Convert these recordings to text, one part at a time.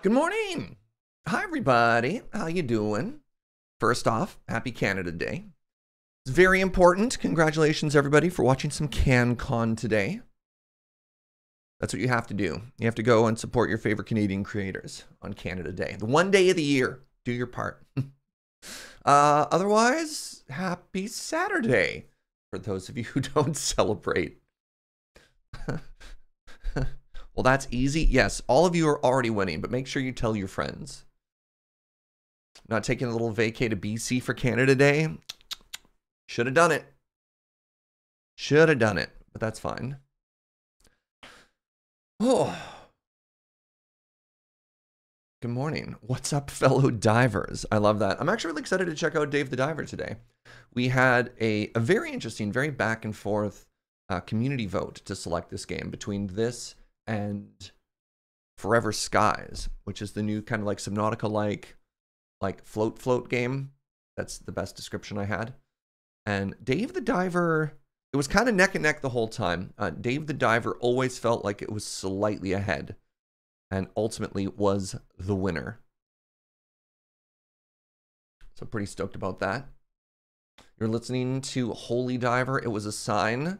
Good morning. Hi everybody. How you doing? First off, happy Canada Day. It's very important. Congratulations everybody for watching some CanCon today. That's what you have to do. You have to go and support your favorite Canadian creators on Canada Day. The one day of the year. Do your part. uh, otherwise, happy Saturday for those of you who don't celebrate. well, that's easy. Yes, all of you are already winning, but make sure you tell your friends. Not taking a little vacay to BC for Canada Day. Should have done it. Should have done it, but that's fine. Oh. Good morning. What's up, fellow divers? I love that. I'm actually really excited to check out Dave the Diver today. We had a, a very interesting, very back and forth uh, community vote to select this game between this and Forever Skies, which is the new kind of like Subnautica like like float float game. That's the best description I had. And Dave the Diver it was kind of neck and neck the whole time. Uh, Dave the Diver always felt like it was slightly ahead and ultimately was the winner. So, pretty stoked about that. You're listening to Holy Diver. It was a sign.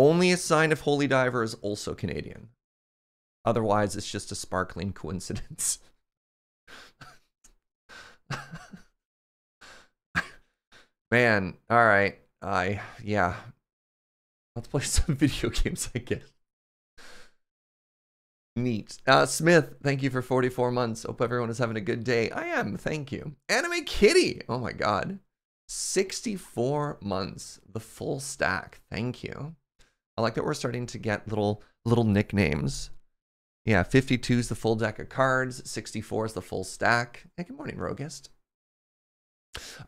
Only a sign of Holy Diver is also Canadian. Otherwise, it's just a sparkling coincidence. Man, all right. I yeah. Let's play some video games, I guess. Neat. Uh, Smith, thank you for 44 months. Hope everyone is having a good day. I am, thank you. Anime Kitty, oh my god. 64 months, the full stack. Thank you. I like that we're starting to get little little nicknames. Yeah, 52 is the full deck of cards, 64 is the full stack. Hey, good morning, Rogist.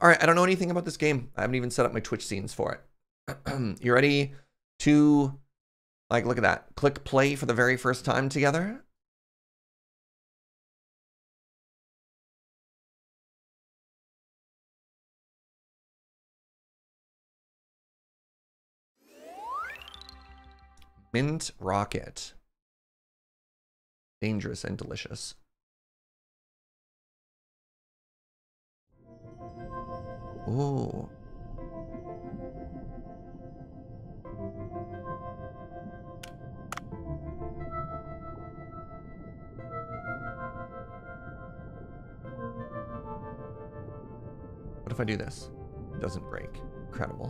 All right, I don't know anything about this game. I haven't even set up my Twitch scenes for it. you ready to, like, look at that. Click play for the very first time together? Mint Rocket. Dangerous and delicious. Ooh. What if I do this? It doesn't break. Incredible.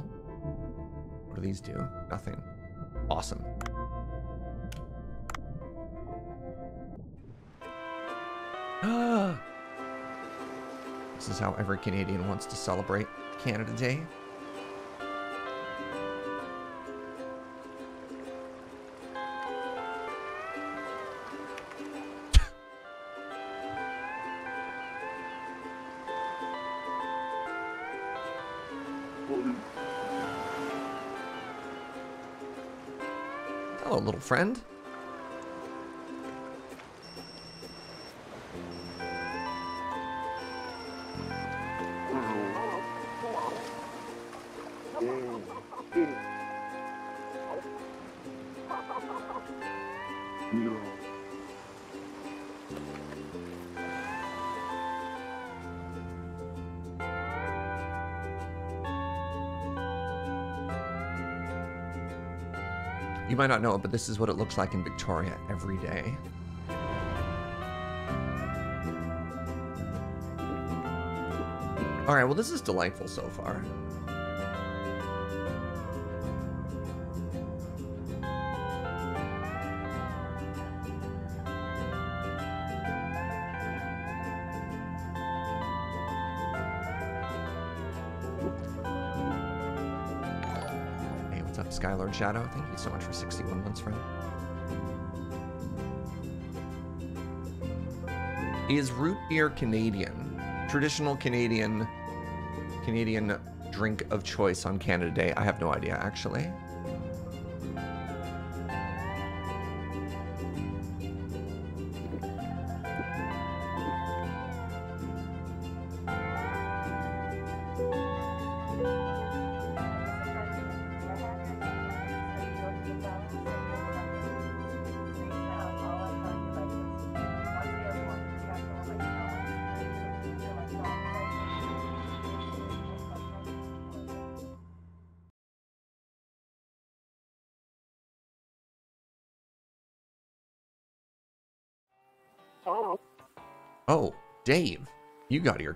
What do these do? Nothing. Awesome. This is how every Canadian wants to celebrate Canada Day. Hello, little friend. Might not know it, but this is what it looks like in Victoria every day. All right, well, this is delightful so far. Up, Shadow? Thank you so much for 61 months, friend. Is root beer Canadian? Traditional Canadian Canadian drink of choice on Canada Day? I have no idea, actually.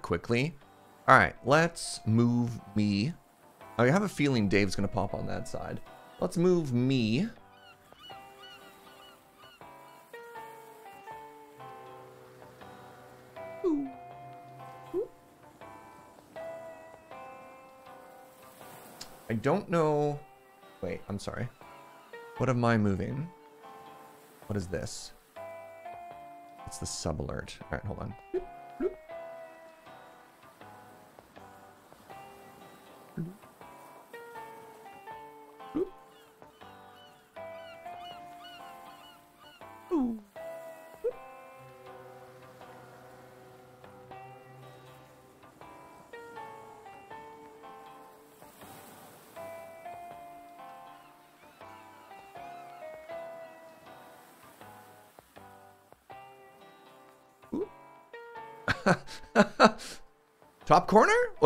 Quickly. All right, let's move me. I have a feeling Dave's going to pop on that side. Let's move me. I don't know. Wait, I'm sorry. What am I moving? What is this? It's the sub alert. All right, hold on.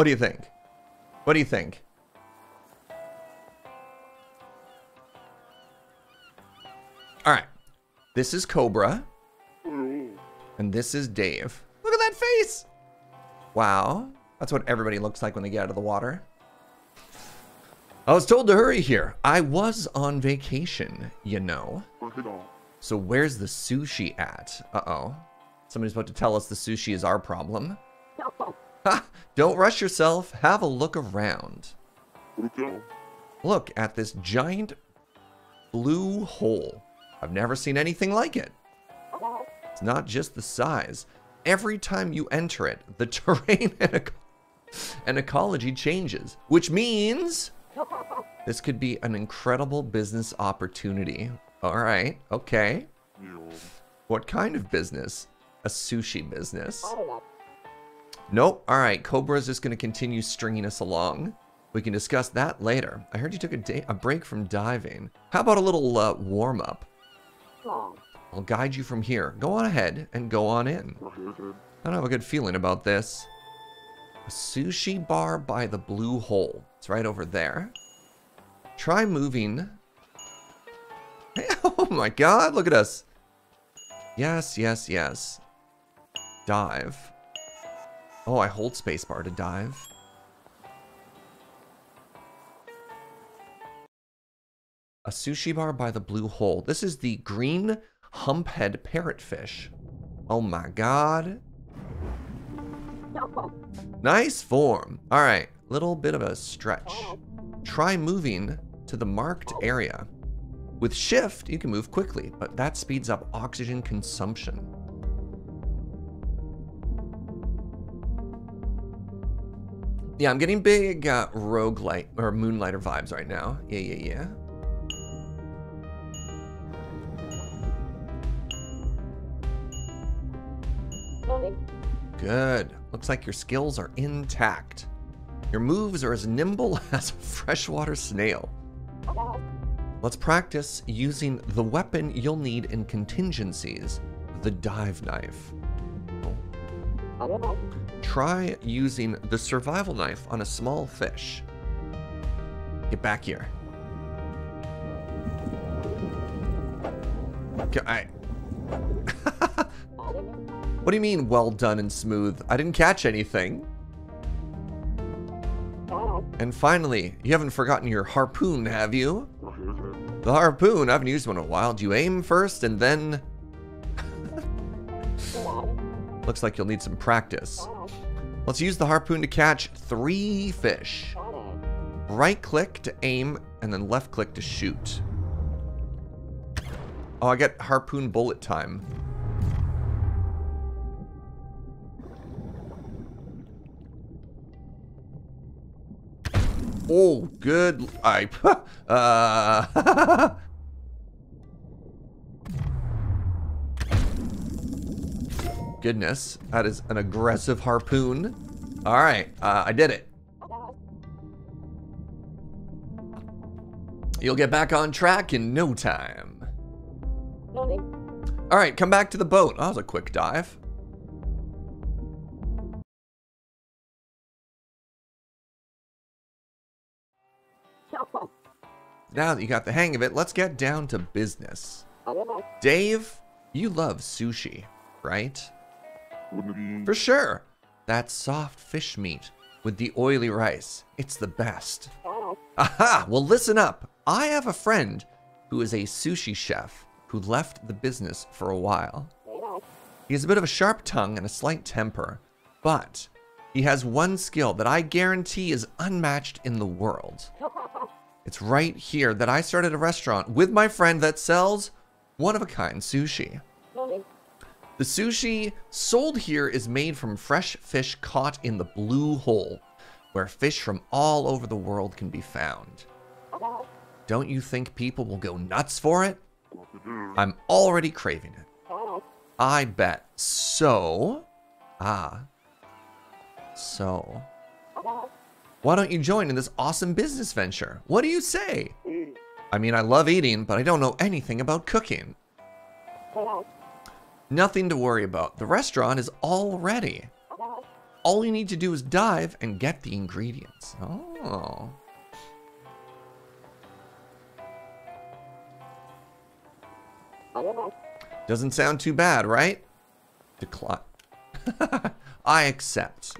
What do you think? What do you think? All right. This is Cobra. And this is Dave. Look at that face. Wow. That's what everybody looks like when they get out of the water. I was told to hurry here. I was on vacation, you know. So where's the sushi at? Uh-oh. Somebody's about to tell us the sushi is our problem. Ha! Don't rush yourself. Have a look around. Look at this giant blue hole. I've never seen anything like it. It's not just the size. Every time you enter it, the terrain and, eco and ecology changes, which means this could be an incredible business opportunity. All right, okay. What kind of business? A sushi business. Oh, Nope. All right, Cobra's just going to continue stringing us along. We can discuss that later. I heard you took a, day, a break from diving. How about a little uh, warm-up? I'll guide you from here. Go on ahead and go on in. I don't have a good feeling about this. A sushi bar by the blue hole. It's right over there. Try moving. oh my god, look at us. Yes, yes, yes. Dive. Oh, I hold spacebar to dive. A sushi bar by the blue hole. This is the green humphead parrotfish. Oh my god. Nice form. All right, little bit of a stretch. Try moving to the marked area. With shift, you can move quickly, but that speeds up oxygen consumption. Yeah, I'm getting big uh, roguelite or moonlighter vibes right now. Yeah, yeah, yeah. Good. Looks like your skills are intact. Your moves are as nimble as a freshwater snail. Let's practice using the weapon you'll need in contingencies, the dive knife. Try using the survival knife on a small fish. Get back here. Okay, I... what do you mean, well done and smooth? I didn't catch anything. And finally, you haven't forgotten your harpoon, have you? The harpoon, I haven't used one in a while. Do you aim first and then... Looks like you'll need some practice. Let's use the harpoon to catch three fish. Right click to aim, and then left click to shoot. Oh, I get harpoon bullet time. Oh, good. I. Uh. Goodness, that is an aggressive harpoon. All right, uh, I did it. You'll get back on track in no time. All right, come back to the boat. That was a quick dive. Now that you got the hang of it, let's get down to business. Dave, you love sushi. right? For sure. That soft fish meat with the oily rice. It's the best. Aha! Well, listen up. I have a friend who is a sushi chef who left the business for a while. He has a bit of a sharp tongue and a slight temper, but he has one skill that I guarantee is unmatched in the world. It's right here that I started a restaurant with my friend that sells one of a kind sushi. The sushi sold here is made from fresh fish caught in the blue hole, where fish from all over the world can be found. Don't you think people will go nuts for it? I'm already craving it. I bet. So, ah, so, why don't you join in this awesome business venture? What do you say? I mean, I love eating, but I don't know anything about cooking. Nothing to worry about. The restaurant is all ready. All you need to do is dive and get the ingredients. Oh. Doesn't sound too bad, right? Decline. I accept.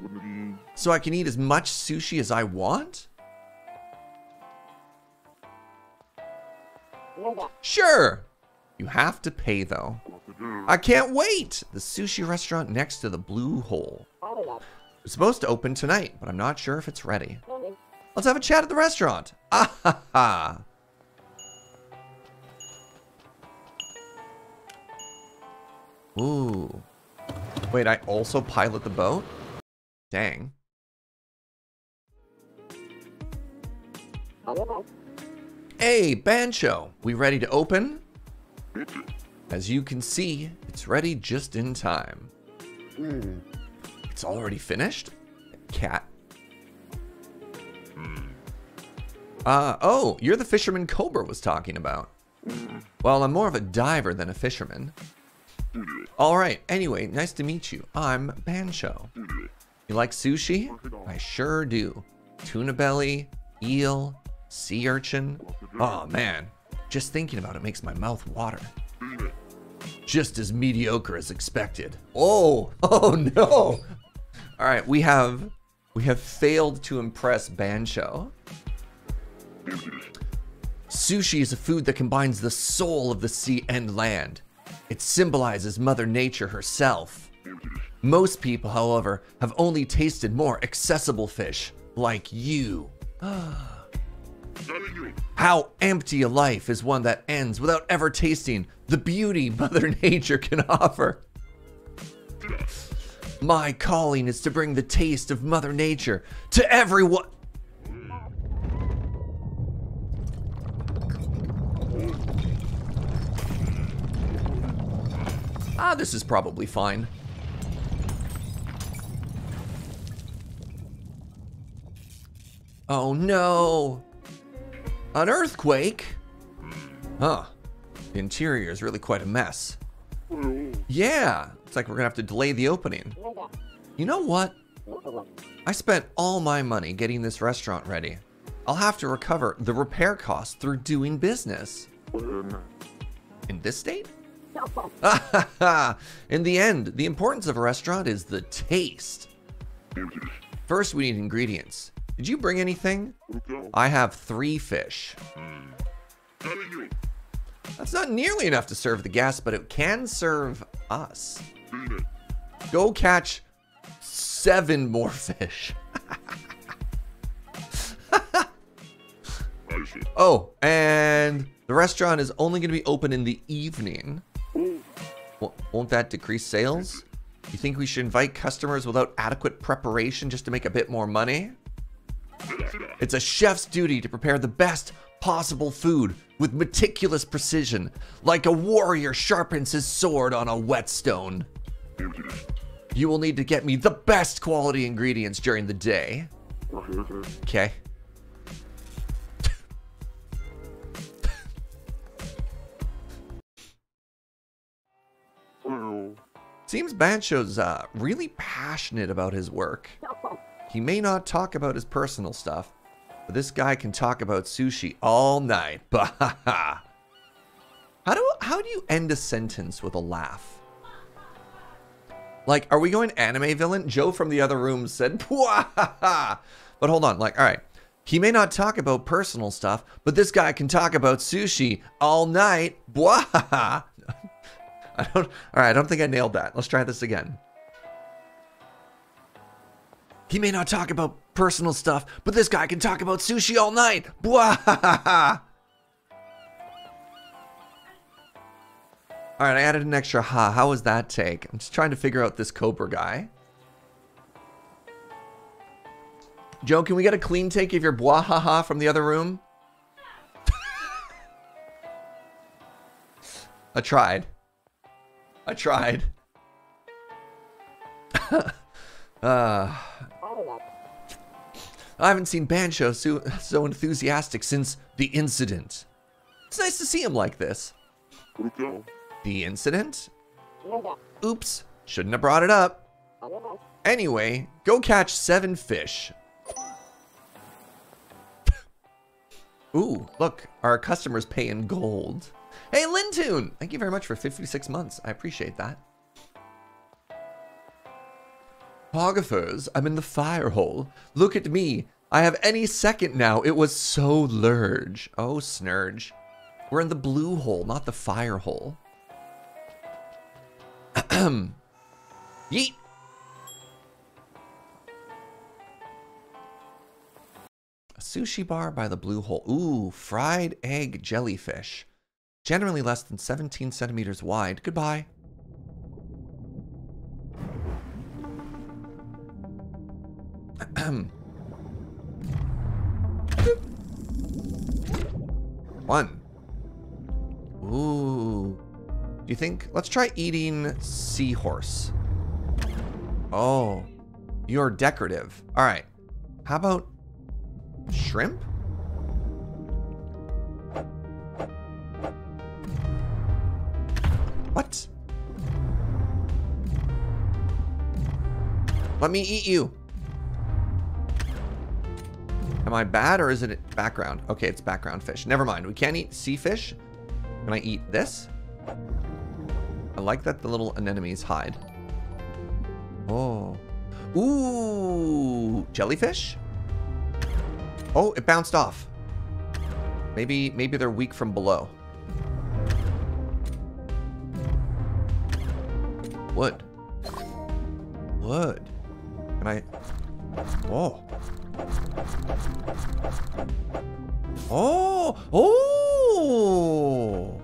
So I can eat as much sushi as I want? Sure. You have to pay though. I can't wait! The sushi restaurant next to the Blue Hole. It's supposed to open tonight, but I'm not sure if it's ready. Let's have a chat at the restaurant. Ah ha ha. Ooh. Wait, I also pilot the boat? Dang. Hey, Bancho, we ready to open? As you can see, it's ready just in time. Hmm. It's already finished? Cat. Hmm. Uh, oh, you're the fisherman Cobra was talking about. Hmm. Well, I'm more of a diver than a fisherman. All right. Anyway, nice to meet you. I'm Bancho. You like sushi? I sure do. Tuna belly, eel, sea urchin. Oh man, just thinking about it makes my mouth water. Just as mediocre as expected. Oh, oh no. All right, we have we have failed to impress Bancho. Sushi is a food that combines the soul of the sea and land. It symbolizes Mother Nature herself. Most people, however, have only tasted more accessible fish, like you. How empty a life is one that ends without ever tasting the beauty Mother Nature can offer. My calling is to bring the taste of Mother Nature to everyone. Ah, this is probably fine. Oh no! An earthquake? Huh. The interior is really quite a mess. Yeah, it's like we're gonna have to delay the opening. You know what? I spent all my money getting this restaurant ready. I'll have to recover the repair costs through doing business. In this state? In the end, the importance of a restaurant is the taste. First, we need ingredients. Did you bring anything? I have three fish. That's not nearly enough to serve the guests, but it can serve us. Go catch seven more fish. oh, and the restaurant is only going to be open in the evening. Won't that decrease sales? You think we should invite customers without adequate preparation just to make a bit more money? It's a chef's duty to prepare the best possible food with meticulous precision, like a warrior sharpens his sword on a whetstone. You will need to get me the best quality ingredients during the day. Okay. Seems Bancho's uh, really passionate about his work. He may not talk about his personal stuff, but this guy can talk about sushi all night. how do how do you end a sentence with a laugh? Like, are we going anime villain? Joe from the other room said, Pwahaha. But hold on, like, all right. He may not talk about personal stuff, but this guy can talk about sushi all night. Bwahaha. I don't, all right, I don't think I nailed that. Let's try this again. He may not talk about personal stuff, but this guy can talk about sushi all night. Bwahaha. All right, I added an extra ha. How was that take? I'm just trying to figure out this Cobra guy. Joe, can we get a clean take of your bwahaha from the other room? I tried. I tried. uh, I haven't seen Bancho so, so enthusiastic since the incident. It's nice to see him like this. The incident? Oops, shouldn't have brought it up. Anyway, go catch seven fish. Ooh, look, our customers pay in gold. Hey, Lintoon, thank you very much for 56 months. I appreciate that. Pogophers, I'm in the fire hole. Look at me. I have any second now. It was so lurge. Oh, snurge. We're in the blue hole, not the fire hole. Yeet. A sushi bar by the blue hole. Ooh, fried egg jellyfish. Generally less than 17 centimeters wide. Goodbye. One. Ooh. Do you think? Let's try eating seahorse. Oh. You're decorative. All right. How about shrimp? What? Let me eat you. Am I bad or is it background? Okay, it's background fish. Never mind. We can't eat sea fish. Can I eat this? I like that the little anemones hide. Oh. Ooh. Jellyfish? Oh, it bounced off. Maybe, maybe they're weak from below. Wood. Wood. Can I... Oh. Oh! Oh!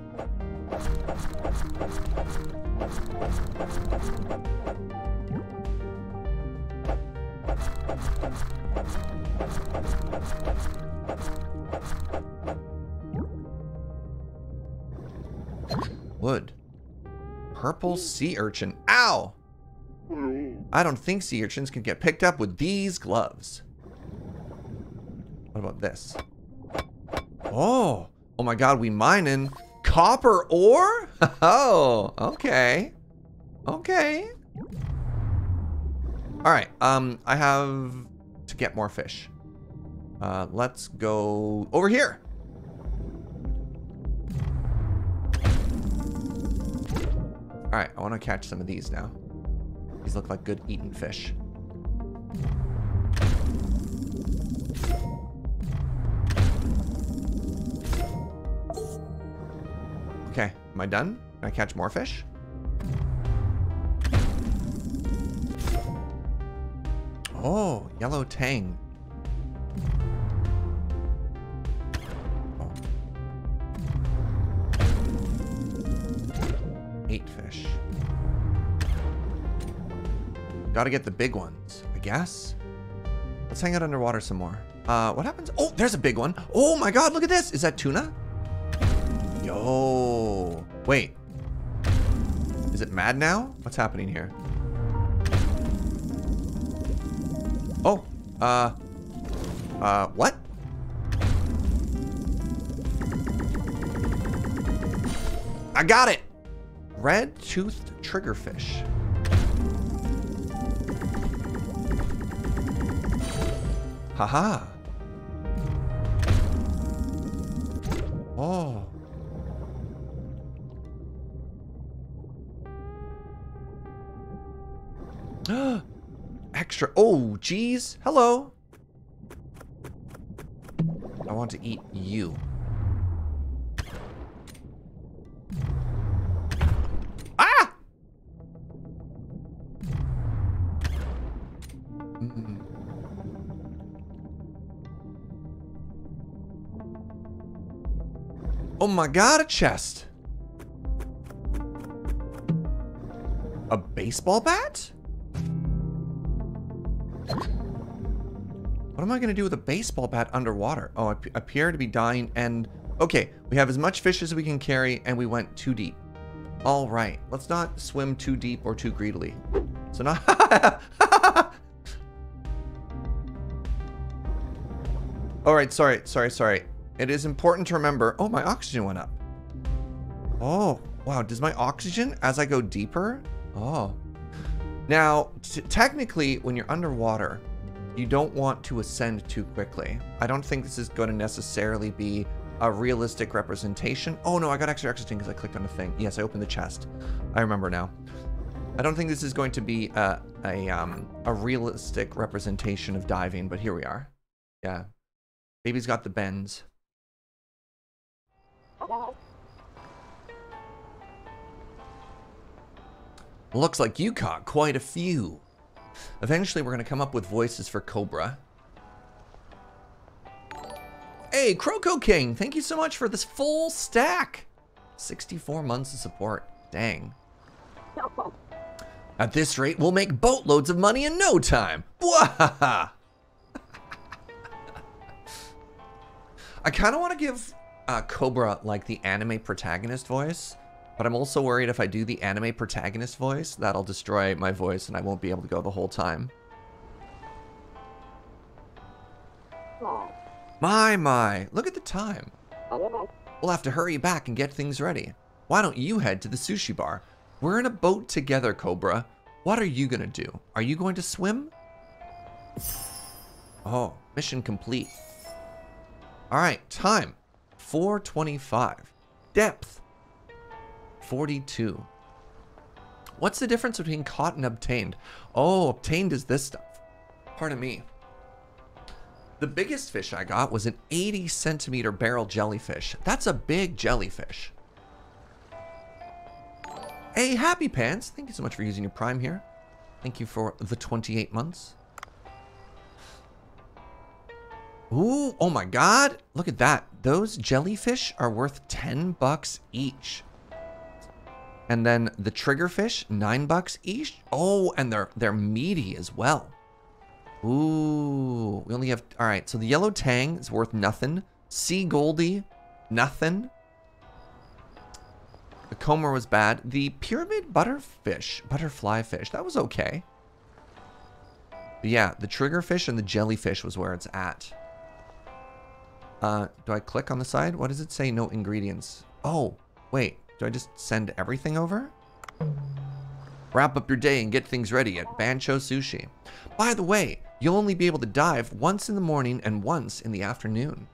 Wood. Purple sea urchin. Ow! I don't think sea urchins can get picked up with these gloves. What about this? Oh! Oh my god, we mining copper ore? Oh, okay. Okay. Alright, um, I have to get more fish. Uh, let's go over here. Alright, I want to catch some of these now. These look like good eaten fish. Okay, am I done? Can I catch more fish? Oh, yellow tang. Oh. Eight fish. Gotta get the big ones, I guess. Let's hang out underwater some more. Uh, what happens? Oh, there's a big one. Oh my god, look at this. Is that tuna? Yo. Wait. Is it mad now? What's happening here? Oh. Uh. Uh, what? I got it! Red-toothed triggerfish. Haha. Oh. Extra. Oh, geez. Hello. I want to eat you. Ah! Mm. Oh my god, a chest. A baseball bat? Am I going to do with a baseball bat underwater? Oh, I appear to be dying and... Okay, we have as much fish as we can carry and we went too deep. All right, let's not swim too deep or too greedily. So now... All right, sorry, sorry, sorry. It is important to remember... Oh, my oxygen went up. Oh, wow. Does my oxygen, as I go deeper... Oh. Now, technically, when you're underwater, you don't want to ascend too quickly. I don't think this is going to necessarily be a realistic representation. Oh no, I got extra oxygen because I clicked on a thing. Yes, I opened the chest. I remember now. I don't think this is going to be a, a, um, a realistic representation of diving, but here we are. Yeah. Baby's got the bends. Looks like you caught quite a few. Eventually, we're going to come up with voices for Cobra. Hey, Croco King, thank you so much for this full stack. 64 months of support. Dang. At this rate, we'll make boatloads of money in no time. I kind of want to give uh, Cobra like the anime protagonist voice. But I'm also worried if I do the anime protagonist voice, that'll destroy my voice and I won't be able to go the whole time. My, my, look at the time. We'll have to hurry back and get things ready. Why don't you head to the sushi bar? We're in a boat together, Cobra. What are you gonna do? Are you going to swim? Oh, mission complete. All right, time. 425. Depth. 42. What's the difference between caught and obtained? Oh, obtained is this stuff. Pardon me. The biggest fish I got was an 80 centimeter barrel jellyfish. That's a big jellyfish. Hey, Happy Pants. Thank you so much for using your Prime here. Thank you for the 28 months. Ooh, oh my god. Look at that. Those jellyfish are worth 10 bucks each. And then the triggerfish, nine bucks each. Oh, and they're they're meaty as well. Ooh, we only have all right. So the yellow tang is worth nothing. Sea goldie, nothing. The comber was bad. The pyramid butterfish, butterfly fish, that was okay. But yeah, the triggerfish and the jellyfish was where it's at. Uh, do I click on the side? What does it say? No ingredients. Oh, wait. Do I just send everything over? Wrap up your day and get things ready at Bancho Sushi. By the way, you'll only be able to dive once in the morning and once in the afternoon.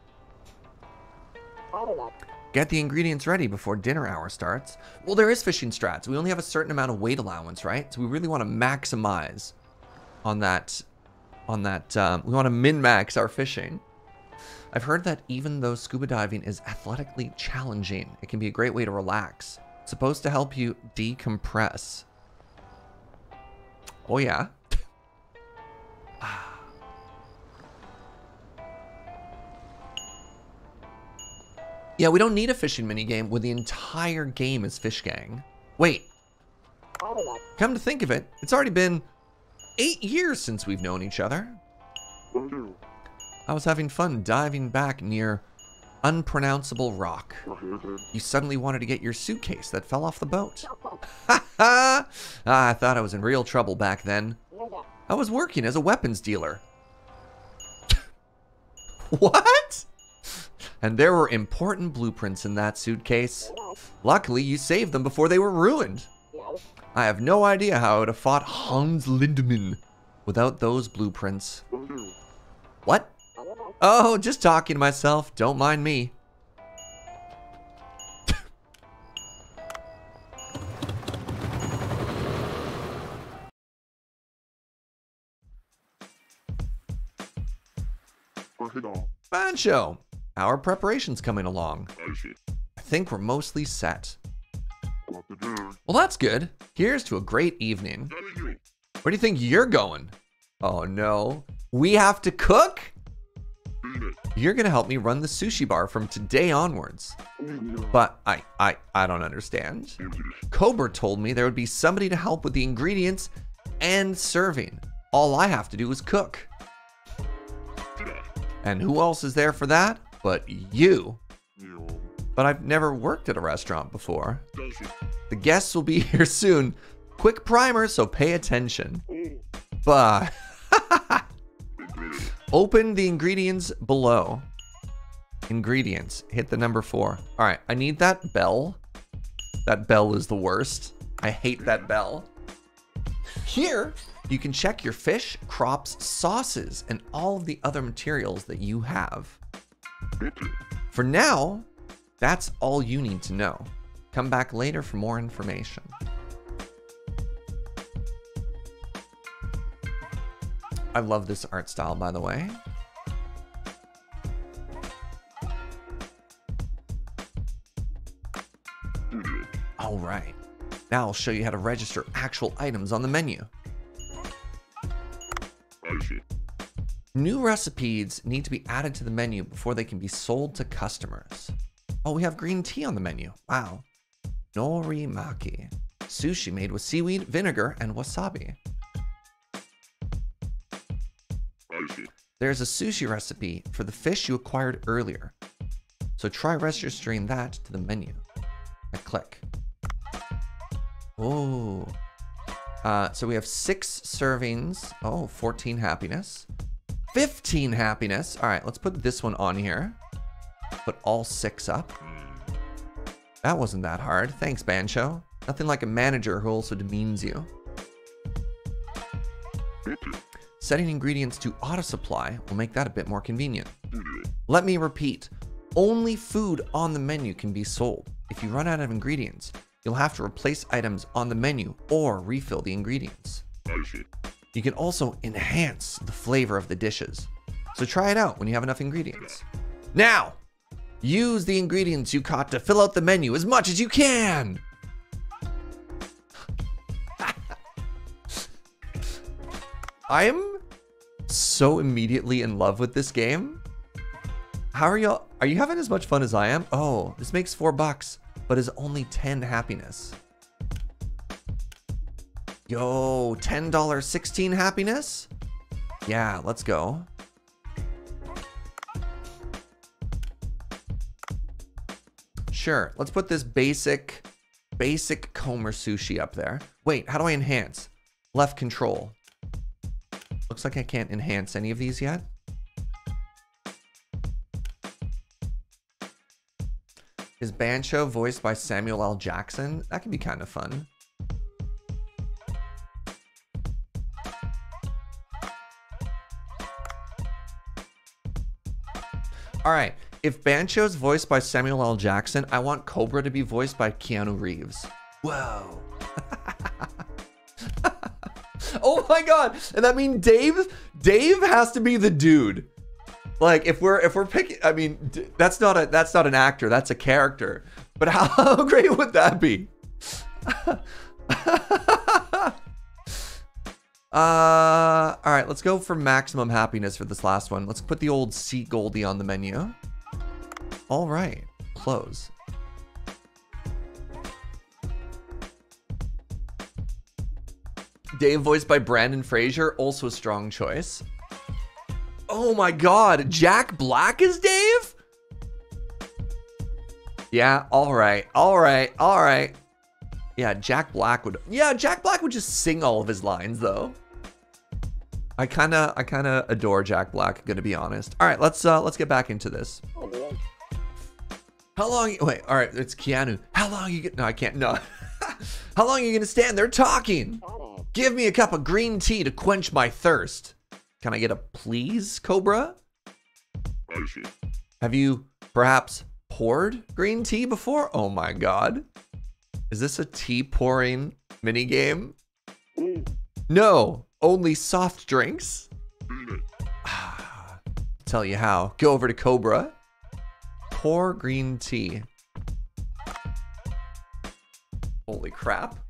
Get the ingredients ready before dinner hour starts. Well, there is fishing strats. We only have a certain amount of weight allowance, right? So we really want to maximize on that, on that, um, we want to min-max our fishing. I've heard that even though scuba diving is athletically challenging, it can be a great way to relax. It's supposed to help you decompress. Oh yeah. yeah, we don't need a fishing minigame when the entire game is Fish Gang. Wait. Come to think of it, it's already been eight years since we've known each other. Mm-hmm. I was having fun diving back near unpronounceable rock. You suddenly wanted to get your suitcase that fell off the boat. Ha ha! Ah, I thought I was in real trouble back then. I was working as a weapons dealer. what? And there were important blueprints in that suitcase. Luckily, you saved them before they were ruined. I have no idea how I would have fought Hans Lindemann without those blueprints. What? Oh, just talking to myself. Don't mind me. Bancho, our preparation's coming along. I think we're mostly set. Well, that's good. Here's to a great evening. Where do you think you're going? Oh, no. We have to cook? You're gonna help me run the sushi bar from today onwards. But I I I don't understand. Cobra told me there would be somebody to help with the ingredients and serving. All I have to do is cook. And who else is there for that but you? But I've never worked at a restaurant before. The guests will be here soon. Quick primer, so pay attention. Oh. Open the ingredients below. Ingredients. Hit the number four. All right, I need that bell. That bell is the worst. I hate that bell. Here, you can check your fish, crops, sauces, and all of the other materials that you have. For now, that's all you need to know. Come back later for more information. I love this art style, by the way. All right. Now I'll show you how to register actual items on the menu. New recipes need to be added to the menu before they can be sold to customers. Oh, we have green tea on the menu. Wow. Norimaki. Sushi made with seaweed, vinegar, and wasabi. There's a sushi recipe for the fish you acquired earlier. So try registering that to the menu. I click. Oh. Uh, so we have six servings. Oh, 14 happiness. 15 happiness. All right, let's put this one on here. Put all six up. That wasn't that hard. Thanks, Bancho. Nothing like a manager who also demeans you. Setting ingredients to auto supply will make that a bit more convenient. Let me repeat only food on the menu can be sold. If you run out of ingredients, you'll have to replace items on the menu or refill the ingredients. You can also enhance the flavor of the dishes. So try it out when you have enough ingredients. Now, use the ingredients you caught to fill out the menu as much as you can. I am so immediately in love with this game. How are y'all? Are you having as much fun as I am? Oh, this makes four bucks, but is only 10 happiness. Yo, $10, 16 happiness? Yeah, let's go. Sure, let's put this basic, basic Comber sushi up there. Wait, how do I enhance? Left control. Looks like I can't enhance any of these yet. Is Bancho voiced by Samuel L. Jackson? That could be kind of fun. All right. If Bancho is voiced by Samuel L. Jackson, I want Cobra to be voiced by Keanu Reeves. Whoa. oh my god. And that means Dave Dave has to be the dude. Like if we're if we're picking I mean that's not a that's not an actor, that's a character. But how, how great would that be? Uh, all right, let's go for maximum happiness for this last one. Let's put the old Sea Goldie on the menu. All right, close. Dave voiced by Brendan Fraser, also a strong choice. Oh my god, Jack Black is Dave? Yeah, all right, all right, all right. Yeah, Jack Black would. Yeah, Jack Black would just sing all of his lines though. I kind of, I kind of adore Jack Black. Gonna be honest. All right, let's uh, let's get back into this. How long? Wait, all right, it's Keanu. How long you get? No, I can't. No. How long are you gonna stand there talking? Give me a cup of green tea to quench my thirst. Can I get a please, Cobra? Have you perhaps poured green tea before? Oh my god. Is this a tea pouring minigame? No, only soft drinks. Tell you how. Go over to Cobra. Pour green tea. Holy crap.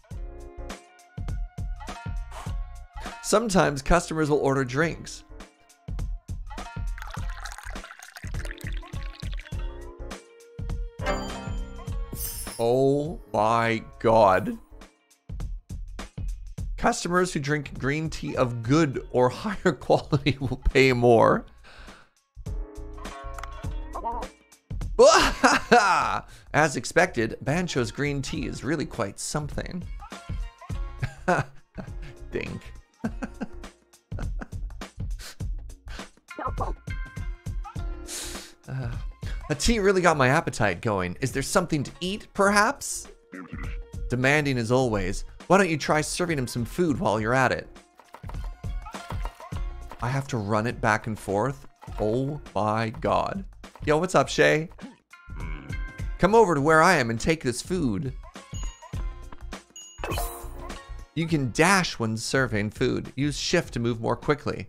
Sometimes customers will order drinks. Oh my god. Customers who drink green tea of good or higher quality will pay more. As expected, Bancho's green tea is really quite something. Dink. Uh, a tea really got my appetite going. Is there something to eat, perhaps? Demanding as always. Why don't you try serving him some food while you're at it? I have to run it back and forth? Oh my god. Yo, what's up, Shay? Come over to where I am and take this food. You can dash when serving food. Use shift to move more quickly.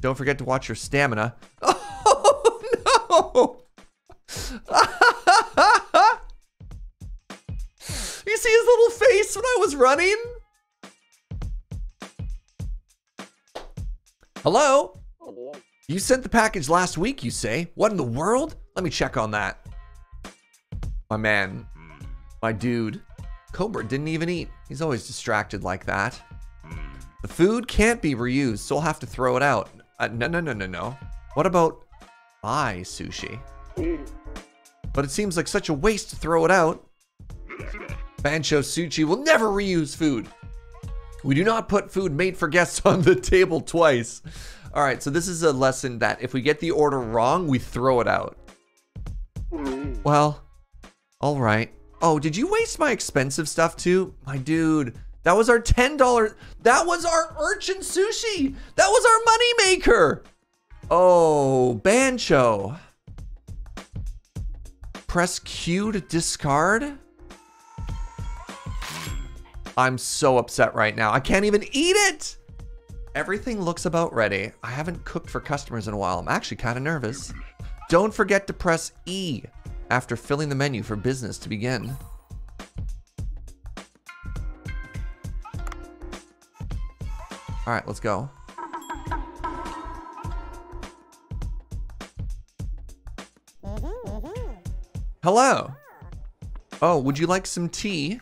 Don't forget to watch your stamina. Oh no! you see his little face when I was running? Hello? You sent the package last week, you say? What in the world? Let me check on that. My man. My dude. Cobra didn't even eat. He's always distracted like that. The food can't be reused, so I'll have to throw it out. Uh, no, no, no, no, no. What about buy sushi? But it seems like such a waste to throw it out. Bancho Sushi will never reuse food. We do not put food made for guests on the table twice. All right, so this is a lesson that if we get the order wrong, we throw it out. Well, all right. Oh, did you waste my expensive stuff too? My dude, that was our $10. That was our urchin sushi. That was our money maker. Oh, Bancho. Press Q to discard? I'm so upset right now. I can't even eat it. Everything looks about ready. I haven't cooked for customers in a while. I'm actually kind of nervous. Don't forget to press E after filling the menu for business to begin. All right, let's go. Hello. Oh, would you like some tea?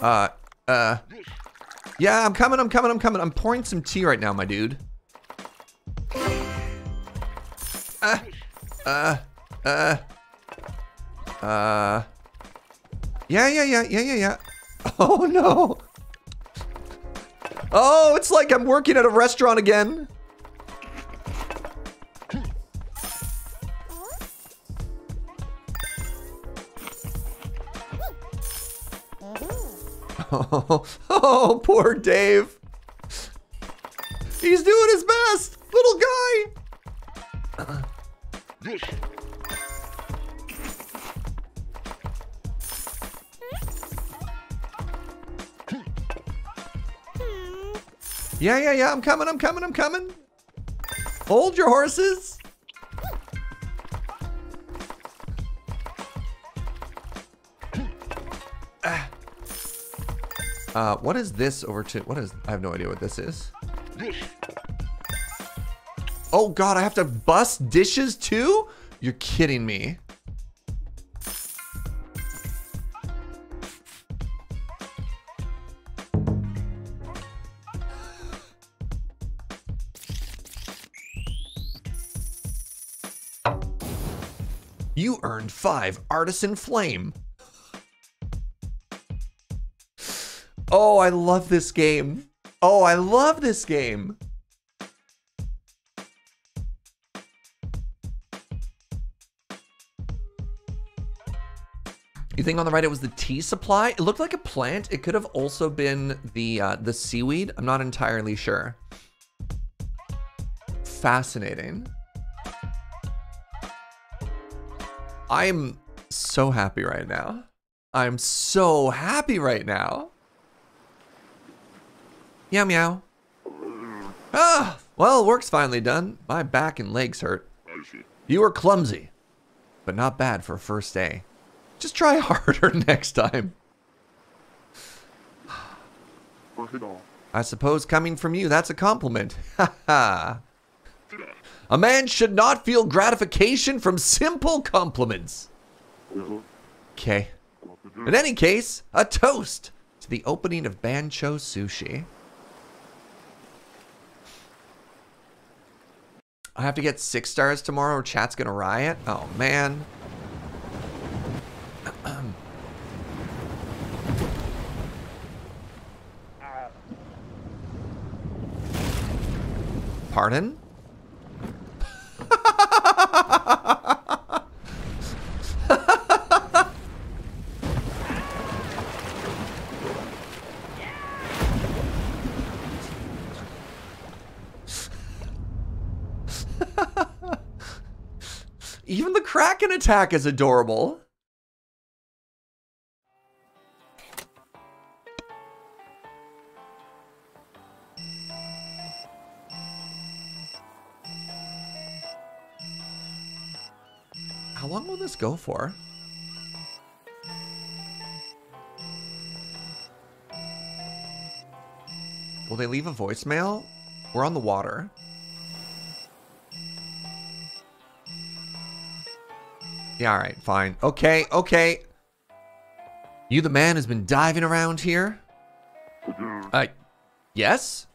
Uh, uh. Yeah, I'm coming, I'm coming, I'm coming. I'm pouring some tea right now, my dude. Uh, uh, uh, uh. Yeah, yeah, yeah, yeah, yeah, yeah. Oh, no. Oh, it's like I'm working at a restaurant again. Oh, poor Dave. He's doing his best, little guy. Hmm. Yeah, yeah, yeah, I'm coming, I'm coming, I'm coming. Hold your horses. Uh, what is this over to, what is, I have no idea what this is. Oh god, I have to bust dishes too? You're kidding me. You earned five Artisan Flame. Oh, I love this game. Oh, I love this game. You think on the right it was the tea supply? It looked like a plant. It could have also been the uh, the seaweed. I'm not entirely sure. Fascinating. I'm so happy right now. I'm so happy right now. Meow meow. Ah, well, work's finally done. My back and legs hurt. You were clumsy, but not bad for a first day. Just try harder next time. I suppose coming from you, that's a compliment. Ha ha. A man should not feel gratification from simple compliments. Uh-huh. Okay. What to do? In any case, a toast to the opening of Bancho Sushi. I have to get six stars tomorrow or chat's gonna riot? Oh man. Pardon? Even the Kraken attack is adorable. How long will this go for? Will they leave a voicemail? We're on the water. Yeah, all right, fine. Okay, okay. You the man who's been diving around here? Mm-hmm. Uh, yes?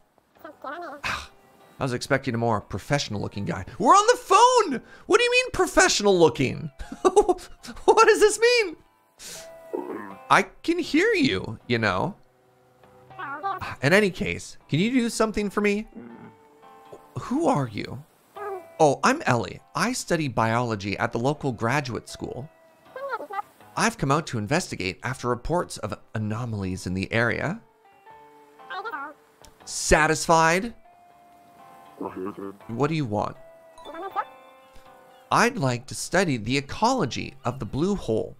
Ah, I was expecting a more professional looking guy. We're on the phone! What do you mean professional looking? what does this mean? I can hear you, you know. In any case, can you do something for me? Mm. Who are you? Oh, I'm Ellie. I study biology at the local graduate school. I've come out to investigate after reports of anomalies in the area. Satisfied? What do you want? I'd like to study the ecology of the blue hole.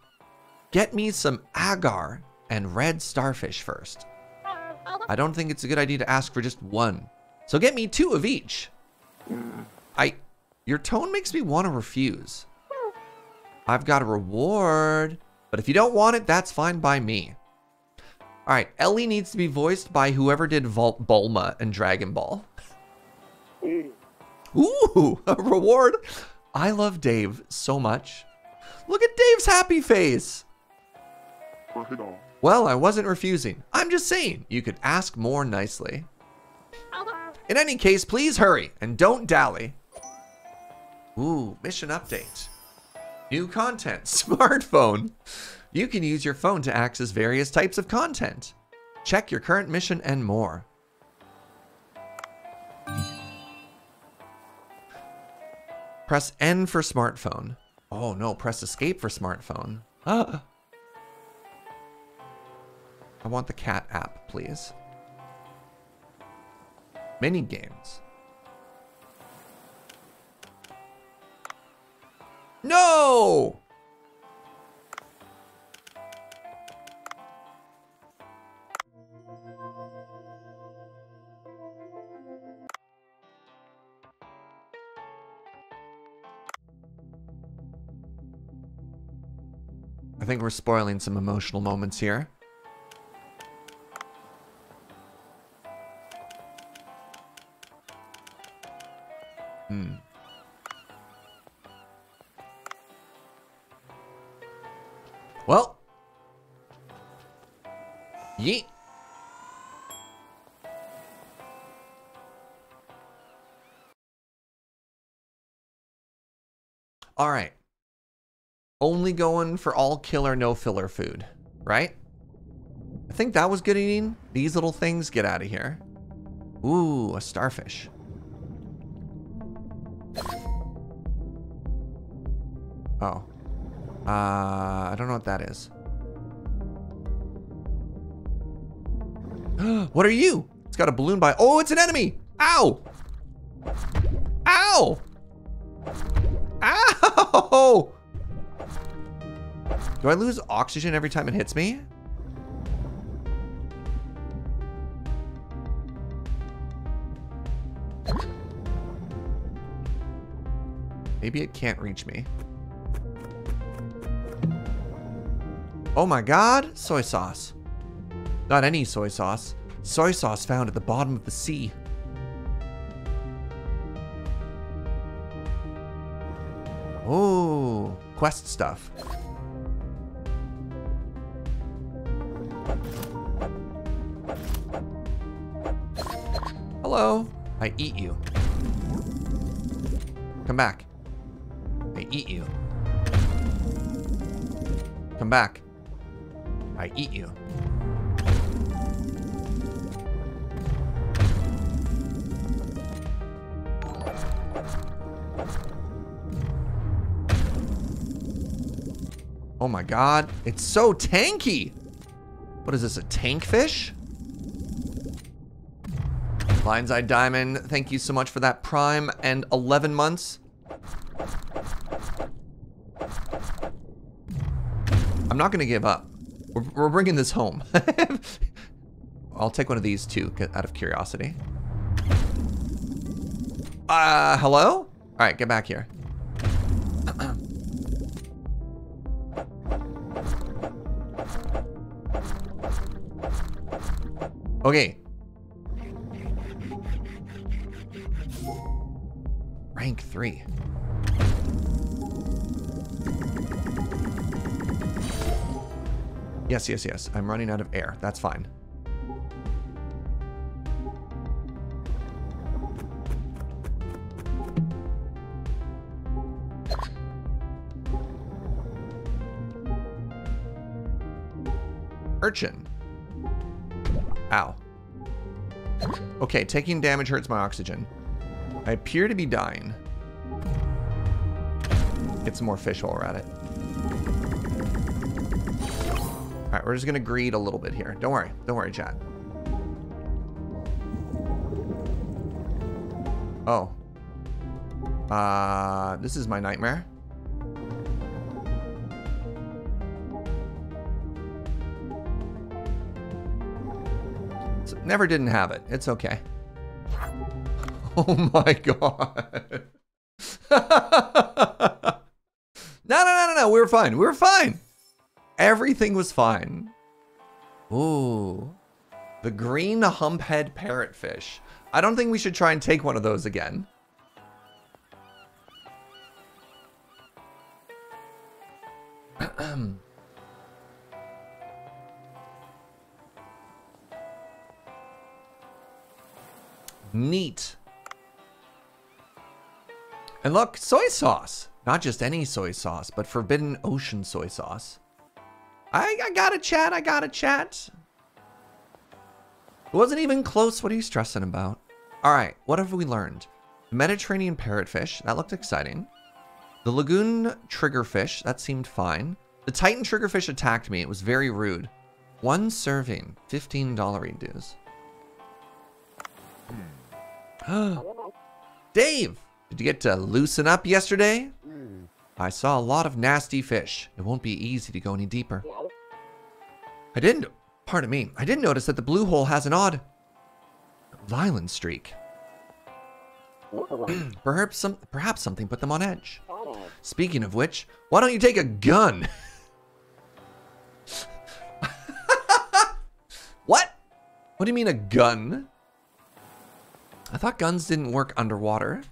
Get me some agar and red starfish first. I don't think it's a good idea to ask for just one. So get me two of each. I your tone makes me want to refuse. I've got a reward, but if you don't want it, that's fine by me. All right, Ellie needs to be voiced by whoever did Vol- Bulma and Dragon Ball. Ooh, a reward. I love Dave so much. Look at Dave's happy face. Well, I wasn't refusing. I'm just saying, you could ask more nicely. In any case, please hurry and don't dally. Ooh, mission update. New content, smartphone. You can use your phone to access various types of content. Check your current mission and more. Press N for smartphone. Oh no, press escape for smartphone. Ah. I want the cat app, please. Mini games. No! I think we're spoiling some emotional moments here. All right. Only going for all killer, no filler food, right? I think that was good eating. These little things, get out of here. Ooh, a starfish. Oh. Uh, I don't know what that is. what are you? It's got a balloon by. Oh, it's an enemy! Ow! Ow! Oh! Do I lose oxygen every time it hits me? Maybe it can't reach me. Oh my god, soy sauce. Not any soy sauce. Soy sauce found at the bottom of the sea. Quest stuff. Hello. I eat you. Come back. I eat you. Come back. I eat you. Oh my god, it's so tanky! What is this, a tank fish? Lion's Eye Diamond, thank you so much for that prime and 11 months. I'm not gonna give up. We're, we're bringing this home. I'll take one of these too, out of curiosity. Uh, hello? All right, get back here. Okay. Rank three. Yes, yes, yes. I'm running out of air. That's fine. Urchin. Okay, taking damage hurts my oxygen. I appear to be dying. Get some more fish while we're at it. All right, we're just gonna greed a little bit here. Don't worry, don't worry, chat. Oh. Uh, this is my nightmare. Never didn't have it. It's okay. Oh my god. no, no, no, no, no. We were fine. We were fine. Everything was fine. Ooh. The green humphead parrotfish. I don't think we should try and take one of those again. Neat. And look, soy sauce. Not just any soy sauce, but forbidden ocean soy sauce. I, I got a chat, I got a chat. It wasn't even close. What are you stressing about? All right, what have we learned? Mediterranean parrotfish, that looked exciting. The lagoon triggerfish, that seemed fine. The Titan triggerfish attacked me. It was very rude. One serving, $15 dues. Dave, did you get to loosen up yesterday? Hmm. I saw a lot of nasty fish. It won't be easy to go any deeper. I didn't, pardon me, I didn't notice that the blue hole has an odd violent streak. perhaps, some, perhaps something put them on edge. Speaking of which, why don't you take a gun? what? What do you mean a gun? I thought guns didn't work underwater.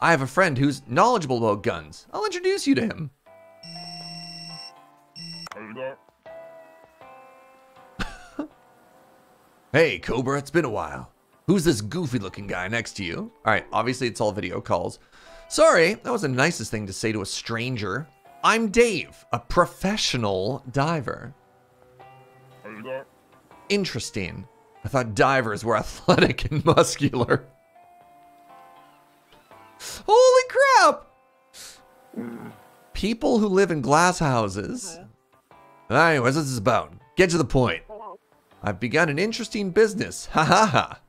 I have a friend who's knowledgeable about guns. I'll introduce you to him. hey, Cobra, it's been a while. Who's this goofy looking guy next to you? All right, obviously it's all video calls. Sorry, that was the nicest thing to say to a stranger. I'm Dave, a professional diver. Interesting. I thought divers were athletic and muscular. Holy crap! People who live in glass houses. Uh-huh. Anyways, what's this about? Get to the point. I've begun an interesting business. Ha ha ha.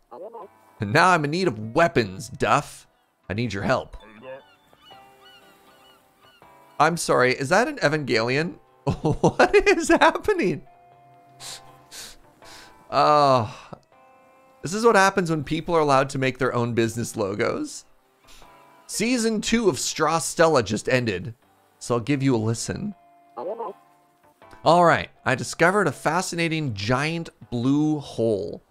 And now I'm in need of weapons, Duff. I need your help. I'm sorry, is that an Evangelion? what is happening? Oh, this is what happens when people are allowed to make their own business logos. Season two of Straw Stella just ended, so I'll give you a listen. All right, I discovered a fascinating giant blue hole.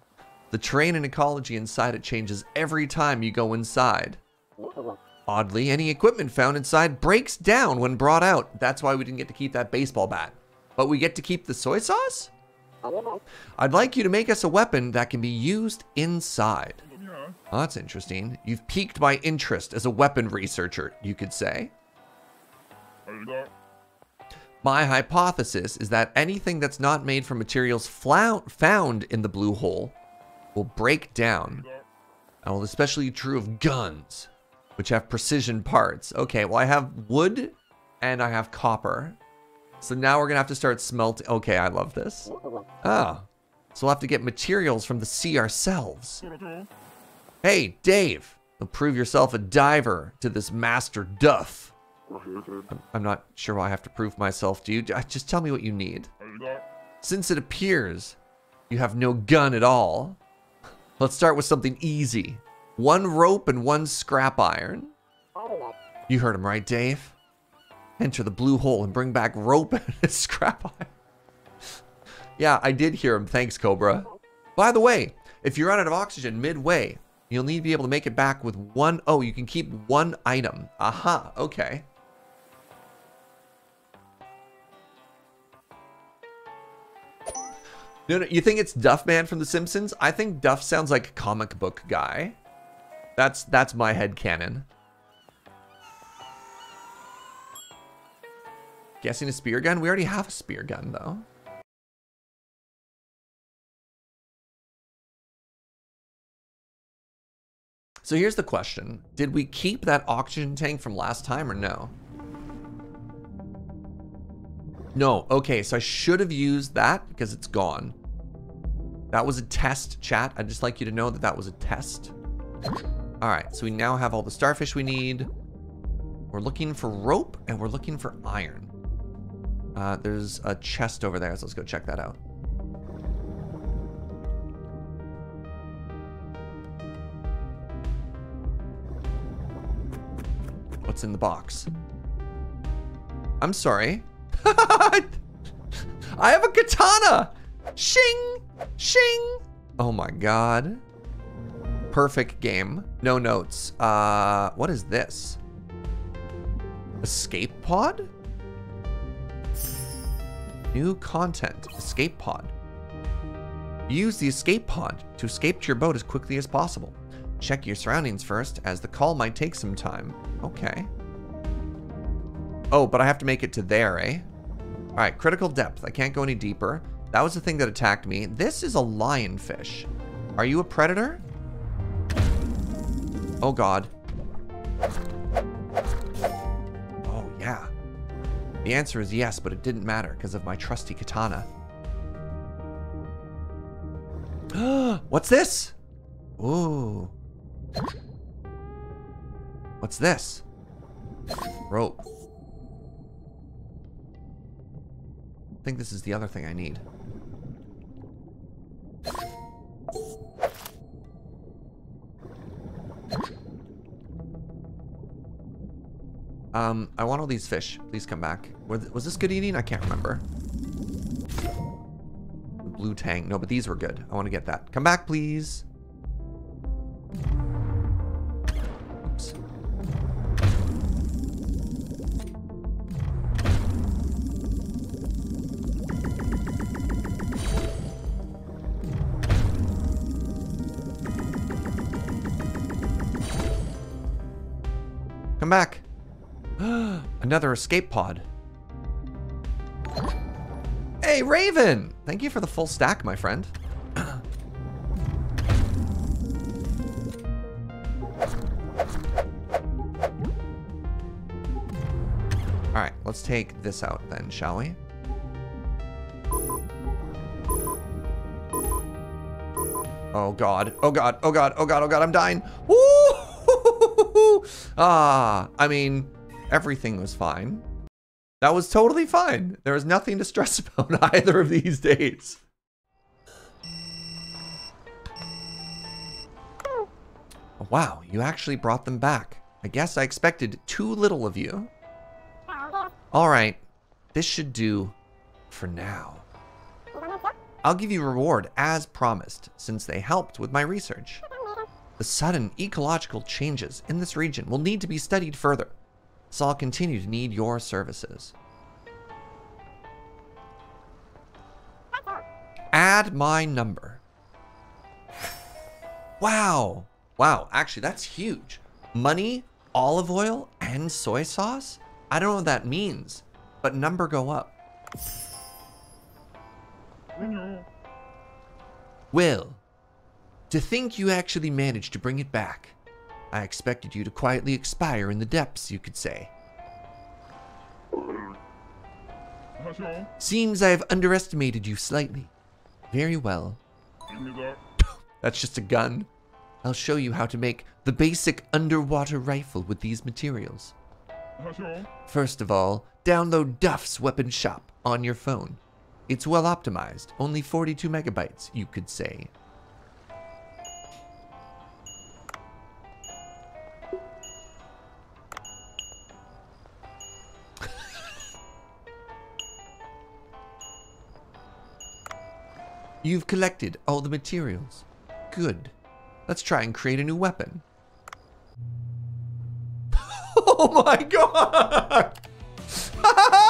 The terrain and ecology inside it changes every time you go inside. Oddly, any equipment found inside breaks down when brought out. That's why we didn't get to keep that baseball bat. But we get to keep the soy sauce? I'd like you to make us a weapon that can be used inside. Oh, that's interesting. You've piqued my interest as a weapon researcher, you could say. My hypothesis is that anything that's not made from materials found in the blue hole will break down. And well, especially true of guns, which have precision parts. Okay, well, I have wood and I have copper. So now we're gonna have to start smelting. Okay, I love this. Ah, so we'll have to get materials from the sea ourselves. Hey, Dave, prove yourself a diver to this Master Duff. I'm, I'm not sure why I have to prove myself to you. Just tell me what you need. Since it appears you have no gun at all, let's start with something easy. One rope and one scrap iron. You heard him right, Dave. Enter the blue hole and bring back rope and scrap iron. yeah, I did hear him. Thanks, Cobra. By the way, if you run out of oxygen midway, you'll need to be able to make it back with one. Oh, you can keep one item. Aha, okay. No, no, you think it's Duff Man from The Simpsons? I think Duff sounds like a comic book guy. That's that's my head canon. Guessing a spear gun? We already have a spear gun though. So here's the question. Did we keep that oxygen tank from last time or no? No. Okay, so I should have used that because it's gone. That was a test, chat. I'd just like you to know that that was a test. All right, so we now have all the starfish we need. We're looking for rope and we're looking for iron. Uh, there's a chest over there, so let's go check that out. What's in the box? I'm sorry. I have a katana! Shing! Shing! Oh my god. Perfect game. No notes. Uh, what is this? Escape pod? New content. Escape pod. Use the escape pod to escape to your boat as quickly as possible. Check your surroundings first, as the call might take some time. Okay. Oh, but I have to make it to there, eh? All right, critical depth. I can't go any deeper. That was the thing that attacked me. This is a lionfish. Are you a predator? Oh, God. Oh, yeah. The answer is yes, but it didn't matter because of my trusty katana. What's this? Ooh. What's this? Rope. I think this is the other thing I need. Um, I want all these fish. Please come back. Was this good eating? I can't remember. Blue tang. No, but these were good. I want to get that. Come back, please. Oops. Come back. Another escape pod. Hey, Raven! Thank you for the full stack, my friend. Alright, let's take this out then, shall we? Oh god, oh god, oh god, oh god, oh god, I'm dying. Woo! Ah, I mean, everything was fine. That was totally fine. There was nothing to stress about either of these days. Wow, you actually brought them back. I guess I expected too little of you. All right, this should do for now. I'll give you reward as promised, since they helped with my research. The sudden ecological changes in this region will need to be studied further, so I'll continue to need your services. Add my number. Wow. Wow, actually, that's huge. Money, olive oil, and soy sauce? I don't know what that means, but number go up. Well, to think you actually managed to bring it back. I expected you to quietly expire in the depths, you could say. Seems I have underestimated you slightly. Very well. That's just a gun. I'll show you how to make the basic underwater rifle with these materials. First of all, download Duff's Weapon Shop on your phone. It's well optimized, only 42 megabytes, you could say. You've collected all the materials. Good. Let's try and create a new weapon. oh my god!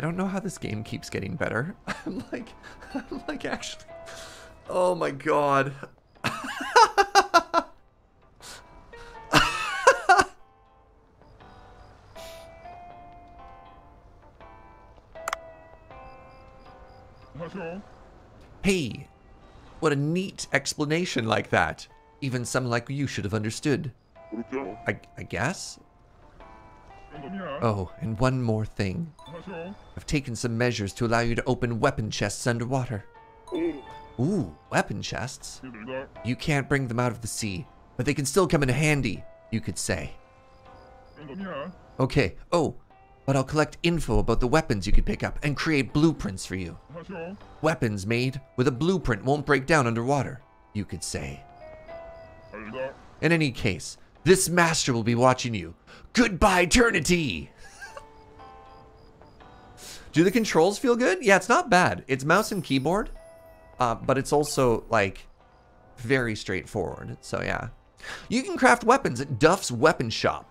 I don't know how this game keeps getting better. I'm like, I'm like actually. Oh my god. Hey, what a neat explanation like that. Even someone like you should have understood. I, I guess? Oh, and one more thing. I've taken some measures to allow you to open weapon chests underwater. Ooh, weapon chests? You can't bring them out of the sea, but they can still come in handy, you could say. Okay, oh, but I'll collect info about the weapons you could pick up and create blueprints for you. Weapons made with a blueprint won't break down underwater, you could say. In any case, this master will be watching you. Goodbye, eternity! Do the controls feel good? Yeah, it's not bad. It's mouse and keyboard, uh, but it's also like very straightforward. So yeah, you can craft weapons at Duff's Weapon Shop.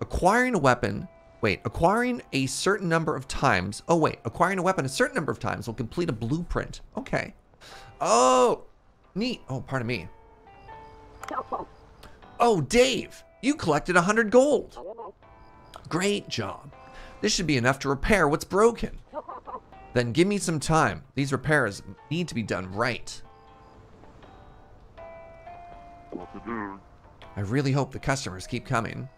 Acquiring a weapon, wait, acquiring a certain number of times. Oh wait, acquiring a weapon a certain number of times will complete a blueprint. Okay. Oh, neat. Oh, pardon me. Oh, Dave, you collected 100 gold. Great job. This should be enough to repair what's broken. Then give me some time. These repairs need to be done right. I really hope the customers keep coming.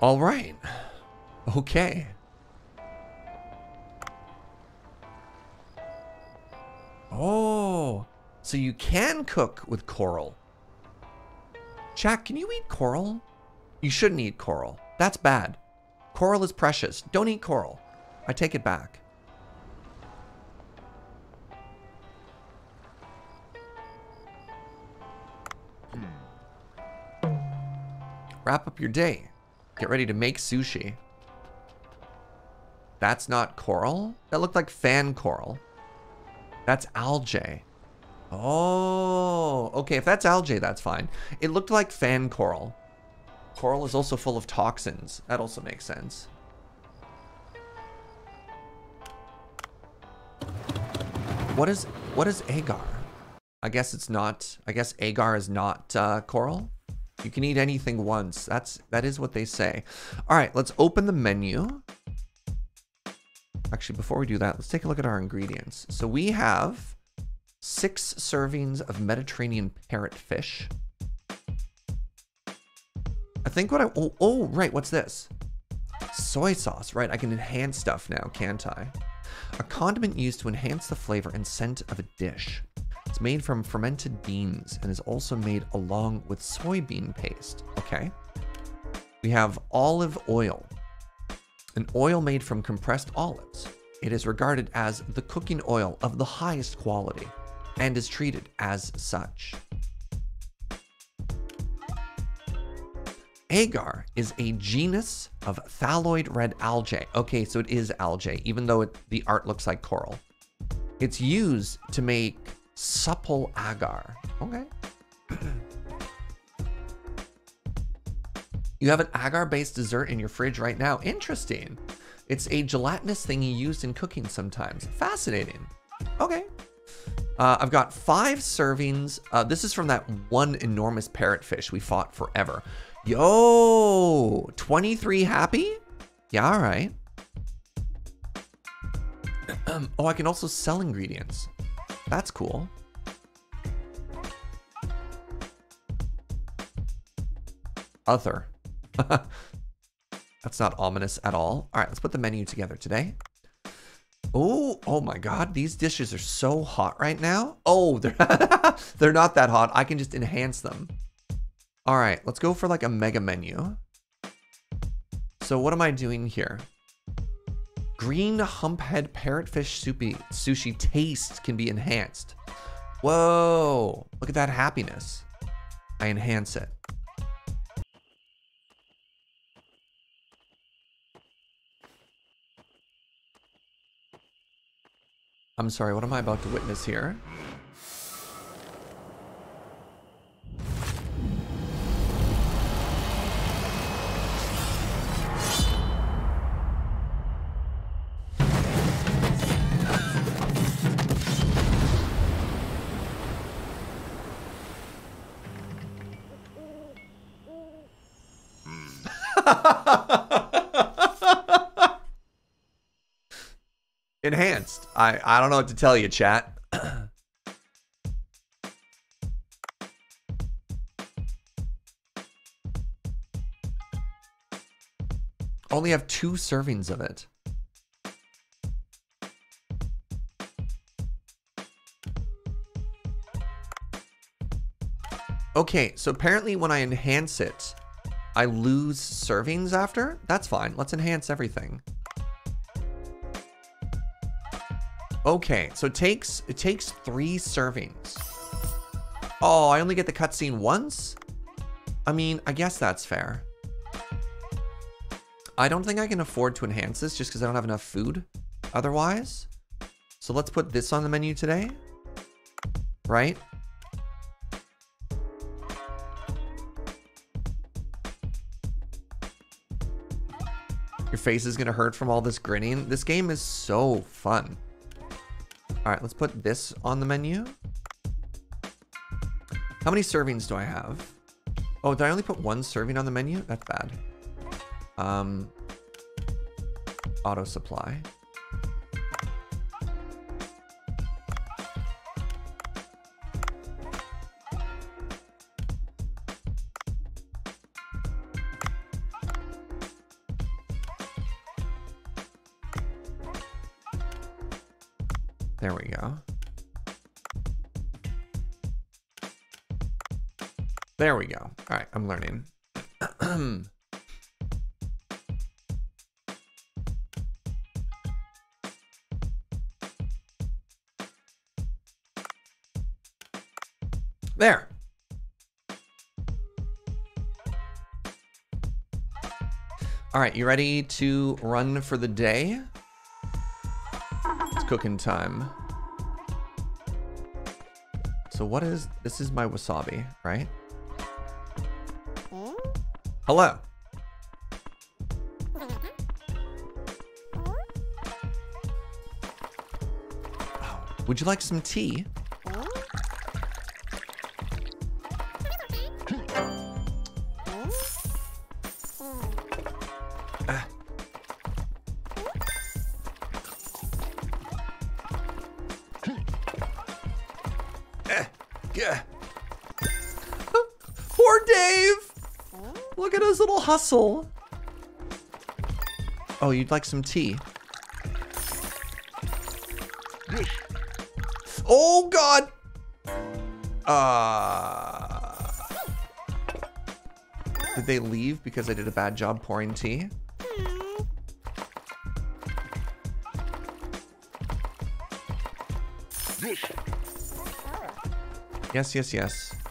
All right. Okay. Oh, so you can cook with coral. Jack, can you eat coral? You shouldn't eat coral. That's bad. Coral is precious. Don't eat coral. I take it back. Hmm. Wrap up your day. Get ready to make sushi. That's not coral? That looked like fan coral. That's algae. Oh, okay. If that's algae, that's fine. It looked like fan coral. Coral is also full of toxins. That also makes sense. What is what is agar? I guess it's not. I guess agar is not uh, coral. You can eat anything once. That's that is what they say. All right, let's open the menu. Actually, before we do that, let's take a look at our ingredients. So we have six servings of Mediterranean parrot fish. I think what I oh, oh right, what's this? soy sauce, right? I can enhance stuff now, can't I? A condiment used to enhance the flavor and scent of a dish. It's made from fermented beans and is also made along with soybean paste. Okay. We have olive oil, an oil made from compressed olives. It is regarded as the cooking oil of the highest quality and is treated as such. Agar is a genus of thalloid red algae. Okay, so it is algae, even though it, the art looks like coral. It's used to make supple agar. Okay. you have an agar based dessert in your fridge right now. Interesting. It's a gelatinous thing you use in cooking sometimes. Fascinating. Okay. Uh, I've got five servings. Uh, this is from that one enormous parrotfish we fought forever. Yo, 23 happy? Yeah, all right. oh, I can also sell ingredients. That's cool. Other. That's not ominous at all. All right, let's put the menu together today. Oh, oh my God, these dishes are so hot right now. Oh, they're, they're not that hot. I can just enhance them. All right, let's go for like a mega menu. So what am I doing here? Green humphead parrotfish soupy sushi taste can be enhanced. Whoa, look at that happiness. I enhance it. I'm sorry, what am I about to witness here? Enhanced. I, I don't know what to tell you, chat. Only have two servings of it. Okay, so apparently when I enhance it, I lose servings after? That's fine. Let's enhance everything. Okay, so it takes it takes three servings. Oh, I only get the cutscene once? I mean, I guess that's fair. I don't think I can afford to enhance this just because I don't have enough food otherwise. So let's put this on the menu today. Right? Your face is gonna hurt from all this grinning. This game is so fun. All right, let's put this on the menu. How many servings do I have? Oh, did I only put one serving on the menu? That's bad. Um, auto supply. There we go. All right, I'm learning. there. All right, you ready to run for the day? It's cooking time. So what is, this is my wasabi, right? Hello. Would you like some tea? Hustle. Oh, you'd like some tea? Oh God! Uh, did they leave because I did a bad job pouring tea? Yes, yes, yes.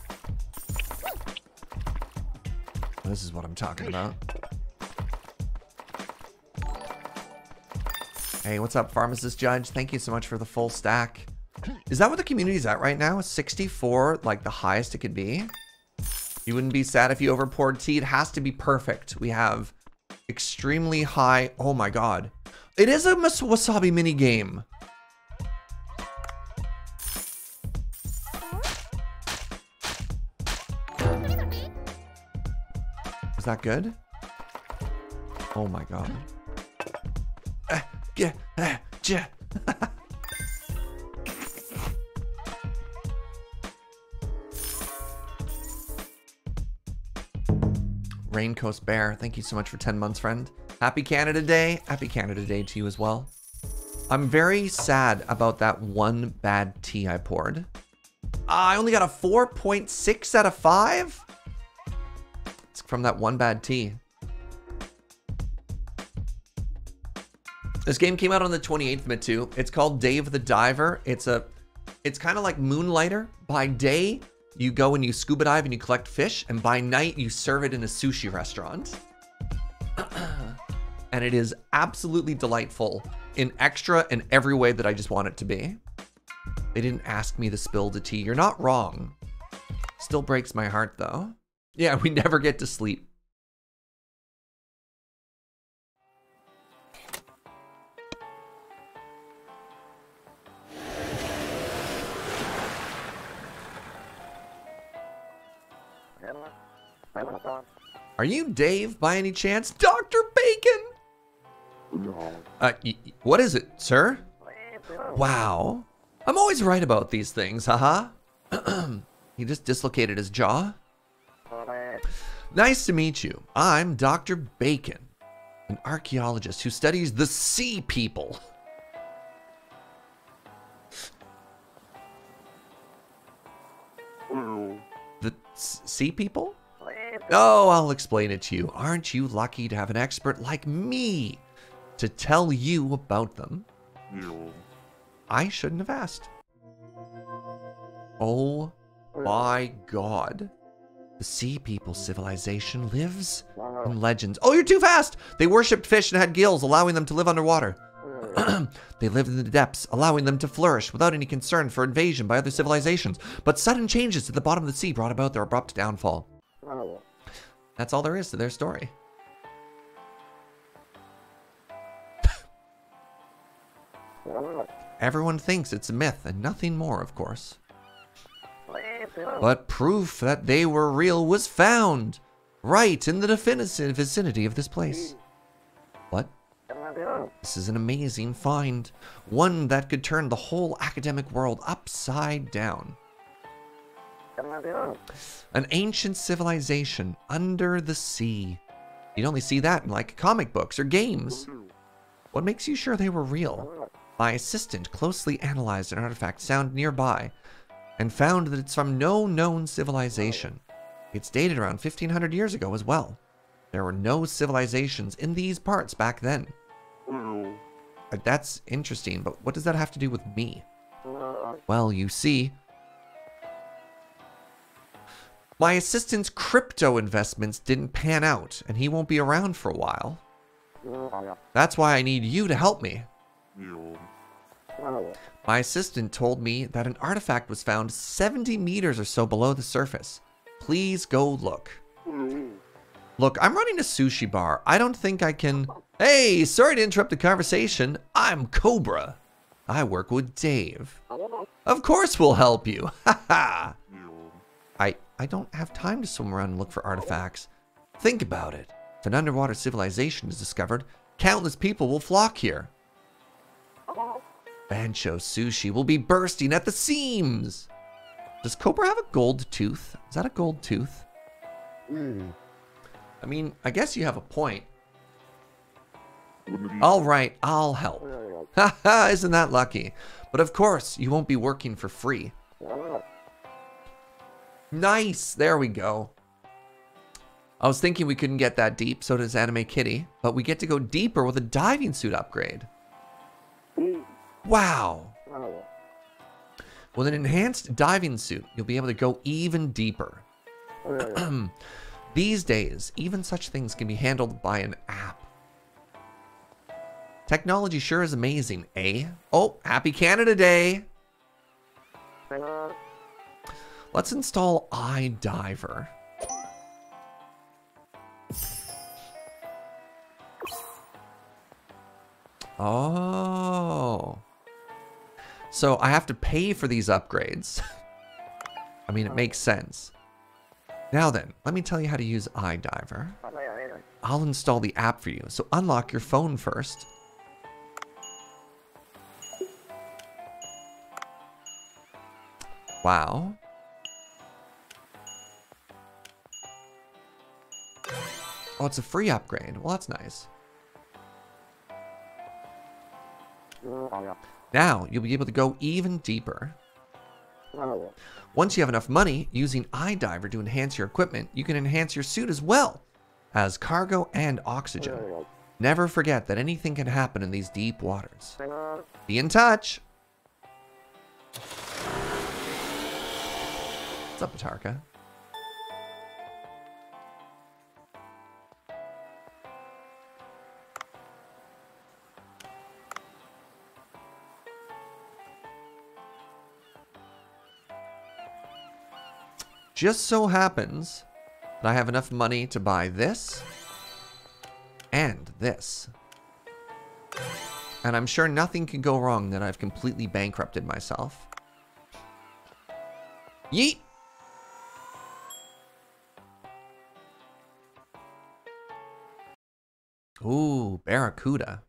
This is what I'm talking about. Hey, what's up, Pharmacist Judge? Thank you so much for the full stack. Is that what the community's at right now? 64, like the highest it could be? You wouldn't be sad if you over poured tea. It has to be perfect. We have extremely high. Oh my god. It is a wasabi mini game. That good? Oh my god. Ah, yeah, ah, ja. Rain Coast Bear, thank you so much for 10 months, friend. Happy Canada Day. Happy Canada Day to you as well. I'm very sad about that one bad tea I poured. I only got a 4.6 out of 5? From that one bad tea. This game came out on the 28th, Mitu. It's called Dave the Diver. It's a, it's kind of like Moonlighter. By day, you go and you scuba dive and you collect fish, and by night you serve it in a sushi restaurant. and it is absolutely delightful in extra and every way that I just want it to be. They didn't ask me to spill the tea. You're not wrong. Still breaks my heart though. Yeah, we never get to sleep. Are you Dave by any chance? Dr. Bacon! No. Uh, what is it, sir? Wow. I'm always right about these things, haha. he just dislocated his jaw. Nice to meet you. I'm Dr. Bacon, an archaeologist who studies the sea people. The sea people? Oh, I'll explain it to you. Aren't you lucky to have an expert like me to tell you about them? you. I shouldn't have asked. Oh my god. The sea people civilization lives in legends. Oh, you're too fast! They worshipped fish and had gills, allowing them to live underwater. Mm. they lived in the depths, allowing them to flourish without any concern for invasion by other civilizations. But sudden changes at the bottom of the sea brought about their abrupt downfall. That's all there is to their story. Everyone thinks it's a myth, and nothing more, of course. But proof that they were real was found right in the definitive vicinity of this place. What? This is an amazing find, one that could turn the whole academic world upside down. An ancient civilization under the sea. You'd only see that in like comic books or games. What makes you sure they were real? My assistant closely analyzed an artifact found nearby and found that it's from no known civilization. It's dated around 1500 years ago as well. There were no civilizations in these parts back then. Well, Uh, That's interesting, but what does that have to do with me? Well, you see, my assistant's crypto investments didn't pan out, and he won't be around for a while. That's why I need you to help me. My assistant told me that an artifact was found 70 meters or so below the surface. Please go look. Look, I'm running a sushi bar. I don't think I can. Hey, sorry to interrupt the conversation. I'm Cobra. I work with Dave. Of course we'll help you. Ha ha. I I don't have time to swim around and look for artifacts. Think about it. If an underwater civilization is discovered, countless people will flock here. Bancho sushi will be bursting at the seams. Does Cobra have a gold tooth? Is that a gold tooth? I mean, I guess you have a point. All right, I'll help. Haha, isn't that lucky? But of course, you won't be working for free. Nice, there we go. I was thinking we couldn't get that deep, so does Anime Kitty, but we get to go deeper with a diving suit upgrade. Wow. With an enhanced diving suit, you'll be able to go even deeper. These days, even such things can be handled by an app. Technology sure is amazing, eh? Oh, happy Canada Day! Let's install iDiver. Oh. So I have to pay for these upgrades. I mean, it makes sense. Now then, let me tell you how to use iDiver. I'll install the app for you, so unlock your phone first. Wow. Oh, it's a free upgrade. Well, that's nice. Now, you'll be able to go even deeper. Once you have enough money, using iDiver to enhance your equipment, you can enhance your suit as well as cargo and oxygen. Never forget that anything can happen in these deep waters. Be in touch. What's up, Atarka? Just so happens that I have enough money to buy this and this. And I'm sure nothing can go wrong that I've completely bankrupted myself. Yeet! Ooh, Barracuda.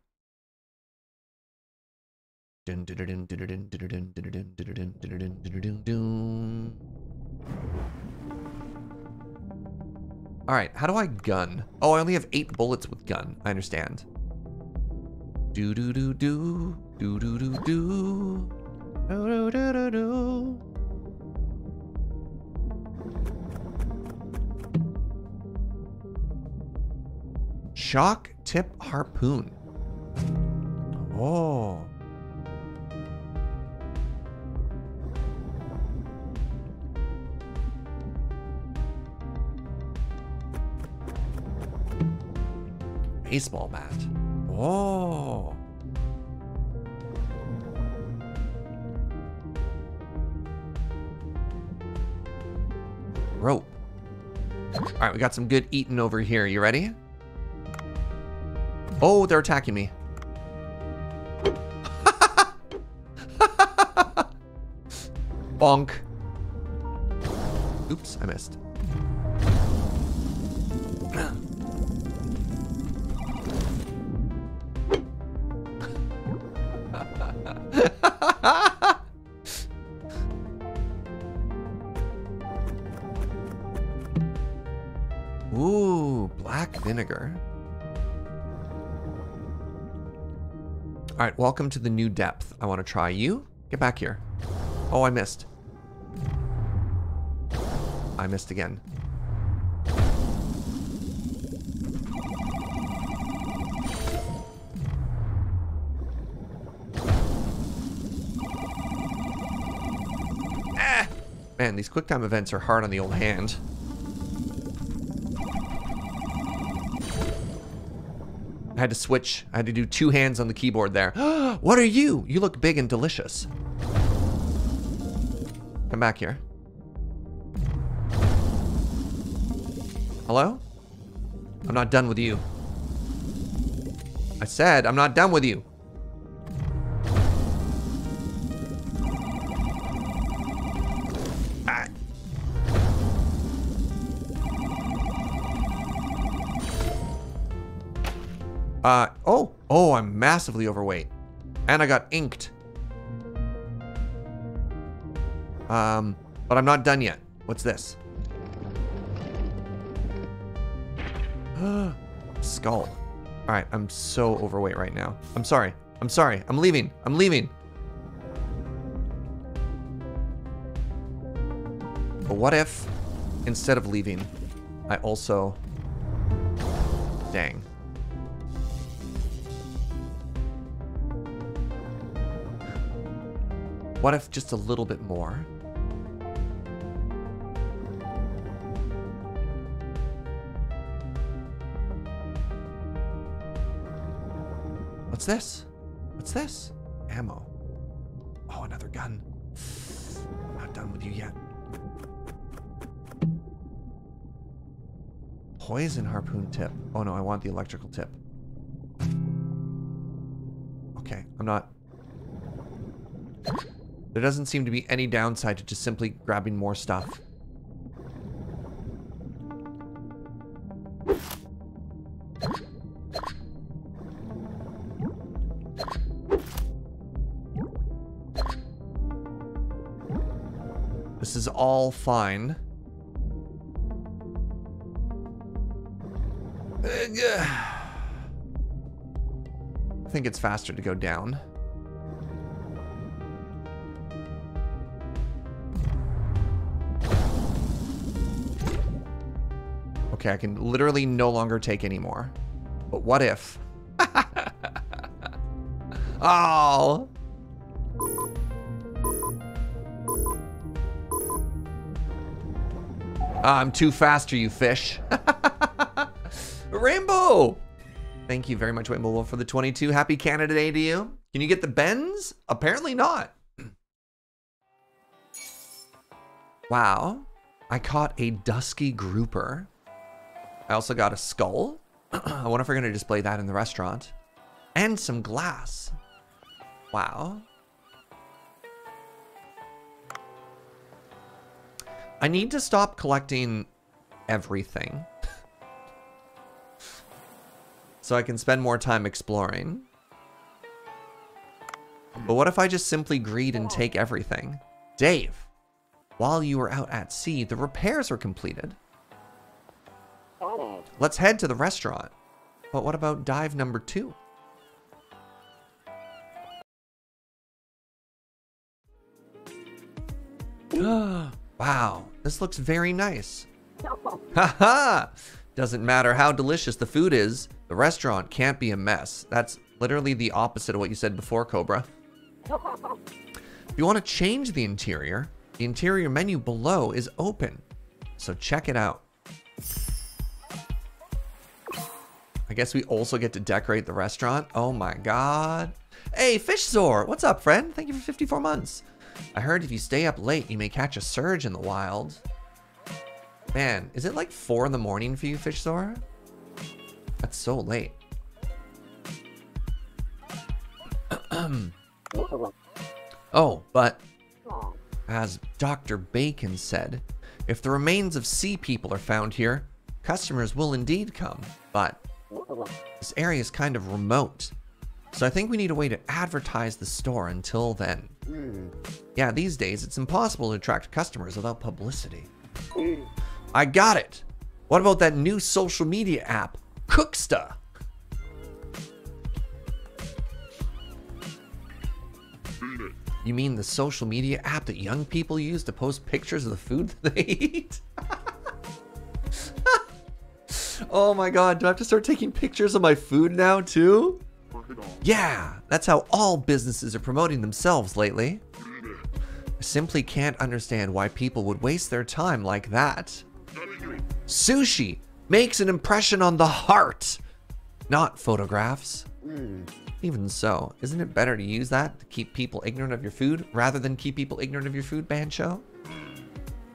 All right, how do I gun? Oh, I only have eight bullets with gun. I understand. Do do do do do do do do do do do do. Shock tip harpoon. Oh. Baseball bat. Oh. Rope. All right, we got some good eating over here. You ready? Oh, they're attacking me. Bonk. Oops, I missed. Welcome to the new depth. I want to try you. Get back here. Oh, I missed. I missed again. Ah! Man, these quick time events are hard on the old hand. Had to switch. I had to do two hands on the keyboard there. what are you? You look big and delicious. Come back here. Hello? I'm not done with you. I said I'm not done with you. Uh, oh, oh, I'm massively overweight. And I got inked. Um, but I'm not done yet. What's this? Skull. All right, I'm so overweight right now. I'm sorry. I'm sorry. I'm leaving. I'm leaving. But what if, instead of leaving, I also. Dang. What if just a little bit more? What's this? What's this? Ammo. Oh, another gun. I'm not done with you yet. Poison harpoon tip. Oh no, I want the electrical tip. Okay, I'm not. There doesn't seem to be any downside to just simply grabbing more stuff. This is all fine. I think it's faster to go down. Okay, I can literally no longer take any more. But what if? oh! I'm too fast for you, fish. Rainbow! Thank you very much, Rainbow Wolf, for the 22. Happy Canada Day to you. Can you get the bends? Apparently not. wow. I caught a dusky grouper. I also got a skull. I wonder if we're going to display that in the restaurant. And some glass. Wow. I need to stop collecting everything. so I can spend more time exploring. But what if I just simply greed and take everything? Dave, while you were out at sea, the repairs were completed. Oh. Let's head to the restaurant. But what about dive number two? wow, this looks very nice. Oh. Haha! Doesn't matter how delicious the food is, the restaurant can't be a mess. That's literally the opposite of what you said before, Cobra. If you want to change the interior, the interior menu below is open. So check it out. I guess we also get to decorate the restaurant. Oh my god. Hey, Fishzor! What's up, friend? Thank you for 54 months. I heard if you stay up late, you may catch a surge in the wild. Man, is it like 4 in the morning for you, Fishzor? That's so late. oh, but as Dr. Bacon said, if the remains of sea people are found here, customers will indeed come. But this area is kind of remote. So I think we need a way to advertise the store until then. Hmm. Yeah, these days it's impossible to attract customers without publicity. Hmm. I got it. What about that new social media app, Cooksta? Hmm. You mean the social media app that young people use to post pictures of the food that they eat? oh my god, do I have to start taking pictures of my food now too? Yeah, that's how all businesses are promoting themselves lately. I simply can't understand why people would waste their time like that. Sushi makes an impression on the heart, not photographs. Even so, isn't it better to use that to keep people ignorant of your food rather than keep people ignorant of your food, Bancho?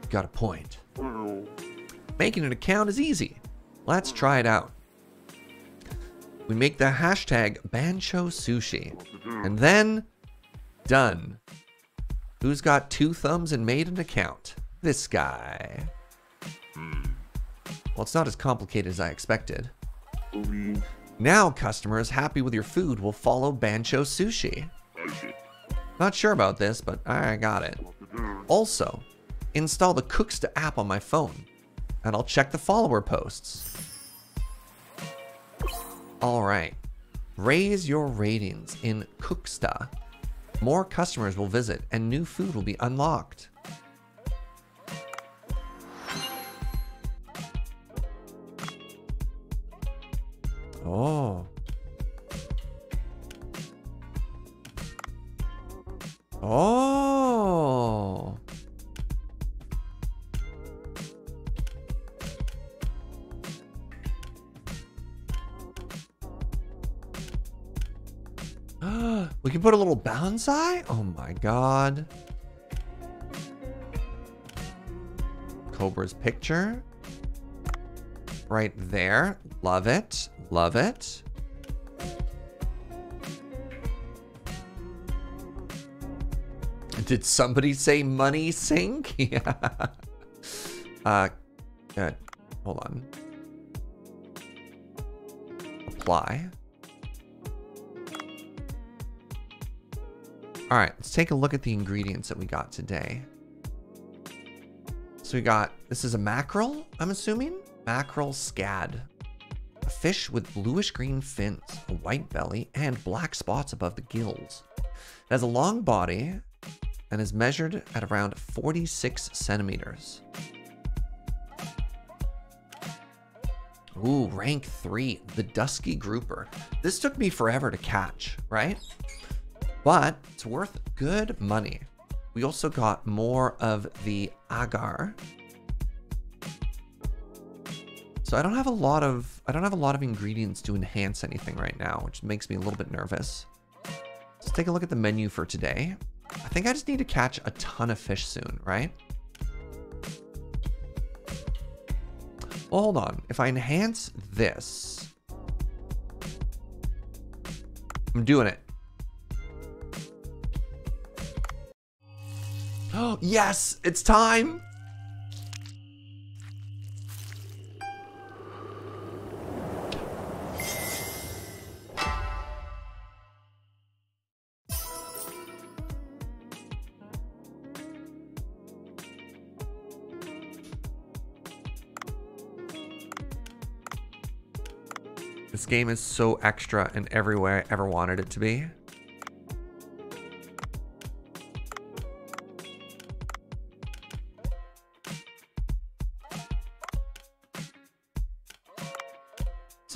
Got a point. Making an account is easy. Let's try it out. We make the hashtag Bancho Sushi. And then, done. Who's got two thumbs and made an account? This guy. Well, it's not as complicated as I expected. Now, customers happy with your food will follow Bancho Sushi. Not sure about this, but I got it. Also, install the Cooksta app on my phone, and I'll check the follower posts. All right. Raise your ratings in Cooksta. More customers will visit and new food will be unlocked. Oh. Oh. we can put a little bonsai? Oh my god. Cobra's picture. Right there. Love it. Love it. Did somebody say money sink? yeah. Uh. Hold on. Apply. All right, let's take a look at the ingredients that we got today. So we got, this is a mackerel, I'm assuming? Mackerel scad. A fish with bluish green fins, a white belly, and black spots above the gills. It has a long body and is measured at around 46 centimeters. Ooh, rank three, the Dusky Grouper. This took me forever to catch, right? But it's worth good money. We also got more of the agar. So I don't have a lot of I don't have a lot of ingredients to enhance anything right now, which makes me a little bit nervous. Let's take a look at the menu for today. I think I just need to catch a ton of fish soon, right? Well, hold on. If I enhance this, I'm doing it. Oh, yes, it's time. This game is so extra in every way I ever wanted it to be.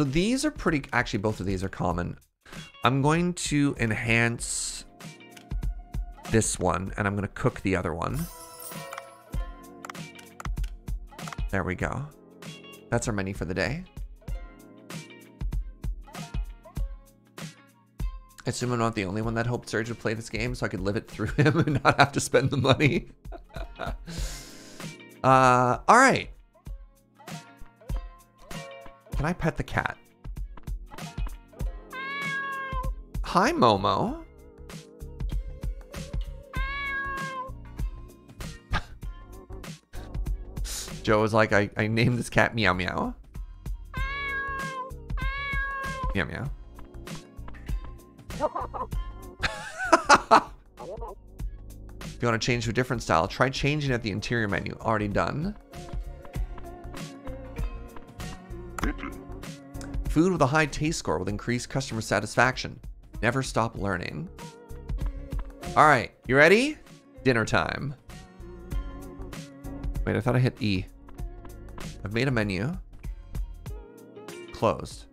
So these are pretty, actually both of these are common. I'm going to enhance this one and I'm going to cook the other one. There we go. That's our menu for the day. I assume I'm not the only one that hoped Serge would play this game so I could live it through him and not have to spend the money. uh, all right. Can I pet the cat? Hi, Momo. Joe was like, I, I named this cat Meow Meow. Meow Meow. if you want to change to a different style, try changing at the interior menu. Already done. Food with a high taste score will increase customer satisfaction. Never stop learning. All right, you ready? Dinner time. Wait, I thought I hit E. I've made a menu. Closed.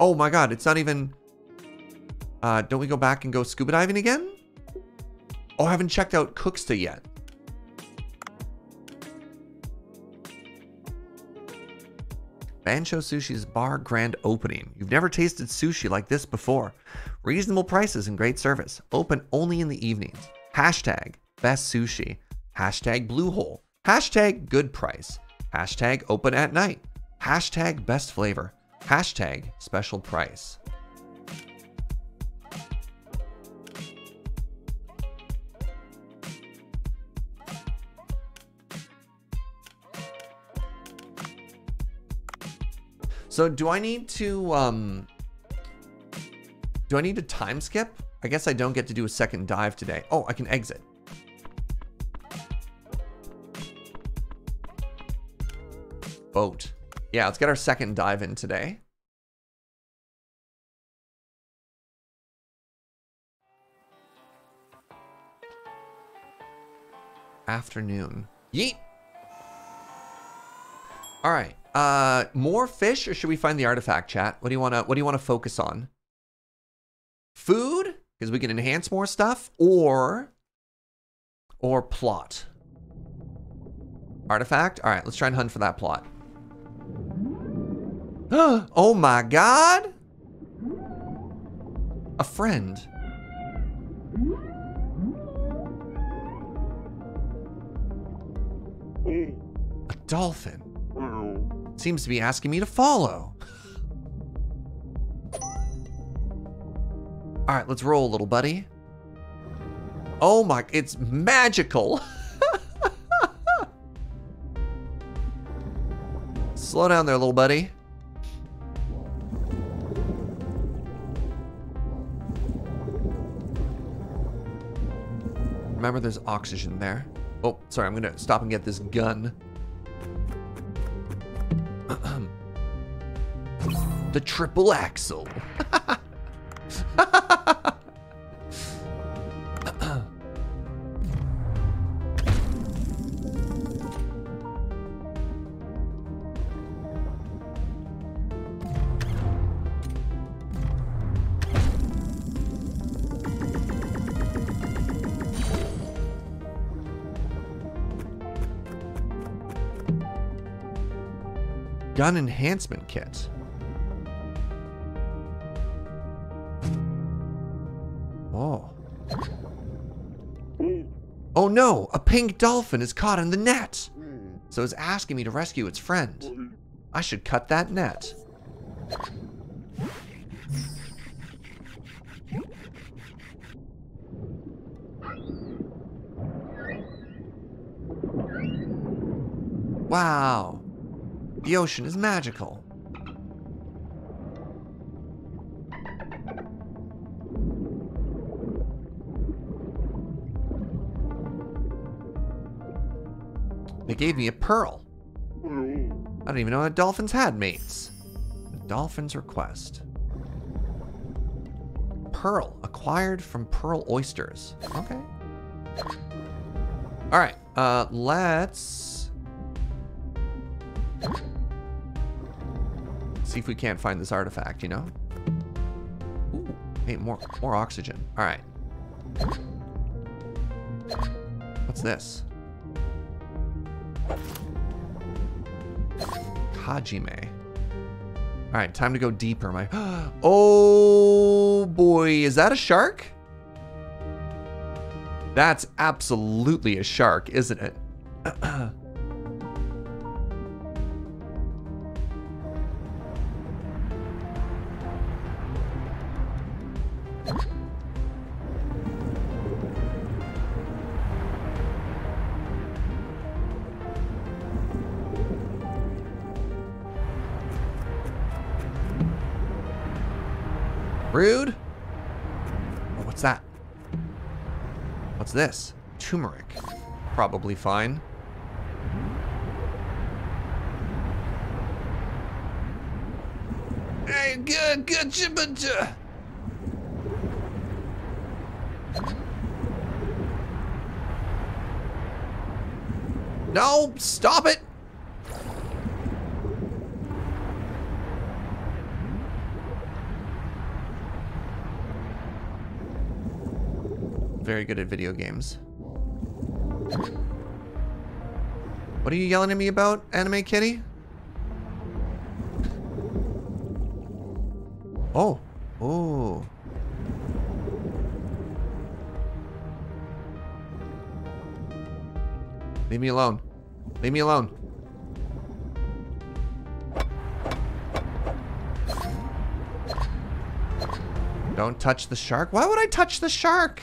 Oh my god, it's not even... Uh, don't we go back and go scuba diving again? Oh, I haven't checked out Cooksta yet. Bancho Sushi's bar grand opening. You've never tasted sushi like this before. Reasonable prices and great service. Open only in the evenings. Hashtag best sushi. Hashtag blue hole. Hashtag good price. Hashtag open at night. Hashtag best flavor. Hashtag special price. So do I need to um do I need to time skip? I guess I don't get to do a second dive today. Oh, I can exit. Boat. Yeah, let's get our second dive in today. Afternoon. Yeet. All right. Uh, more fish, or should we find the artifact? Chat. What do you wanna What do you wanna focus on? Food, because we can enhance more stuff, or or plot. Artifact. All right. Let's try and hunt for that plot. oh my god! A friend. A dolphin. Seems to be asking me to follow. All right, let's roll, little buddy. Oh my, it's magical. Slow down there, little buddy. Remember, there's oxygen there. Oh, sorry, I'm gonna stop and get this gun. The triple axle. Gun enhancement kit. No, a pink dolphin is caught in the net. Hmm. So it's asking me to rescue its friend. I should cut that net. Wow. The ocean is magical. Gave me a pearl. Oh. I don't even know that dolphins had mates. The dolphin's request. Pearl acquired from pearl oysters. Okay. All right. Uh, let's see if we can't find this artifact. You know. Ooh, hey, more more oxygen. All right. What's this? Hajime. All right, time to go deeper. My, oh boy, is that a shark? That's absolutely a shark, isn't it? this? Turmeric. Probably fine. Hey, good, good, good. No, stop it. Very good at video games. What are you yelling at me about, Anime Kitty? Oh. Oh. Leave me alone. Leave me alone. Don't touch the shark. Why would I touch the shark?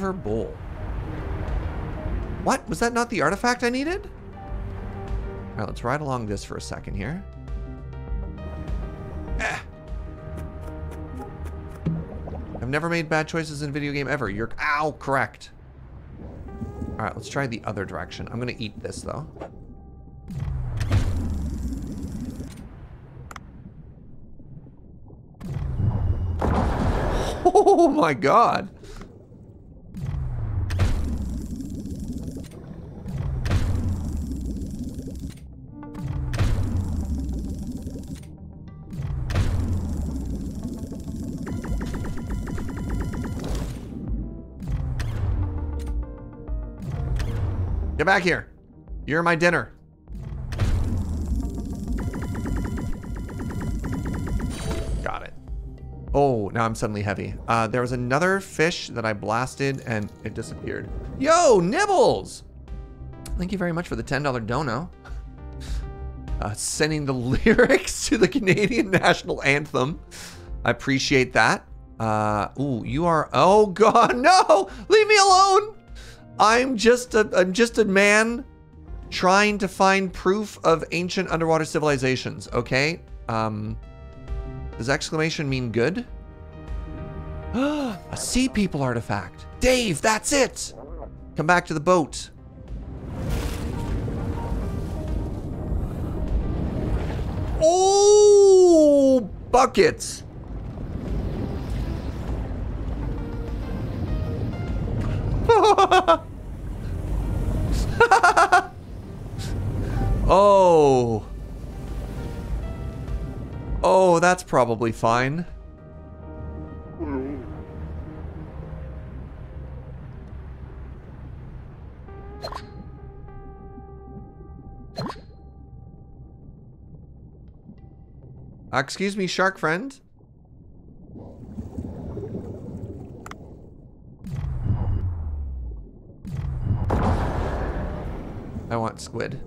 Silver bowl. What? Was that not the artifact I needed? All right, let's ride along this for a second here. Ah. I've never made bad choices in video game ever. You're, ow, correct. All right, let's try the other direction. I'm gonna eat this though. Oh my god. Back here. You're my dinner. Got it. Oh, now I'm suddenly heavy. Uh, there was another fish that I blasted and it disappeared. Yo, Nibbles! Thank you very much for the $10 dono. Uh, sending the lyrics to the Canadian national anthem. I appreciate that. Uh, ooh, you are, oh God, no! Leave me alone! I'm just a, I'm just a man trying to find proof of ancient underwater civilizations, okay? Um, does exclamation mean good? a sea people artifact. Dave, that's it! Come back to the boat. Oh, buckets. oh. Oh, that's probably fine. Uh, excuse me, shark friend. I want squid.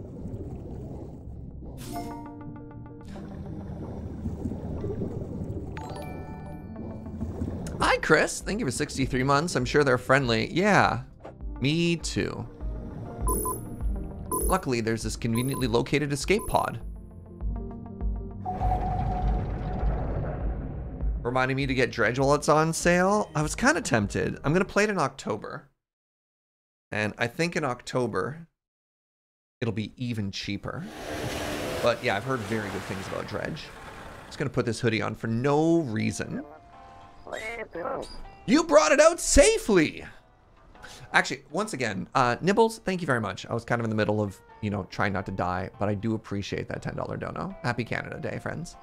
Hi, Chris. Thank you for 63 months. I'm sure they're friendly. Yeah, me too. Luckily, there's this conveniently located escape pod. Reminding me to get Dredge while it's on sale. I was kind of tempted. I'm going to play it in October. And I think in October, it'll be even cheaper. But yeah, I've heard very good things about Dredge. Just to put this hoodie on for no reason. You brought it out safely! Actually, once again, uh, Nibbles, thank you very much. I was kind of in the middle of, you know, trying not to die, but I do appreciate that $10 dono. Happy Canada Day, friends.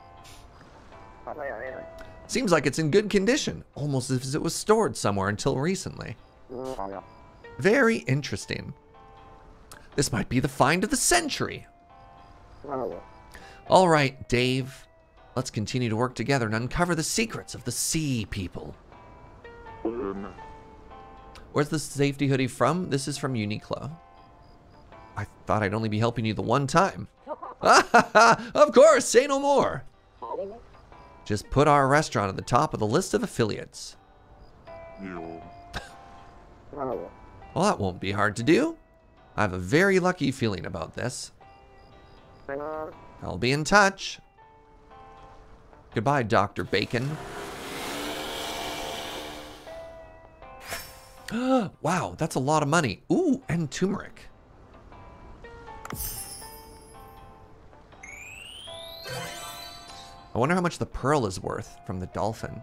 Seems like it's in good condition, almost as if it was stored somewhere until recently. Very interesting. This might be the find of the century. All right, Dave. Let's continue to work together and uncover the secrets of the sea people. Um, Where's the safety hoodie from? This is from Uniqlo. I thought I'd only be helping you the one time. of course, say no more. Just put our restaurant at the top of the list of affiliates. Well, that won't be hard to do. I have a very lucky feeling about this. I'll be in touch. Goodbye, Dr. Bacon. wow, that's a lot of money. Ooh, and turmeric. I wonder how much the pearl is worth from the dolphin.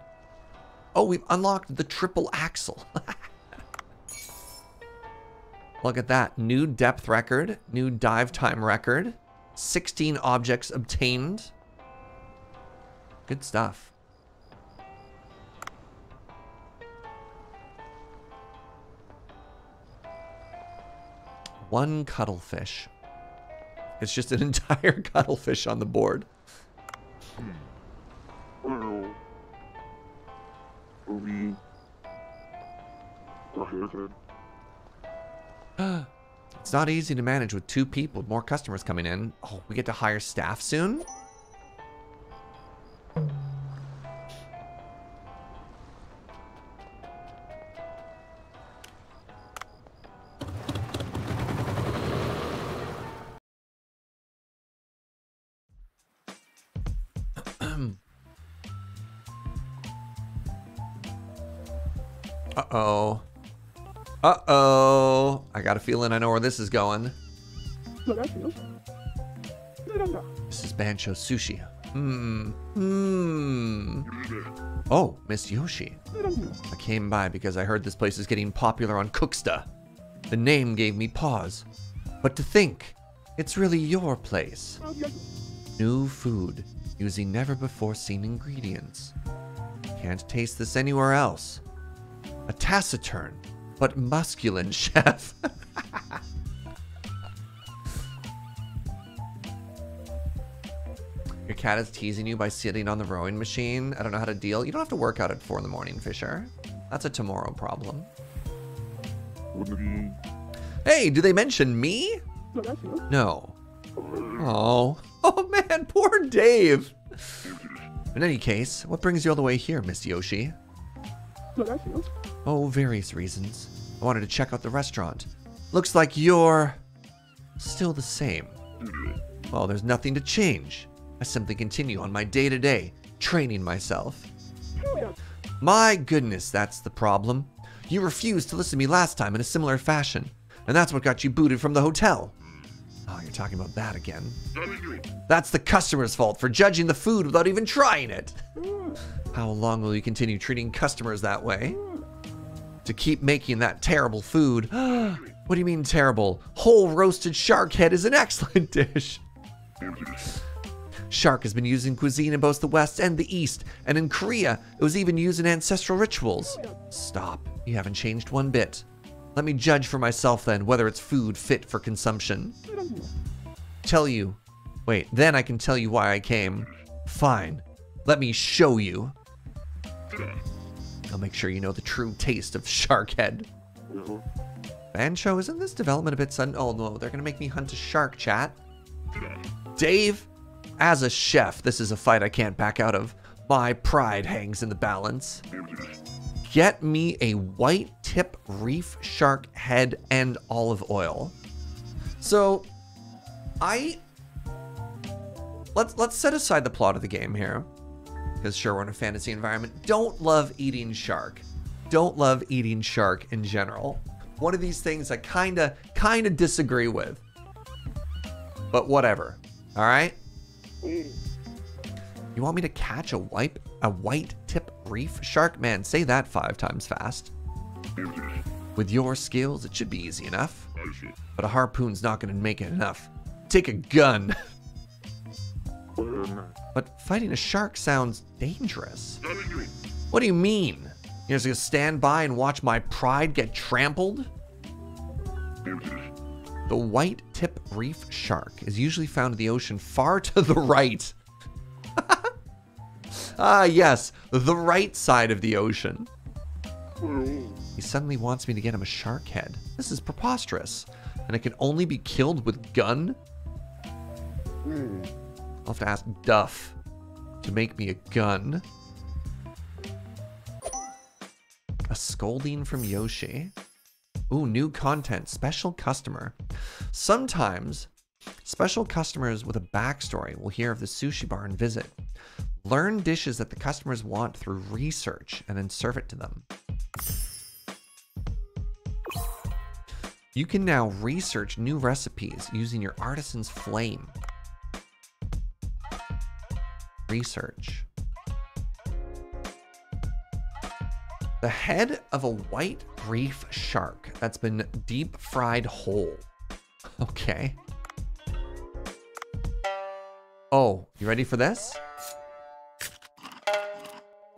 Oh, we've unlocked the triple axle. Look at that. New depth record, new dive time record, 16 objects obtained. Good stuff. One cuttlefish. It's just an entire cuttlefish on the board. Hmm. It's not easy to manage with two people, more customers coming in. Oh, we get to hire staff soon? and I know where this is going. This is Bancho Sushi. Mmm. Mmm. Oh, Miss Yoshi. I came by because I heard this place is getting popular on Cooksta. The name gave me pause. But to think, it's really your place. Oh, New food using never before seen ingredients. Can't taste this anywhere else. A taciturn but masculine chef cat is teasing you by sitting on the rowing machine. I don't know how to deal. You don't have to work out at four in the morning, Fisher. That's a tomorrow problem. Hey, do they mention me? No. Oh. Oh man, poor Dave. In any case, what brings you all the way here, Miss Yoshi? Oh, various reasons. I wanted to check out the restaurant. Looks like you're still the same. Well, there's nothing to change. I simply continue on my day to day, training myself. My goodness, that's the problem. You refused to listen to me last time in a similar fashion, and that's what got you booted from the hotel. Oh, you're talking about that again. That's the customer's fault for judging the food without even trying it. How long will you continue treating customers that way? To keep making that terrible food. what do you mean terrible? Whole roasted shark head is an excellent dish. Shark has been used in cuisine in both the West and the East, and in Korea, it was even used in ancestral rituals. Stop. You haven't changed one bit. Let me judge for myself then whether it's food fit for consumption. Tell you. Wait, then I can tell you why I came. Fine. Let me show you. I'll make sure you know the true taste of shark head. Bancho, isn't this development a bit sudden? Oh no, they're gonna make me hunt a shark, chat. Dave, as a chef, this is a fight I can't back out of. My pride hangs in the balance. Get me a white tip reef shark head and olive oil. So, I let's let's set aside the plot of the game here, because sure we're in a fantasy environment. Don't love eating shark. Don't love eating shark in general. One of these things I kinda kinda disagree with. But whatever. All right. Mm. You want me to catch a white a white tip reef shark? Man, say that five times fast. With your skills, it should be easy enough. But a harpoon's not gonna make it enough. Take a gun. but fighting a shark sounds dangerous. What do you mean? You're just gonna stand by and watch my pride get trampled? The white tip reef shark is usually found in the ocean far to the right. ah, yes, the right side of the ocean. He suddenly wants me to get him a shark head. This is preposterous. And it can only be killed with gun? I'll have to ask Duff to make me a gun. A scolding from Yoshi. Ooh, new content. Special customer. Sometimes, special customers with a backstory will hear of the sushi bar and visit. Learn dishes that the customers want through research and then serve it to them. You can now research new recipes using your artisan's flame. Research. The head of a white reef shark that's been deep fried whole. Okay. Oh, you ready for this?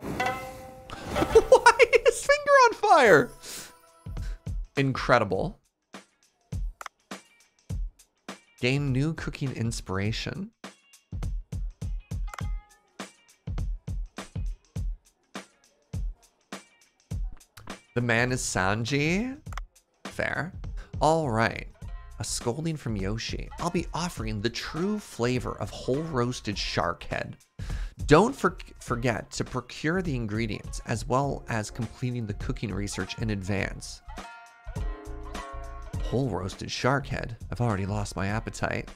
Why is finger on fire? Incredible. Gain new cooking inspiration. The man is Sanji. Fair. All right. A scolding from Yoshi. I'll be offering the true flavor of whole roasted shark head. Don't for- forget to procure the ingredients as well as completing the cooking research in advance. Whole roasted shark head. I've already lost my appetite.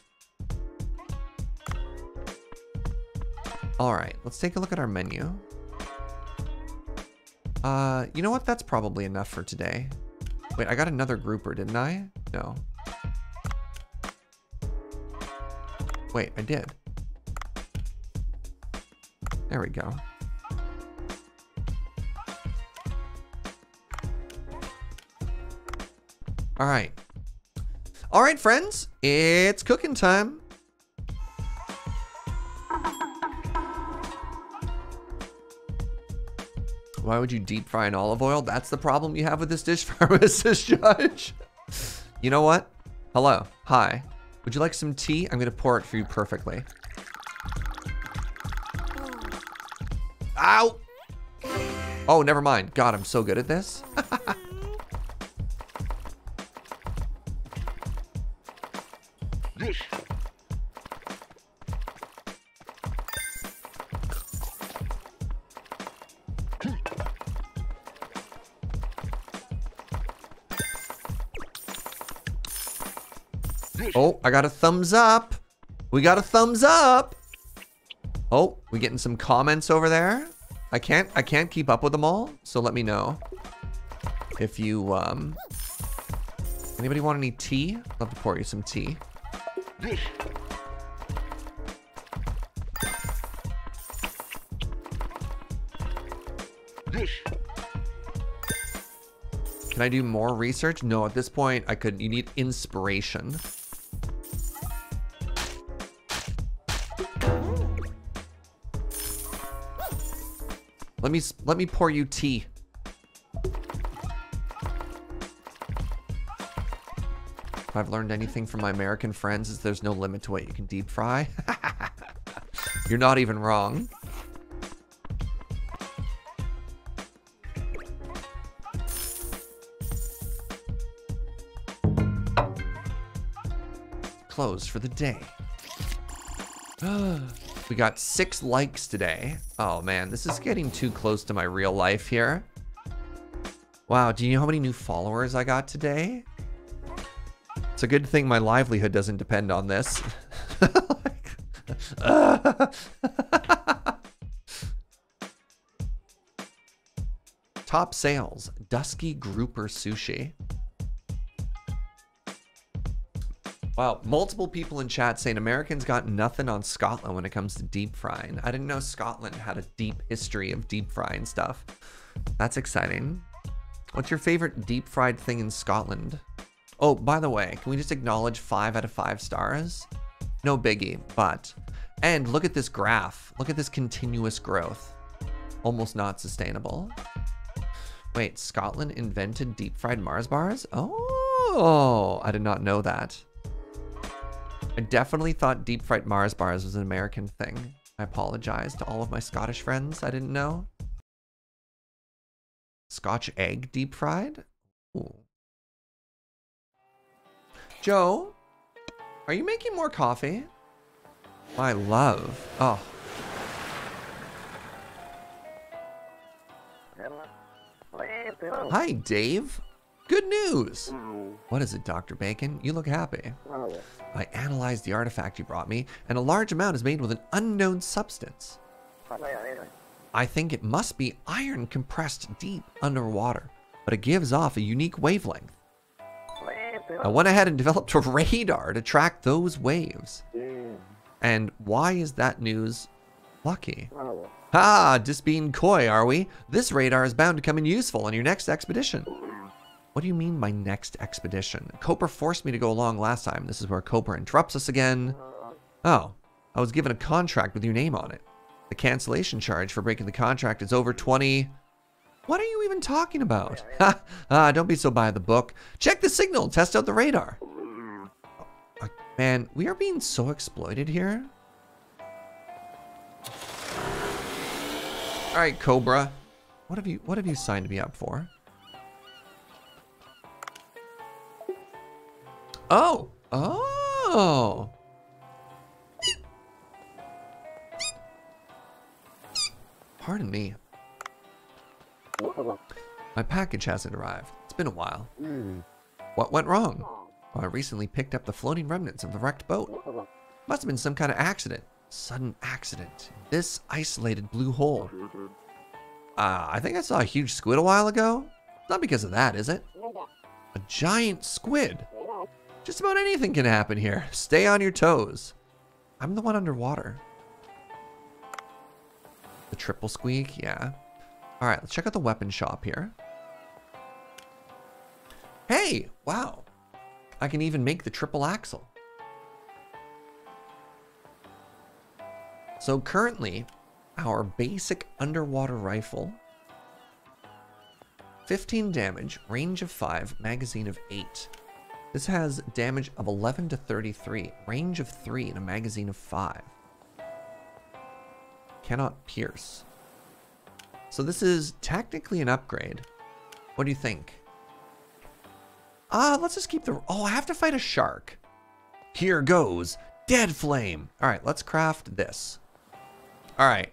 All right, let's take a look at our menu. Uh, you know what? That's probably enough for today. Wait, I got another grouper, didn't I? No. Wait, I did. There we go. All right. All right, friends, it's cooking time. Why would you deep fry in olive oil? That's the problem you have with this dish, pharmacist judge. You know what? Hello. Hi. Would you like some tea? I'm going to pour it for you perfectly. Ow! Oh, never mind. God, I'm so good at this. I got a thumbs up. We got a thumbs up. Oh, we getting some comments over there. I can't I can't keep up with them all, so let me know. If you um anybody want any tea? Love to pour you some tea. Can I do more research? No, at this point I could you need inspiration. Let me let me pour you tea. If I've learned anything from my American friends is there's no limit to what you can deep fry. You're not even wrong. Closed for the day. we got six likes today. Oh man, this is getting too close to my real life here. Wow, do you know how many new followers I got today? It's a good thing my livelihood doesn't depend on this. Top sales, Dusky Grouper Sushi. Wow, multiple people in chat saying Americans got nothing on Scotland when it comes to deep frying. I didn't know Scotland had a deep history of deep frying stuff. That's exciting. What's your favorite deep fried thing in Scotland? Oh, by the way, can we just acknowledge five out of five stars? No biggie, but. And look at this graph. Look at this continuous growth. Almost not sustainable. Wait, Scotland invented deep fried Mars bars? Oh, I did not know that. I definitely thought deep fried Mars bars was an American thing. I apologize to all of my Scottish friends. I didn't know. Scotch egg deep fried? Ooh. Joe, are you making more coffee? My love. Oh, hi, Dave. Good news. Mm. What is it, Dr. Bacon? You look happy. Oh, I analyzed the artifact you brought me, and a large amount is made with an unknown substance. I think it must be iron compressed deep underwater, but it gives off a unique wavelength. I went ahead and developed a radar to track those waves. And why is that news lucky? Ah, just being coy, are we? This radar is bound to come in useful on your next expedition. What do you mean by next expedition? Cobra forced me to go along last time. This is where Cobra interrupts us again. Oh, I was given a contract with your name on it. The cancellation charge for breaking the contract is over 20. What are you even talking about? Ha! ah, don't be so by the book. Check the signal, test out the radar. Uh, Man, we are being so exploited here. All right, Cobra. What have you what have you signed me up for? Oh. Oh. Pardon me. My package hasn't arrived. It's been a while. What went wrong? Well, I recently picked up the floating remnants of the wrecked boat. Must have been some kind of accident. Sudden accident. This isolated blue hole. Uh, I think I saw a huge squid a while ago. Not because of that, is it? A giant squid. Just about anything can happen here. Stay on your toes. I'm the one underwater. The triple squeak, yeah. All right, let's check out the weapon shop here. Hey, wow. I can even make the triple axle. So currently, our basic underwater rifle 15 damage, range of 5, magazine of 8. This has damage of 11 to 33, range of 3, and a magazine of 5. Cannot pierce. So this is technically an upgrade. What do you think? Ah, let's just keep the... Oh, I have to fight a shark. Here goes. Dead flame. All right, let's craft this. All right.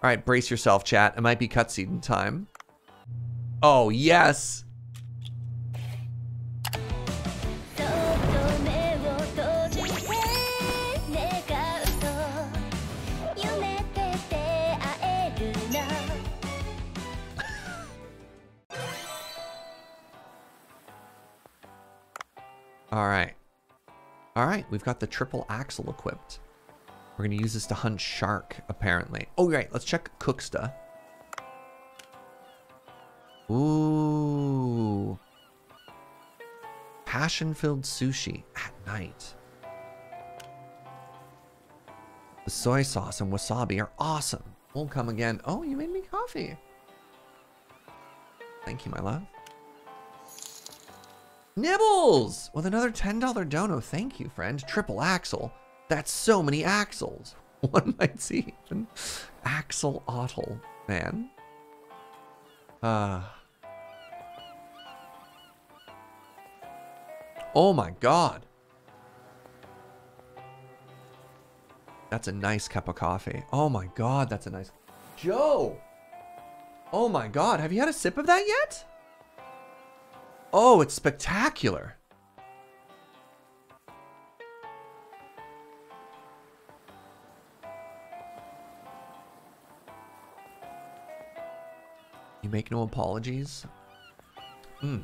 All right, brace yourself, chat. It might be cutscene time. Oh, yes. All right. All right, we've got the triple axle equipped. We're going to use this to hunt shark, apparently. Oh, right, let's check Cooksta. Ooh. Passion-filled sushi at night. The soy sauce and wasabi are awesome. Won't come again. Oh, you made me coffee. Thank you, my love. Nibbles! With another $10 dono. Thank you, friend. Triple axle. That's so many axles. One might see even. Axel Ottle, man. Ah. Oh my god. That's a nice cup of coffee. Oh my god, that's a nice. Joe! Oh my god, have you had a sip of that yet? Oh, it's spectacular. You make no apologies? Hmm.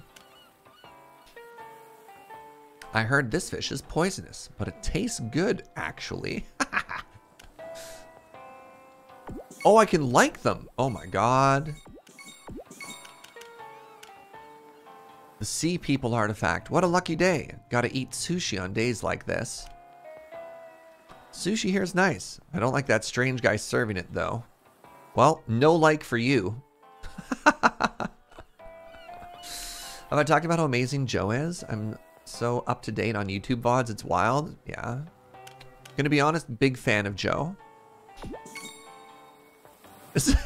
I heard this fish is poisonous, but it tastes good, actually. oh, I can like them. Oh my god. The Sea People artifact. What a lucky day. Gotta eat sushi on days like this. Sushi here is nice. I don't like that strange guy serving it, though. Well, no like for you. Have I talked about how amazing Joe is? I'm so up to date on YouTube VODs, it's wild. Yeah. Gonna be honest, big fan of Joe. Is,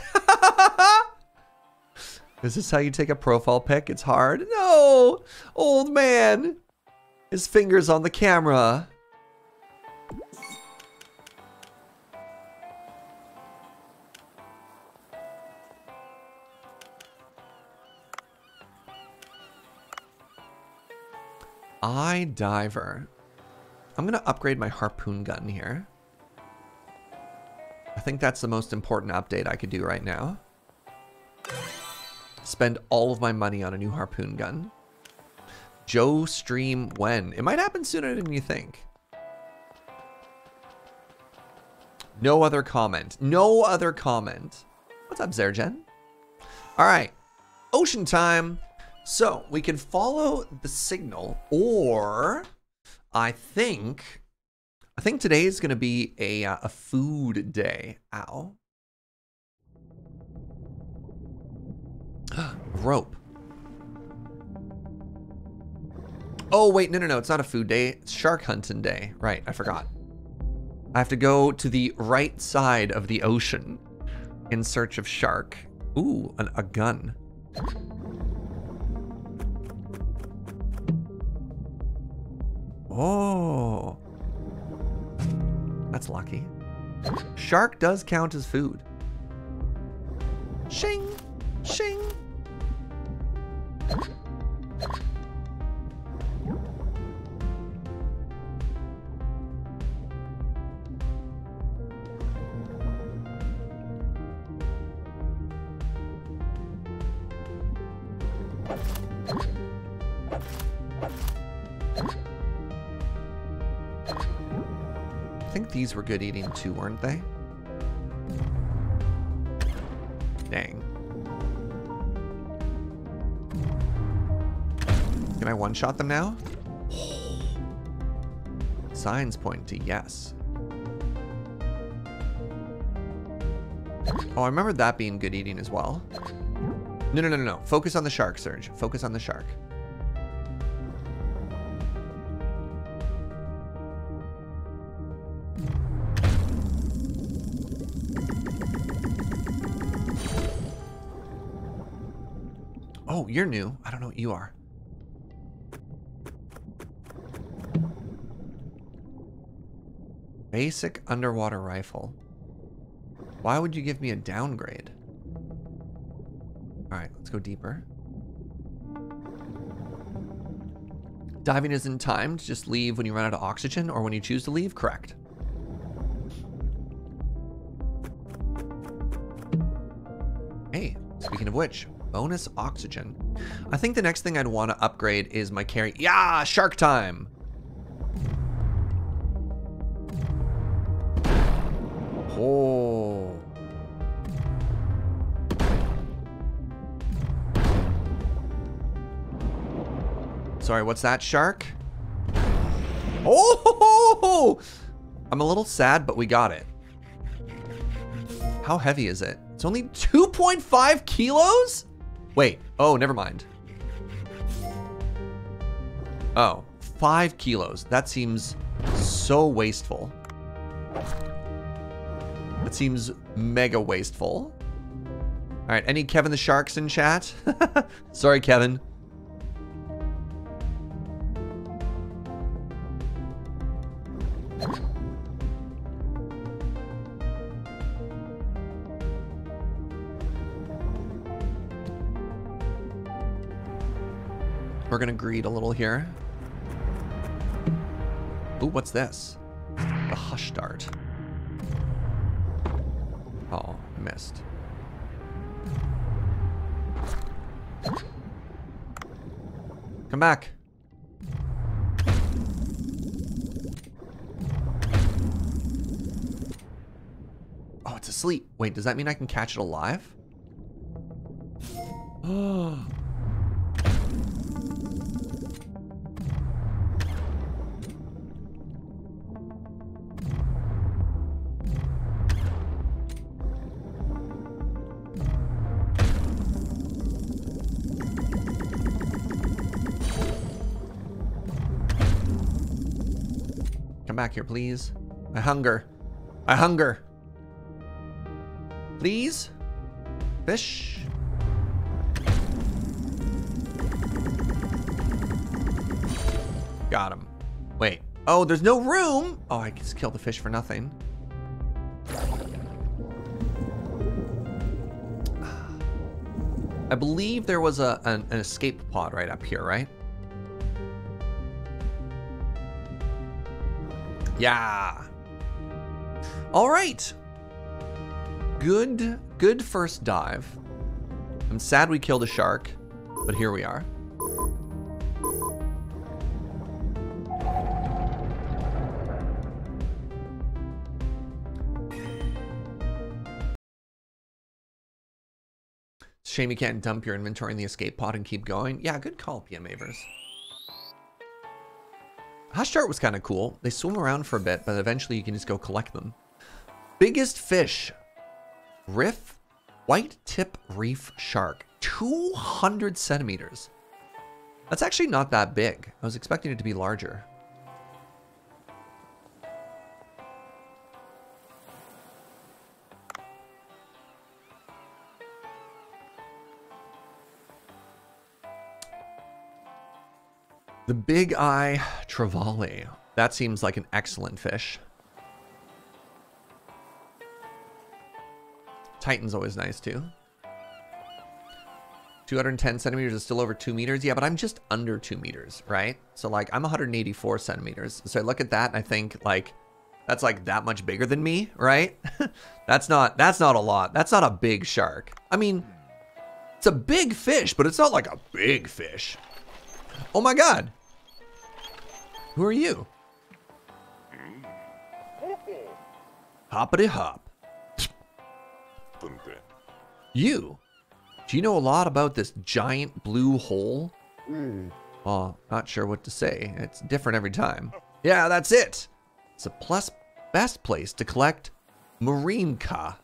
is this how you take a profile pic? It's hard. No! Oh, old man! His fingers on the camera. iDiver. I'm gonna upgrade my harpoon gun here. I think that's the most important update I could do right now. Spend all of my money on a new harpoon gun. Joe stream when? It might happen sooner than you think. No other comment. No other comment. What's up, Zergen? All right. Ocean time. So we can follow the signal, or I think, I think today is going to be a uh, a food day. Ow. Rope. Oh wait, no, no, no! It's not a food day. It's shark hunting day. Right, I forgot. I have to go to the right side of the ocean in search of shark. Ooh, an, a gun. Oh. That's lucky. Shark does count as food. Shing! Shing! Were good eating too, weren't they? Dang. Can I one-shot them now? Signs point to yes. Oh, I remember that being good eating as well. No, no, no, no, no. Focus on the shark, Serge. Focus on the shark. You're new. I don't know what you are. Basic underwater rifle. Why would you give me a downgrade? All right, let's go deeper. Diving isn't timed. Just leave when you run out of oxygen or when you choose to leave. Correct. Hey, speaking of which, bonus oxygen. I think the next thing I'd want to upgrade is my carry. Yeah, shark time. Oh. Sorry, what's that shark? Oh! I'm a little sad, but we got it. How heavy is it? It's only 2.5 kilos? Wait, oh, never mind. Oh, five kilos. That seems so wasteful. That seems mega wasteful. All right, any Kevin the Sharks in chat? Sorry, Kevin. We're gonna greed a little here. Ooh, what's this? The hush dart. Oh, missed. Come back. Oh, it's asleep. Wait, does that mean I can catch it alive? Oh. Back here, please. I hunger. I hunger. Please? Fish? Got him. Wait. Oh, there's no room! Oh, I just killed the fish for nothing. I believe there was a an, an escape pod right up here, right? Yeah. All right. Good, good first dive. I'm sad we killed a shark, but here we are. Shame you can't dump your inventory in the escape pod and keep going. Yeah, good call, PM Avers. Hush Dart was kind of cool. They swim around for a bit, but eventually you can just go collect them. Biggest fish. Riff White Tip Reef Shark. 200 centimeters. That's actually not that big. I was expecting it to be larger. The Big Eye Trevally. That seems like an excellent fish. Titan's always nice too. 210 centimeters is still over two meters. Yeah, but I'm just under two meters, right? So like I'm 184 centimeters. So I look at that and I think like, that's like that much bigger than me, right? that's not, that's not a lot. That's not a big shark. I mean, It's a big fish, but it's not like a big fish. Oh my god. Who are you? Hoppity hop. You? Do you know a lot about this giant blue hole? Well, not sure what to say. It's different every time. Yeah, that's it. It's the plus best place to collect marine ka.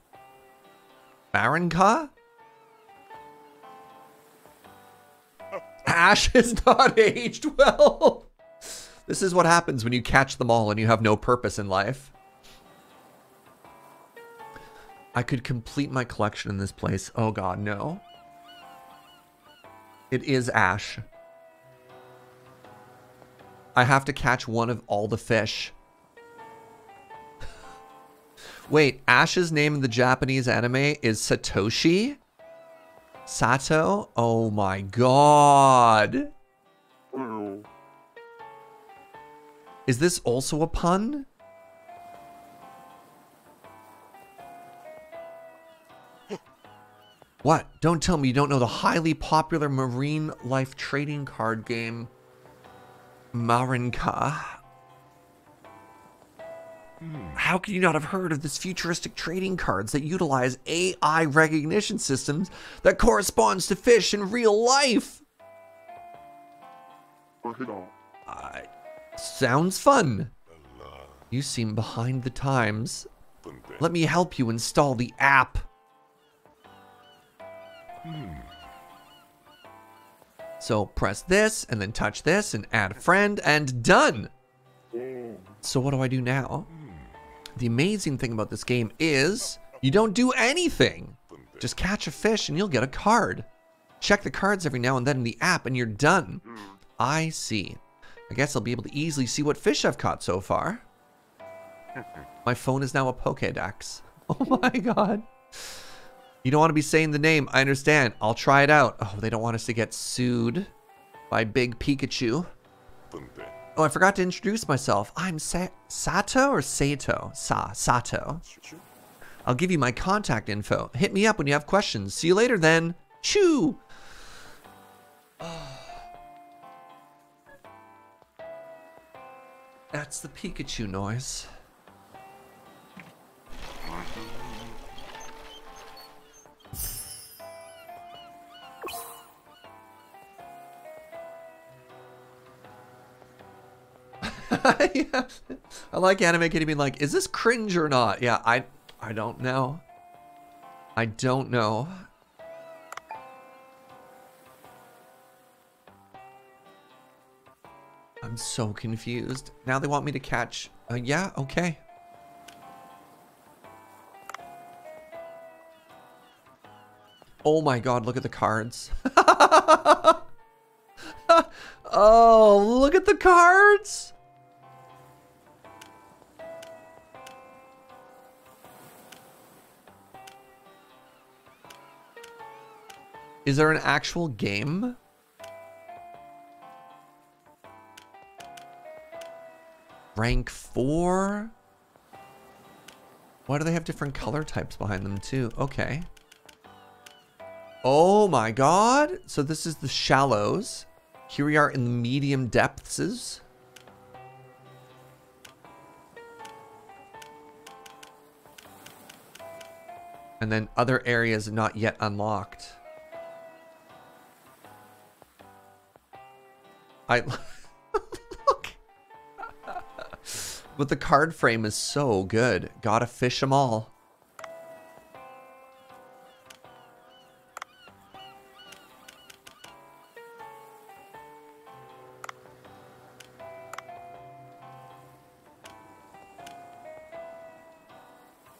Baron ka? Ash is not aged well. This is what happens when you catch them all and you have no purpose in life. I could complete my collection in this place. Oh god, no. It is Ash. I have to catch one of all the fish. Wait, Ash's name in the Japanese anime is Satoshi? Sato? Oh my god. Mm. Is this also a pun? What? Don't tell me you don't know the highly popular marine life trading card game Marinca. How can you not have heard of this futuristic trading cards that utilize AI recognition systems that corresponds to fish in real life? Uh, sounds fun. You seem behind the times. Let me help you install the app. So press this and then touch this and add a friend and done. So what do I do now? The amazing thing about this game is you don't do anything. Just catch a fish and you'll get a card. Check the cards every now and then in the app and you're done. I see. I guess I'll be able to easily see what fish I've caught so far. Mm-hmm. My phone is now a Pokédex. Oh my god. You don't want to be saying the name. I understand. I'll try it out. Oh, they don't want us to get sued by Big Pikachu. Oh, I forgot to introduce myself. I'm Sa- Sato or Sato? Sa Sato. I'll give you my contact info. Hit me up when you have questions. See you later then. Choo. That's the Pikachu noise. I like anime kitty being like, is this cringe or not? Yeah, I I don't know. I don't know. I'm so confused. Now they want me to catch. Uh, yeah, okay. Oh my god, look at the cards. oh, look at the cards. Is there an actual game? Rank 4? Why do they have different color types behind them too? Okay. Oh my god. So this is the shallows. Here we are in the medium depths. And then other areas not yet unlocked. I but the card frame is so good. Gotta fish them all.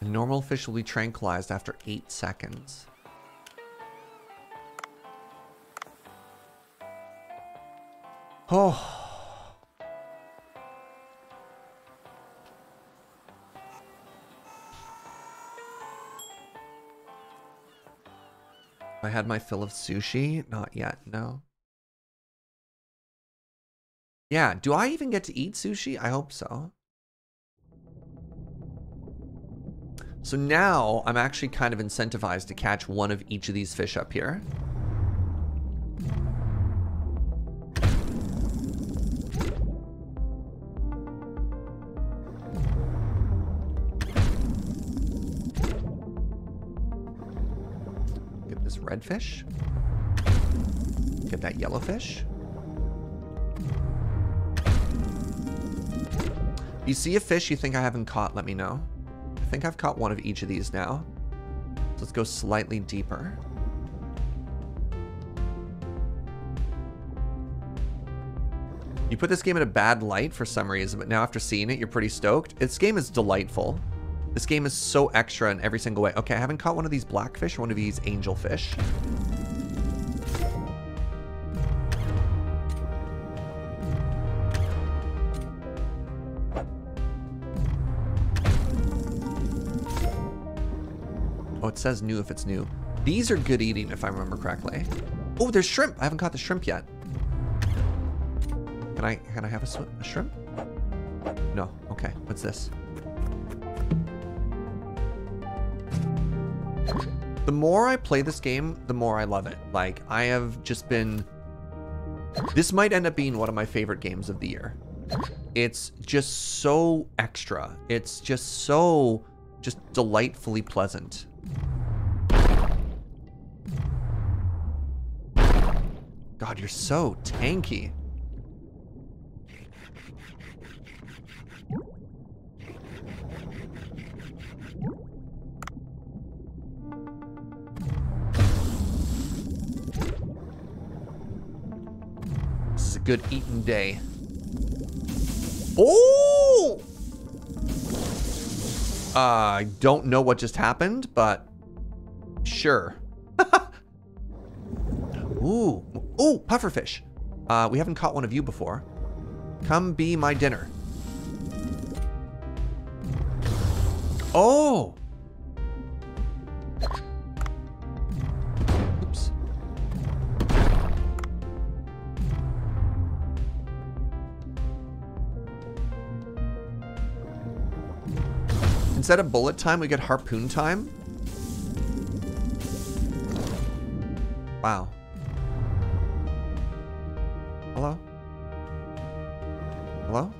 A normal fish will be tranquilized after 8 seconds. Oh. Had my fill of sushi? Not yet, no. Yeah, do I even get to eat sushi? I hope so. So now I'm actually kind of incentivized to catch one of each of these fish up here. Get this red fish. Get that yellowfish. you see a fish you think I haven't caught, let me know. I think I've caught one of each of these now. So let's go slightly deeper. You put this game in a bad light for some reason, but now after seeing it, you're pretty stoked. This game is delightful. This game is so extra in every single way. Okay, I haven't caught one of these blackfish or one of these angelfish. Oh, it says new if it's new. These are good eating if I remember correctly. Oh, there's shrimp. I haven't caught the shrimp yet. Can I can I have a, a shrimp? No. Okay. What's this? The more I play this game, the more I love it. Like I have just been this might end up being one of my favorite games of the year. It's just so extra. It's just so just delightfully pleasant. God, you're so tanky. Good eating day. Oh! Uh, I don't know what just happened, but sure. Ooh, ooh, pufferfish. Uh, we haven't caught one of you before. Come be my dinner. Oh! Instead of bullet time, we get harpoon time. Wow. Hello? Hello?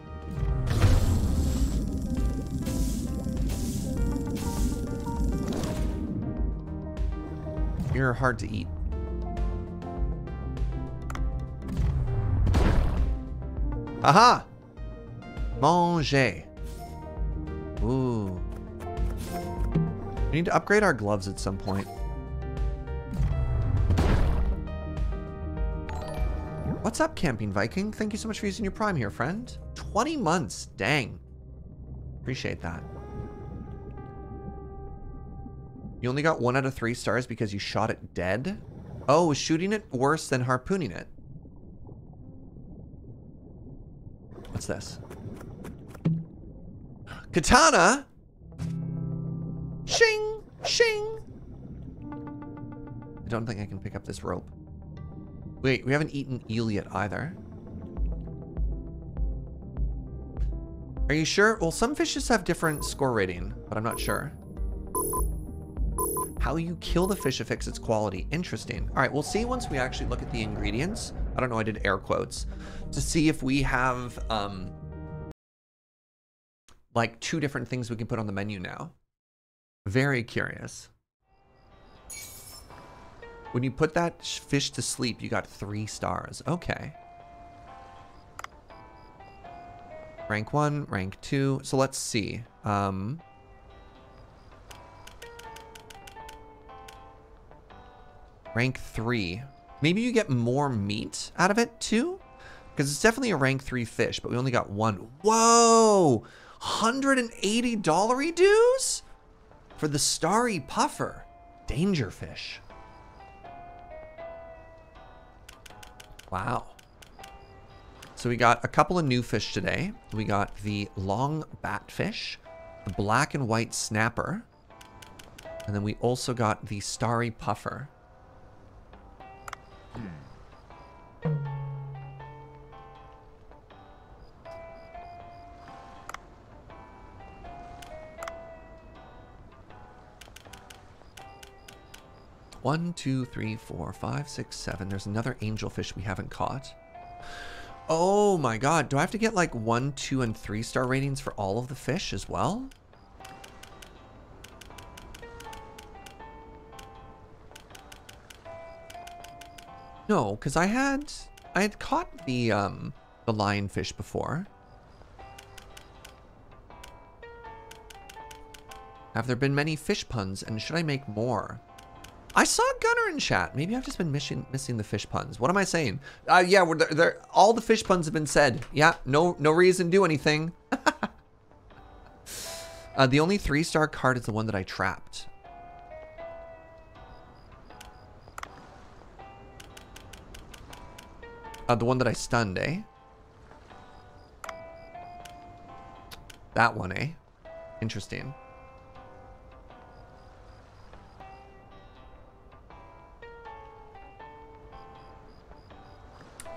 You're hard to eat. Aha! Manger. Ooh. We need to upgrade our gloves at some point. What's up, Camping Viking? Thank you so much for using your Prime here, friend. 20 months. Dang. Appreciate that. You only got one out of three stars because you shot it dead? Oh, is shooting it worse than harpooning it? What's this? Katana? Shing! Shing! I don't think I can pick up this rope. Wait, we haven't eaten eel yet either. Are you sure? Well, some fishes have different score rating, but I'm not sure. How you kill the fish affects its quality. Interesting. All right, we'll see once we actually look at the ingredients. I don't know, I did air quotes. To see if we have, um, like two different things we can put on the menu now. Very curious. When you put that fish to sleep, you got three stars. Okay. Rank one, rank two. So let's see. Um, rank three. Maybe you get more meat out of it too? Because it's definitely a rank three fish, but we only got one. Whoa! $180 dues? For the starry puffer. Danger fish. Wow. So we got a couple of new fish today. We got the long batfish, the black and white snapper, and then we also got the starry puffer. Hmm. One, two, three, four, five, six, seven. There's another angelfish we haven't caught. Oh my god, do I have to get like one, two, and three star ratings for all of the fish as well? No, because I had I had caught the um the lionfish before. Have there been many fish puns, and should I make more? I saw Gunner in chat. Maybe I've just been missing missing the fish puns. What am I saying? Uh, yeah, we're. All the fish puns have been said. Yeah, no no reason to do anything. uh, the only three star card is the one that I trapped. Uh, the one that I stunned, eh? That one, eh? Interesting.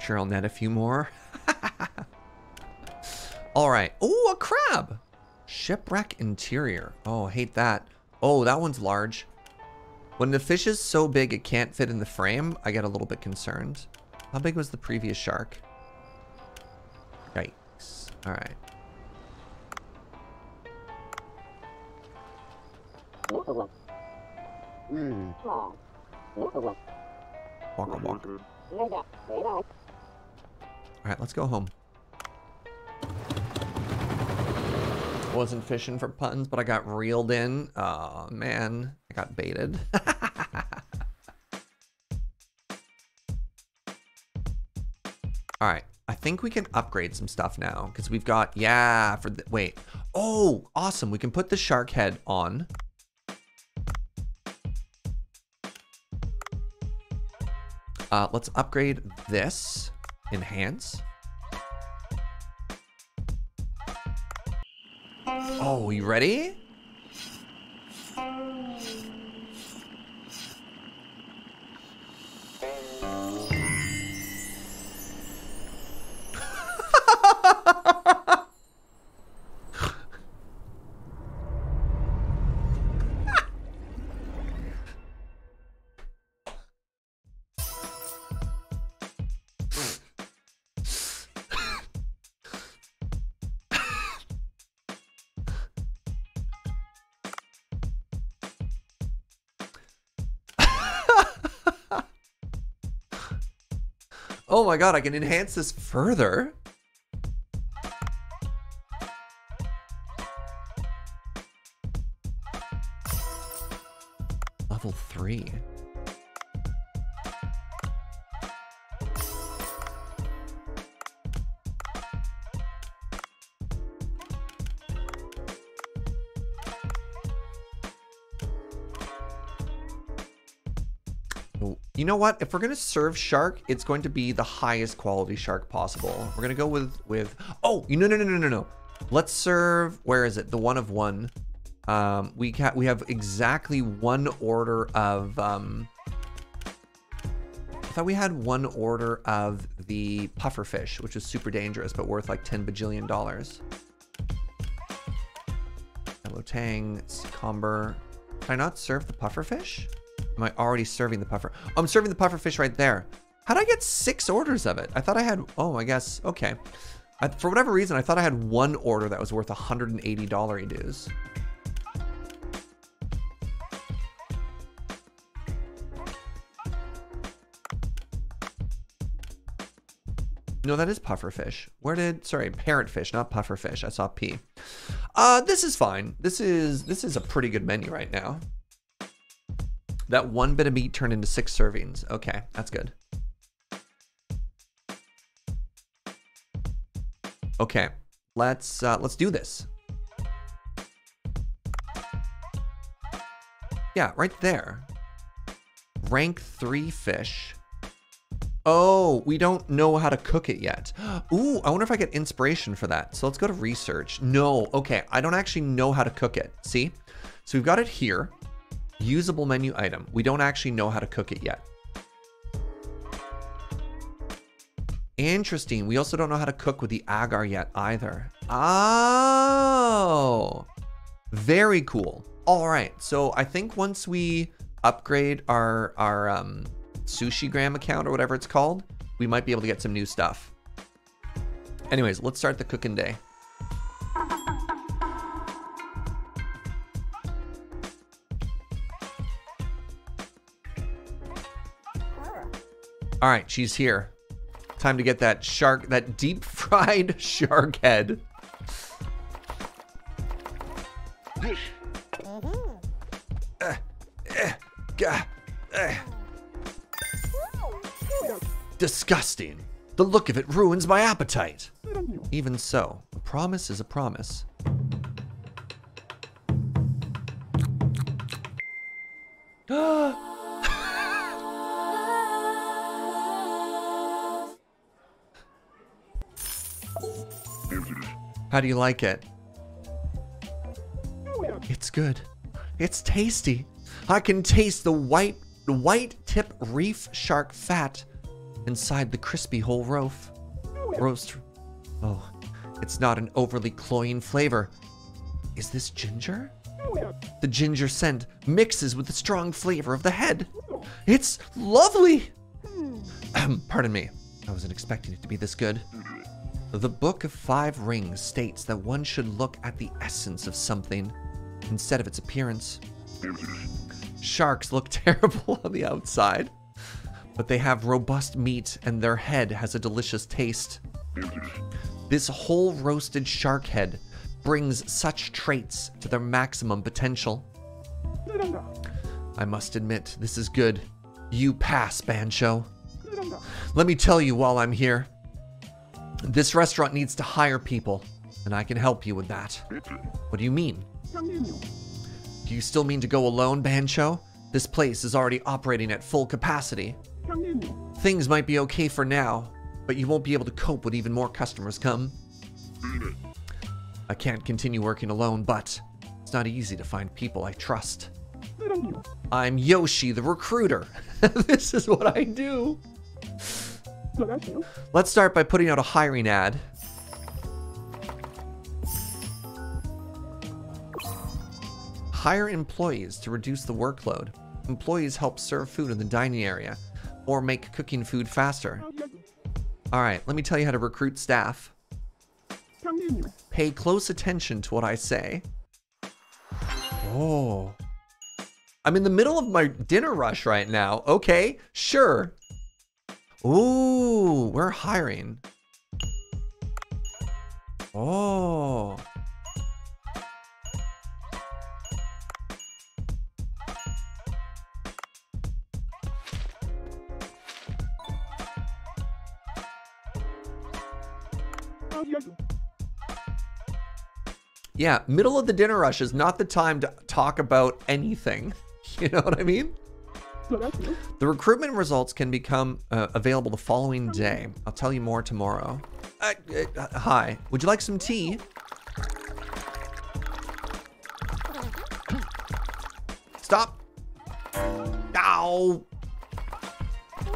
Sure, I'll net a few more. All right. Oh, a crab. Shipwreck interior. Oh, hate that. Oh, that one's large. When the fish is so big it can't fit in the frame, I get a little bit concerned. How big was the previous shark? Yikes. All right. Hmm. Waka waka. Hmm. All right, let's go home. Wasn't fishing for puns, but I got reeled in. Oh, man. I got baited. All right. I think we can upgrade some stuff now because we've got, yeah, for the, wait. Oh, awesome. We can put the shark head on. Uh, let's upgrade this. Enhance. Oh, you ready? Oh my god, I can enhance this further. Know what? If we're gonna serve shark, it's going to be the highest quality shark possible. We're gonna go with with. Oh, you no no no no no no. Let's serve. Where is it? The one of one. Um, we ca we have exactly one order of. Um, I thought we had one order of the pufferfish, which was super dangerous but worth like ten bajillion dollars. Hello Tang, Comber. Can I not serve the pufferfish? Am I already serving the puffer? I'm serving the puffer fish right there. How'd I get six orders of it? I thought I had, oh, I guess, okay. I, for whatever reason, I thought I had one order that was worth $180 dues. No, that is pufferfish. Where did, sorry, parrotfish, not pufferfish. I saw P. Uh, this is fine. This is, this is a pretty good menu right now. That one bit of meat turned into six servings. Okay, that's good. Okay, let's uh, let's do this. Yeah, right there. Rank three fish. Oh, we don't know how to cook it yet. Ooh, I wonder if I get inspiration for that. So let's go to research. No, okay, I don't actually know how to cook it. See? So we've got it here. Usable menu item. We don't actually know how to cook it yet. Interesting. We also don't know how to cook with the agar yet either. Oh, very cool. All right. So I think once we upgrade our, our um, sushi gram account or whatever it's called, we might be able to get some new stuff. Anyways, let's start the cooking day. All right, she's here. Time to get that shark, that deep fried shark head. Uh, gah. Disgusting. The look of it ruins my appetite. Even so, a promise is a promise. How do you like it? It's good. It's tasty. I can taste the white white tip reef shark fat inside the crispy whole roast. Roast. Oh, it's not an overly cloying flavor. Is this ginger? The ginger scent mixes with the strong flavor of the head. It's lovely. Pardon me. I wasn't expecting it to be this good. The Book of Five Rings states that one should look at the essence of something instead of its appearance. Sharks look terrible on the outside, but they have robust meat and their head has a delicious taste. This whole roasted shark head brings such traits to their maximum potential. I must admit, this is good. You pass, Bancho. Let me tell you while I'm here. This restaurant needs to hire people, and I can help you with that. What do you mean? Do you still mean to go alone, Bancho? This place is already operating at full capacity. Things might be okay for now, but you won't be able to cope when even more customers come. I can't continue working alone, but it's not easy to find people I trust. I'm Yoshi, the recruiter. this is what I do. Let's start by putting out a hiring ad. Hire employees to reduce the workload. Employees help serve food in the dining area or make cooking food faster. All right, let me tell you how to recruit staff. Pay close attention to what I say. Oh. I'm in the middle of my dinner rush right now. Okay, sure. Ooh, we're hiring. Oh. Yeah, middle of the dinner rush is not the time to talk about anything. You know what I mean? The recruitment results can become uh, available the following day. I'll tell you more tomorrow. Uh, uh, hi, would you like some tea? Stop. Ow.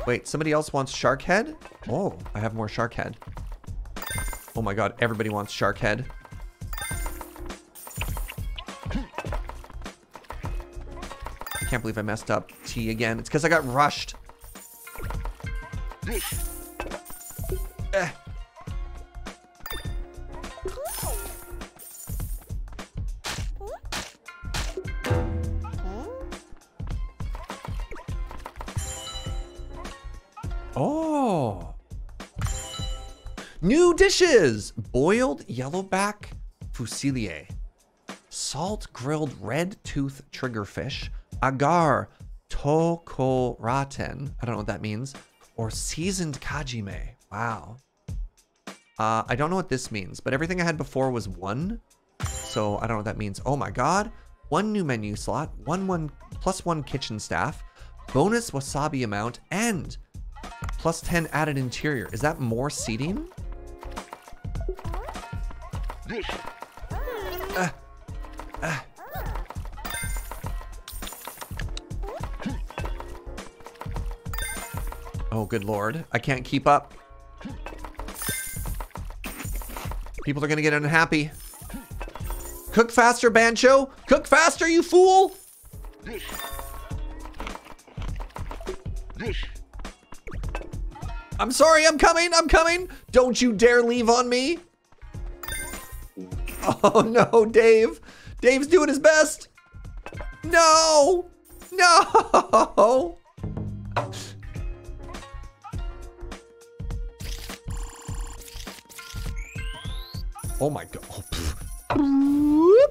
Wait, somebody else wants shark head? Oh, I have more shark head. Oh my god, everybody wants shark head. Can't believe I messed up tea again. It's because I got rushed. Oh. New dishes! Boiled yellowback fusilier. Salt grilled red tooth triggerfish agar tokoroten. I don't know what that means. Or seasoned kajime. Wow. Uh, I don't know what this means, but everything I had before was one. So I don't know what that means. Oh my god. One new menu slot, one one plus one kitchen staff, bonus wasabi amount, and plus 10 added interior. Is that more seating? Uh, uh. Oh, good lord. I can't keep up. People are gonna get unhappy. Cook faster, Bancho! Cook faster, you fool! I'm sorry, I'm coming, I'm coming! Don't you dare leave on me! Oh no, Dave! Dave's doing his best! No! No! Oh my god. Oh,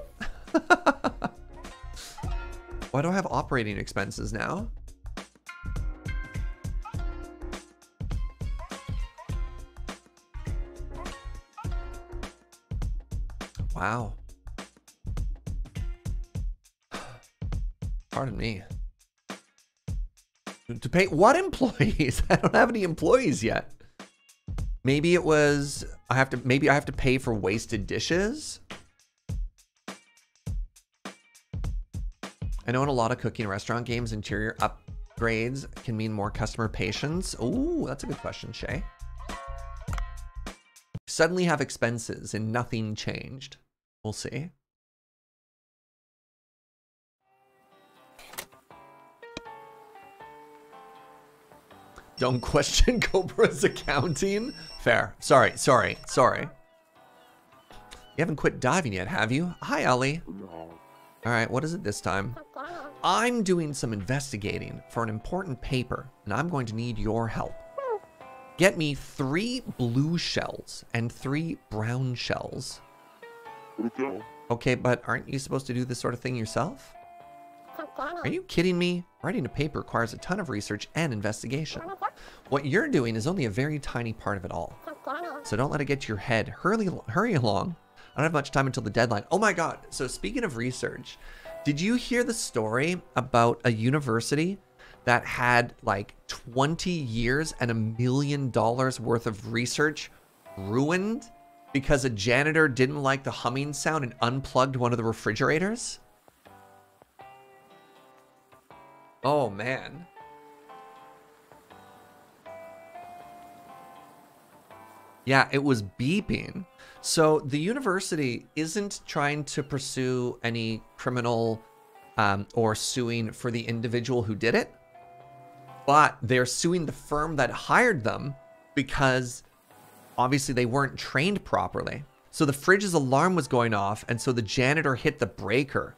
Why do I have operating expenses now? Wow. Pardon me. To pay what employees? I don't have any employees yet. Maybe it was I have to maybe I have to pay for wasted dishes. I know in a lot of cooking restaurant games, interior upgrades can mean more customer patience. Ooh, that's a good question, Shay. Suddenly have expenses and nothing changed. We'll see. Don't question Cobra's accounting. Fair. Sorry, sorry, sorry. You haven't quit diving yet, have you? Hi, Ellie. All right, what is it this time? I'm doing some investigating for an important paper, and I'm going to need your help. Get me three blue shells and three brown shells. Okay. Okay, but aren't you supposed to do this sort of thing yourself? Are you kidding me? Writing a paper requires a ton of research and investigation. What you're doing is only a very tiny part of it all. So don't let it get to your head. Hurry, hurry along. I don't have much time until the deadline. Oh my god. So speaking of research, did you hear the story about a university that had like 20 years and a million dollars worth of research ruined because a janitor didn't like the humming sound and unplugged one of the refrigerators? Oh man. Yeah, it was beeping. So the university isn't trying to pursue any criminal um, or suing for the individual who did it, but they're suing the firm that hired them because obviously they weren't trained properly. So the fridge's alarm was going off, and so the janitor hit the breaker.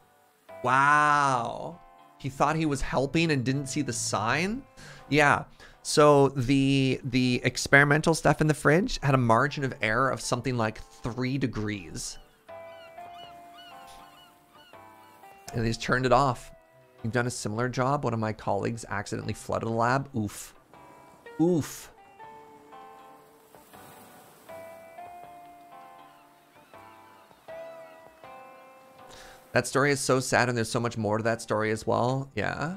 Wow. He thought he was helping and didn't see the sign? Yeah. So the the experimental stuff in the fridge had a margin of error of something like three degrees. And just turned it off. You've done a similar job. One of my colleagues accidentally flooded a lab. Oof. Oof. That story is so sad and there's so much more to that story as well. Yeah.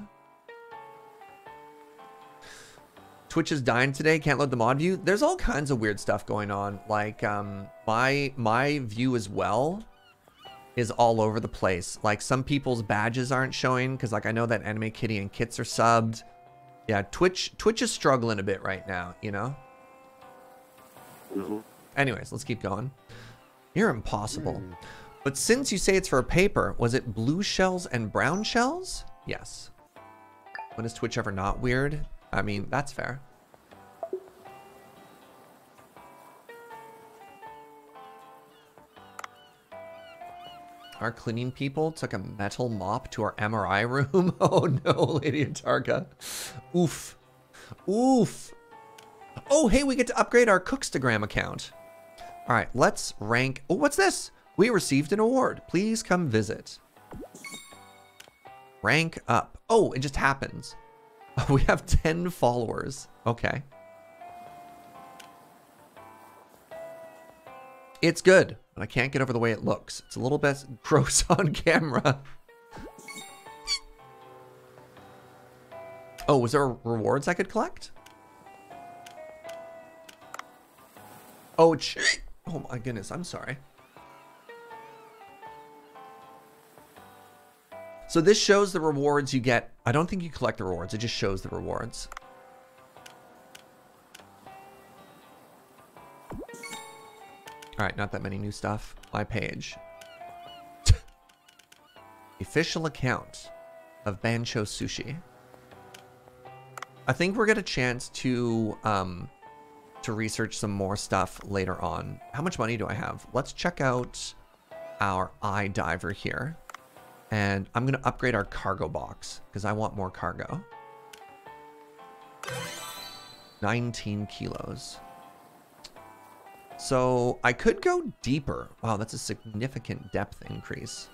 Twitch is dying today. Can't load the mod view. There's all kinds of weird stuff going on. Like um my my view as well is all over the place. Like some people's badges aren't showing because like I know that Anime Kitty and Kits are subbed. Yeah, Twitch Twitch is struggling a bit right now, you know? Mhm. Anyways, let's keep going. You're impossible. But since you say it's for a paper, was it blue shells and brown shells? Yes. When is Twitch ever not weird? I mean, that's fair. Our cleaning people took a metal mop to our MRI room. Oh no, Lady Antarka. Oof. Oof. Oh, hey, we get to upgrade our Cookstagram account. All right, let's rank. Oh, what's this? We received an award. Please come visit. Rank up. Oh, it just happens. We have 10 followers. Okay. It's good, but I can't get over the way it looks. It's a little bit gross on camera. Oh, was there rewards I could collect? Oh, oh my goodness, I'm sorry. So this shows the rewards you get. I don't think you collect the rewards. It just shows the rewards. All right, not that many new stuff. My page. Official account of Bancho Sushi. I think we'll get a chance to um, to research some more stuff later on. How much money do I have? Let's check out our iDiver here. And I'm going to upgrade our cargo box because I want more cargo. 19 kilos. So I could go deeper. Wow, that's a significant depth increase.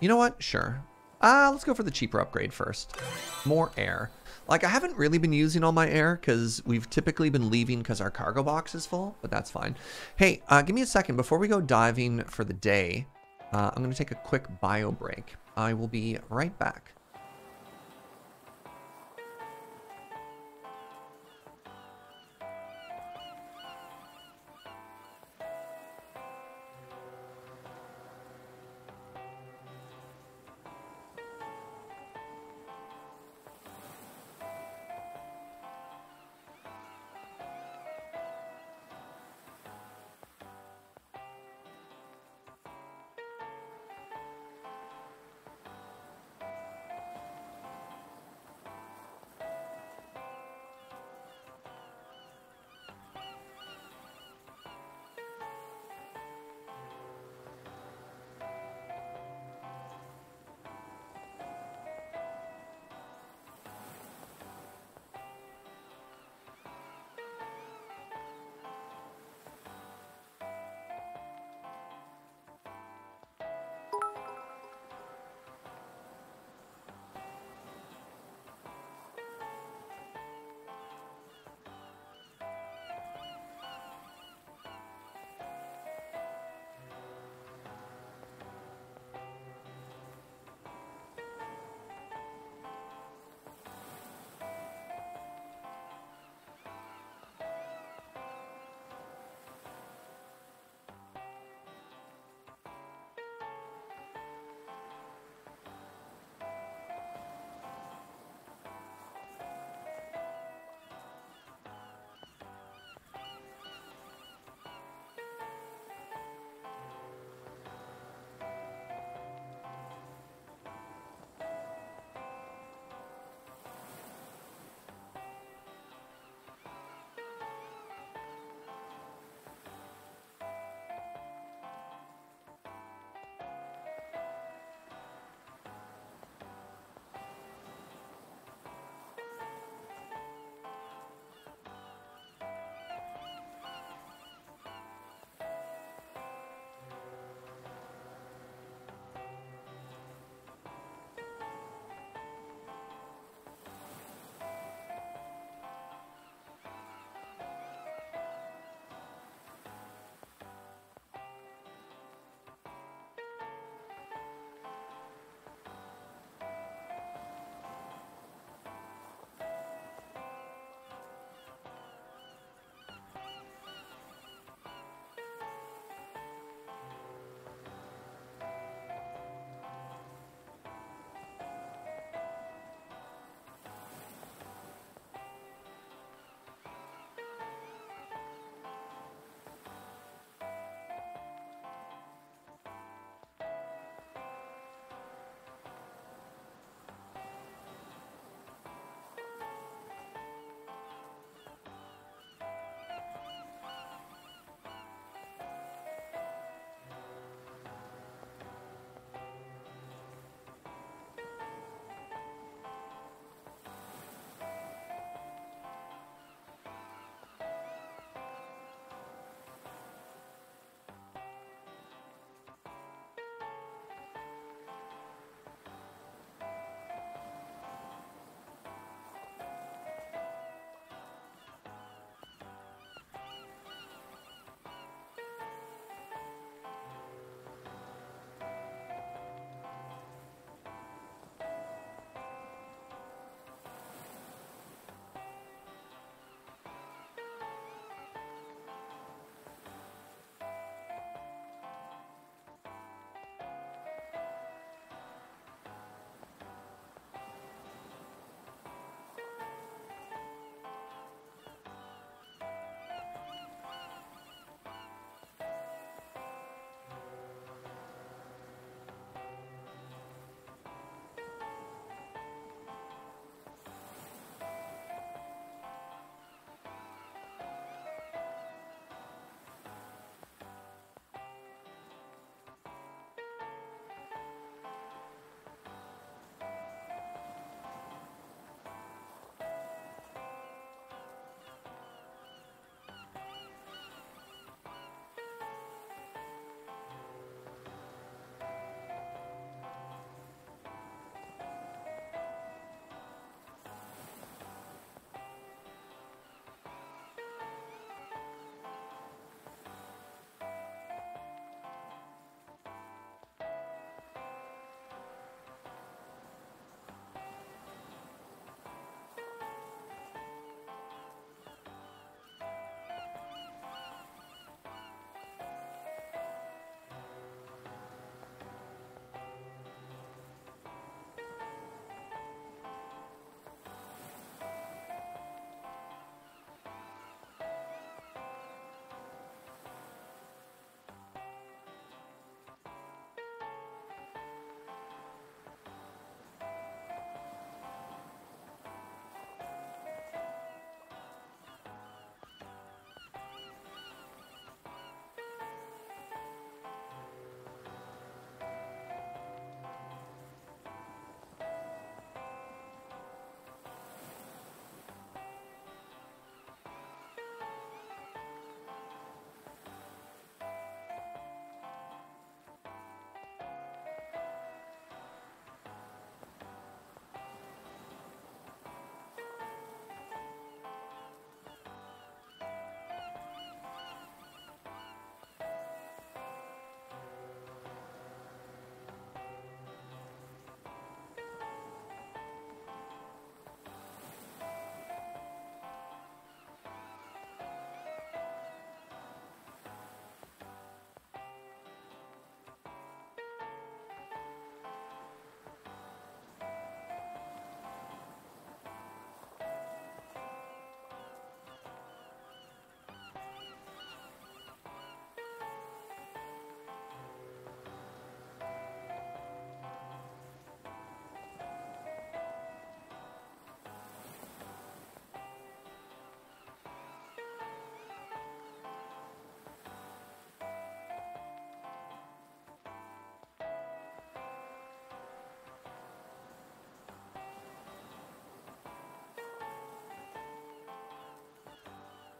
You know what? Sure. Uh, let's go for the cheaper upgrade first. More air. Like, I haven't really been using all my air because we've typically been leaving because our cargo box is full, but that's fine. Hey, uh, give me a second. Before we go diving for the day, uh, I'm going to take a quick bio break. I will be right back.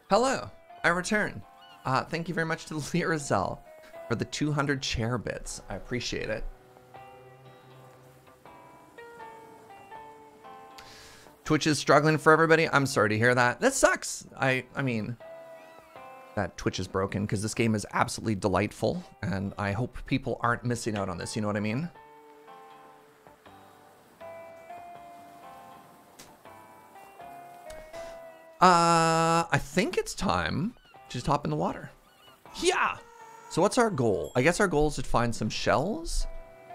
Hello, I return. Uh, thank you very much to Lirazel for the 200 chair bits. I appreciate it. Twitch is struggling for everybody. I'm sorry to hear that. That sucks. I I mean that Twitch is broken because this game is absolutely delightful and I hope people aren't missing out on this, you know what I mean? Think it's time to just hop in the water. Yeah. So what's our goal? I guess our goal is to find some shells.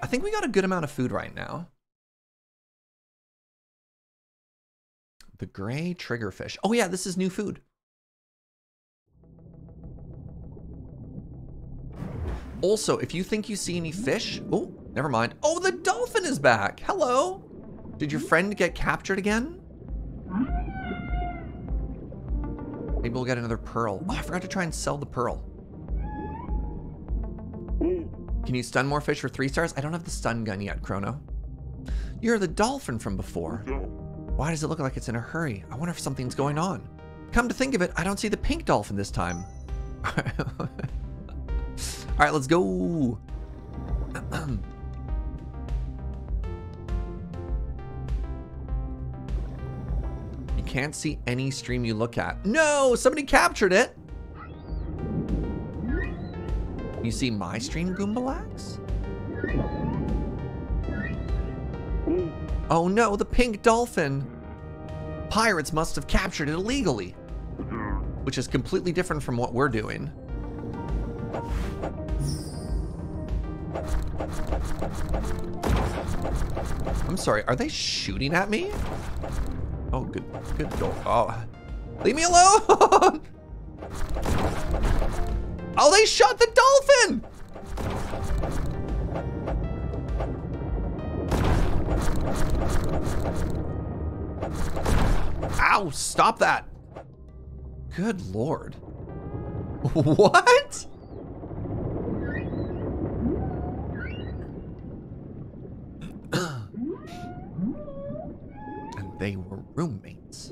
I think we got a good amount of food right now. The gray triggerfish. Oh yeah, this is new food. Also, if you think you see any fish, oh, never mind. Oh, the dolphin is back. Hello. Did your friend get captured again? Maybe we'll get another pearl. Oh, I forgot to try and sell the pearl. Can you stun more fish for three stars? I don't have the stun gun yet, Chrono. You're the dolphin from before. Why does it look like it's in a hurry? I wonder if something's going on. Come to think of it, I don't see the pink dolphin this time. All right, let's go. can't see any stream you look at. No, somebody captured it. You see my stream, Goombalax? Oh no, the pink dolphin. Pirates must have captured it illegally. Which is completely different from what we're doing. I'm sorry, are they shooting at me? Oh, good, good door. Oh, leave me alone! oh, they shot the dolphin! Ow, stop that. Good lord. What? and they were roommates.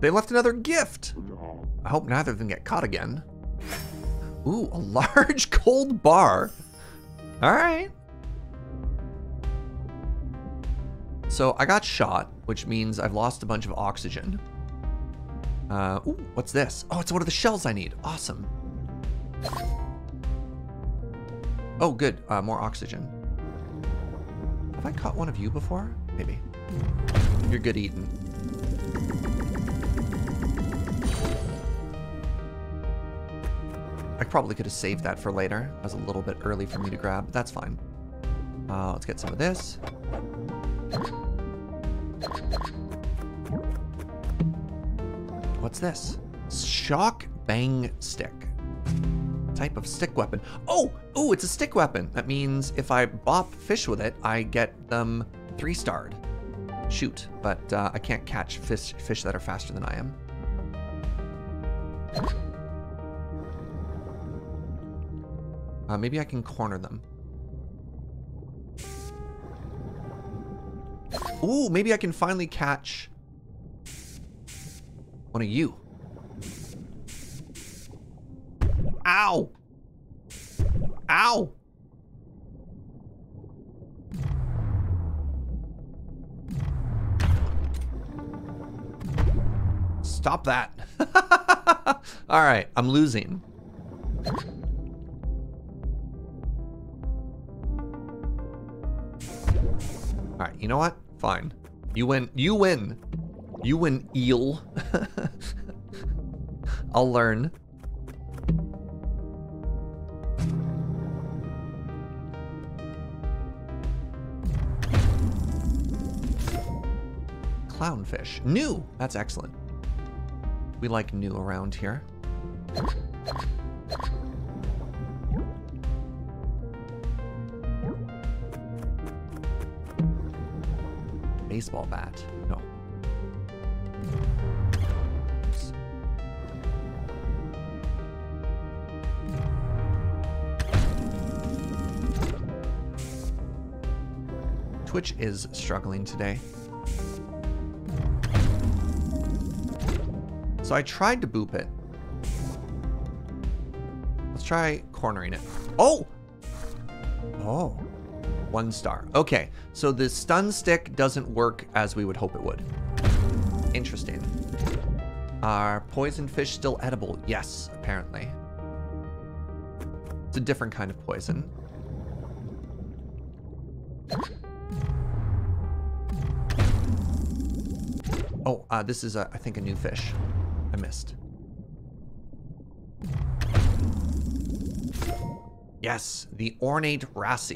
They left another gift. I hope neither of them get caught again. Ooh, a large cold bar. All right. So I got shot, which means I've lost a bunch of oxygen. Uh, ooh, what's this? Oh, it's one of the shells I need. Awesome. Oh, good. Uh, more oxygen. Have I caught one of you before? Maybe. You're good eating. I probably could have saved that for later. That was a little bit early for me to grab, but that's fine. Uh, let's get some of this. What's this? Shock Bang Stick. Type of stick weapon. Oh! Oh, it's a stick weapon. That means if I bop fish with it, I get them three-starred. Shoot, but uh, I can't catch fish, fish that are faster than I am. Uh, maybe I can corner them. Ooh, maybe I can finally catch one of you. Ow! Ow! Stop that. All right, I'm losing. All right, you know what? Fine. You win. You win. You win, eel. I'll learn. Clownfish. New. That's excellent. We like new around here. Baseball bat. No. Twitch is struggling today. So I tried to boop it. Let's try cornering it. Oh. One star. Okay, so the stun stick doesn't work as we would hope it would. Interesting. Are poison fish still edible? Yes, apparently. It's a different kind of poison. Oh, uh, this is, I think, a new fish. I missed. Yes, the ornate wrasse.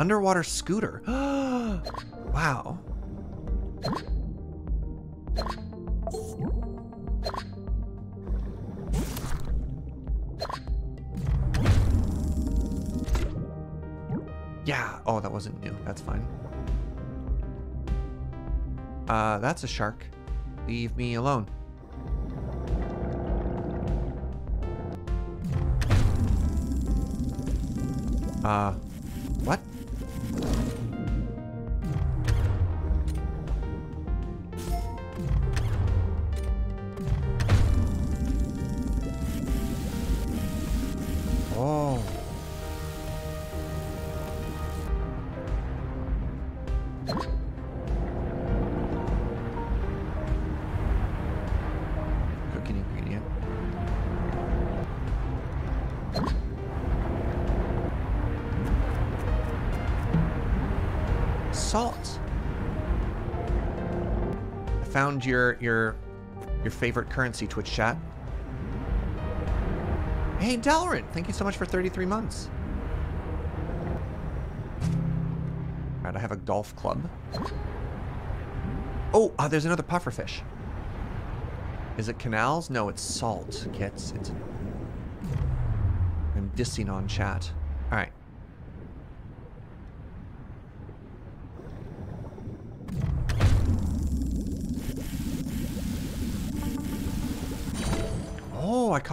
Underwater scooter. wow. Yeah. Oh, that wasn't new. That's fine. Uh, that's a shark. Leave me alone. Uh, your your your favorite currency, Twitch chat. Hey, Dalaran, thank you so much for 33 months. All right, I have a golf club. Oh, uh, there's another pufferfish. Is it canals? No, it's salt, kits. It's. I'm dissing on chat.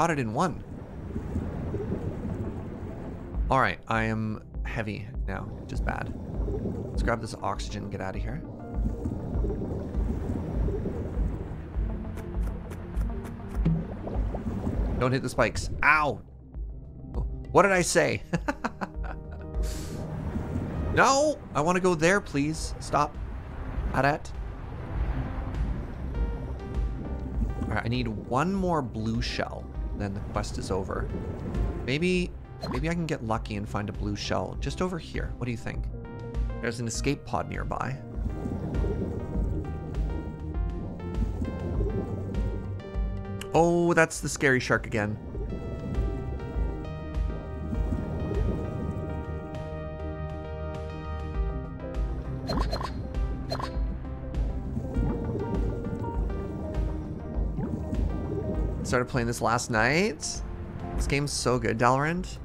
Caught it in one. All right, I am heavy now, just bad. Let's grab this oxygen and get out of here. Don't hit the spikes. Ow! What did I say? no! I want to go there, please. Stop. Arat. Alright, I need one more blue shell. Then the quest is over. Maybe, maybe I can get lucky and find a blue shell just over here. What do you think? There's an escape pod nearby. Oh, that's the scary shark again. Started playing this last night. This game's so good, Dalrand.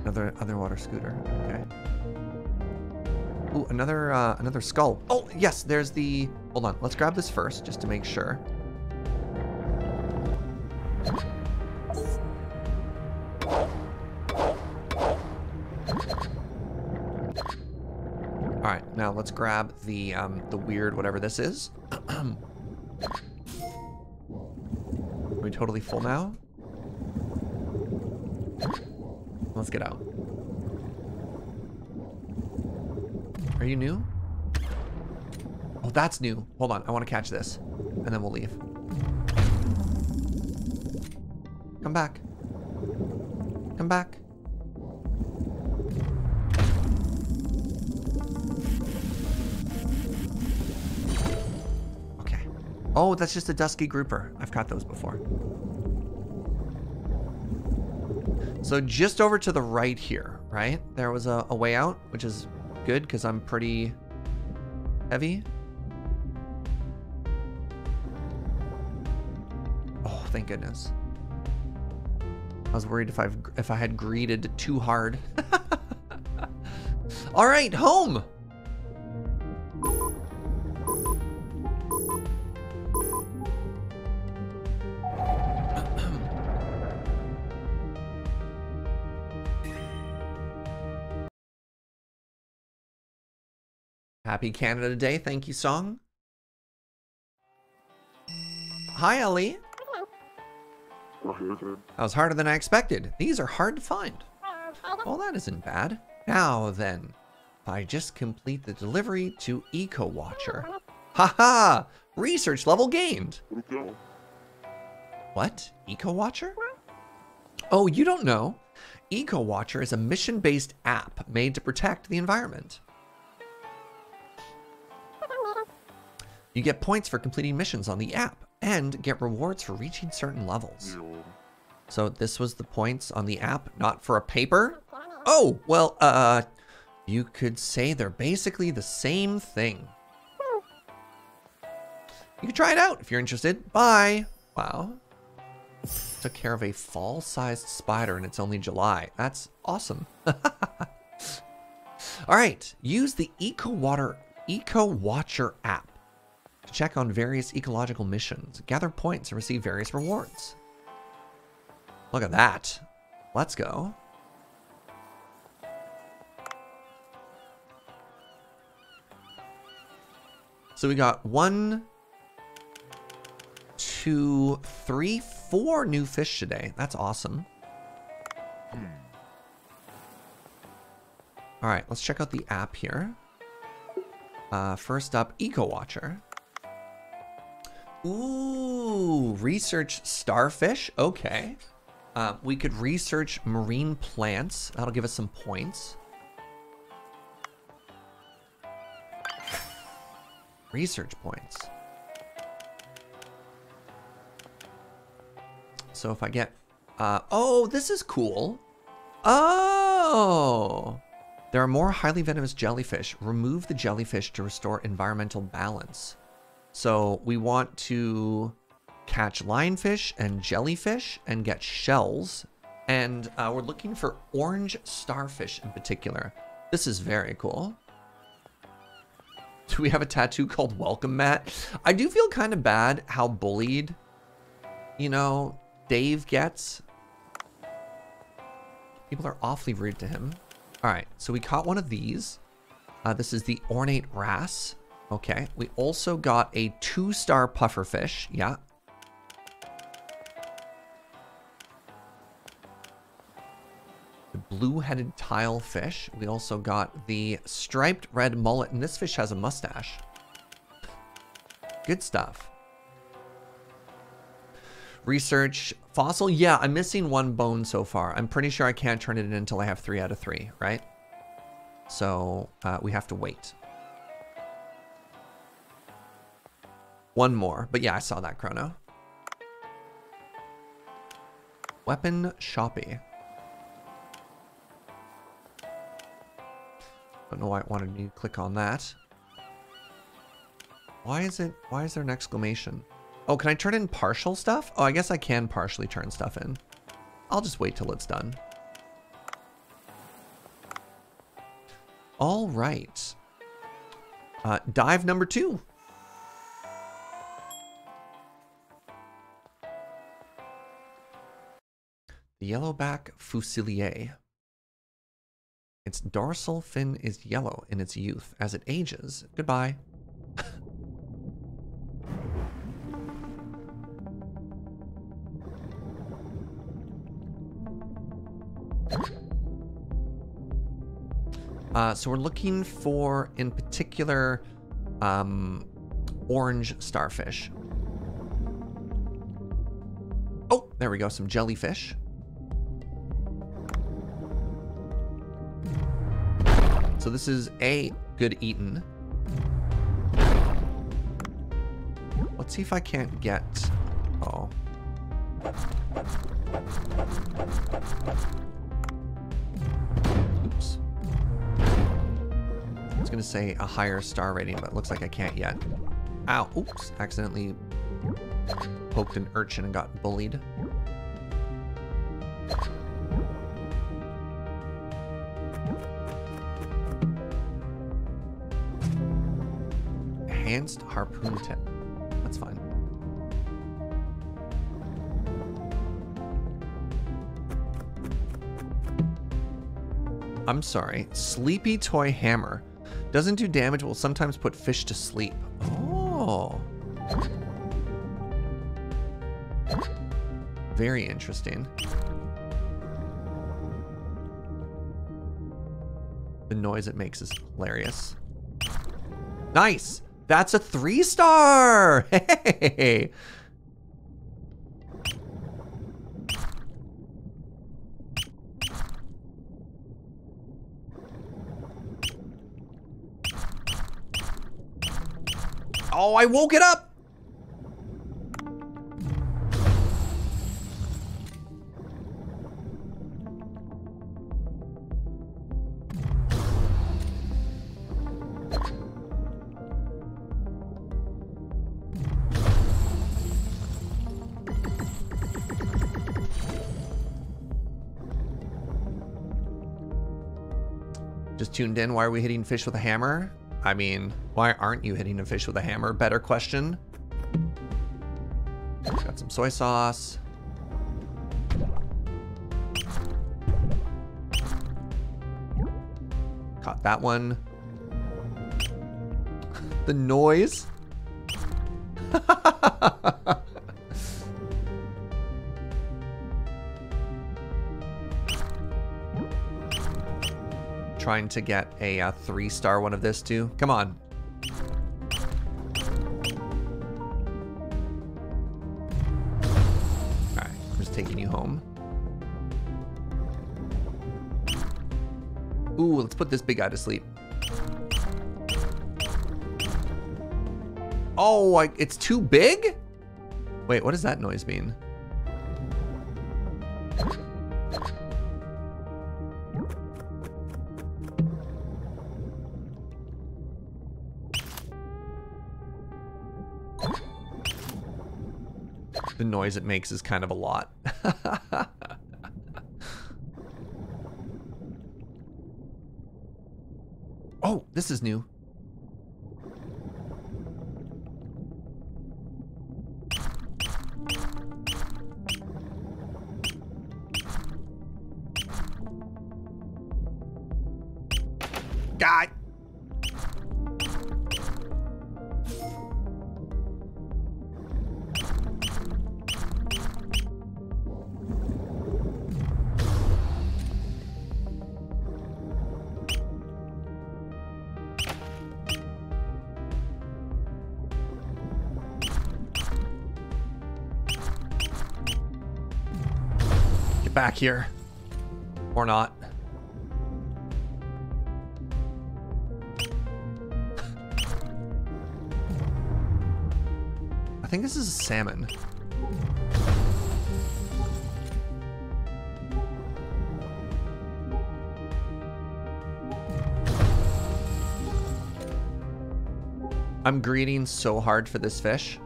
Another other water scooter. Okay. Ooh, another uh, another skull. Oh yes, there's the. Hold on, let's grab this first, just to make sure. All right, now let's grab the um, the weird whatever this is. Totally full now? Let's get out. Are you new? Oh, that's new. Hold on, I want to catch this. And then we'll leave. Come back. Come back. Oh, that's just a dusky grouper. I've caught those before. So just over to the right here, right? There was a, a way out, which is good because I'm pretty Heavy. Oh, thank goodness. I was worried if I've if I had greeted too hard. All right, home. Happy Canada Day. Thank you, Song. Hi, Ellie. That was harder than I expected. These are hard to find. Well, that isn't bad. Now then, if I just complete the delivery to Eco Watcher. Haha! Research level gained. What? Eco Watcher? Oh, you don't know. Eco Watcher is a mission based app made to protect the environment. You get points for completing missions on the app and get rewards for reaching certain levels. So this was the points on the app, not for a paper? Oh, well, uh, you could say they're basically the same thing. You can try it out if you're interested. Bye. Wow. Took care of a fall-sized spider and it's only July. That's awesome. All right, use the Eco Water Eco Watcher app to check on various ecological missions, gather points, and receive various rewards. Look at that. Let's go. So we got one, two, three, four new fish today. That's awesome. All right, let's check out the app here. Uh, first up, Eco Watcher. Ooh, research starfish. Okay. Uh, we could research marine plants. That'll give us some points. Research points. So if I get... Uh, oh, this is cool. Oh! There are more highly venomous jellyfish. Remove the jellyfish to restore environmental balance. So we want to catch lionfish and jellyfish and get shells. And uh, we're looking for orange starfish in particular. This is very cool. Do we have a tattoo called Welcome Matt? I do feel kind of bad how bullied, you know, Dave gets. People are awfully rude to him. All right, so we caught one of these. Uh, this is the ornate wrasse. Okay, we also got a two-star pufferfish. Yeah. The blue-headed tilefish. We also got the striped red mullet, and this fish has a mustache. Good stuff. Research fossil. Yeah, I'm missing one bone so far. I'm pretty sure I can't turn it in until I have three out of three, right? So uh, we have to wait. One more. But yeah, I saw that chrono. Weapon shoppy. Don't know why it wanted me to click on that. Why is it, why is there an exclamation? Oh, can I turn in partial stuff? Oh, I guess I can partially turn stuff in. I'll just wait till it's done. All right. Uh, dive number two. The yellowback fusilier. Its dorsal fin is yellow in its youth. As it ages, goodbye. uh, so we're looking for, in particular, um, orange starfish. Oh, there we go, some jellyfish. So this is a good eaten. Let's see if I can't get... Oh. Oops. was gonna say a higher star rating, but it looks like I can't yet. Ow, oops, accidentally poked an urchin and got bullied. Enhanced harpoon tip. That's fine. I'm sorry. Sleepy toy hammer. Doesn't do damage, will sometimes put fish to sleep. Oh. Very interesting. The noise it makes is hilarious. Nice! That's a three star! Hey! Oh, I woke it up! Tuned in. Why are we hitting fish with a hammer? I mean, why aren't you hitting a fish with a hammer? Better question. Got some soy sauce. Caught that one. the noise. Trying to get a uh, three star one of this too. Come on. Alright, I'm just taking you home. Ooh, let's put this big guy to sleep. Oh, I, it's too big? Wait, what does that noise mean? Noise it makes is kind of a lot. oh, this is new. Here. Or not. I think this is a salmon. I'm greeting so hard for this fish.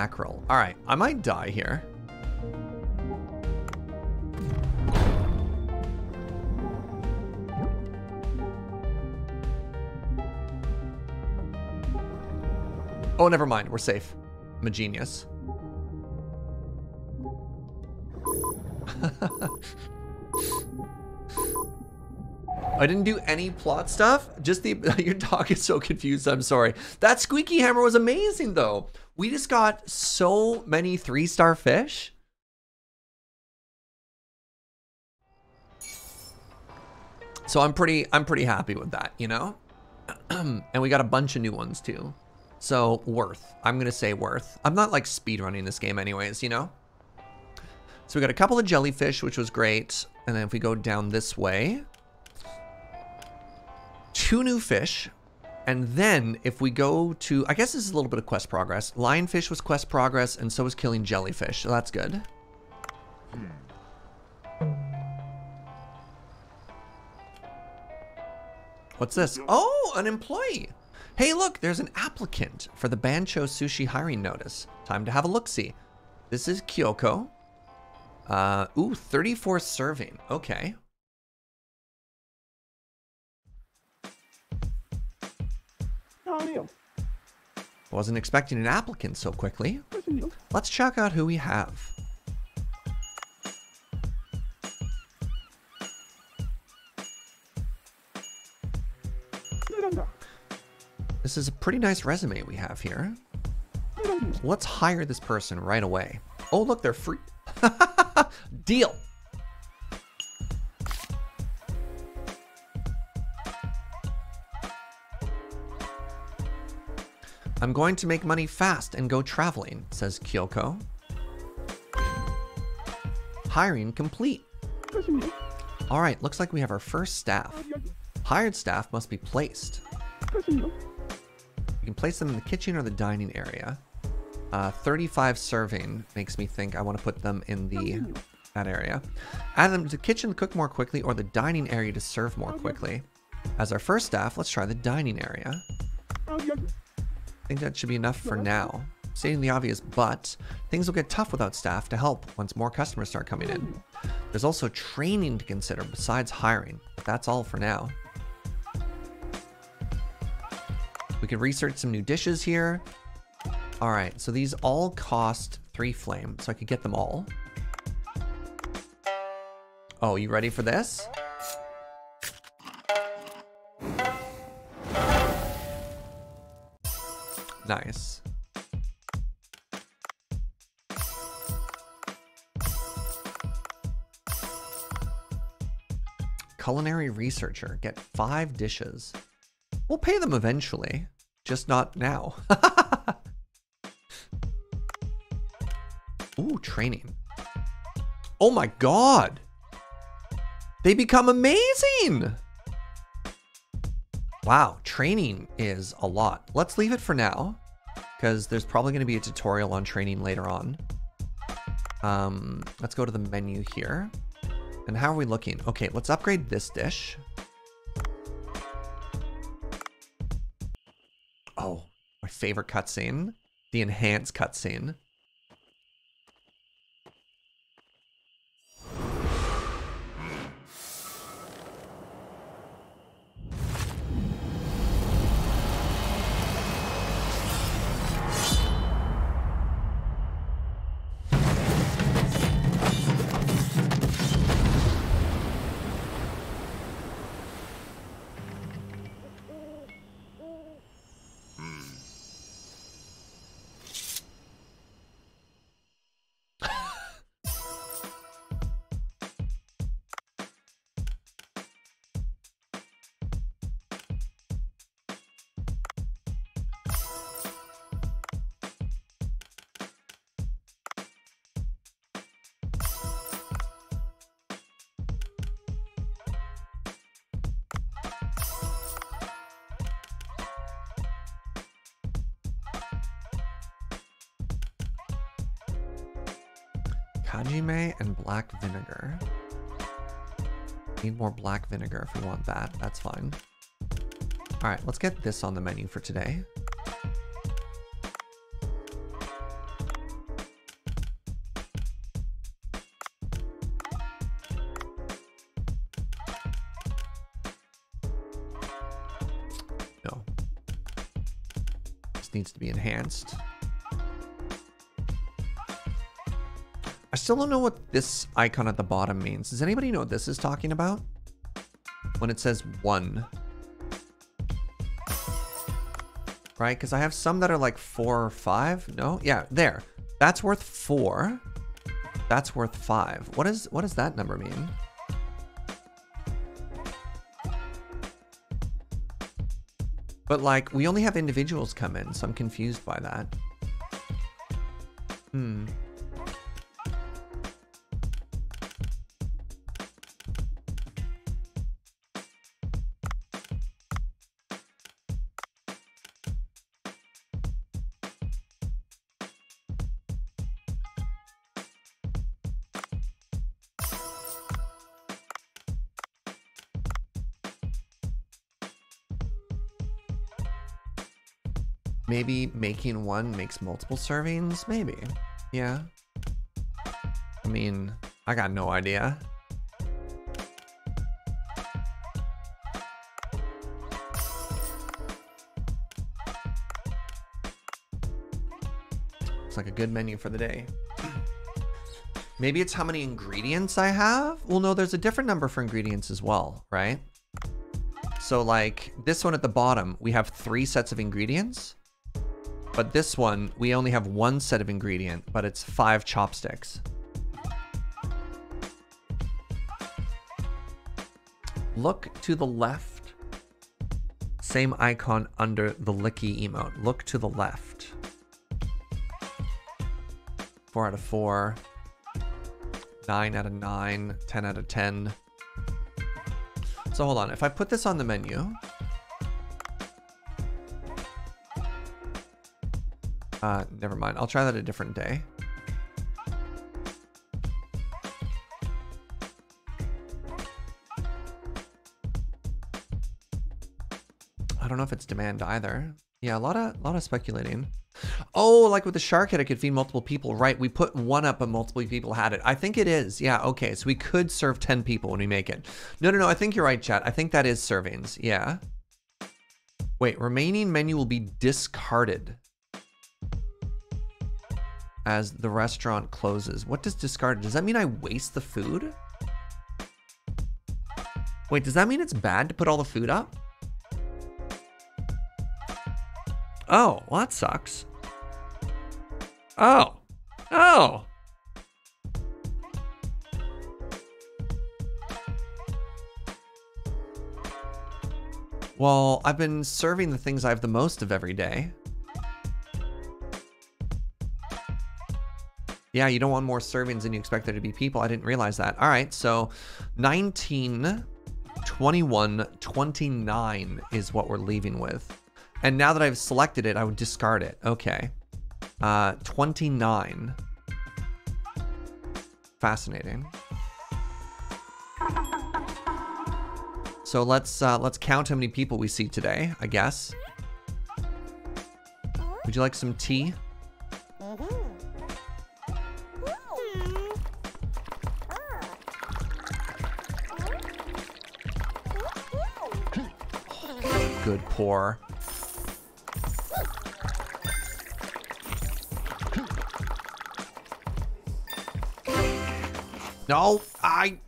Mackerel. All right, I might die here. Oh, never mind. We're safe. I'm a genius. I didn't do any plot stuff. Just the your dog is so confused. I'm sorry. That squeaky hammer was amazing though. We just got so many three star fish. So I'm pretty I'm pretty happy with that, you know? and we got a bunch of new ones too. So worth. I'm gonna say worth. I'm not like speed running this game anyways, you know? So we got a couple of jellyfish, which was great. And then if we go down this way, two new fish. And then if we go to, I guess this is a little bit of quest progress. Lionfish was quest progress, and so was killing jellyfish. So that's good. What's this? Oh, an employee. Hey, look, there's an applicant for the Bancho Sushi hiring notice. Time to have a look-see. This is Kyoko. Uh, ooh, 34 serving. Okay. Wasn't expecting an applicant so quickly. Let's check out who we have. This is a pretty nice resume we have here. Let's hire this person right away. Oh, look, they're free. Deal. I'm going to make money fast and go traveling, says Kyoko. Hiring complete. All right, looks like we have our first staff. Hired staff must be placed. You can place them in the kitchen or the dining area. Uh, 35 serving makes me think I want to put them in the that area. Add them to the kitchen to cook more quickly or the dining area to serve more quickly. As our first staff, let's try the dining area. Think that should be enough for now. Stating the obvious, but things will get tough without staff to help once more customers start coming in. Hmm. There's also training to consider besides hiring, but that's all for now. We can research some new dishes here. All right, so these all cost three flame, so I could get them all. Oh, you ready for this? Nice. Culinary researcher. Get five dishes. We'll pay them eventually, just not now. Ooh, training. Oh my god! They become amazing! Wow, training is a lot. Let's leave it for now, because there's probably going to be a tutorial on training later on. Um, let's go to the menu here. And how are we looking? Okay, let's upgrade this dish. Oh, my favorite cutscene. The enhanced cutscene. Kajime and black vinegar. Need more black vinegar if we want that. That's fine. All right, let's get this on the menu for today. This needs to be enhanced. Still don't know what this icon at the bottom means. Does anybody know what this is talking about? When it says one. Right, because I have some that are like four or five. No? Yeah, there. That's worth four. That's worth five. What is what does that number mean? But like, we only have individuals come in, so I'm confused by that. Hmm. Making one makes multiple servings? Maybe. Yeah. I mean, I got no idea. It's like a good menu for the day. Maybe it's how many ingredients I have? Well, no, there's a different number for ingredients as well, right? So like this one at the bottom, we have three sets of ingredients. But this one, we only have one set of ingredient, but it's five chopsticks. Look to the left. Same icon under the licky emote. Look to the left. Four out of four. Nine out of nine. Ten out of ten. So hold on. If I put this on the menu. Uh, never mind. I'll try that a different day. I don't know if it's demand either. Yeah, a lot of a lot of speculating. Oh, like with the shark head, I could feed multiple people. Right, we put one up and multiple people had it. I think it is. Yeah, okay. So we could serve 10 people when we make it. No, no, no. I think you're right, chat. I think that is servings. Yeah. Wait, remaining menu will be discarded as the restaurant closes. What does discarded? Does that mean I waste the food? Wait, does that mean it's bad to put all the food up? Oh, well, that sucks. Oh. Oh. Well, I've been serving the things I have the most of every day. Yeah, you don't want more servings than you expect there to be people. I didn't realize that. All right, so 19, 21, 29 is what we're leaving with. And now that I've selected it, I would discard it. Okay. Uh, 29. Fascinating. So let's uh, let's count how many people we see today, I guess. Would you like some tea? Good pour. No, I.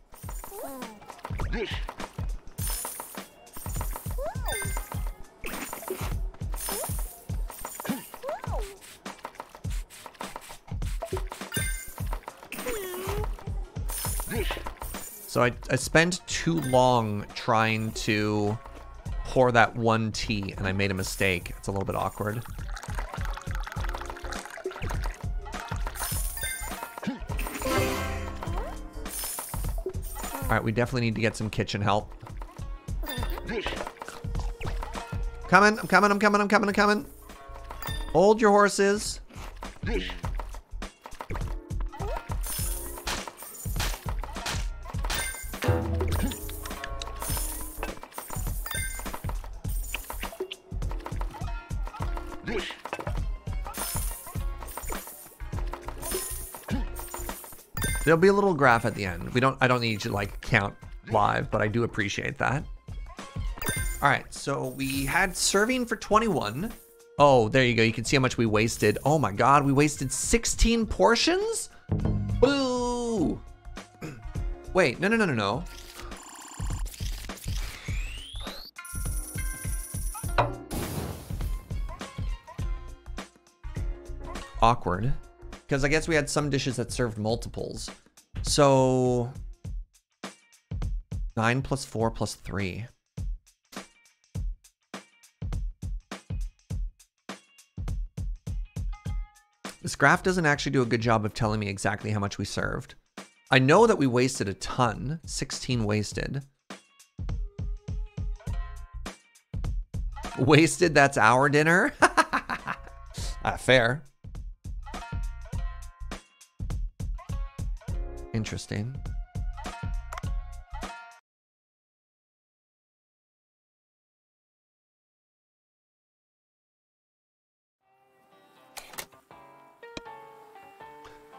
So I, I spent too long trying to pour that one tea and I made a mistake. It's a little bit awkward. All right, we definitely need to get some kitchen help. Coming, I'm coming, I'm coming, I'm coming, I'm coming. Hold your horses. There'll be a little graph at the end. We don't I don't need to like count live, but I do appreciate that. All right, so we had serving for 21. Oh, there you go. You can see how much we wasted. Oh my god, we wasted 16 portions? Boo! Wait, no, no, no, no, no. Awkward. Because I guess we had some dishes that served multiples. So... 9 plus 4 plus 3. This graph doesn't actually do a good job of telling me exactly how much we served. I know that we wasted a ton. 16 wasted. Wasted, that's our dinner? ah, fair. interesting.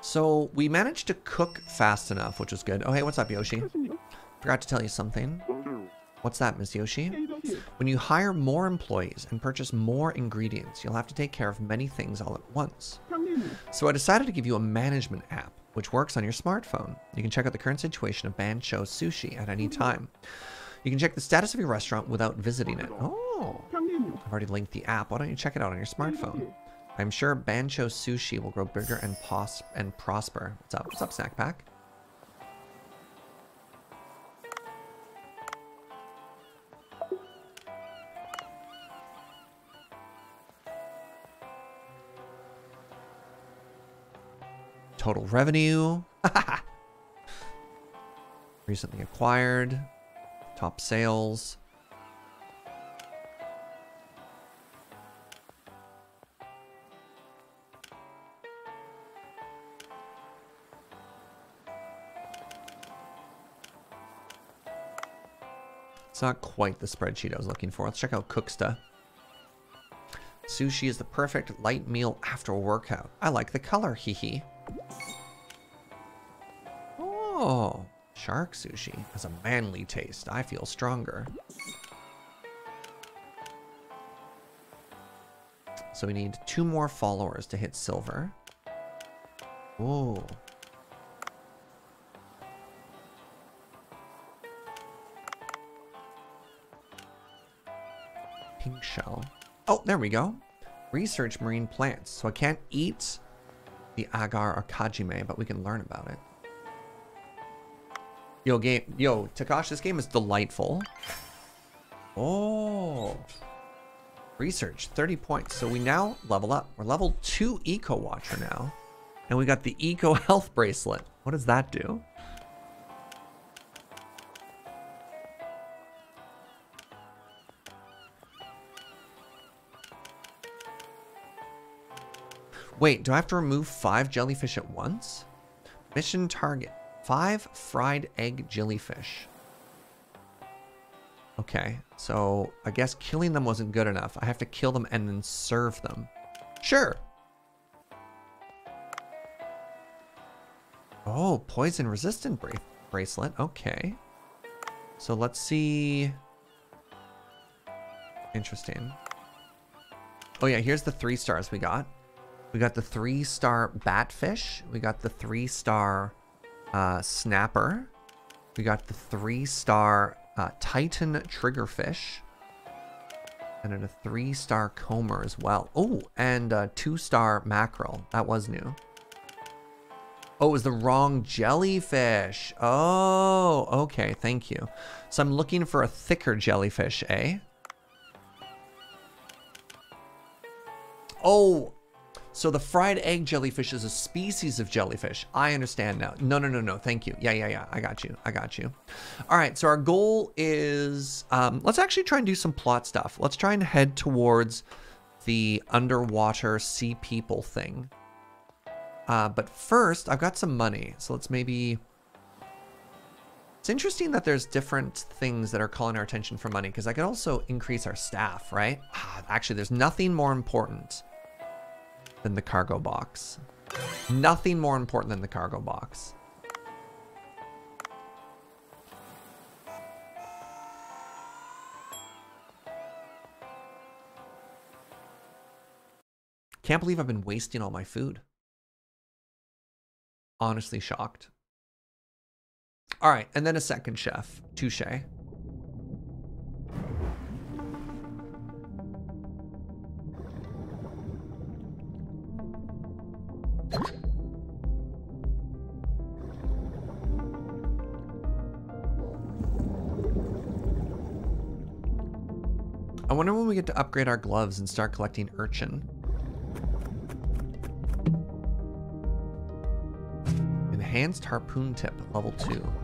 So we managed to cook fast enough, which was good. Oh, hey, what's up, Yoshi? Forgot to tell you something. What's that, Miss Yoshi? When you hire more employees and purchase more ingredients, you'll have to take care of many things all at once. So I decided to give you a management app which works on your smartphone. You can check out the current situation of Bancho Sushi at any time. You can check the status of your restaurant without visiting it. Oh, I've already linked the app. Why don't you check it out on your smartphone? I'm sure Bancho Sushi will grow bigger and pos- and prosper. What's up? What's up, Snack Pack? Total revenue. Recently acquired. Top sales. It's not quite the spreadsheet I was looking for. Let's check out Cooksta. Sushi is the perfect light meal after a workout. I like the color, hee hee. Oh, shark sushi has a manly taste. I feel stronger. So we need two more followers to hit silver. Ooh. Pink shell. Oh, there we go. Research marine plants. So I can't eat the agar or kajime, but we can learn about it. Yo, game. Yo, Takash, this game is delightful. Oh. Research, 30 points. So we now level up. We're level 2 Eco Watcher now. And we got the Eco Health Bracelet. What does that do? Wait, do I have to remove five jellyfish at once? Mission target five fried egg jellyfish. Okay, so I guess killing them wasn't good enough. I have to kill them and then serve them. Sure. Oh, poison resistant bra- bracelet. Okay. So let's see. Interesting. Oh yeah, here's the three stars we got. We got the three star batfish. We got the three star uh, snapper. We got the three star uh, titan triggerfish. And then a three star comber as well. Oh, and a two star mackerel. That was new. Oh, it was the wrong jellyfish. Oh, okay. Thank you. So I'm looking for a thicker jellyfish, eh? Oh, so the fried egg jellyfish is a species of jellyfish. I understand now. No, no, no, no. Thank you. Yeah, yeah, yeah. I got you. I got you. All right. So our goal is um, let's actually try and do some plot stuff. Let's try and head towards the underwater sea people thing. Uh, but first, I've got some money. So let's maybe. It's interesting that there's different things that are calling our attention for money because I could also increase our staff, right? Ah, actually, there's nothing more important than the cargo box. Nothing more important than the cargo box. Can't believe I've been wasting all my food. Honestly shocked. All right, and then a second chef, Touche. We get to upgrade our gloves and start collecting urchin. Enhanced harpoon tip, level 2.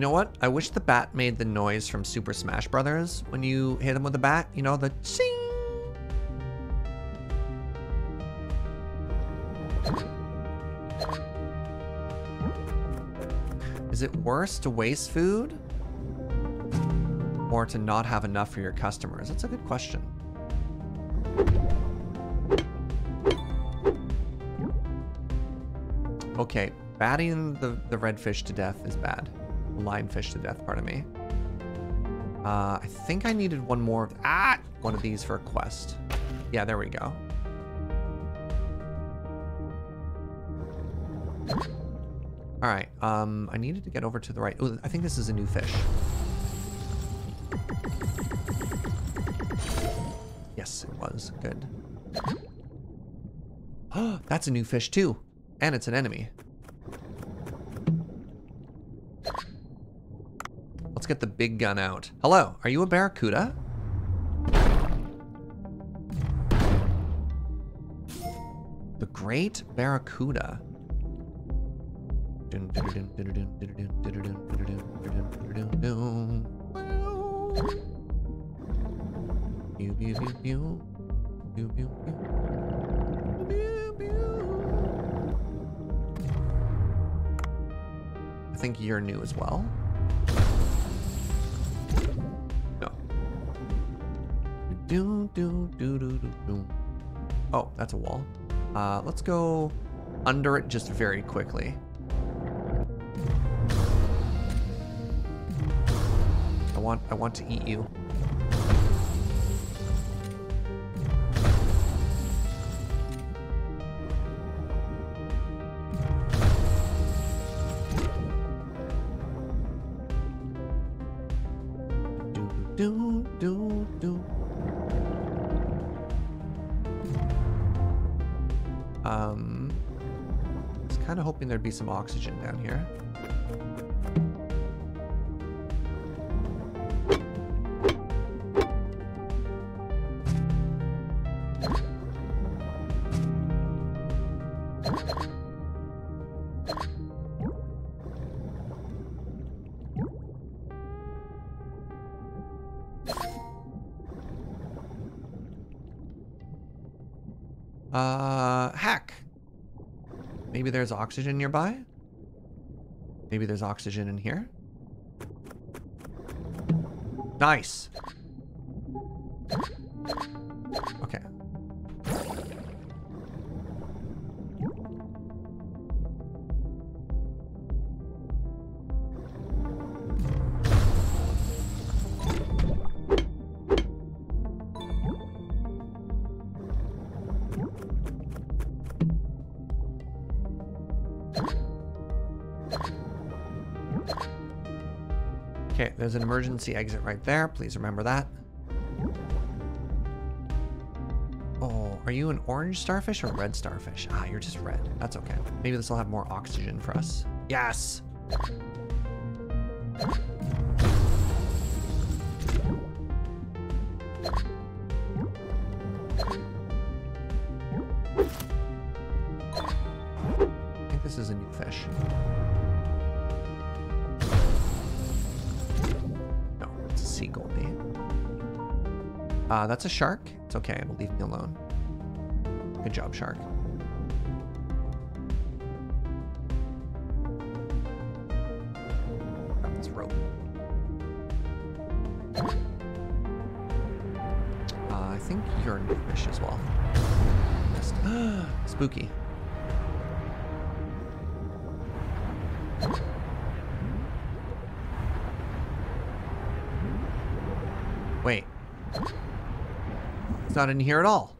You know what? I wish the bat made the noise from Super Smash Brothers when you hit him with the bat. You know, the ching. Is it worse to waste food? Or to not have enough for your customers? That's a good question. Okay, batting the, the redfish to death is bad. Lionfish to death, pardon me. Uh, I think I needed one more. of- Ah! One of these for a quest. Yeah, there we go. All right. Um, I needed to get over to the right. Oh, I think this is a new fish. Yes, it was. Good. Oh, that's a new fish too. And it's an enemy. Get the big gun out. Hello, are you a barracuda? The Great Barracuda. I think you're new as well. Do, do, do, do, do, do. Oh, that's a wall. Uh, let's go under it just very quickly. I want I want to eat you. There'd be some oxygen down here. There's oxygen nearby? Maybe there's oxygen in here? Nice. There's an emergency exit right there. Please remember that. Oh, are you an orange starfish or a red starfish? Ah, you're just red. That's okay. Maybe this will have more oxygen for us. Yes! Uh, that's a shark. It's okay. It'll leave me alone. Good job, shark. This rope. Uh, I think you're fish as well. Spooky. Not in here at all.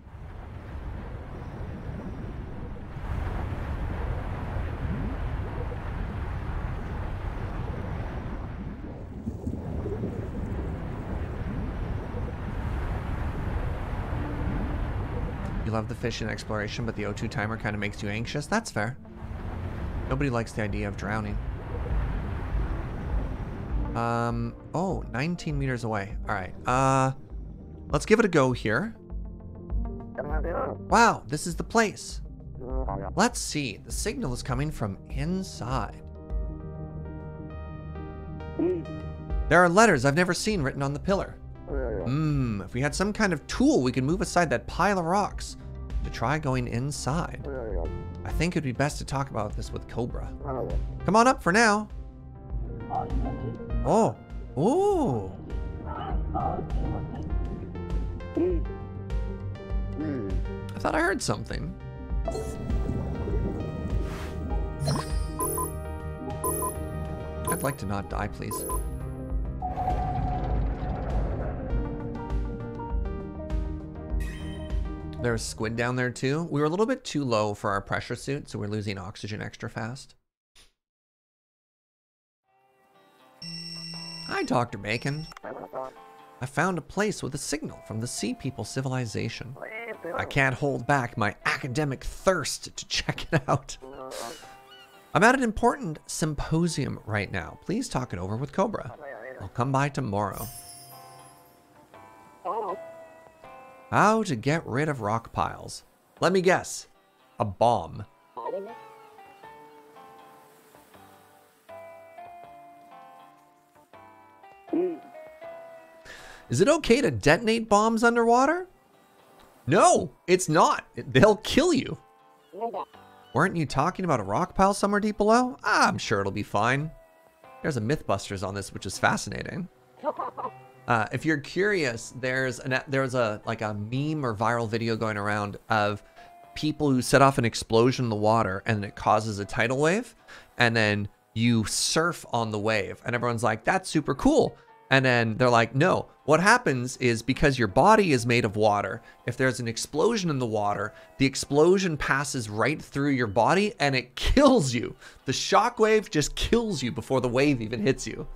You love the fish and exploration, but the O2 timer kind of makes you anxious. That's fair. Nobody likes the idea of drowning. Um, oh, 19 meters away. All right. Uh, let's give it a go here. Wow, this is the place. Let's see. The signal is coming from inside. There are letters I've never seen written on the pillar. Hmm, if we had some kind of tool, we could move aside that pile of rocks to try going inside. I think it'd be best to talk about this with Cobra. Come on up for now. Oh. Ooh. I thought I heard something. I'd like to not die, please. There's squid down there too. We were a little bit too low for our pressure suit, so we're losing oxygen extra fast. Hi, Dr. Bacon. I found a place with a signal from the Sea People civilization. I can't hold back my academic thirst to check it out. I'm at an important symposium right now. Please talk it over with Cobra. I'll come by tomorrow. How to get rid of rock piles. Let me guess. A bomb. Is it okay to detonate bombs underwater? No, it's not. They'll kill you. Weren't you talking about a rock pile somewhere deep below? Ah, I'm sure it'll be fine. There's a Mythbusters on this, which is fascinating. Uh, if you're curious, there's an there's a like a meme or viral video going around of people who set off an explosion in the water and it causes a tidal wave, and then you surf on the wave, and everyone's like, "That's super cool." And then they're like, no, what happens is because your body is made of water, if there's an explosion in the water, the explosion passes right through your body and it kills you. The shockwave just kills you before the wave even hits you.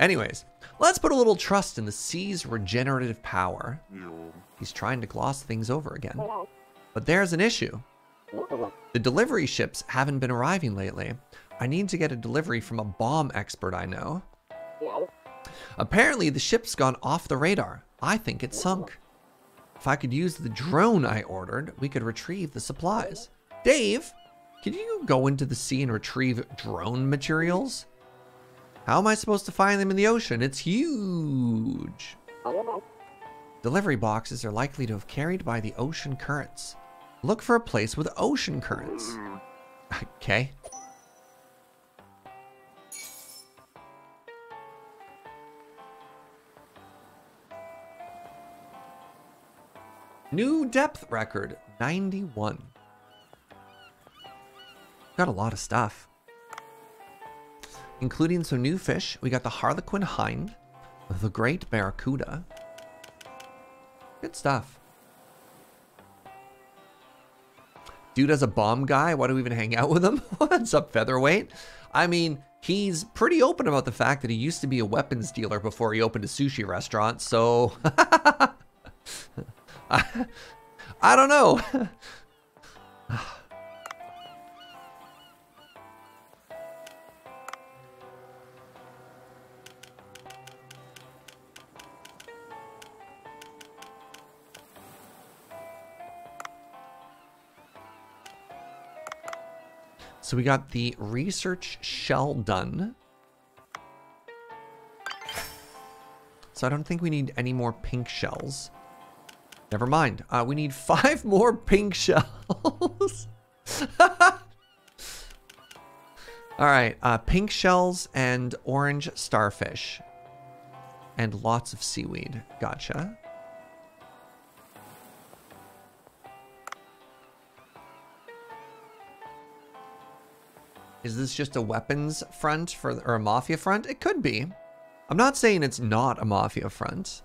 Anyways, let's put a little trust in the sea's regenerative power. He's trying to gloss things over again. But there's an issue. The delivery ships haven't been arriving lately. I need to get a delivery from a bomb expert I know. Apparently, the ship's gone off the radar. I think it's sunk. If I could use the drone I ordered, we could retrieve the supplies. Dave, can you go into the sea and retrieve drone materials? How am I supposed to find them in the ocean? It's huge. Delivery boxes are likely to have carried by the ocean currents. Look for a place with ocean currents. Okay. New depth record, 91. Got a lot of stuff. Including some new fish. We got the Harlequin Hind, the Great Barracuda. Good stuff. Dude as a bomb guy, why do we even hang out with him? What's up, Featherweight? I mean, he's pretty open about the fact that he used to be a weapons dealer before he opened a sushi restaurant, so... I, don't know. So we got the research shell done. So I don't think we need any more pink shells. Never mind. Uh, we need five more pink shells. All right, uh, pink shells and orange starfish. And lots of seaweed. Gotcha. Is this just a weapons front for or a mafia front? It could be. I'm not saying it's not a mafia front.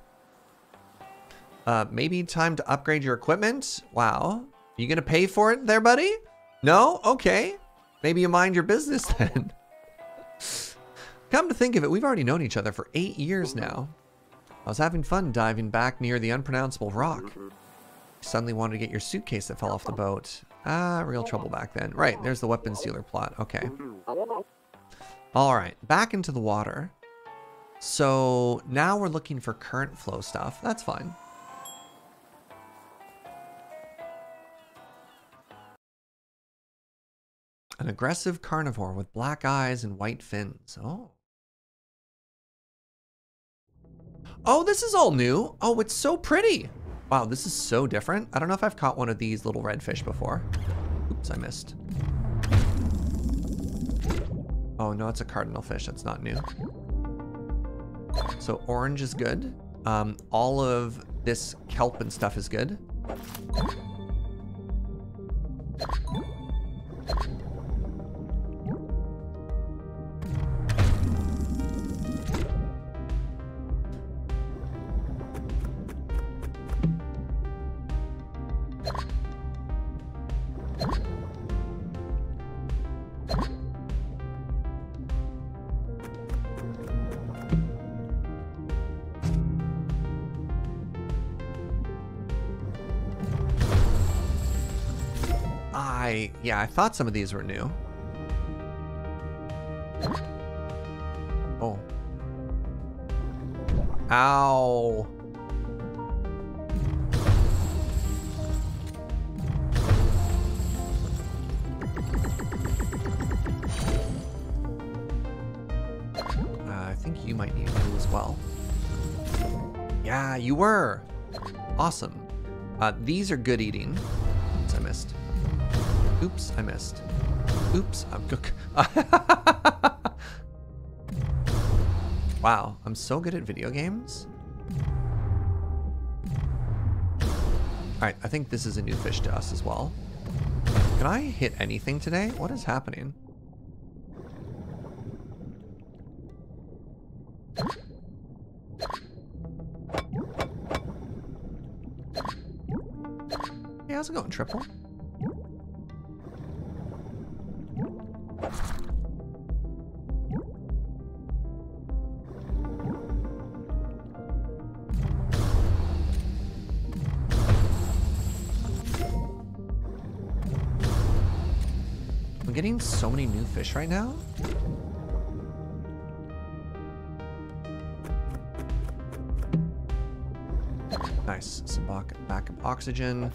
Uh, maybe time to upgrade your equipment? Wow. You gonna pay for it there, buddy? No? Okay. Maybe you mind your business then. Come to think of it, we've already known each other for eight years now. I was having fun diving back near the unpronounceable rock. You suddenly wanted to get your suitcase that fell off the boat. Ah, real trouble back then. Right, there's the weapons dealer plot. Okay. All right, back into the water. So now we're looking for current flow stuff. That's fine. An aggressive carnivore with black eyes and white fins. Oh. Oh, this is all new. Oh, it's so pretty. Wow, this is so different. I don't know if I've caught one of these little redfish before. Oops, I missed. Oh, no, it's a cardinal fish. That's not new. So orange is good. Um, all of this kelp and stuff is good. I, thought some of these were new. Oh. Ow. Uh, I think you might need glue as well. Yeah, you were. Awesome. Uh, these are good eating. I missed. Oops, I missed. Oops, I'm cook. wow, I'm so good at video games. Alright, I think this is a new fish to us as well. Can I hit anything today? What is happening? Hey, how's it going, Triple? So many new fish right now. Nice. Some back backup oxygen.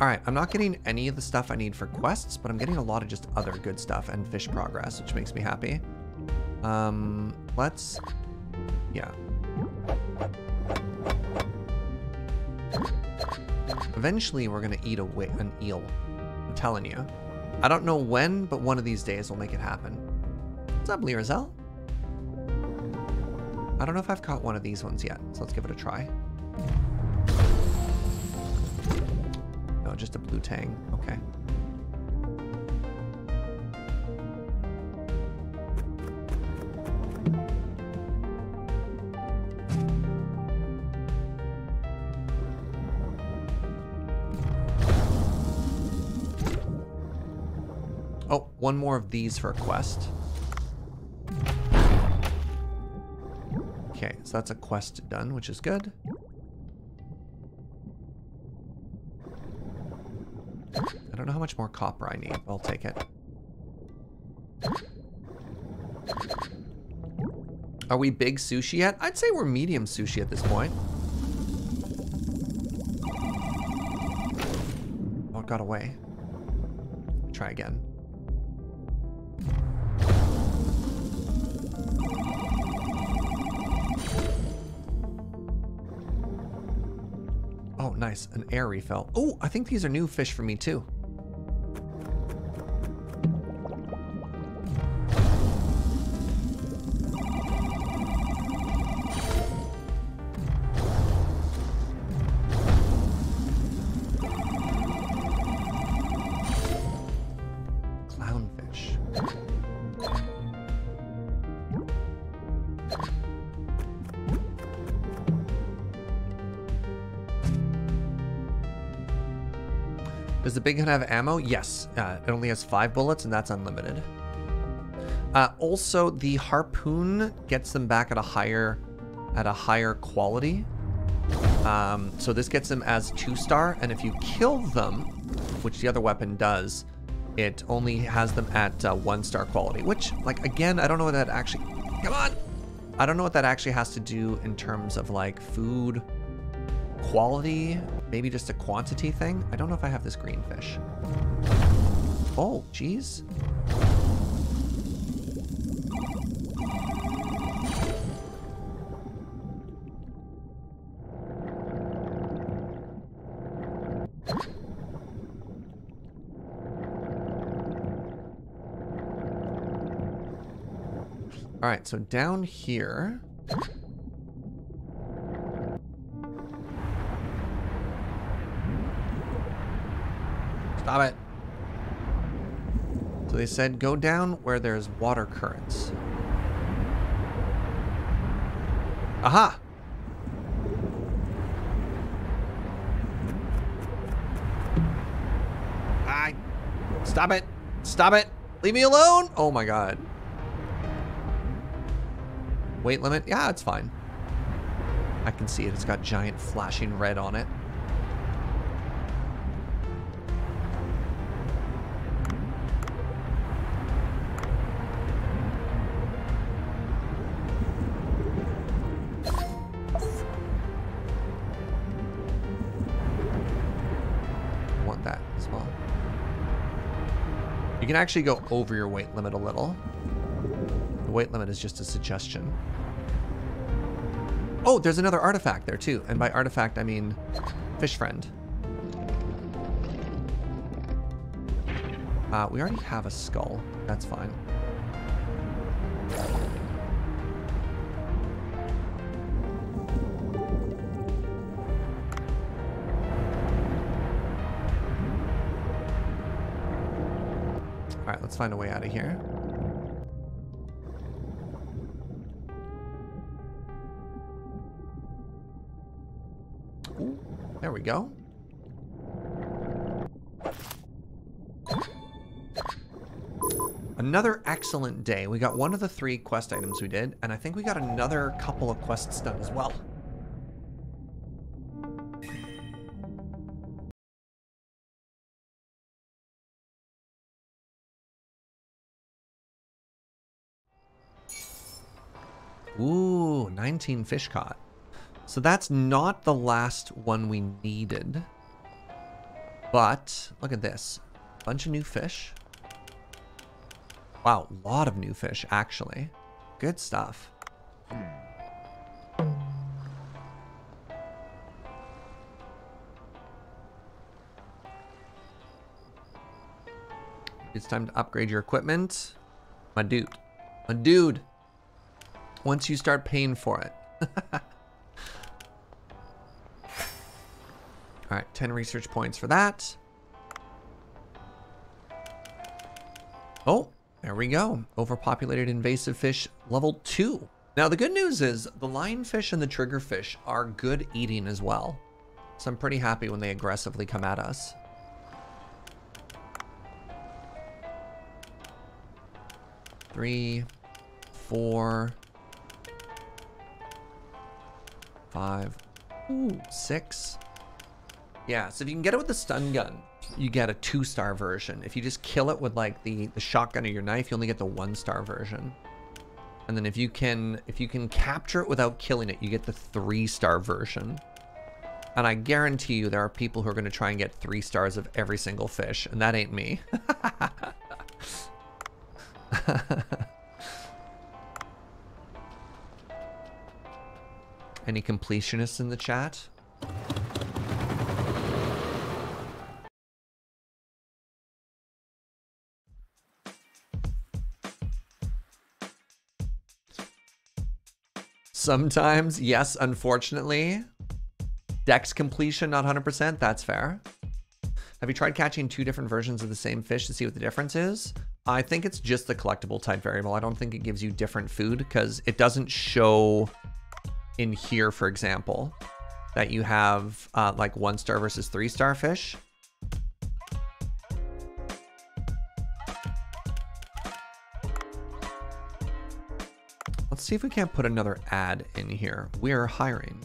Alright, I'm not getting any of the stuff I need for quests, but I'm getting a lot of just other good stuff and fish progress, which makes me happy. Um, let's... Yeah. Eventually, we're gonna eat a an eel. I'm telling you. I don't know when, but one of these days we'll make it happen. What's up, Lirazel? I don't know if I've caught one of these ones yet, so let's give it a try. No, just a blue tang. Okay. One more of these for a quest. Okay, so that's a quest done, which is good. I don't know how much more copper I need. I'll take it. Are we big sushi yet? I'd say we're medium sushi at this point. Oh, it got away. Try again. Nice. An air refill. Oh, I think these are new fish for me too. Have ammo? Yes. Uh, it only has five bullets, and that's unlimited. Uh, also, the harpoon gets them back at a higher, at a higher quality. Um, so this gets them as two star, and if you kill them, which the other weapon does, it only has them at uh, one star quality. Which, like, again, I don't know what that actually. Come on. I don't know what that actually has to do in terms of like food quality, maybe just a quantity thing? I don't know if I have this green fish. Oh, jeez. All right, so down here, They said go down where there's water currents. Aha! I stop it. Stop it. Leave me alone. Oh my god. Weight limit? Yeah, it's fine. I can see it. It's got giant flashing red on it. You can actually go over your weight limit a little. The weight limit is just a suggestion. Oh, there's another artifact there too. And by artifact, I mean fish friend. Uh, we already have a skull. That's fine. Let's find a way out of here. Ooh, there we go. Another excellent day. We got one of the three quest items we did, and I think we got another couple of quests done as well. 19 fish caught. So that's not the last one we needed. But look at this. Bunch of new fish. Wow, a lot of new fish, actually. Good stuff. It's time to upgrade your equipment. My dude. My dude. Once you start paying for it. All right, 10 research points for that. Oh, there we go. Overpopulated invasive fish level 2. Now, the good news is the lionfish and the triggerfish are good eating as well. So I'm pretty happy when they aggressively come at us. Three, four, five, ooh, six. Yeah, so if you can get it with the stun gun, you get a two-star version. If you just kill it with like the, the shotgun or your knife, you only get the one-star version. And then if you can if you can capture it without killing it, you get the three-star version. And I guarantee you there are people who are going to try and get three stars of every single fish, and that ain't me. Any completionists in the chat? Sometimes, yes, unfortunately. Dex completion, not 100%, that's fair. Have you tried catching two different versions of the same fish to see what the difference is? I think it's just the collectible type variable. I don't think it gives you different food because it doesn't show in here, for example, that you have uh, like one star versus three star fish. Let's see if we can't put another ad in here. We're hiring.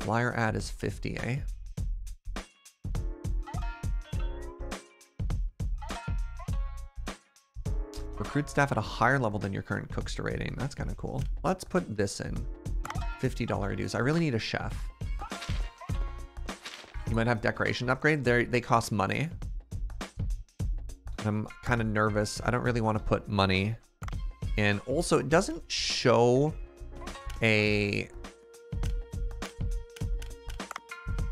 Flyer ad is 50, eh? Recruit staff at a higher level than your current Cooksta rating. That's kind of cool. Let's put this in. $50 dues. I really need a chef. You might have decoration upgrade. They they cost money. I'm kind of nervous. I don't really want to put money in. Also, it doesn't show a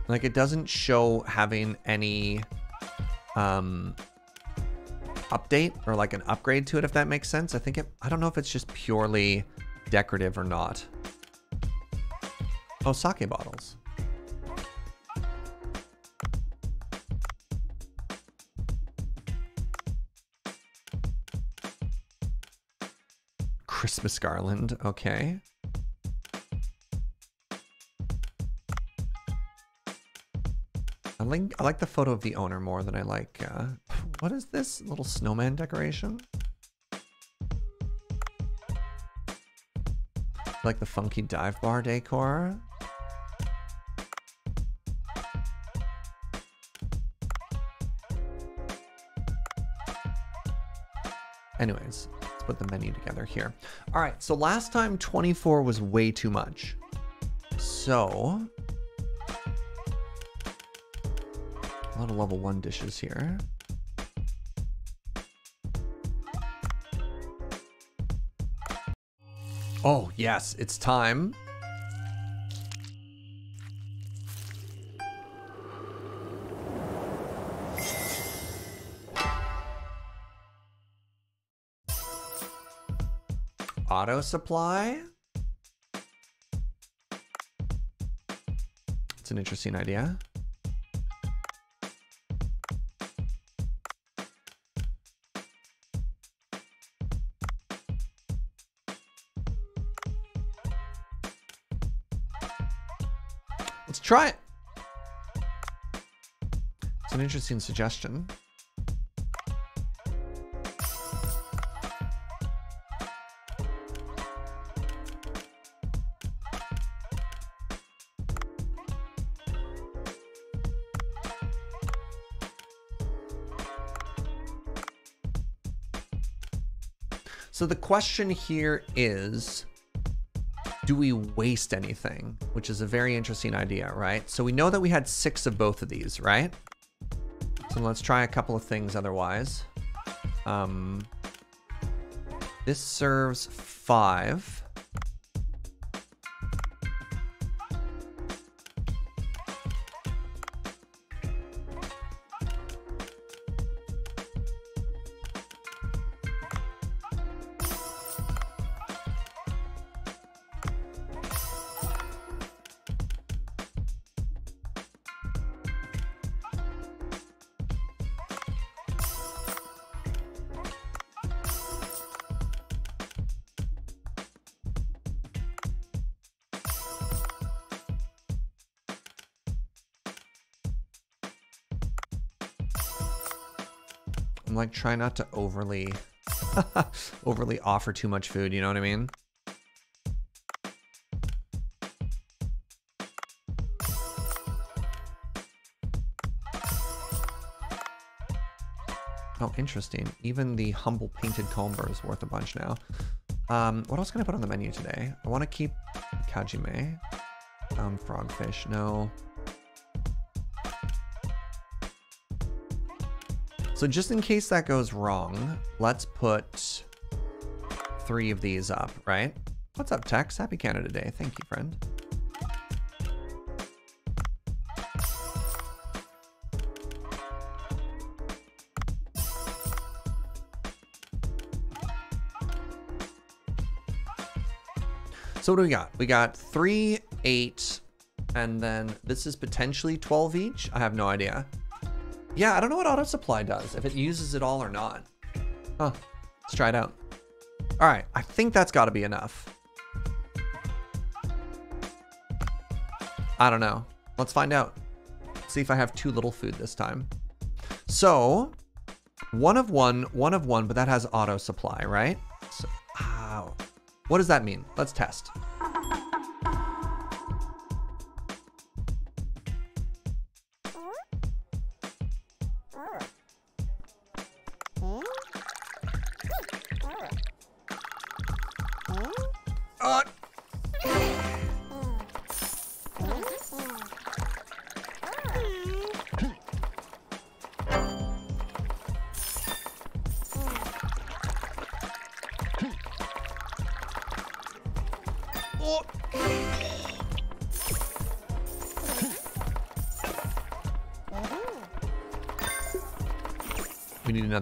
like it doesn't show having any um update or like an upgrade to it, if that makes sense. I think it, I don't know if it's just purely decorative or not. Oh, sake bottles. Christmas garland, okay. I like I like the photo of the owner more than I like uh what is this little snowman decoration? Like the funky dive bar decor. Anyways, let's put the menu together here. All right, so last time 24 was way too much. So, a lot of level one dishes here. Oh, yes, it's time. Auto supply. It's an interesting idea. Try it. It's an interesting suggestion. So the question here is do we waste anything? Which is a very interesting idea, right? So we know that we had six of both of these, right? So let's try a couple of things otherwise. Um, this serves five. Trying not to overly overly offer too much food, you know what I mean? Oh, interesting. Even the humble painted comber is worth a bunch now. Um, what else can I put on the menu today? I want to keep Kajime. Um, frogfish, no. So just in case that goes wrong, let's put three of these up, right? What's up, Tex? Happy Canada Day. Thank you, friend. So what do we got? We got three, eight, and then this is potentially 12 each. I have no idea. Yeah, I don't know what auto supply does, if it uses it all or not. Huh, let's try it out. All right, I think that's gotta be enough. I don't know. Let's find out. See if I have too little food this time. So, one of one, one of one, but that has auto supply, right? So, wow. What does that mean? Let's test.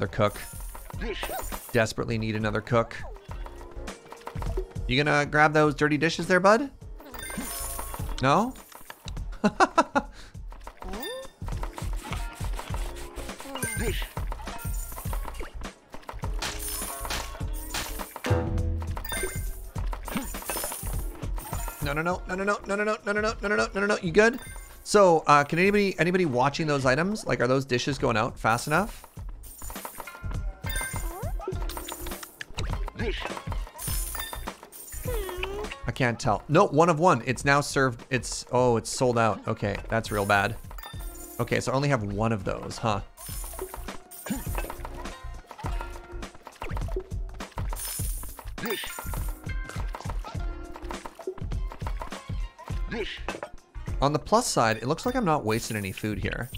Another cook. Desperately need another cook. You gonna grab those dirty dishes there, bud? No? No, no, no, no, no, no, no, no, no, no, no, no, no, no, no, no, no. You good? So, uh, can anybody anybody watching those items like are those dishes going out fast enough? Can't tell. No, one of one. It's now served. It's oh, it's sold out. Okay, that's real bad. Okay, so I only have one of those, huh? On the plus side, it looks like I'm not wasting any food here.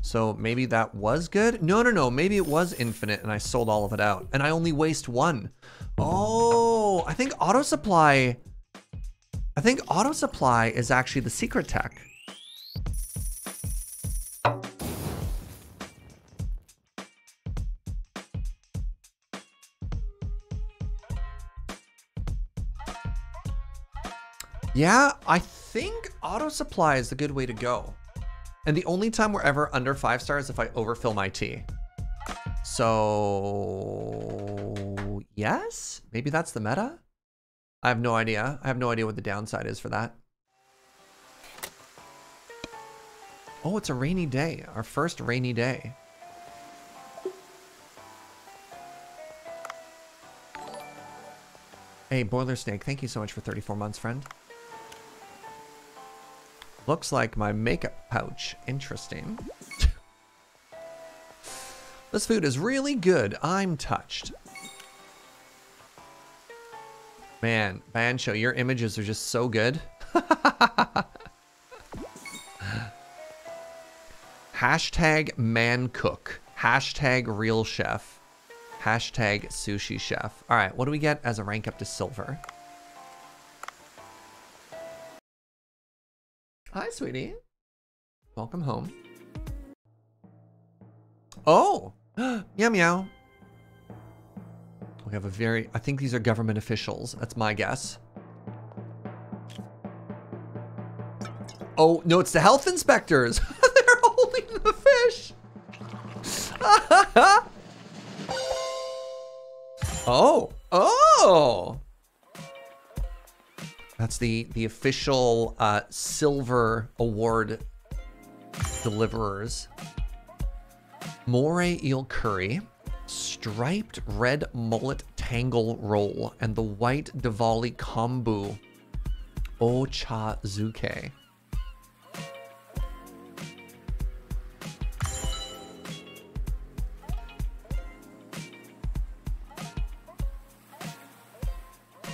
So maybe that was good? No, no, no. Maybe it was infinite and I sold all of it out. And I only waste one. Oh, I think auto supply. I think auto supply is actually the secret tech. Yeah, I think auto supply is the good way to go. And the only time we're ever under five stars if I overfill my tea. So yes, maybe that's the meta. I have no idea. I have no idea what the downside is for that. Oh, it's a rainy day. Our first rainy day. Hey, Boiler Snake, thank you so much for 34 months, friend. Looks like my makeup pouch. Interesting. this food is really good. I'm touched. Man, Bancho, your images are just so good. Hashtag man cook. Hashtag real chef. Hashtag sushi chef. All right, what do we get as a rank up to silver? Hi, sweetie. Welcome home. Oh, meow meow. We have a very, I think these are government officials. That's my guess. Oh, no, it's the health inspectors. They're holding the fish. oh, oh. That's the the official uh, silver award deliverers. Moray eel curry, striped red mullet tangle roll, and the white Diwali kombu ochazuke.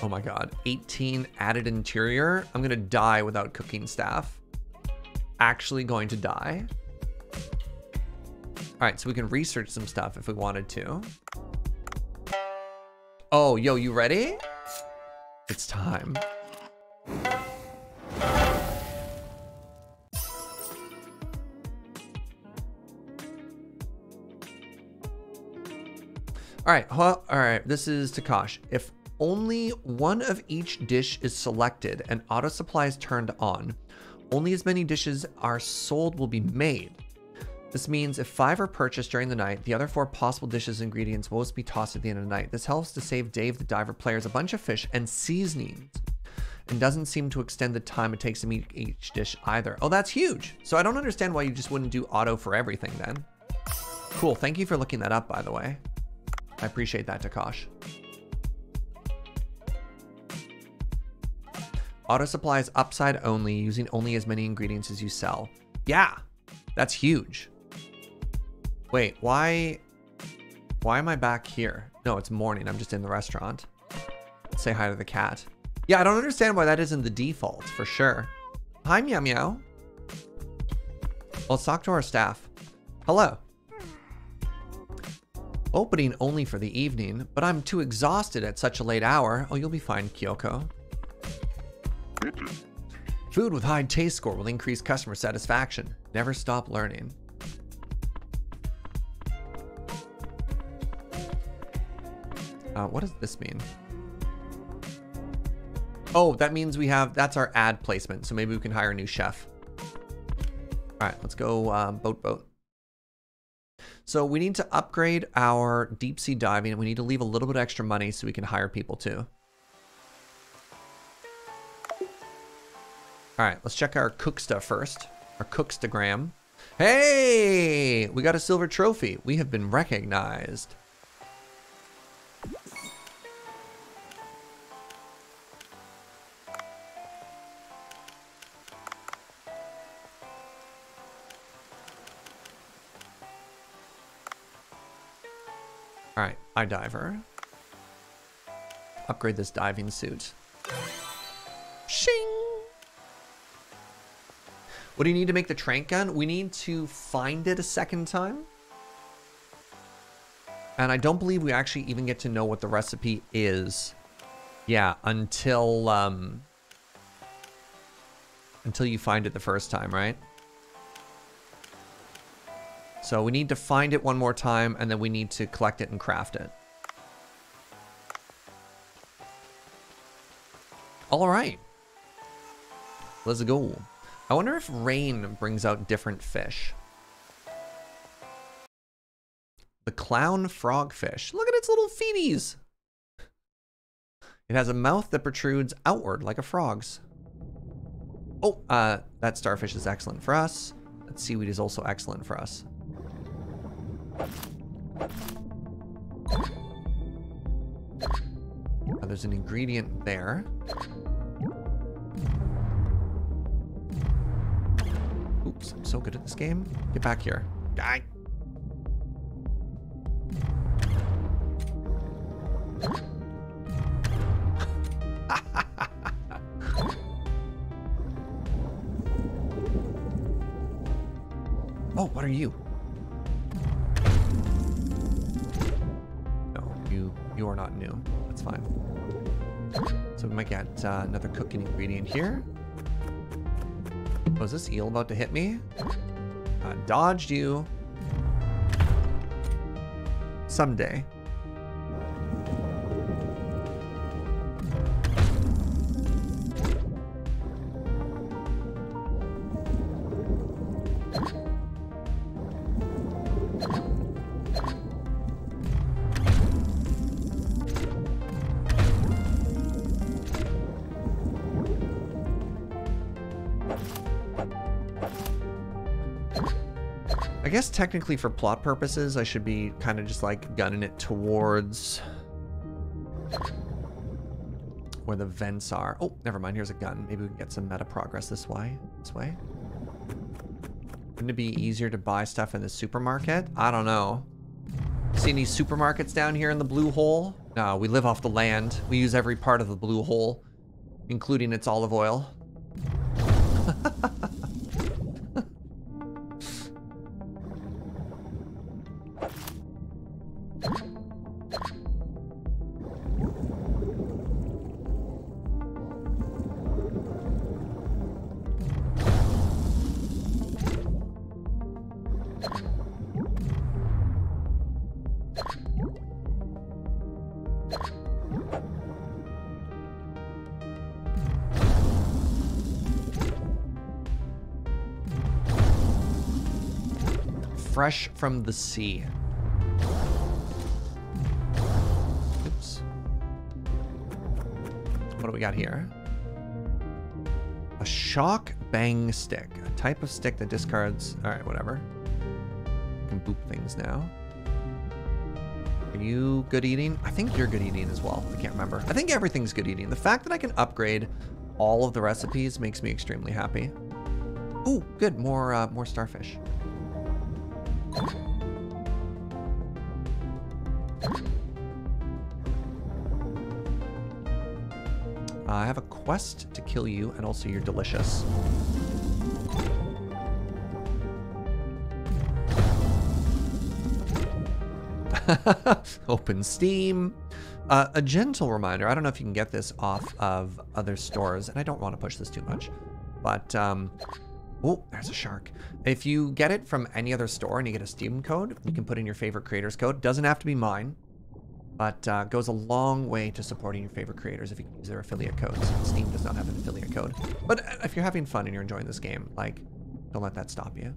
Oh my god, 18 added interior. I'm gonna die without cooking staff. Actually going to die. All right, so we can research some stuff if we wanted to. Oh, yo, you ready? It's time. All right, all right, this is Takash. If only one of each dish is selected and auto supply is turned on, only as many dishes are sold will be made. This means if five are purchased during the night, the other four possible dishes and ingredients will be tossed at the end of the night. This helps to save Dave the Diver players a bunch of fish and seasonings and doesn't seem to extend the time it takes to make each dish either. Oh, that's huge. So I don't understand why you just wouldn't do auto for everything then. Cool. Thank you for looking that up, by the way. I appreciate that, Takash. Auto supply is upside only, using only as many ingredients as you sell. Yeah, that's huge. Wait, why, why am I back here? No, it's morning. I'm just in the restaurant. Say hi to the cat. Yeah, I don't understand why that isn't the default, for sure. Hi, Meow Meow. Let's talk to our staff. Hello. Opening only for the evening, but I'm too exhausted at such a late hour. Oh, you'll be fine, Kyoko. Food with high taste score will increase customer satisfaction. Never stop learning. Uh, what does this mean? Oh, that means we have, that's our ad placement. So maybe we can hire a new chef. All right, let's go um, boat boat. So we need to upgrade our deep sea diving. We need to leave a little bit extra money so we can hire people too. All right, let's check our Cooksta first. Our Cookstagram. Hey, we got a silver trophy. We have been recognized. All right, iDiver. Upgrade this diving suit. Shing! What do you need to make the trank gun? We need to find it a second time. And I don't believe we actually even get to know what the recipe is. Yeah, until um until you find it the first time, right? So we need to find it one more time and then we need to collect it and craft it. All right. Let's go. I wonder if rain brings out different fish. The clown frogfish. Look at its little feeties. It has a mouth that protrudes outward like a frog's. Oh, uh, that starfish is excellent for us. That seaweed is also excellent for us. Uh, there's an ingredient there. Oops, I'm so good at this game. Get back here. Die. oh, what are you? Uh, another cooking ingredient here. Was this eel about to hit me? I dodged you. Someday. Technically for plot purposes, I should be kind of just like gunning it towards where the vents are. Oh, never mind. Here's a gun. Maybe we can get some meta progress this way. This way. Wouldn't it be easier to buy stuff in the supermarket? I don't know. See any supermarkets down here in the blue hole? No, we live off the land. We use every part of the blue hole, including its olive oil. from the sea. Oops. What do we got here? A shock bang stick. A type of stick that discards... Alright, whatever. Can boop things now. Are you good eating? I think you're good eating as well. I can't remember. I think everything's good eating. The fact that I can upgrade all of the recipes makes me extremely happy. Ooh, good. More, uh, more starfish. I have a quest to kill you, and also you're delicious. Open Steam. Uh, a gentle reminder, I don't know if you can get this off of other stores, and I don't want to push this too much, but um, Oh, there's a shark. If you get it from any other store and you get a Steam code, you can put in your favorite creator's code. Doesn't have to be mine. but uh, goes a long way to supporting your favorite creators if you use their affiliate codes. Steam does not have an affiliate code. But uh, if you're having fun and you're enjoying this game, like, don't let that stop you.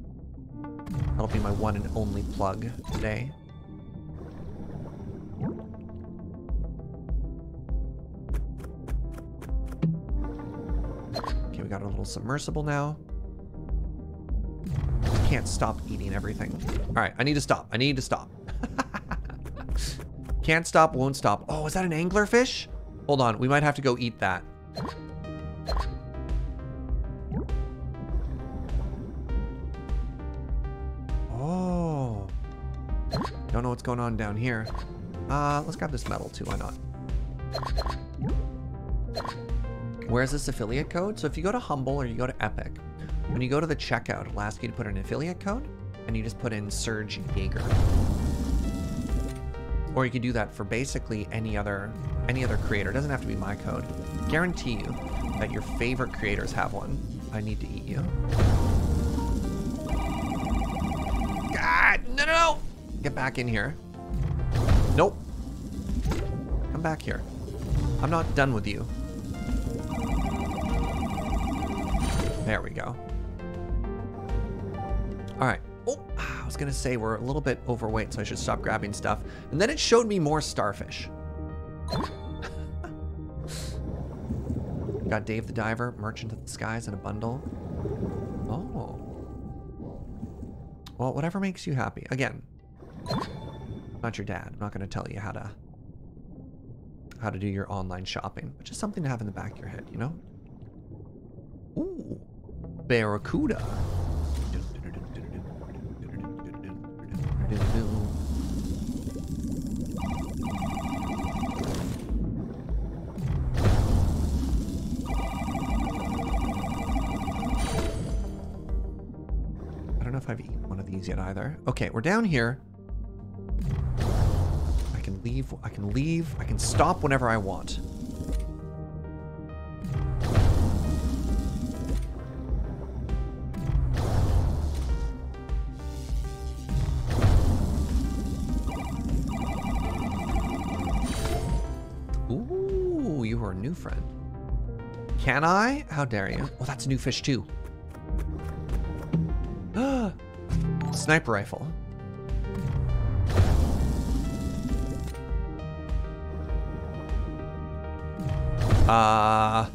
That'll be my one and only plug today. Okay, we got a little submersible now. Can't stop eating everything. All right, I need to stop. I need to stop. Can't stop, won't stop. Oh, is that an anglerfish? Hold on, we might have to go eat that. Oh. Don't know what's going on down here. Uh, let's grab this metal too, why not? Where's this affiliate code? So if you go to Humble or you go to Epic, when you go to the checkout, it'll ask you to put an affiliate code, and you just put in Serge Yager. Or you can do that for basically any other any other creator. It doesn't have to be my code. Guarantee you that your favorite creators have one. I need to eat you. God, no, no, no! Get back in here. Nope. Come back here. I'm not done with you. There we go. All right. Oh, ah, I was gonna say we're a little bit overweight, so I should stop grabbing stuff. And then it showed me more starfish. Got Dave the Diver, Merchant of the Skies in a bundle. Oh. Well, whatever makes you happy. Again, not your dad. I'm not gonna tell you how to how to do your online shopping, but just something to have in the back of your head, you know? Ooh, Barracuda. I don't know if I've eaten one of these yet either. Okay, we're down here. I can leave, I can leave, I can stop whenever I want. A new friend. Can I? How dare you? Oh, that's a new fish too. Sniper rifle. Uh,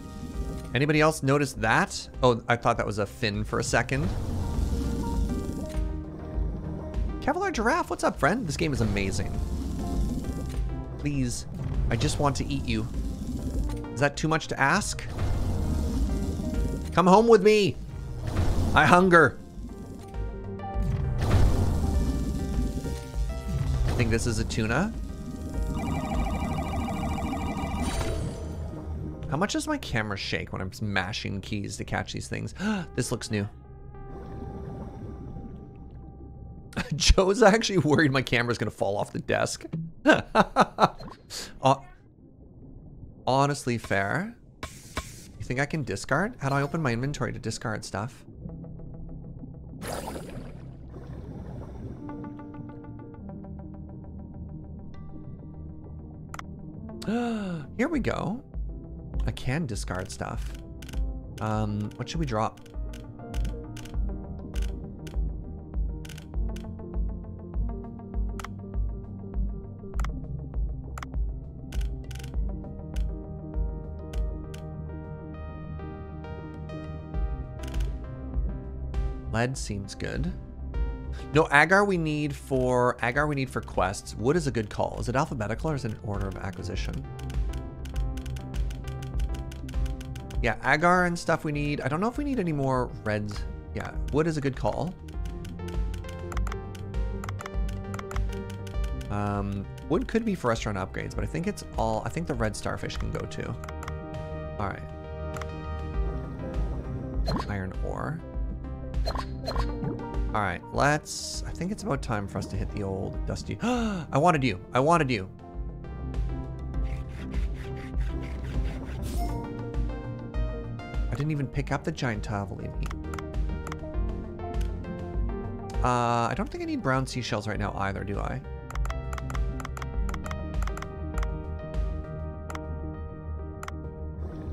anybody else notice that? Oh, I thought that was a fin for a second. Kevlar Giraffe, what's up, friend? This game is amazing. Please, I just want to eat you. Is that too much to ask? Come home with me. I hunger. I think this is a tuna. How much does my camera shake when I'm mashing keys to catch these things? this looks new. Joe's actually worried my camera's gonna fall off the desk. uh, honestly fair. You think I can discard? How do I open my inventory to discard stuff? Here we go. I can discard stuff. Um, what should we drop? Lead seems good. No, agar we need for agar we need for quests. Wood is a good call. Is it alphabetical or is it an order of acquisition? Yeah, agar and stuff we need. I don't know if we need any more reds. Yeah, wood is a good call. Um, wood could be for restaurant upgrades, but I think it's all, I think the red starfish can go too. All right. Iron ore. Alright, let's... I think it's about time for us to hit the old dusty... I wanted you. I wanted you. I didn't even pick up the giant trevally. Uh, I don't think I need brown seashells right now either, do I?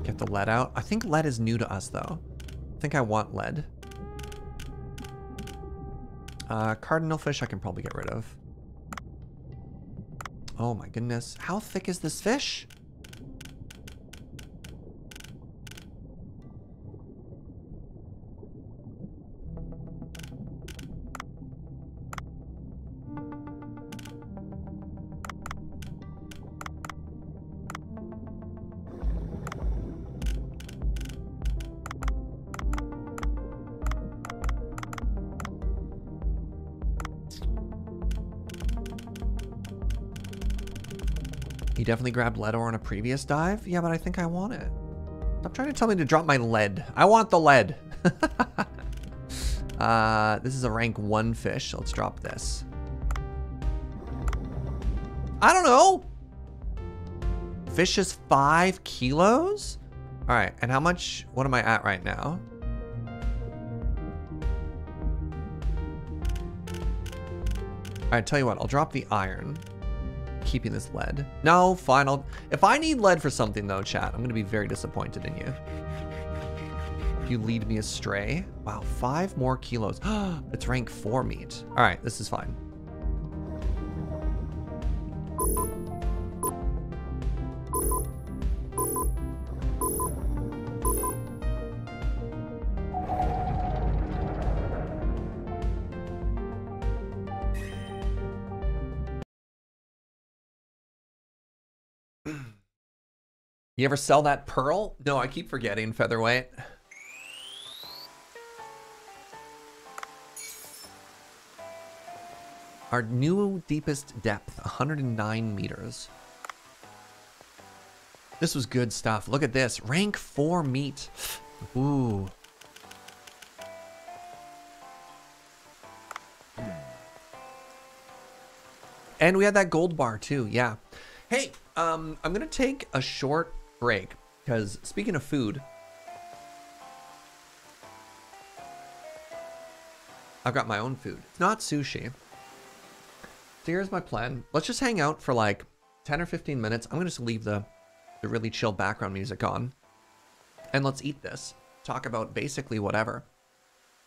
Get the lead out. I think lead is new to us, though. I think I want lead. Uh, cardinal fish I can probably get rid of. Oh my goodness. How thick is this fish? Definitely grabbed lead ore on a previous dive. Yeah, but I think I want it. Stop trying to tell me to drop my lead. I want the lead. uh, this is a rank one fish. Let's drop this. I don't know. Fish is five kilos? All right, and how much, what am I at right now? All right, tell you what, I'll drop the iron keeping this lead. No, fine. I'll, if I need lead for something though, chat, I'm to be very disappointed in you. You lead me astray. Wow, five more kilos. it's rank four meat. All right, this is fine. You ever sell that pearl? No, I keep forgetting featherweight. Our new deepest depth, 109 meters. This was good stuff. Look at this. Rank 4 meat. Ooh. And we had that gold bar too, yeah. Hey, um, I'm gonna take a short break because speaking of food, I've got my own food. It's not sushi. So here's my plan. Let's just hang out for like 10 or 15 minutes. I'm gonna just leave the, the really chill background music on. And let's eat this. Talk about basically whatever.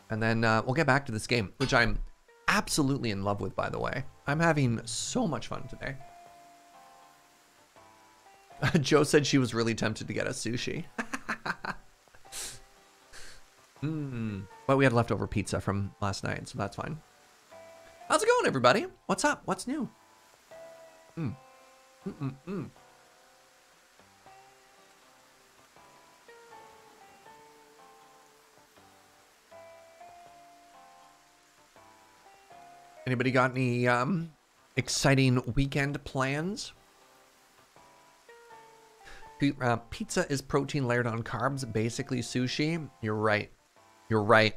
And then uh, we'll get back to this game, which I'm absolutely in love with, by the way. I'm having so much fun today. Joe said she was really tempted to get a sushi. Hmm. But we had leftover pizza from last night, so that's fine. How's it going, everybody? What's up? What's new? Mm. Mm-mm-mm. Anybody got any um, exciting weekend plans? Uh, pizza is protein layered on carbs, basically sushi. You're right. You're right.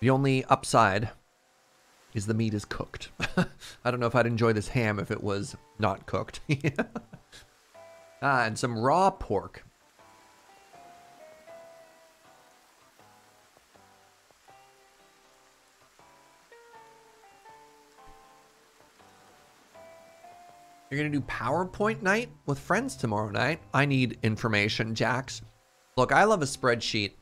The only upside is the meat is cooked. I don't know if I'd enjoy this ham if it was not cooked. ah, and some raw pork. You're going to do PowerPoint night with friends tomorrow night. I need information, Jax. Look, I love a spreadsheet.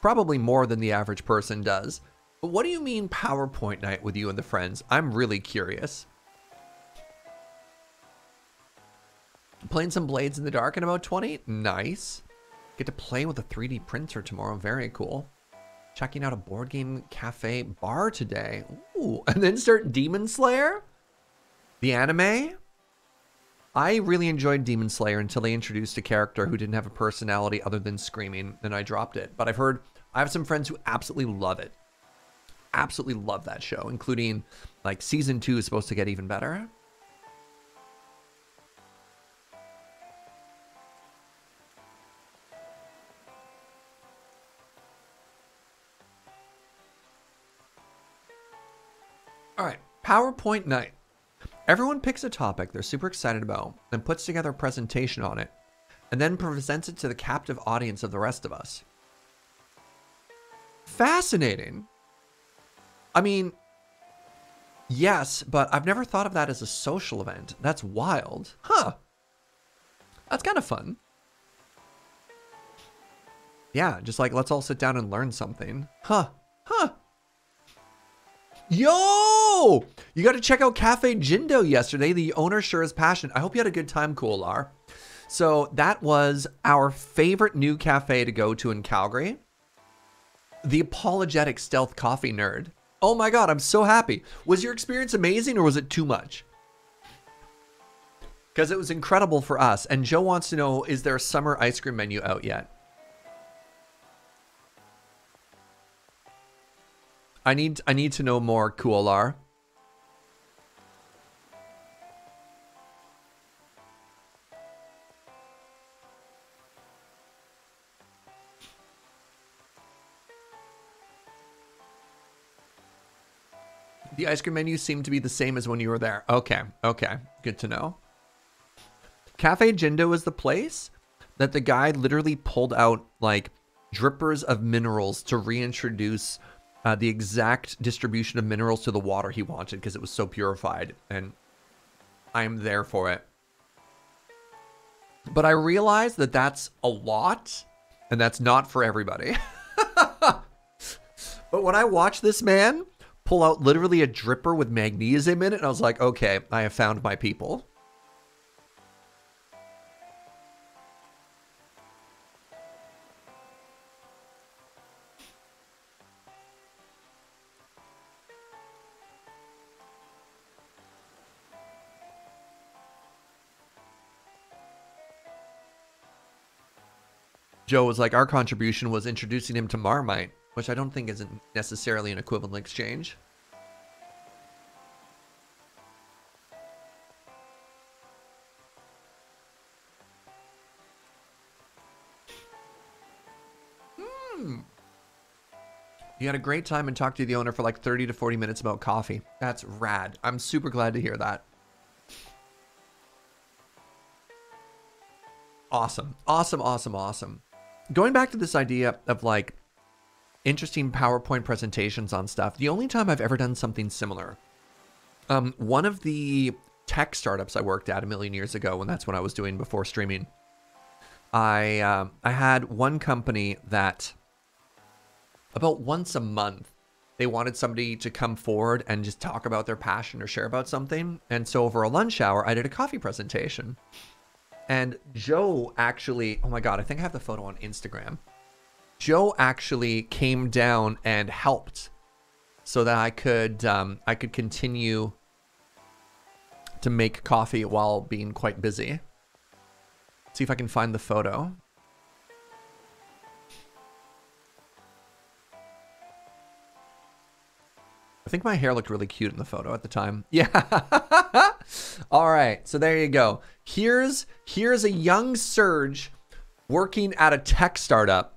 Probably more than the average person does. But what do you mean PowerPoint night with you and the friends? I'm really curious. Playing some Blades in the Dark in about 20? Nice. Get to play with a 3D printer tomorrow. Very cool. Checking out a board game cafe bar today. Ooh, and then start Demon Slayer? The anime? I really enjoyed Demon Slayer until they introduced a character who didn't have a personality other than screaming, and I dropped it. But I've heard, I have some friends who absolutely love it. Absolutely love that show, including like season two is supposed to get even better. All right, PowerPoint night. Everyone picks a topic they're super excited about and puts together a presentation on it, and then presents it to the captive audience of the rest of us. Fascinating. I mean, yes, but I've never thought of that as a social event. That's wild. Huh. That's kind of fun. Yeah, just like let's all sit down and learn something. Huh. Huh. Yo! You got to check out Cafe Jindo yesterday. The owner sure is passionate. I hope you had a good time, Koolar. So that was our favorite new cafe to go to in Calgary. The Apologetic Stealth Coffee Nerd. Oh my god, I'm so happy. Was your experience amazing or was it too much? Because it was incredible for us. And Joe wants to know, is there a summer ice cream menu out yet? I need I need to know more, Kualar. The ice cream menu seemed to be the same as when you were there. Okay, okay, good to know. Cafe Jindo is the place that the guy literally pulled out like drippers of minerals to reintroduce uh, the exact distribution of minerals to the water he wanted because it was so purified. And I'm there for it. But I realized that that's a lot and that's not for everybody. but when I watched this man pull out literally a dripper with magnesium in it, I was like, okay, I have found my people. Joe was like, our contribution was introducing him to Marmite, which I don't think isn't necessarily an equivalent exchange. Hmm. You had a great time and talked to the owner for like 30 to 40 minutes about coffee. That's rad. I'm super glad to hear that. Awesome. Awesome, awesome, awesome going back to this idea of like interesting PowerPoint presentations on stuff, the only time I've ever done something similar, um, one of the tech startups I worked at a million years ago, and that's what I was doing before streaming, I uh, I had one company that about once a month they wanted somebody to come forward and just talk about their passion or share about something, and so over a lunch hour I did a coffee presentation. And Joe actually, oh my God, I think I have the photo on Instagram. Joe actually came down and helped so that I could um, I could continue to make coffee while being quite busy. See if I can find the photo. I think my hair looked really cute in the photo at the time. Yeah. All right. So there you go. Here's here's a young Serge working at a tech startup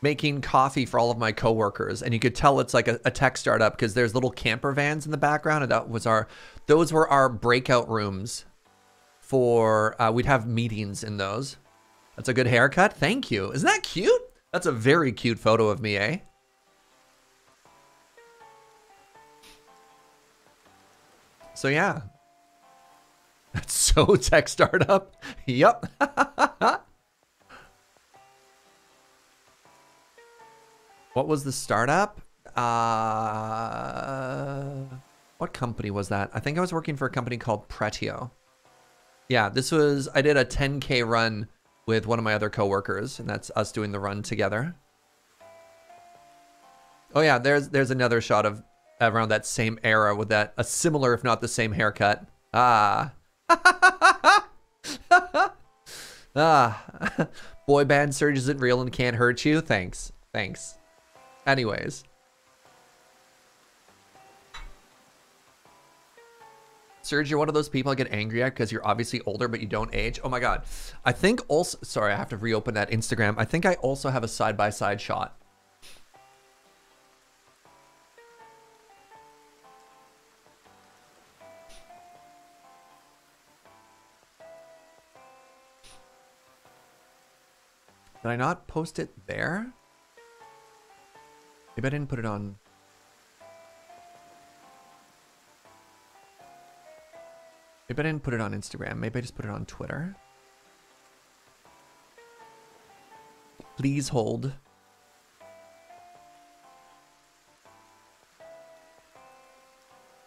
making coffee for all of my coworkers. And you could tell it's like a, a tech startup because there's little camper vans in the background. And that was our those were our breakout rooms for uh, we'd have meetings in those. That's a good haircut. Thank you. Isn't that cute? That's a very cute photo of me eh? So yeah. That's so tech startup. Yep. what was the startup? Uh, what company was that? I think I was working for a company called Pretio. Yeah, this was, I did a 10K run with one of my other coworkers, and that's us doing the run together. Oh yeah, there's there's another shot of around that same era with that a similar, if not the same haircut. Ah. ah. Boy band Serge isn't real and can't hurt you. Thanks. Thanks. Anyways. Serge, you're one of those people I get angry at because you're obviously older, but you don't age. Oh my God. I think also, sorry, I have to reopen that Instagram. I think I also have a side-by-side -side shot Did I not post it there? Maybe I didn't put it on... Maybe I didn't put it on Instagram. Maybe I just put it on Twitter. Please hold.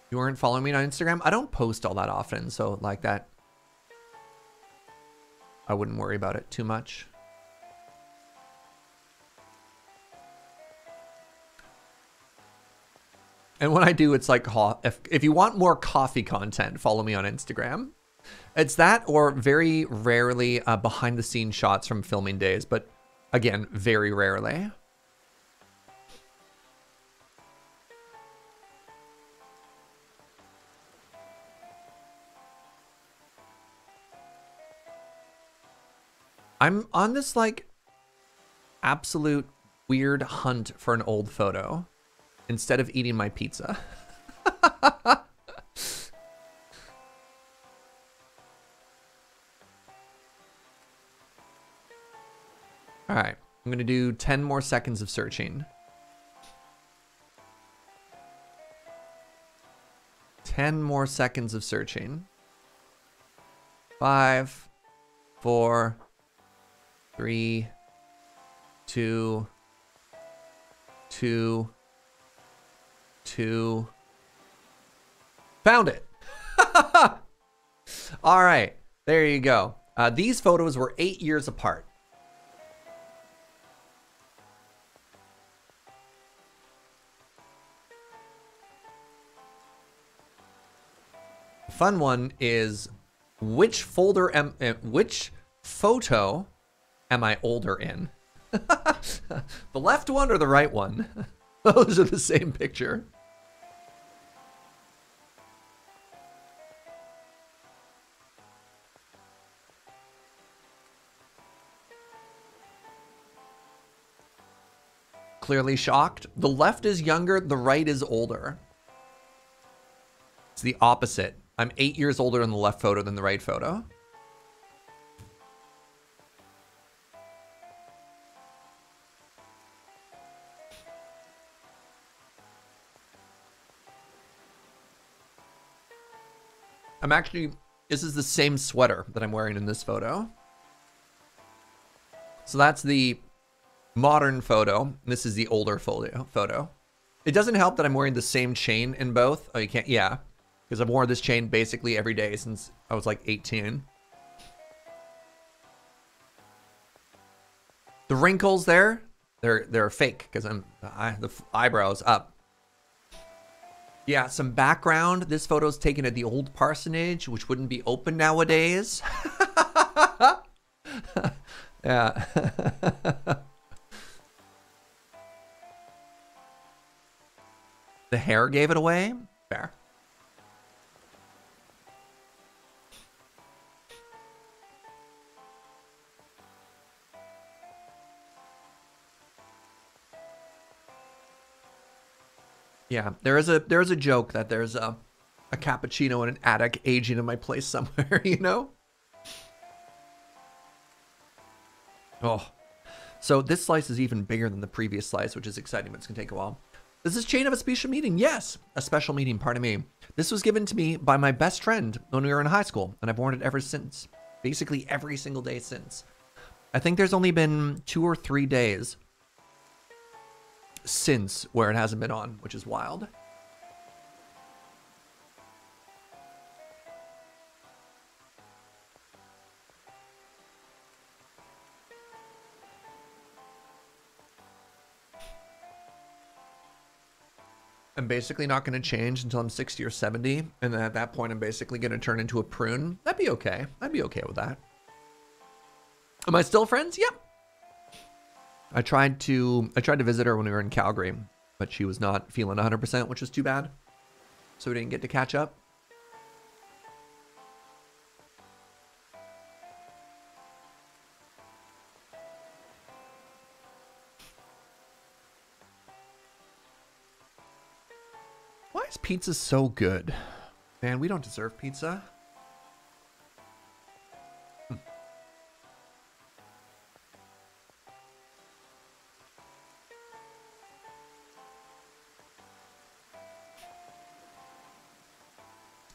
You weren't following me on Instagram? I don't post all that often, so like that. I wouldn't worry about it too much. And when I do, it's like if if you want more coffee content, follow me on Instagram. It's that or very rarely uh, behind the scenes shots from filming days, but again, very rarely. I'm on this like absolute weird hunt for an old photo instead of eating my pizza. All right, I'm gonna do 10 more seconds of searching. 10 more seconds of searching. Five, four, three, two, two, two. Found it. All right, there you go. Uh, these photos were eight years apart. Fun one is which folder am uh, which photo am I older in? the left one or the right one? Those are the same picture. Clearly shocked. The left is younger, the right is older. It's the opposite. I'm eight years older in the left photo than the right photo. I'm actually, this is the same sweater that I'm wearing in this photo. So that's the modern photo. This is the older photo. Photo. It doesn't help that I'm wearing the same chain in both. Oh, you can't. Yeah, because I've worn this chain basically every day since I was like 18. The wrinkles there, they're they're fake because I'm the eyebrows up. Yeah, some background. This photo's taken at the old parsonage, which wouldn't be open nowadays. yeah. the hair gave it away. Fair. Yeah, there is a there is a joke that there's a a cappuccino in an attic aging in my place somewhere, you know? Oh. So this slice is even bigger than the previous slice, which is exciting, but it's gonna take a while. This is chain of a special meeting. Yes, a special meeting, pardon me. This was given to me by my best friend when we were in high school, and I've worn it ever since. Basically every single day since. I think there's only been two or three days since where it hasn't been on, which is wild. I'm basically not going to change until I'm 60 or 70. And then at that point, I'm basically going to turn into a prune. That'd be okay. I'd be okay with that. Am I still friends? Yep. I tried to I tried to visit her when we were in Calgary, but she was not feeling 100%, which was too bad. So we didn't get to catch up. Is so good? Man, we don't deserve pizza. Hmm.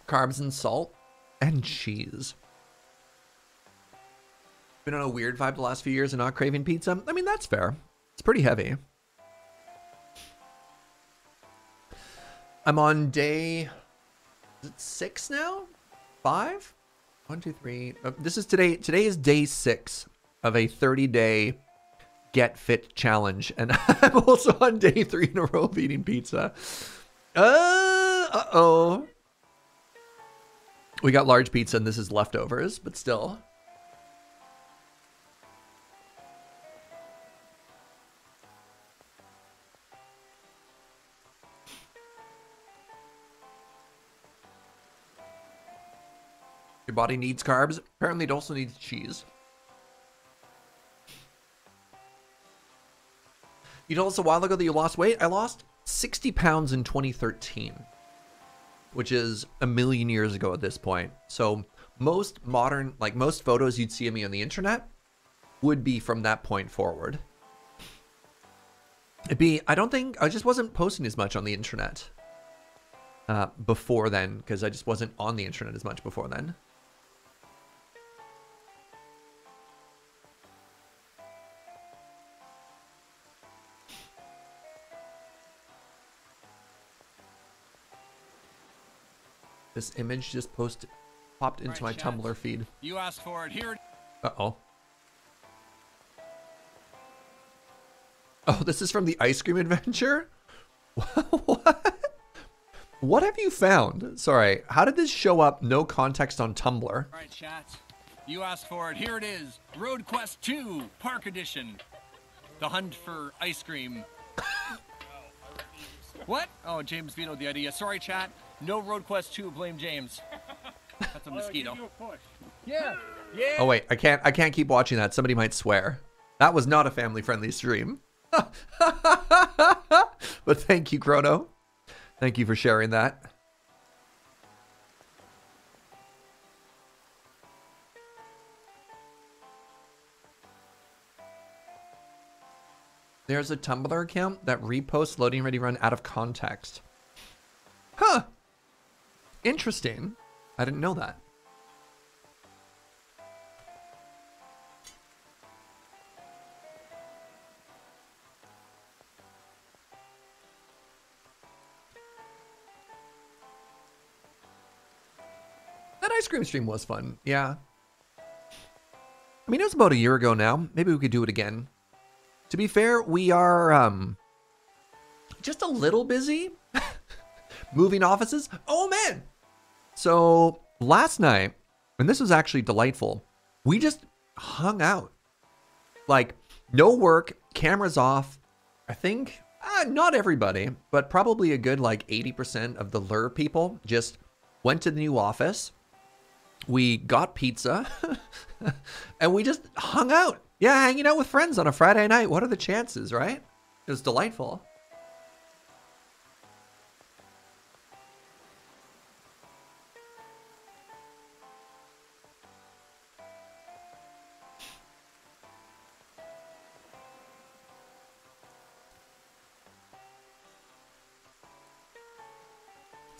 carbs and salt and cheese. been on a weird vibe the last few years and not craving pizza. I mean, that's fair. It's pretty heavy. I'm on day six now? Five? One, two, three. Uh, this is today. Today is day six of a 30 day get fit challenge. And I'm also on day three in a row of eating pizza. Uh, uh oh. We got large pizza and this is leftovers, but still. Body needs carbs. Apparently, it also needs cheese. You told us a while ago that you lost weight. I lost 60 pounds in 2013, which is a million years ago at this point. So most modern, like most photos you'd see of me on the internet would be from that point forward. It'd be, I don't think, I just wasn't posting as much on the internet uh, before then because I just wasn't on the internet as much before then. This image just posted, popped into my chat. Tumblr feed. You asked for it. Here Uh oh. Oh, this is from the ice cream adventure? what? What have you found? Sorry, how did this show up? No context on Tumblr. All right, chat. You asked for it. Here it is. Road Quest 2 Park Edition. The hunt for ice cream. what? Oh, James vetoed the idea. Sorry, chat. No Road Quest 2. Blame James. That's a mosquito. Yeah. Yeah. Oh wait, I can't. I can't keep watching that. Somebody might swear. That was not a family-friendly stream. but thank you, Chrono. Thank you for sharing that. There's a Tumblr account that reposts LoadingReadyRun out of context. Huh. Interesting. I didn't know that. That ice cream stream was fun. Yeah. I mean, it was about a year ago now. Maybe we could do it again. To be fair, we are um just a little busy moving offices. Oh man. So, last night, and this was actually delightful. We just hung out. Like no work, cameras off. I think uh, not everybody, but probably a good like 80% of the lure people just went to the new office. We got pizza and we just hung out. Yeah, hanging out with friends on a Friday night. What are the chances, right? It was delightful.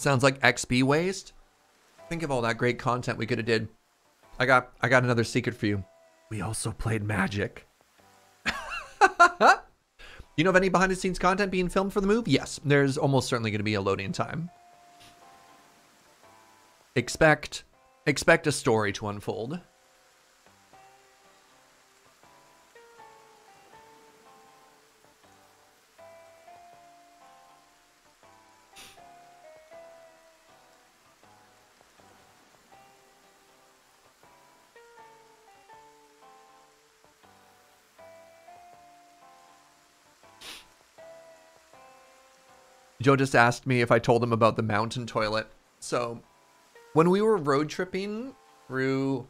Sounds like XP waste. Think of all that great content we could have did. I got I got another secret for you. We also played Magic. you know of any behind the scenes content being filmed for the move? Yes, there's almost certainly going to be a loading time. Expect expect a story to unfold. Joe just asked me if I told him about the mountain toilet. So, when we were road tripping through,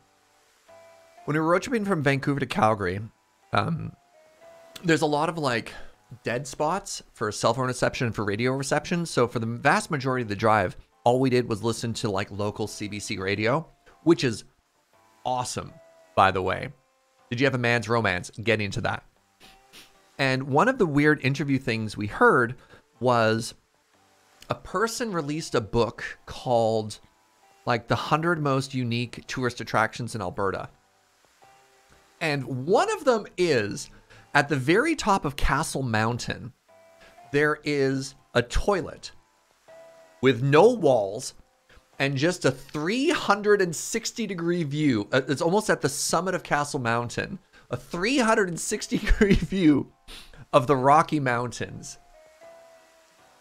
when we were road tripping from Vancouver to Calgary, um, there's a lot of like dead spots for cell phone reception and for radio reception. So for the vast majority of the drive, all we did was listen to like local CBC radio, which is awesome, by the way. Did you have a man's romance? Get into that. And one of the weird interview things we heard was a person released a book called like the 100 most unique tourist attractions in Alberta. And one of them is at the very top of Castle Mountain, there is a toilet with no walls and just a 360 degree view. Uh, It's almost at the summit of Castle Mountain, a 360 degree view of the Rocky Mountains.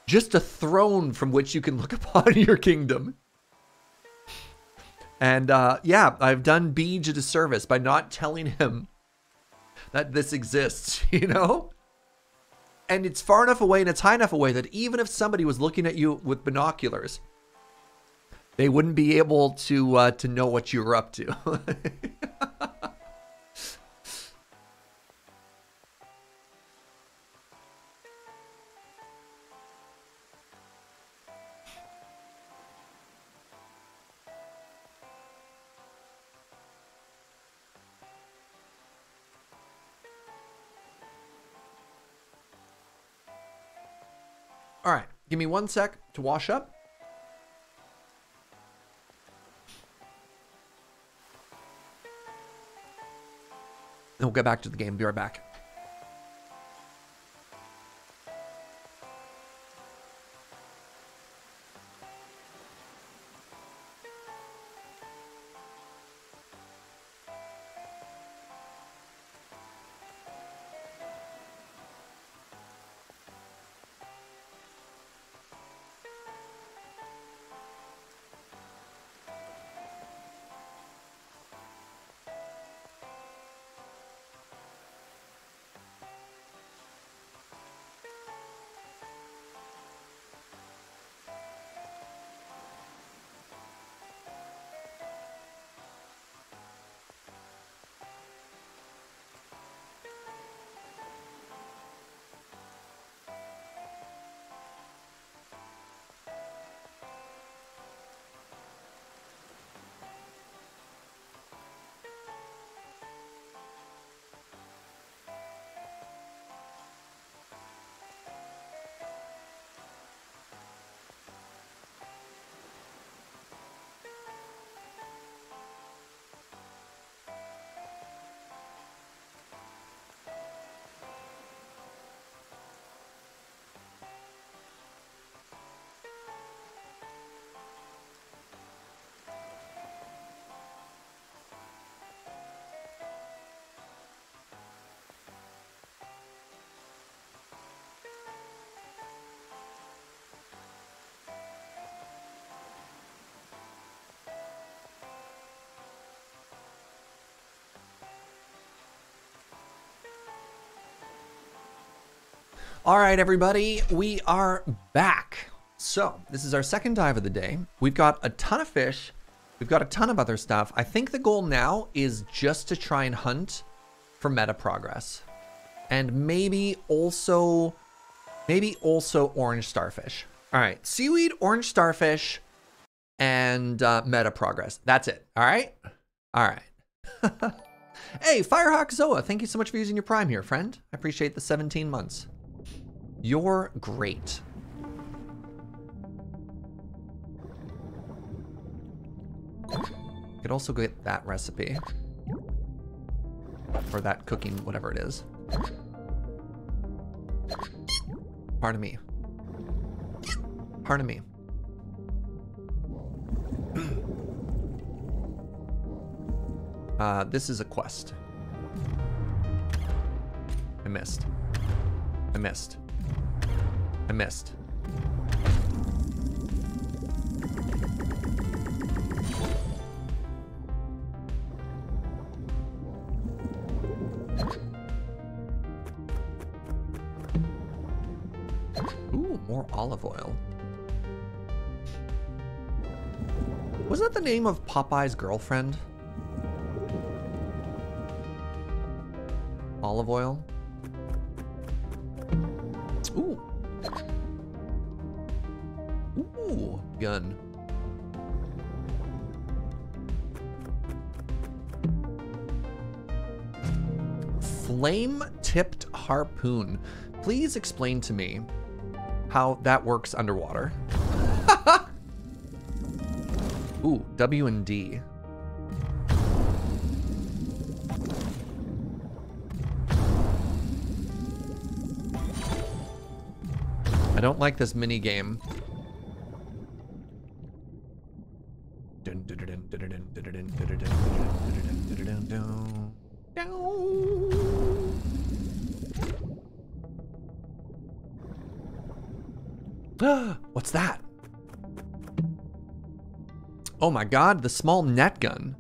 Just a throne from which you can look upon your kingdom. And uh, yeah, I've done Beej a disservice by not telling him that this exists, you know? And it's far enough away and it's high enough away that even if somebody was looking at you with binoculars, they wouldn't be able to uh, to know what you were up to. give me one sec to wash up. And we'll get back to the game. Be right back. All right, everybody, we are back. So, this is our second dive of the day. We've got a ton of fish. We've got a ton of other stuff. I think the goal now is just to try and hunt for meta progress. And maybe also, maybe also orange starfish. All right, seaweed, orange starfish, and uh, meta progress. That's it. All right? All right. hey, Firehawk Zoa, thank you so much for using your Prime here, friend. I appreciate the 17 months. You're great. Could also get that recipe. Or that cooking, whatever it is. Pardon me. Pardon me. uh, this is a quest. I missed. I missed. I missed. Ooh, more olive oil. Was that the name of Popeye's girlfriend? Olive oil? gun. Flame-tipped harpoon. Please explain to me how that works underwater. Ooh, W and D. I don't like this mini game. What's that? Oh my god, the small net gun.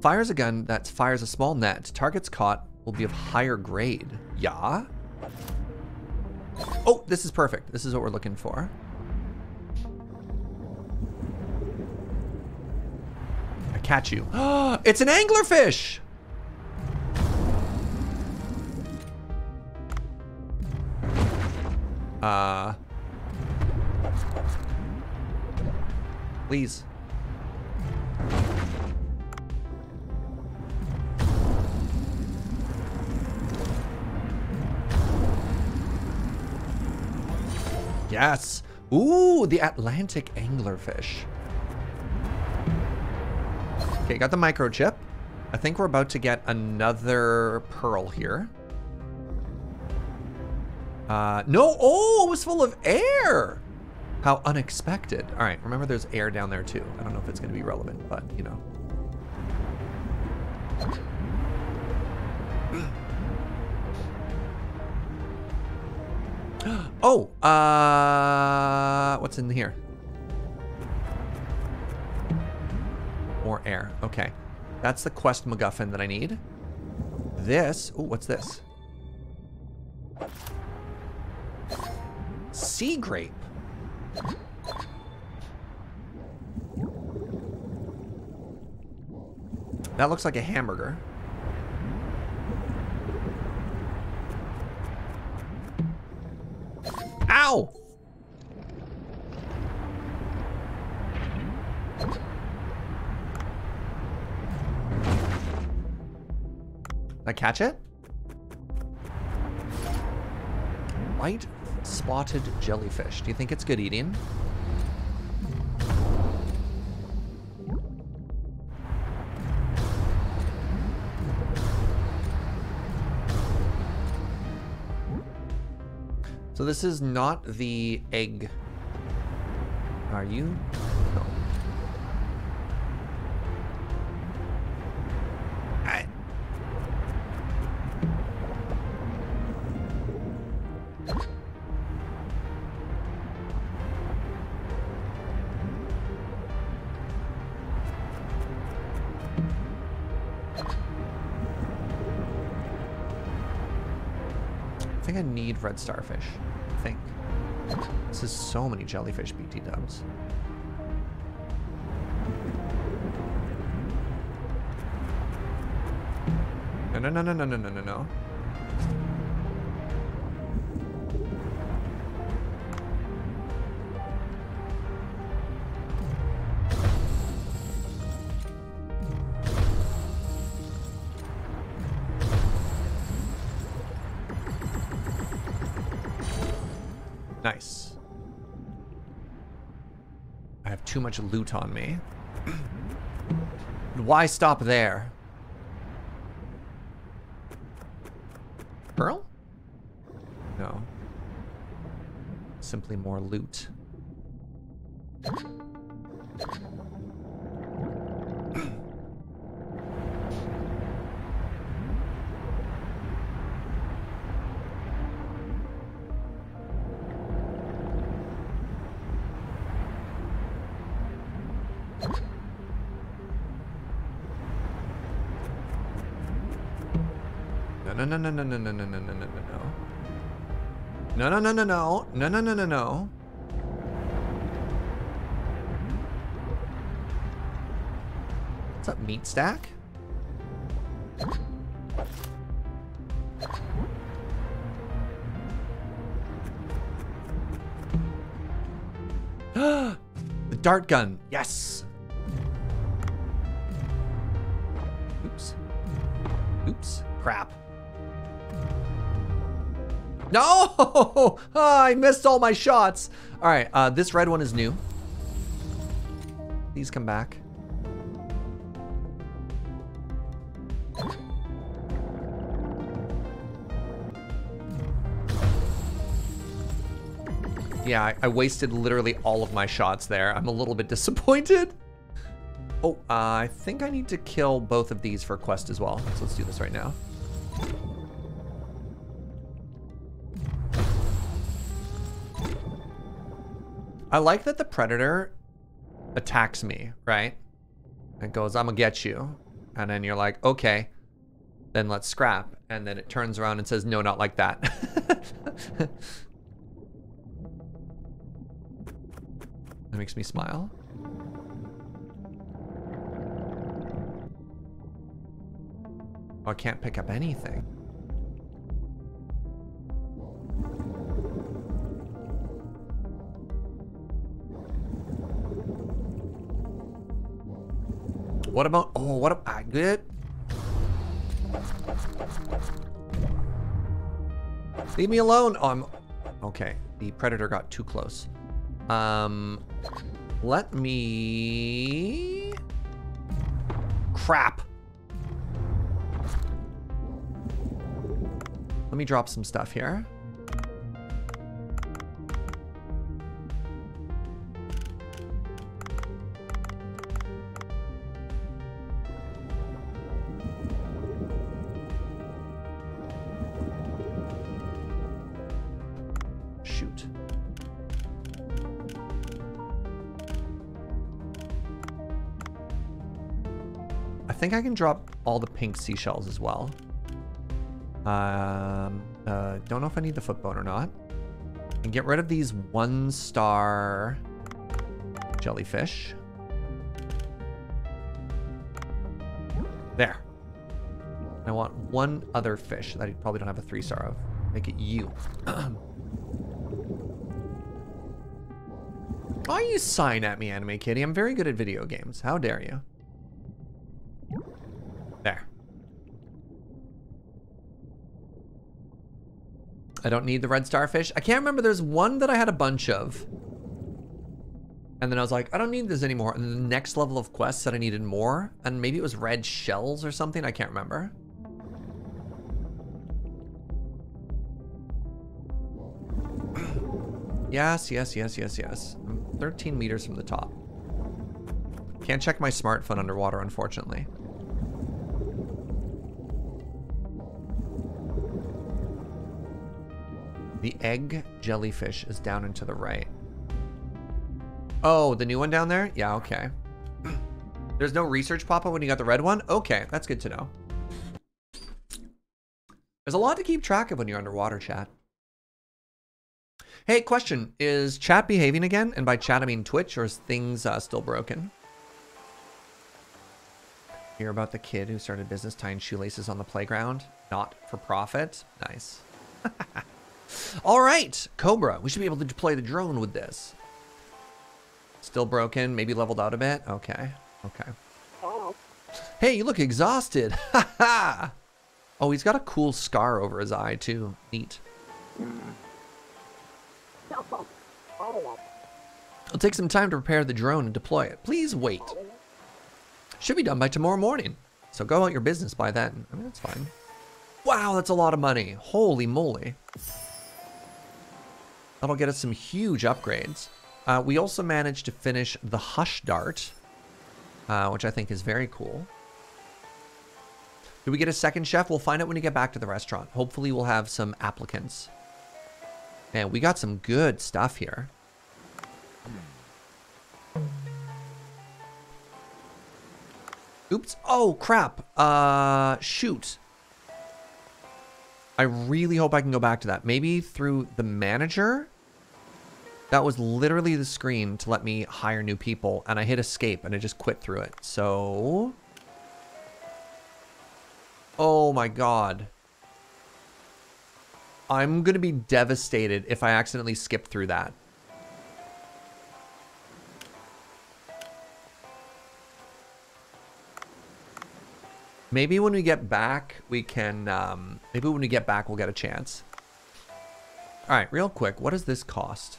Fires a gun that fires a small net. Targets caught will be of higher grade. Yeah? Oh, this is perfect. This is what we're looking for. I catch you. it's an anglerfish! Uh... Please. Yes. Ooh, the Atlantic anglerfish. Okay, got the microchip. I think we're about to get another pearl here. Uh, no, oh, it was full of air. How unexpected. All right, remember there's air down there too. I don't know if it's gonna be relevant, but you know. Oh, uh, what's in here? More air. Okay. That's the quest MacGuffin that I need. This, oh, what's this? Sea grape. That looks like a hamburger. Ow! I catch it? White spotted jellyfish. Do you think it's good eating? So this is not the egg. Are you? Need red starfish. I think. This is so many jellyfish BT dubs. No, no, no, no, no, no, no, no, no. Much loot on me. Why stop there? Pearl? No. Simply more loot. No, no, no, no, no, no, no, no, no, no, no, no, no. No, no, no, no, no. No, no. What's up, meat stack? the dart gun. Yes. No! Oh, I missed all my shots. All right, uh, this red one is new. Please come back. Yeah, I, I wasted literally all of my shots there. I'm a little bit disappointed. Oh, uh, I think I need to kill both of these for quest as well. So let's do this right now. I like that the predator attacks me, right? And goes, I'm gonna get you. And then you're like, okay, then let's scrap. And then it turns around and says, no, not like that. that makes me smile. Oh, I can't pick up anything. What about, oh, what about, I good? Leave me alone. Oh, I'm, okay. The predator got too close. Um, let me, crap. Let me drop some stuff here. I can drop all the pink seashells as well. Um, uh, don't know if I need the foot bone or not. And get rid of these one star jellyfish. There. I want one other fish that I probably don't have a three star of. Make it you. Why are you sign at me, Anime Kitty? I'm very good at video games. How dare you? There. I don't need the red starfish. I can't remember. There's one that I had a bunch of. And then I was like, I don't need this anymore. And the next level of quest said I needed more. And maybe it was red shells or something. I can't remember. yes, yes, yes, yes, yes. I'm 13 meters from the top. Can't check my smartphone underwater, unfortunately. The egg jellyfish is down and to the right. Oh, the new one down there? Yeah, okay. There's no research pop-up when you got the red one? Okay, that's good to know. There's a lot to keep track of when you're underwater, chat. Hey, question. Is chat behaving again? And by chat, I mean Twitch, or is things uh, still broken? Hear about the kid who started business tying shoelaces on the playground? Not for profit? Nice. All right, Cobra. We should be able to deploy the drone with this. Still broken, maybe leveled out a bit? Okay, okay. Oh, Hey, you look exhausted. Ha ha! Oh, he's got a cool scar over his eye, too. Neat. It'll take some time to prepare the drone and deploy it. Please wait. Should be done by tomorrow morning. So go out your business by then. I mean, that's fine. Wow, that's a lot of money. Holy moly. That'll get us some huge upgrades. Uh, we also managed to finish the Hush Dart, uh, which I think is very cool. Do we get a second chef? We'll find out when we get back to the restaurant. Hopefully we'll have some applicants. Man, we got some good stuff here. Oops. Oh, crap. Uh, shoot. I really hope I can go back to that. Maybe through the manager? That was literally the screen to let me hire new people, and I hit escape, and I just quit through it. So... Oh my god. I'm gonna be devastated if I accidentally skip through that. Maybe when we get back, we can, um, maybe when we get back, we'll get a chance. All right, real quick, what does this cost?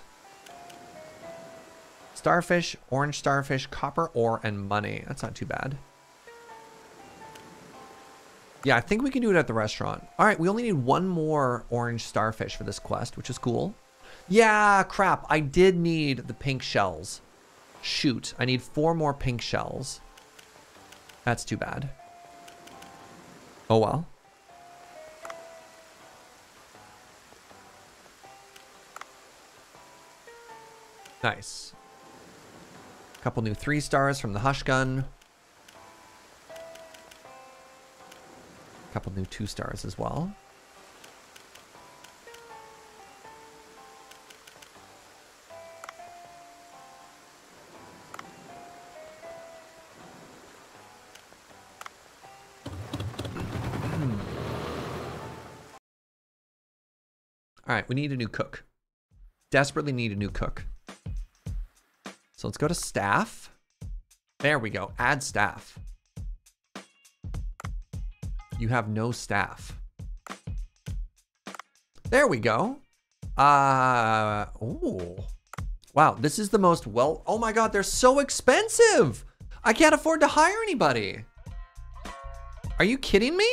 Starfish, orange starfish, copper ore, and money. That's not too bad. Yeah, I think we can do it at the restaurant. All right, we only need one more orange starfish for this quest, which is cool. Yeah, crap. I did need the pink shells. Shoot, I need four more pink shells. That's too bad. Oh well. Nice. A Couple new three stars from the Hush Gun. A Couple new two stars as well. All right, we need a new cook. Desperately need a new cook. So let's go to staff. There we go. Add staff. You have no staff. There we go. Uh, oh. Wow, this is the most well. Oh my god, they're so expensive. I can't afford to hire anybody. Are you kidding me?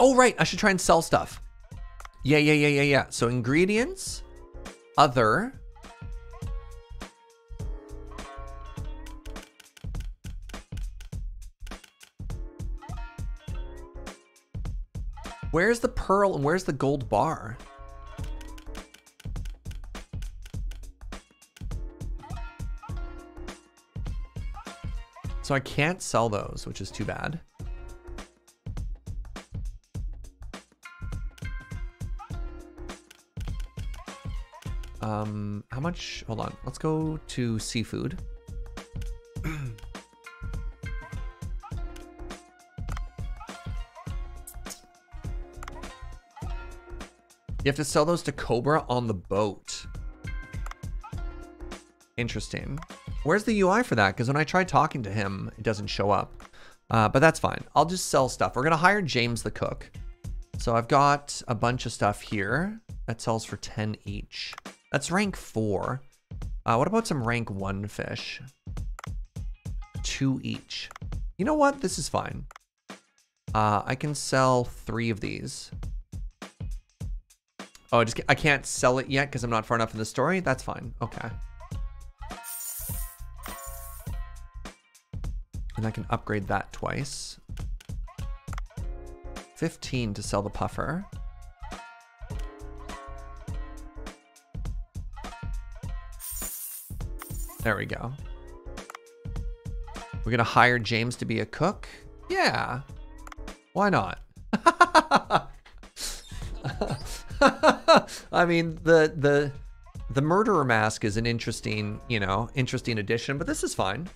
Oh, right. I should try and sell stuff. Yeah, yeah, yeah, yeah, yeah. So ingredients, other. Where's the pearl and where's the gold bar? So I can't sell those, which is too bad. Um, how much? Hold on. Let's go to seafood. You have to sell those to Cobra on the boat. Interesting. Where's the UI for that? Because when I try talking to him, it doesn't show up. Uh, but that's fine. I'll just sell stuff. We're going to hire James the cook. So I've got a bunch of stuff here that sells for 10 each. That's rank 4. Uh, what about some rank 1 fish? Two each. You know what? This is fine. Uh, I can sell three of these. Oh, I just I can't sell it yet because I'm not far enough in the story. That's fine. Okay. And I can upgrade that twice. 15 to sell the puffer. There we go. We're gonna hire James to be a cook? Yeah. Why not? I mean, the the the murderer mask is an interesting, you know, interesting addition, but this is fine.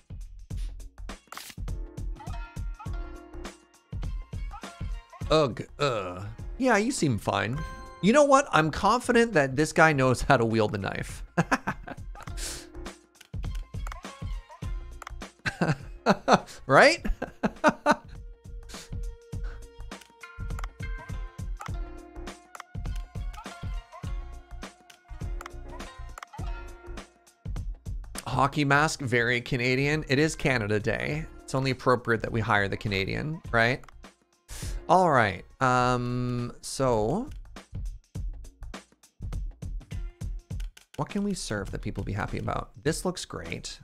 Ugh, uh. Yeah, you seem fine. You know what? I'm confident that this guy knows how to wield the knife. right? Hockey mask, very Canadian. It is Canada Day. It's only appropriate that we hire the Canadian, right? All right. Um, so what can we serve that people be happy about? This looks great.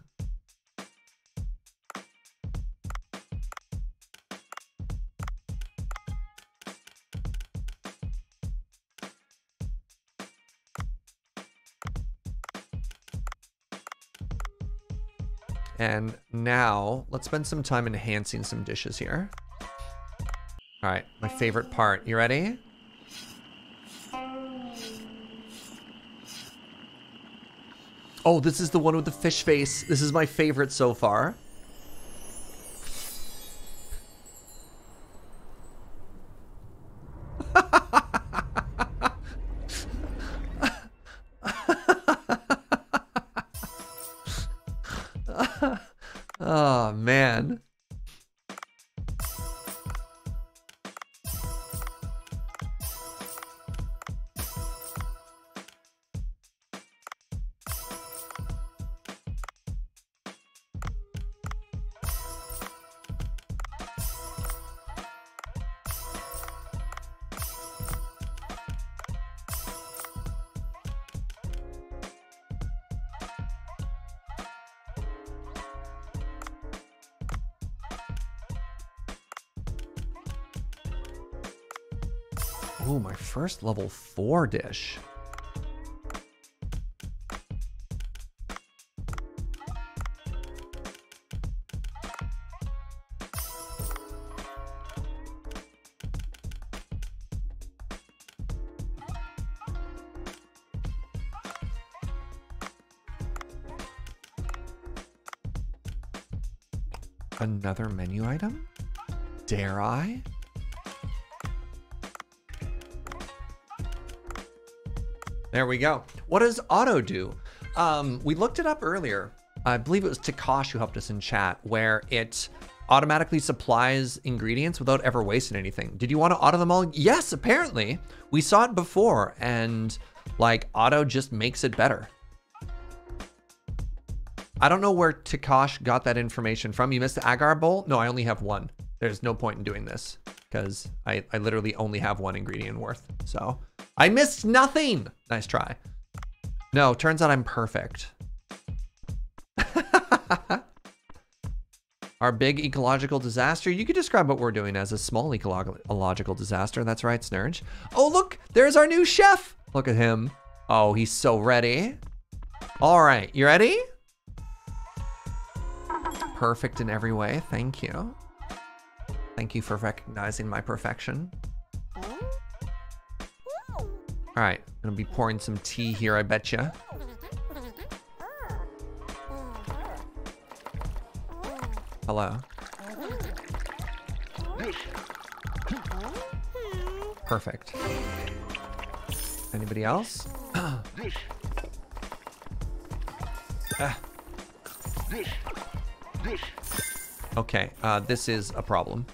And now let's spend some time enhancing some dishes here. All right, my favorite part. You ready? Oh, this is the one with the fish face. This is my favorite so far. First level four dish. There we go. What does auto do? Um, we looked it up earlier. I believe it was Takash who helped us in chat, where it automatically supplies ingredients without ever wasting anything. Did you want to auto them all? Yes, apparently. We saw it before, and like auto just makes it better. I don't know where Takash got that information from. You missed the agar bowl? No, I only have one. There's no point in doing this because I, I literally only have one ingredient worth. So I missed nothing. Nice try. No, turns out I'm perfect. Our big ecological disaster. You could describe what we're doing as a small ecological disaster. That's right, Snurge. Oh, look, there's our new chef. Look at him. Oh, he's so ready. All right, you ready? Perfect in every way. Thank you. Thank you for recognizing my perfection. All right, I'm gonna be pouring some tea here, I bet you. Hello. Perfect. Anybody else? ah. Okay, uh, this is a problem.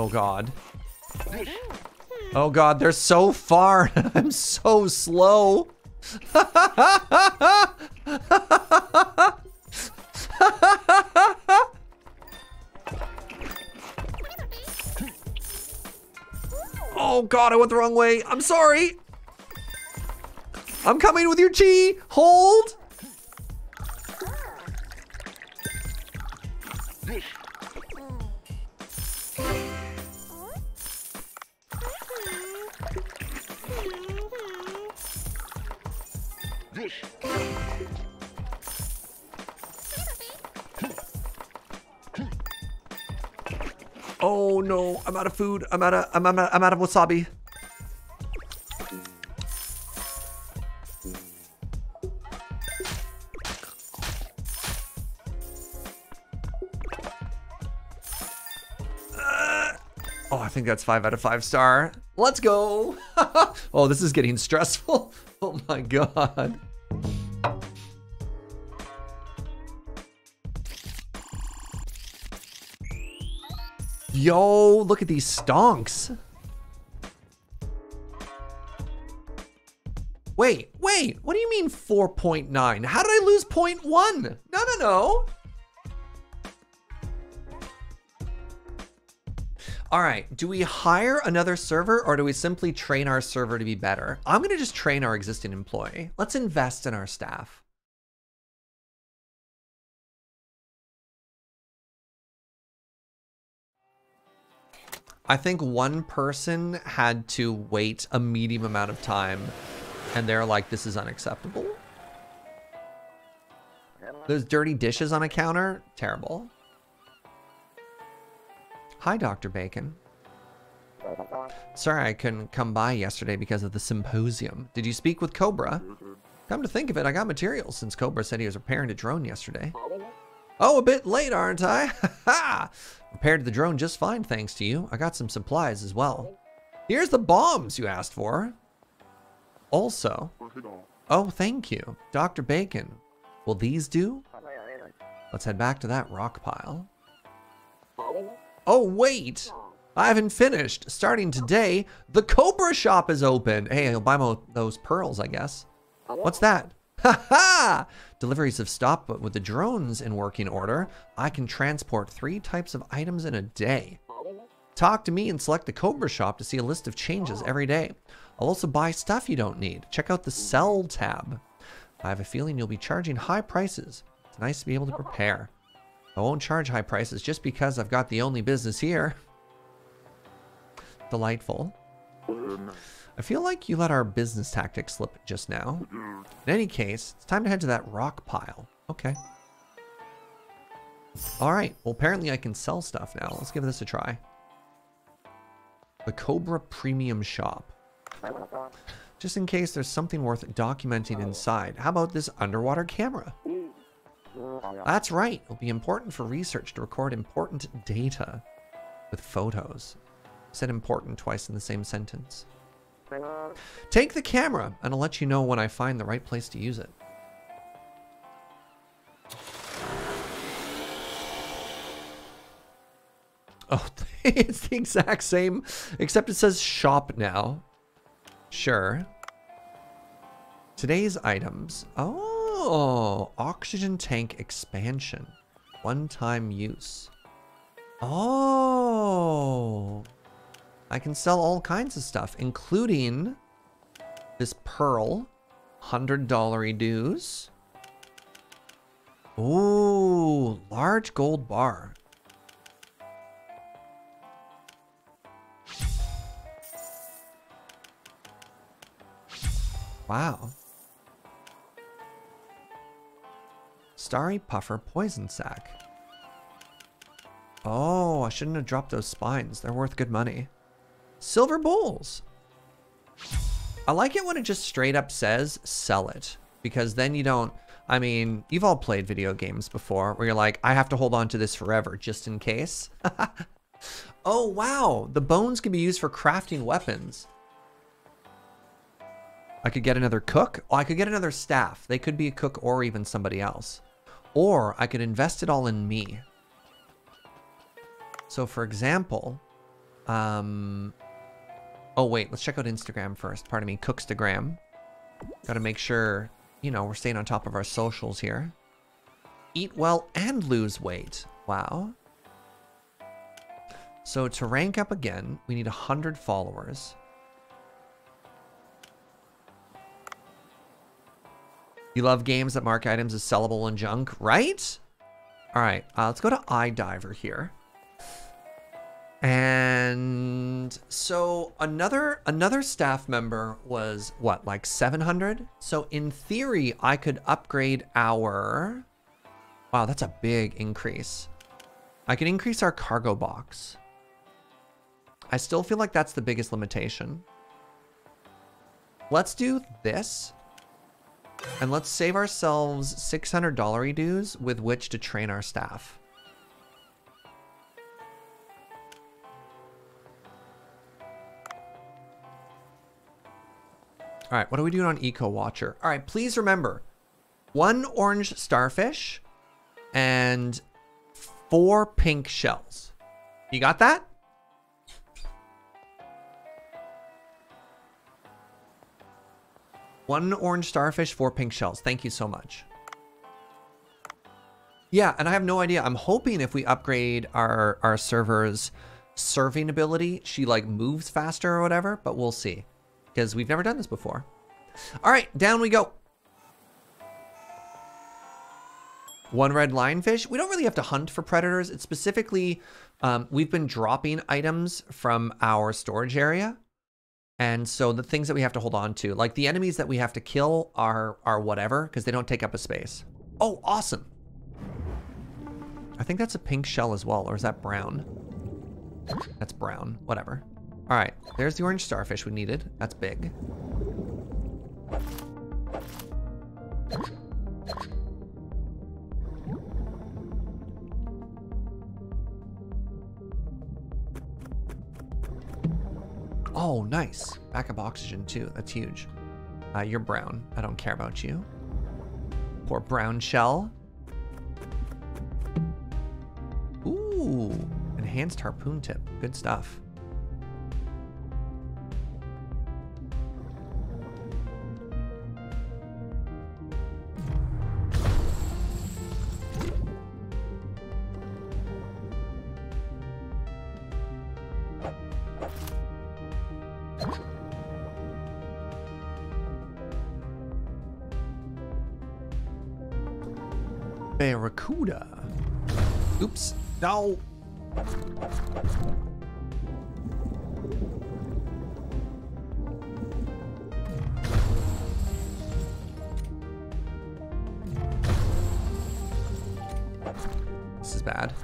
Oh god. Oh god, they're so far. I'm so slow. oh god, I went the wrong way. I'm sorry. I'm coming with your tea. Hold. Out of food. I'm out of I'm I'm, I'm out of wasabi. Uh, oh, I think that's five out of five star. Let's go. oh, this is getting stressful. Oh my god. Yo, look at these stonks. Wait, wait, what do you mean 4.9? How did I lose 0.1? No, no, no. All right, do we hire another server or do we simply train our server to be better? I'm gonna just train our existing employee. Let's invest in our staff. I think one person had to wait a medium amount of time and they're like, this is unacceptable. Those dirty dishes on a counter, terrible. Hi, Dr. Bacon. Sorry I couldn't come by yesterday because of the symposium. Did you speak with Cobra? Come to think of it, I got materials since Cobra said he was repairing a drone yesterday. Oh, a bit late, aren't I? Ha Repaired the drone just fine, thanks to you. I got some supplies as well. Here's the bombs you asked for. Also. Oh, thank you. Dr. Bacon. Will these do? Let's head back to that rock pile. Oh, wait! I haven't finished. Starting today, the Cobra shop is open. Hey, I'll buy those pearls, I guess. What's that? Ha ha! Deliveries have stopped, but with the drones in working order, I can transport three types of items in a day. Talk to me and select the Cobra shop to see a list of changes every day. I'll also buy stuff you don't need. Check out the Sell tab. I have a feeling you'll be charging high prices. It's nice to be able to prepare. I won't charge high prices just because I've got the only business here. Delightful. I feel like you let our business tactics slip just now. In any case, it's time to head to that rock pile. Okay. Alright, well apparently I can sell stuff now. Let's give this a try. The Cobra Premium Shop. Just in case there's something worth documenting inside. How about this underwater camera? That's right. It'll be important for research to record important data with photos. Said important twice in the same sentence. Take the camera, and I'll let you know when I find the right place to use it. Oh, it's the exact same, except it says shop now. Sure. Today's items. Oh, oxygen tank expansion. One-time use. Oh. I can sell all kinds of stuff, including this pearl. $100 dues. Ooh, large gold bar. Wow. Starry Puffer Poison Sack. Oh, I shouldn't have dropped those spines. They're worth good money. Silver Bowls. I like it when it just straight up says sell it. Because then you don't... I mean, you've all played video games before where you're like, I have to hold on to this forever just in case. oh, wow. The bones can be used for crafting weapons. I could get another cook. Oh, I could get another staff. They could be a cook or even somebody else. Or I could invest it all in me. So for example, um, oh wait, let's check out Instagram first. Pardon me, Cookstagram. Got to make sure, you know, we're staying on top of our socials here. Eat well and lose weight. Wow. So to rank up again, we need 100 followers. You love games that mark items as sellable and junk, right? All right, uh, let's go to iDiver here. And so another another staff member was what, like 700? So in theory, I could upgrade our Wow, that's a big increase. I can increase our cargo box. I still feel like that's the biggest limitation. Let's do this. And let's save ourselves $600 dues with which to train our staff. All right, what are we doing on Eco Watcher? All right, please remember, one orange starfish and four pink shells. You got that? One orange starfish, four pink shells. Thank you so much. Yeah, and I have no idea. I'm hoping if we upgrade our, our server's serving ability, she like moves faster or whatever, but we'll see. Because we've never done this before. All right, down we go. One red lionfish. We don't really have to hunt for predators. It's specifically, um, we've been dropping items from our storage area. And so the things that we have to hold on to, like the enemies that we have to kill are, are whatever, because they don't take up a space. Oh, awesome. I think that's a pink shell as well, or is that brown? That's brown, whatever. All right, there's the orange starfish we needed. That's big. Oh, nice. Backup oxygen too. That's huge. Uh, you're brown. I don't care about you. Poor brown shell. Ooh, enhanced harpoon tip. Good stuff. No. This is bad.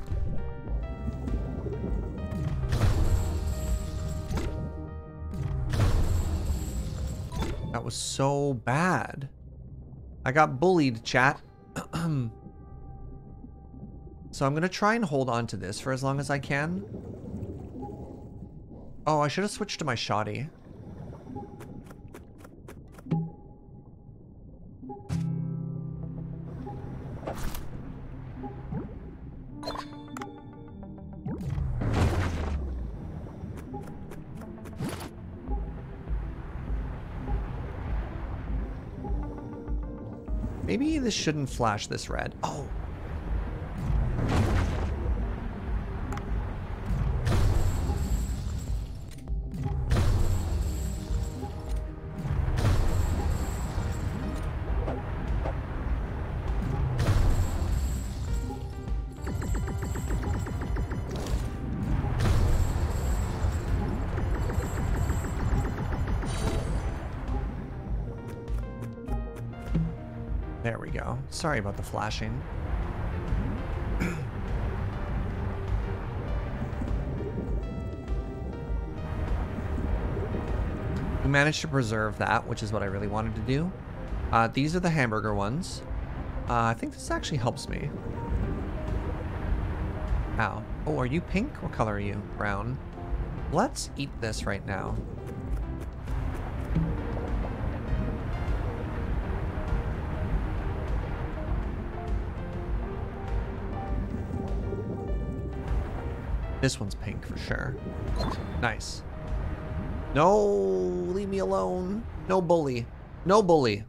That was so bad. I got bullied, chat. so I'm going to try and hold on to this for as long as I can. Oh, I should have switched to my shoddy. Maybe this shouldn't flash this red. Oh. Sorry about the flashing. we managed to preserve that, which is what I really wanted to do. Uh, these are the hamburger ones. Uh, I think this actually helps me. Ow. Oh, are you pink? What color are you? Brown. Let's eat this right now. This one's pink for sure. Nice. No, leave me alone. No bully. No bully.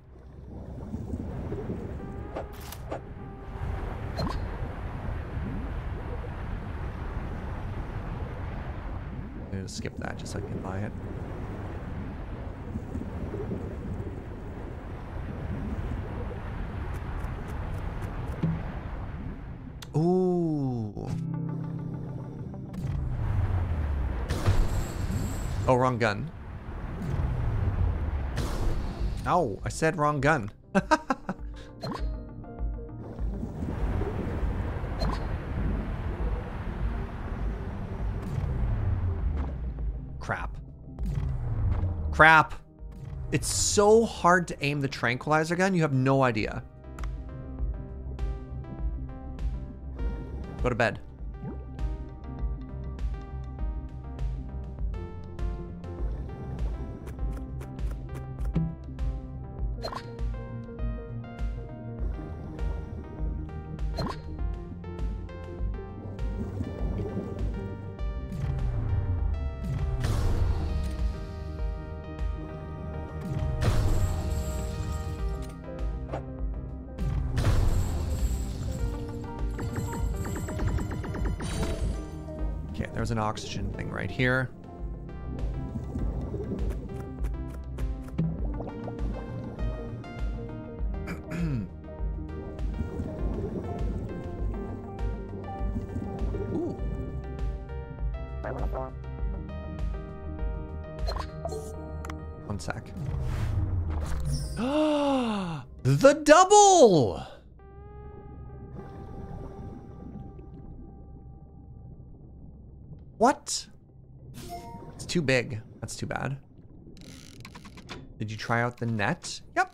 Wrong gun. Oh, I said wrong gun. Crap. Crap. It's so hard to aim the tranquilizer gun, you have no idea. Go to bed. An oxygen thing right here. One sec. the double! Big. That's too bad. Did you try out the net? Yep.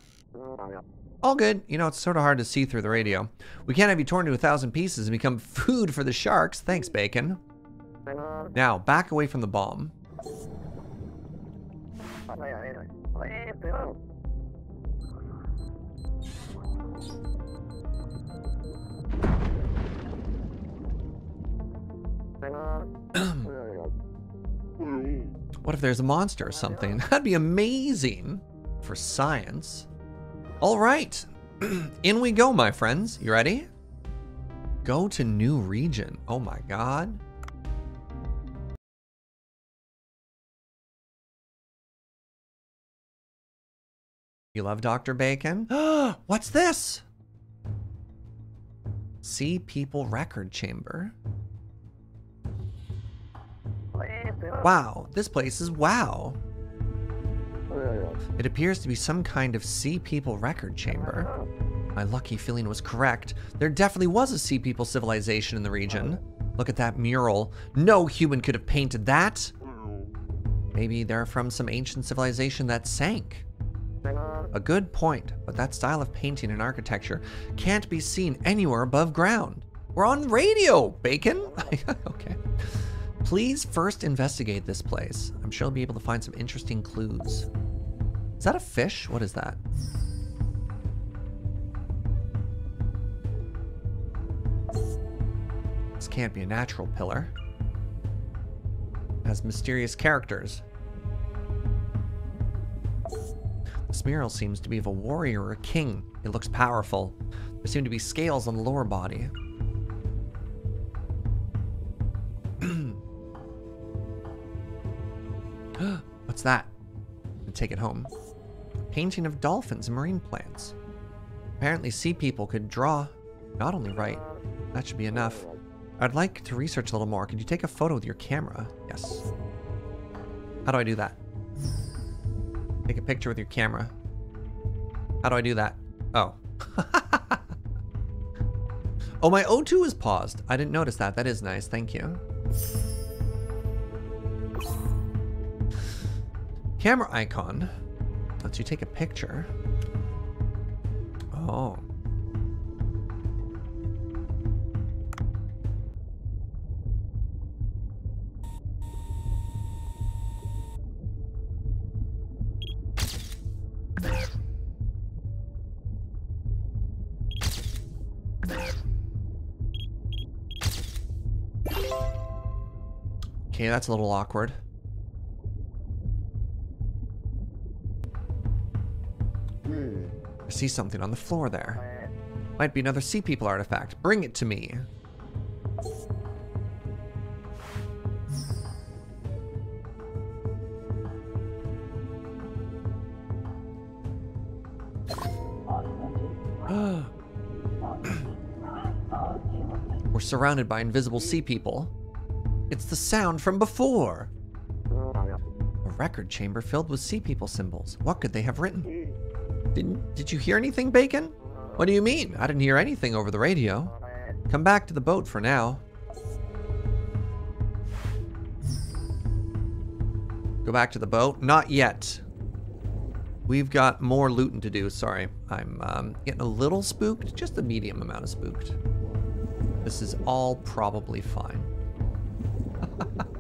All good. You know, it's sort of hard to see through the radio. We can't have you torn to a thousand pieces and become food for the sharks. Thanks, Bacon. Now, back away from the bomb. What if there's a monster or something? That'd be amazing for science. All right, in we go, my friends. You ready? Go to new region. Oh my god. You love Dr. Bacon? What's this? Sea People Record Chamber. Wow, this place is wow. It appears to be some kind of Sea People record chamber. My lucky feeling was correct. There definitely was a Sea People civilization in the region. Look at that mural. No human could have painted that. Maybe they're from some ancient civilization that sank. A good point, but that style of painting and architecture can't be seen anywhere above ground. We're on radio, Bacon! okay. Please first investigate this place. I'm sure you'll be able to find some interesting clues. Is that a fish? What is that? This can't be a natural pillar. It has mysterious characters. This mural seems to be of a warrior or a king. It looks powerful. There seem to be scales on the lower body. What's that? Take it home. A Painting of dolphins and marine plants. Apparently, sea people could draw, not only write. That should be enough. I'd like to research a little more. Could you take a photo with your camera? Yes. How do I do that? Take a picture with your camera. How do I do that? Oh. oh, my O2 is paused. I didn't notice that. That is nice. Thank you. Camera icon lets you take a picture. Oh. Okay, that's a little awkward. I see something on the floor there. Might be another Sea People artifact. Bring it to me. We're surrounded by invisible sea people. It's the sound from before. A record chamber filled with sea people symbols. What could they have written? Didn't did you hear anything, Bacon? What do you mean? I didn't hear anything over the radio. Come back to the boat for now. Go back to the boat? Not yet. We've got more looting to do. Sorry. I'm um, getting a little spooked. Just a medium amount of spooked. This is all probably fine.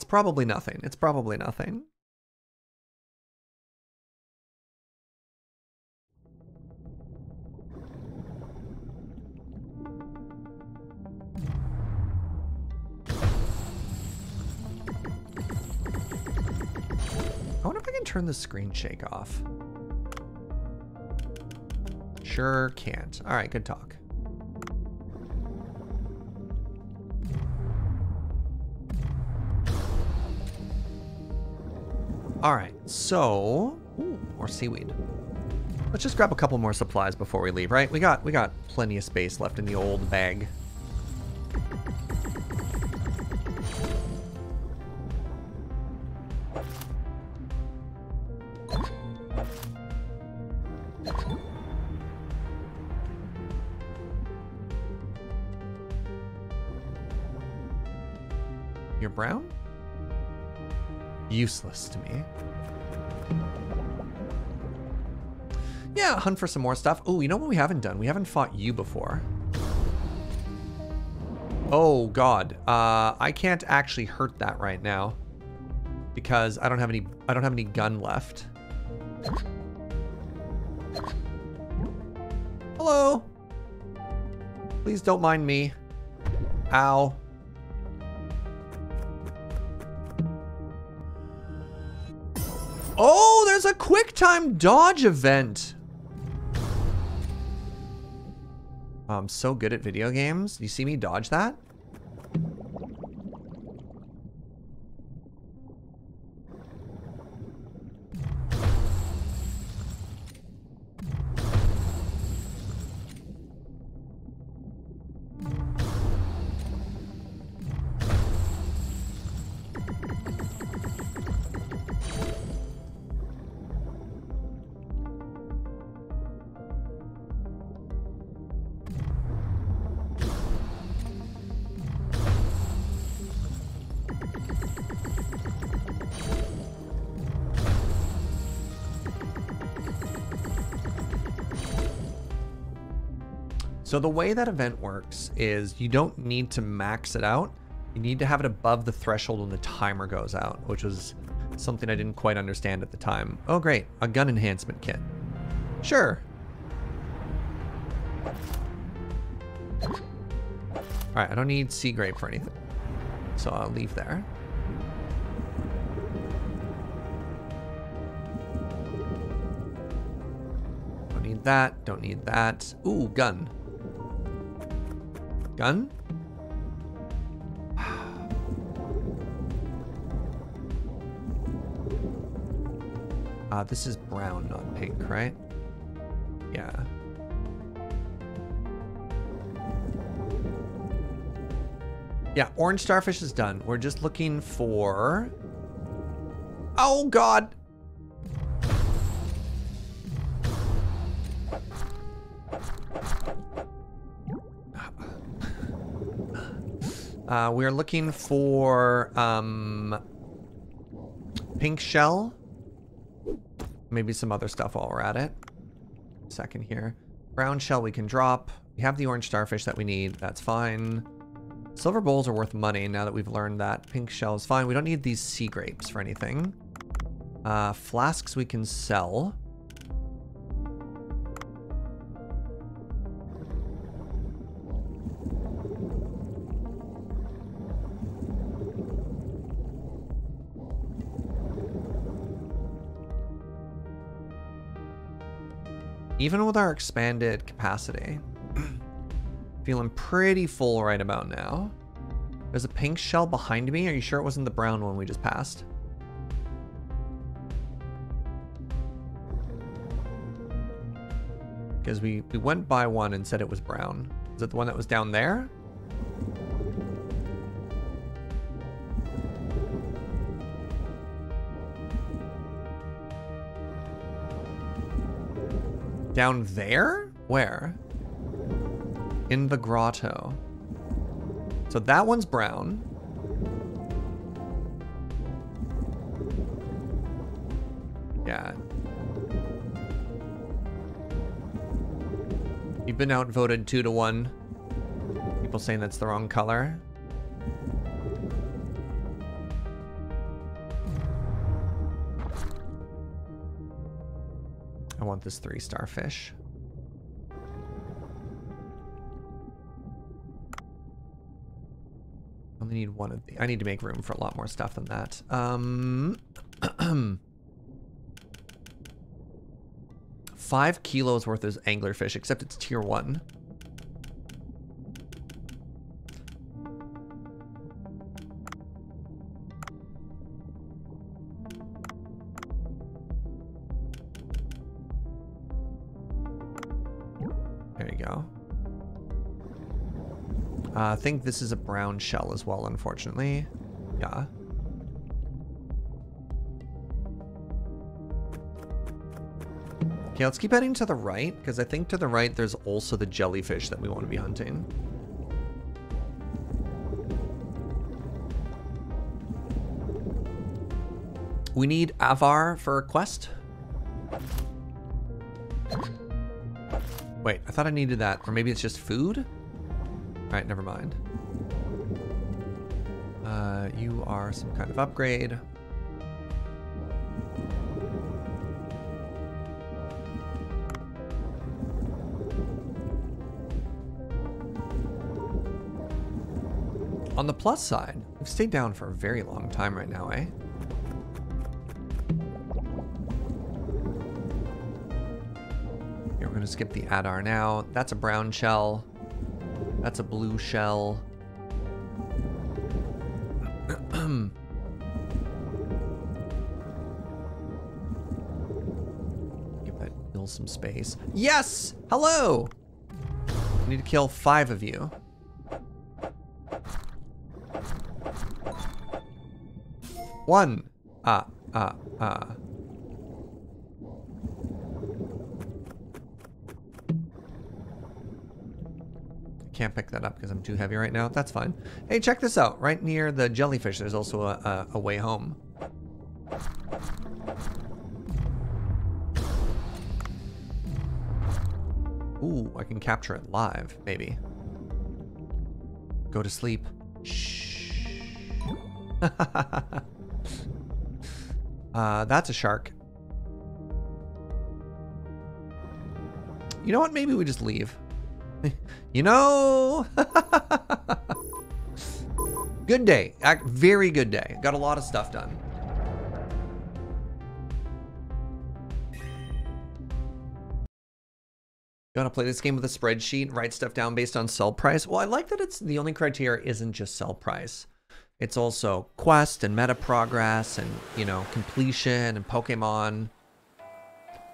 it's probably nothing. It's probably nothing. I wonder if I can turn the screen shake off. Sure can't. All right, good talk. All right, so ooh, more seaweed. Let's just grab a couple more supplies before we leave, right? We got we got plenty of space left in the old bag. Useless to me. Yeah, hunt for some more stuff. Oh, you know what we haven't done? We haven't fought you before. Oh god. Uh, I can't actually hurt that right now. Because I don't have any I don't have any gun left. Hello. Please don't mind me. Ow. A quick time dodge event. I'm so good at video games. You see me dodge that? So the way that event works is you don't need to max it out. You need to have it above the threshold when the timer goes out, which was something I didn't quite understand at the time. Oh great, a gun enhancement kit. Sure. Alright, I don't need sea grape for anything. So I'll leave there. Don't need that, don't need that. Ooh, gun. Gun? Uh, this is brown, not pink, right? Yeah. Yeah, orange starfish is done. We're just looking for... Oh, God! Uh, we're looking for um, pink shell. Maybe some other stuff while we're at it. Second here. Brown shell we can drop. We have the orange starfish that we need. That's fine. Silver bowls are worth money now that we've learned that. Pink shell is fine. We don't need these sea grapes for anything. Uh, flasks we can sell. Even with our expanded capacity, feeling pretty full right about now. There's a pink shell behind me. Are you sure it wasn't the brown one we just passed? Because we, we went by one and said it was brown. Is it the one that was down there? Down there? Where? In the grotto. So that one's brown. Yeah. You've been outvoted two to one. People saying that's the wrong color. I want this three starfish. Only need one of the. I need to make room for a lot more stuff than that. Um, five kilos worth of anglerfish, except it's tier one. Uh, I think this is a brown shell as well, unfortunately. Yeah. Okay, let's keep heading to the right, because I think to the right there's also the jellyfish that we want to be hunting. We need Avar for a quest. Wait, I thought I needed that. Or maybe it's just food? Alright, never mind. Uh, you are some kind of upgrade. On the plus side, we've stayed down for a very long time right now, eh? We're gonna skip the Adar now. That's a brown shell. That's a blue shell. Give that hill some space. Yes! Hello! I need to kill five of you. One. Ah, ah, ah. Can't pick that up because I'm too heavy right now. That's fine. Hey, check this out. Right near the jellyfish, there's also a, a, a way home. Ooh, I can capture it live, maybe. Go to sleep. Shh. uh, that's a shark. You know what? Maybe we just leave. you know? good day. Very good day. Got a lot of stuff done. You want to play this game with a spreadsheet, write stuff down based on sell price? Well, I like that it's the only criteria isn't just sell price. It's also quest and meta progress and, you know, completion and Pokemon.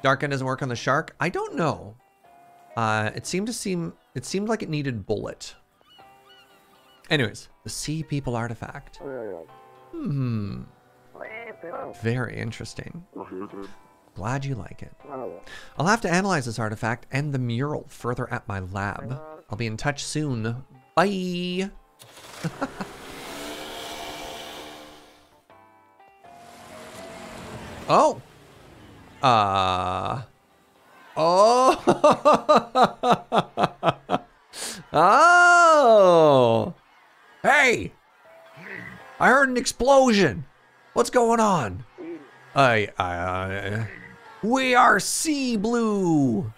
Darken doesn't work on the shark? I don't know. Uh, it seemed to seem, it seemed like it needed bullet. Anyways, the sea people artifact. Hmm. Very interesting. Glad you like it. I'll have to analyze this artifact and the mural further at my lab. I'll be in touch soon. Bye. oh. Uh. Oh. oh. Hey. I heard an explosion. What's going on? I, I, we are Sea Blue,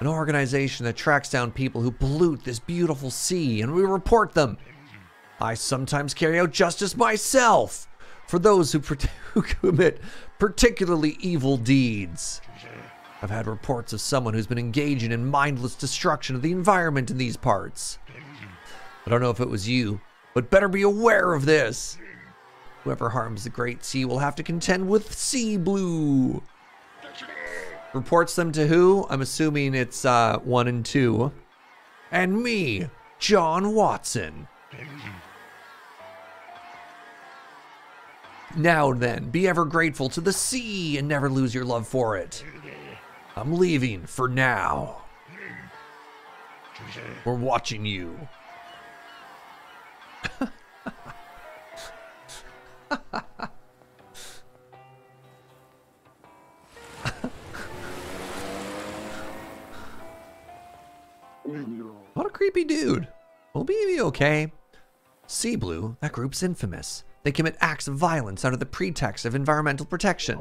an organization that tracks down people who pollute this beautiful sea, and we report them. I sometimes carry out justice myself for those who, who commit particularly evil deeds. I've had reports of someone who's been engaging in mindless destruction of the environment in these parts. I don't know if it was you, but better be aware of this. Whoever harms the Great Sea will have to contend with Sea Blue. Reports them to who? I'm assuming it's uh, one and two. And me, John Watson. Now then, be ever grateful to the sea and never lose your love for it. I'm leaving for now. We're watching you. What a creepy dude. Will be be okay. Sea Blue, that group's infamous. They commit acts of violence under the pretext of environmental protection.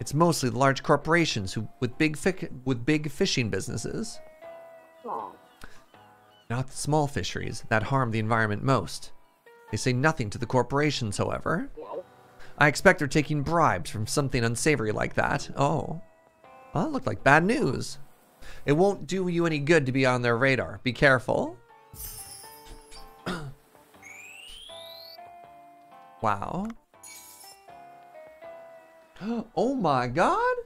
It's mostly large corporations who, with big with big fishing businesses, not the small fisheries that harm the environment most. They say nothing to the corporations, however. I expect they're taking bribes from something unsavory like that. Oh. Well, that looked like bad news. It won't do you any good to be on their radar. Be careful. wow. Oh my god.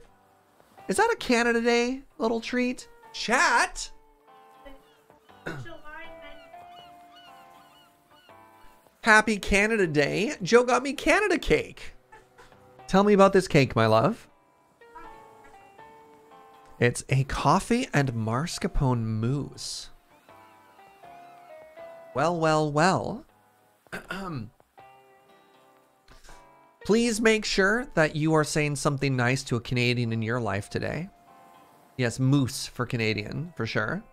Is that a Canada Day little treat? Chat? Happy Canada Day. Joe got me Canada cake. Tell me about this cake, my love. It's a coffee and mascarpone mousse. Well, well, well. Um, Please make sure that you are saying something nice to a Canadian in your life today. Yes, moose for Canadian, for sure.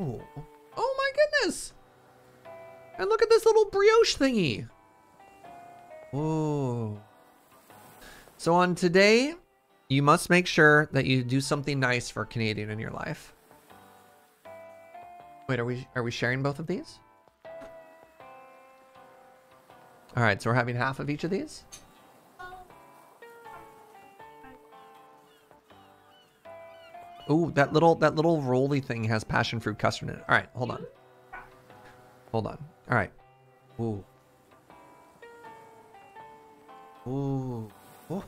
Ooh. Oh my goodness! And look at this little brioche thingy. Whoa. So on today, you must make sure that you do something nice for a Canadian in your life. Wait, are we are we sharing both of these? All right, so we're having half of each of these. Ooh, that little that little roly thing has passion fruit custard in it. All right, hold on. Hold on. All right. Ooh. Ooh.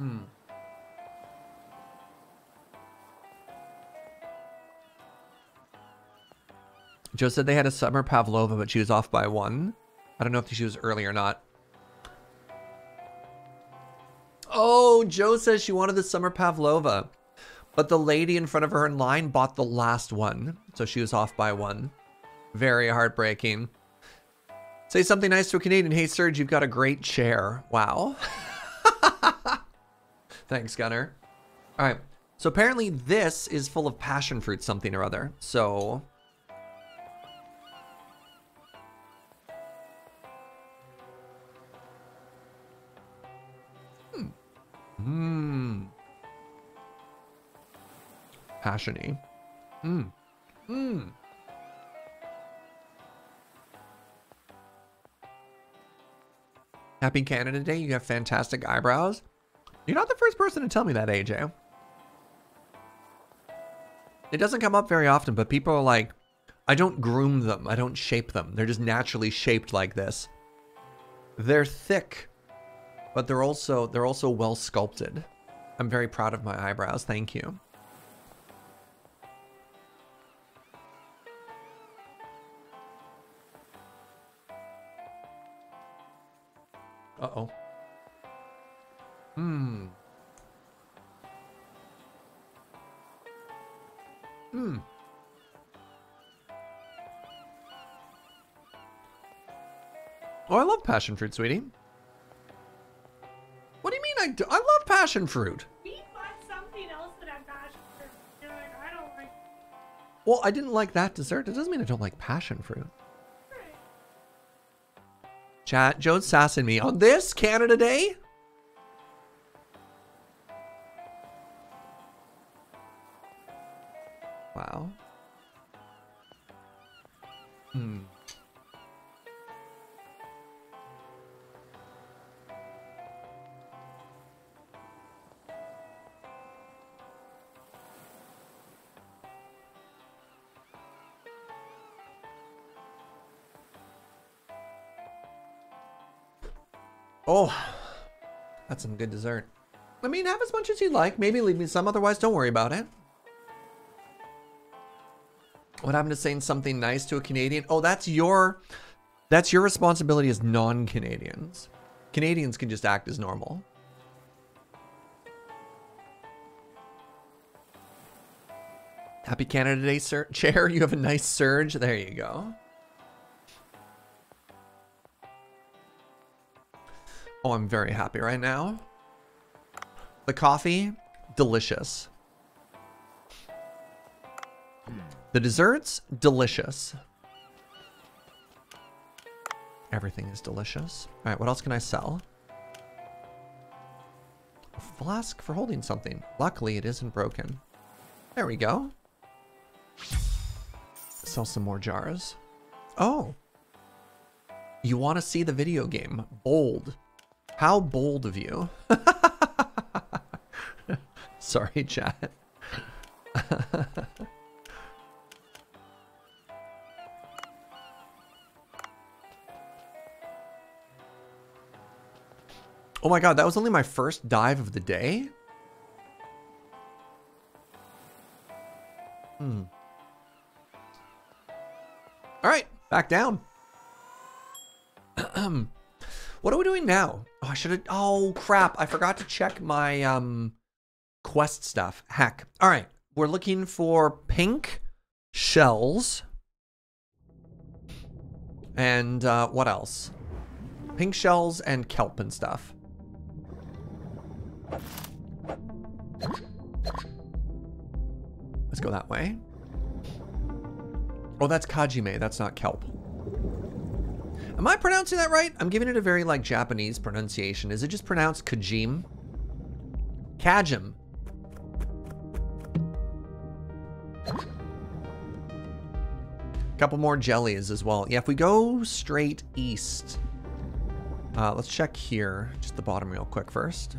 Hmm. Joe said they had a summer pavlova, but she was off by one. I don't know if she was early or not. Oh, Joe says she wanted the summer pavlova. But the lady in front of her in line bought the last one. So she was off by one. Very heartbreaking. Say something nice to a Canadian. Hey, Serge, you've got a great chair. Wow. Thanks, Gunner. All right. So apparently this is full of passion fruit something or other. So Mmm. Mmm. Passiony. Mmm. Mmm. Happy Canada Day. You have fantastic eyebrows. You're not the first person to tell me that, AJ. It doesn't come up very often, but people are like, I don't groom them. I don't shape them. They're just naturally shaped like this. They're thick, but they're also they're also well sculpted. I'm very proud of my eyebrows. Thank you. Uh-oh. Hmm. Hmm. Oh, I love passion fruit, sweetie. What do you mean I do? I love passion fruit. We bought something else that for. You're like, I don't like Well, I didn't like that dessert. It doesn't mean I don't like passion fruit. Chat, Joe's sassing me on this Canada Day. Wow. Hmm. Oh, that's some good dessert. I mean, have as much as you like. Maybe leave me some, otherwise don't worry about it. What happened to saying something nice to a Canadian? Oh, that's your that's your responsibility as non-Canadians. Canadians can just act as normal. Happy Canada Day, sir. Chair, you have a nice surge. There you go. Oh, I'm very happy right now. The coffee, delicious. The desserts, delicious. Everything is delicious. All right, what else can I sell? A flask for holding something. Luckily, it isn't broken. There we go. Sell some more jars. Oh. You want to see the video game. Bold. How bold of you. Sorry, chat. oh my god, that was only my first dive of the day? Hmm. Alright, back down. what are we doing now? Oh, I should have. Oh, crap. I forgot to check my um, quest stuff. Heck. All right. We're looking for pink shells. And uh, what else? Pink shells and kelp and stuff. Let's go that way. Oh, that's Kajime. That's not kelp. Am I pronouncing that right? I'm giving it a very like Japanese pronunciation. Is it just pronounced Kajim? Kajim. Couple more jellies as well. Yeah, if we go straight east, uh, let's check here. Just the bottom real quick first.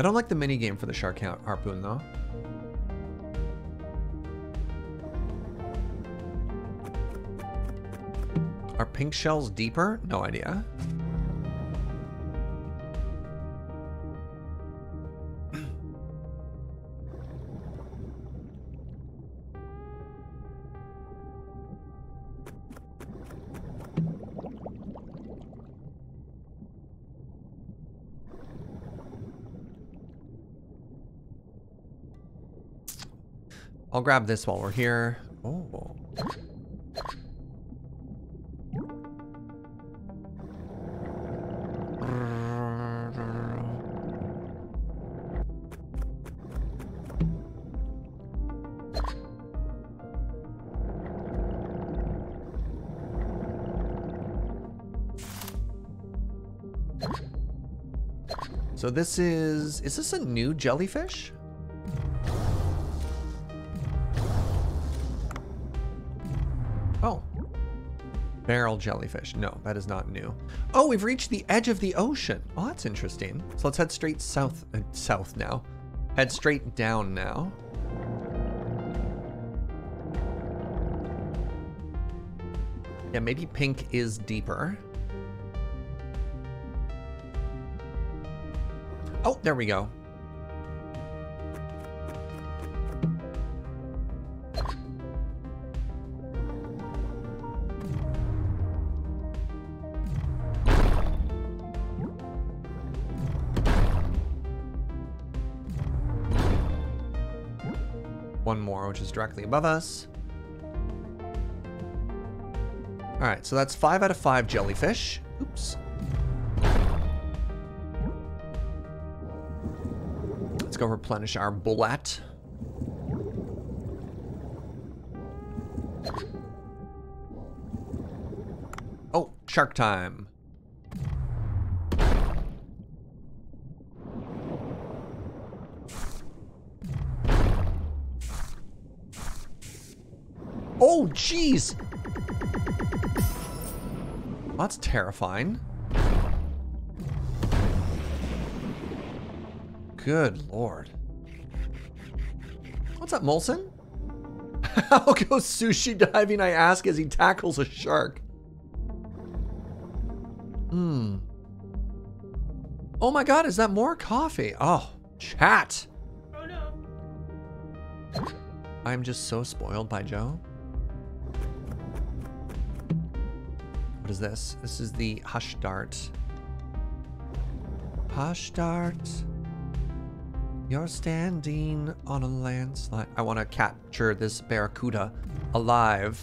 I don't like the mini game for the shark harpoon though. Are pink shells deeper? No idea. I'll grab this while we're here. Oh. So this is, is this a new jellyfish? Barrel jellyfish. No, that is not new. Oh, we've reached the edge of the ocean. Oh, that's interesting. So let's head straight south, uh, south now. Head straight down now. Yeah, maybe pink is deeper. Oh, there we go. Which is directly above us. All right, so that's five out of five jellyfish. Oops. Let's go replenish our bullet. Oh, shark time. That's terrifying. Good lord. What's up, Molson? How goes sushi diving, I ask as he tackles a shark. Hmm. Oh my god, is that more coffee? Oh, chat. Oh no. I'm just so spoiled by Joe. What is this? This is the Hush Dart. Hush Dart. You're standing on a landslide. I want to capture this barracuda alive.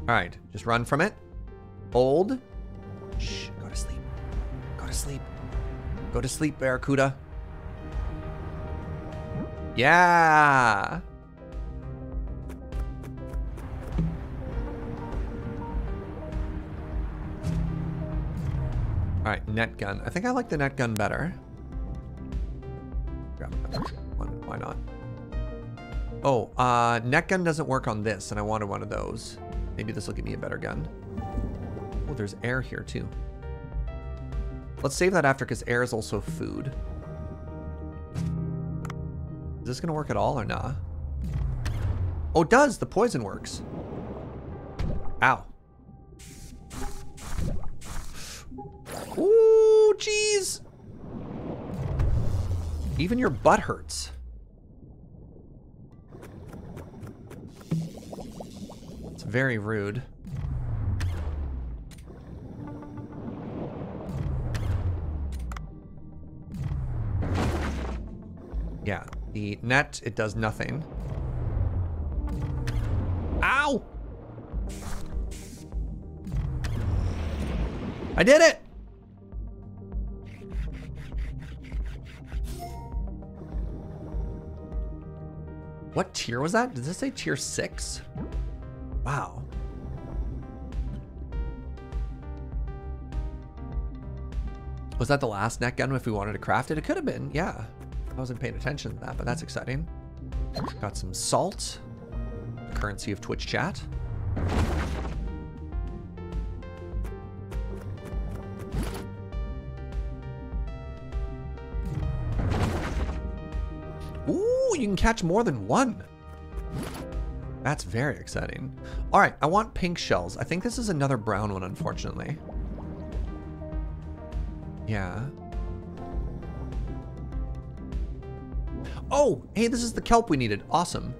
All right, just run from it. Hold. Shh, go to sleep. Go to sleep. Go to sleep, barracuda. Yeah. Net gun. I think I like the net gun better. Grab another one. Why not? Oh, uh, net gun doesn't work on this, and I wanted one of those. Maybe this will give me a better gun. Oh, there's air here too. Let's save that after, because air is also food. Is this gonna work at all or nah? Oh, it does. The poison works. Ow. Even your butt hurts. It's very rude. Yeah, the net, it does nothing. Ow! I did it! What tier was that? Does this say tier 6? Wow. Was that the last net gun if we wanted to craft it? It could have been, yeah. I wasn't paying attention to that, but that's exciting. Got some salt, currency of Twitch chat. Catch more than one. That's very exciting. All right, I want pink shells. I think this is another brown one, unfortunately. Yeah. Oh, hey, this is the kelp we needed. Awesome.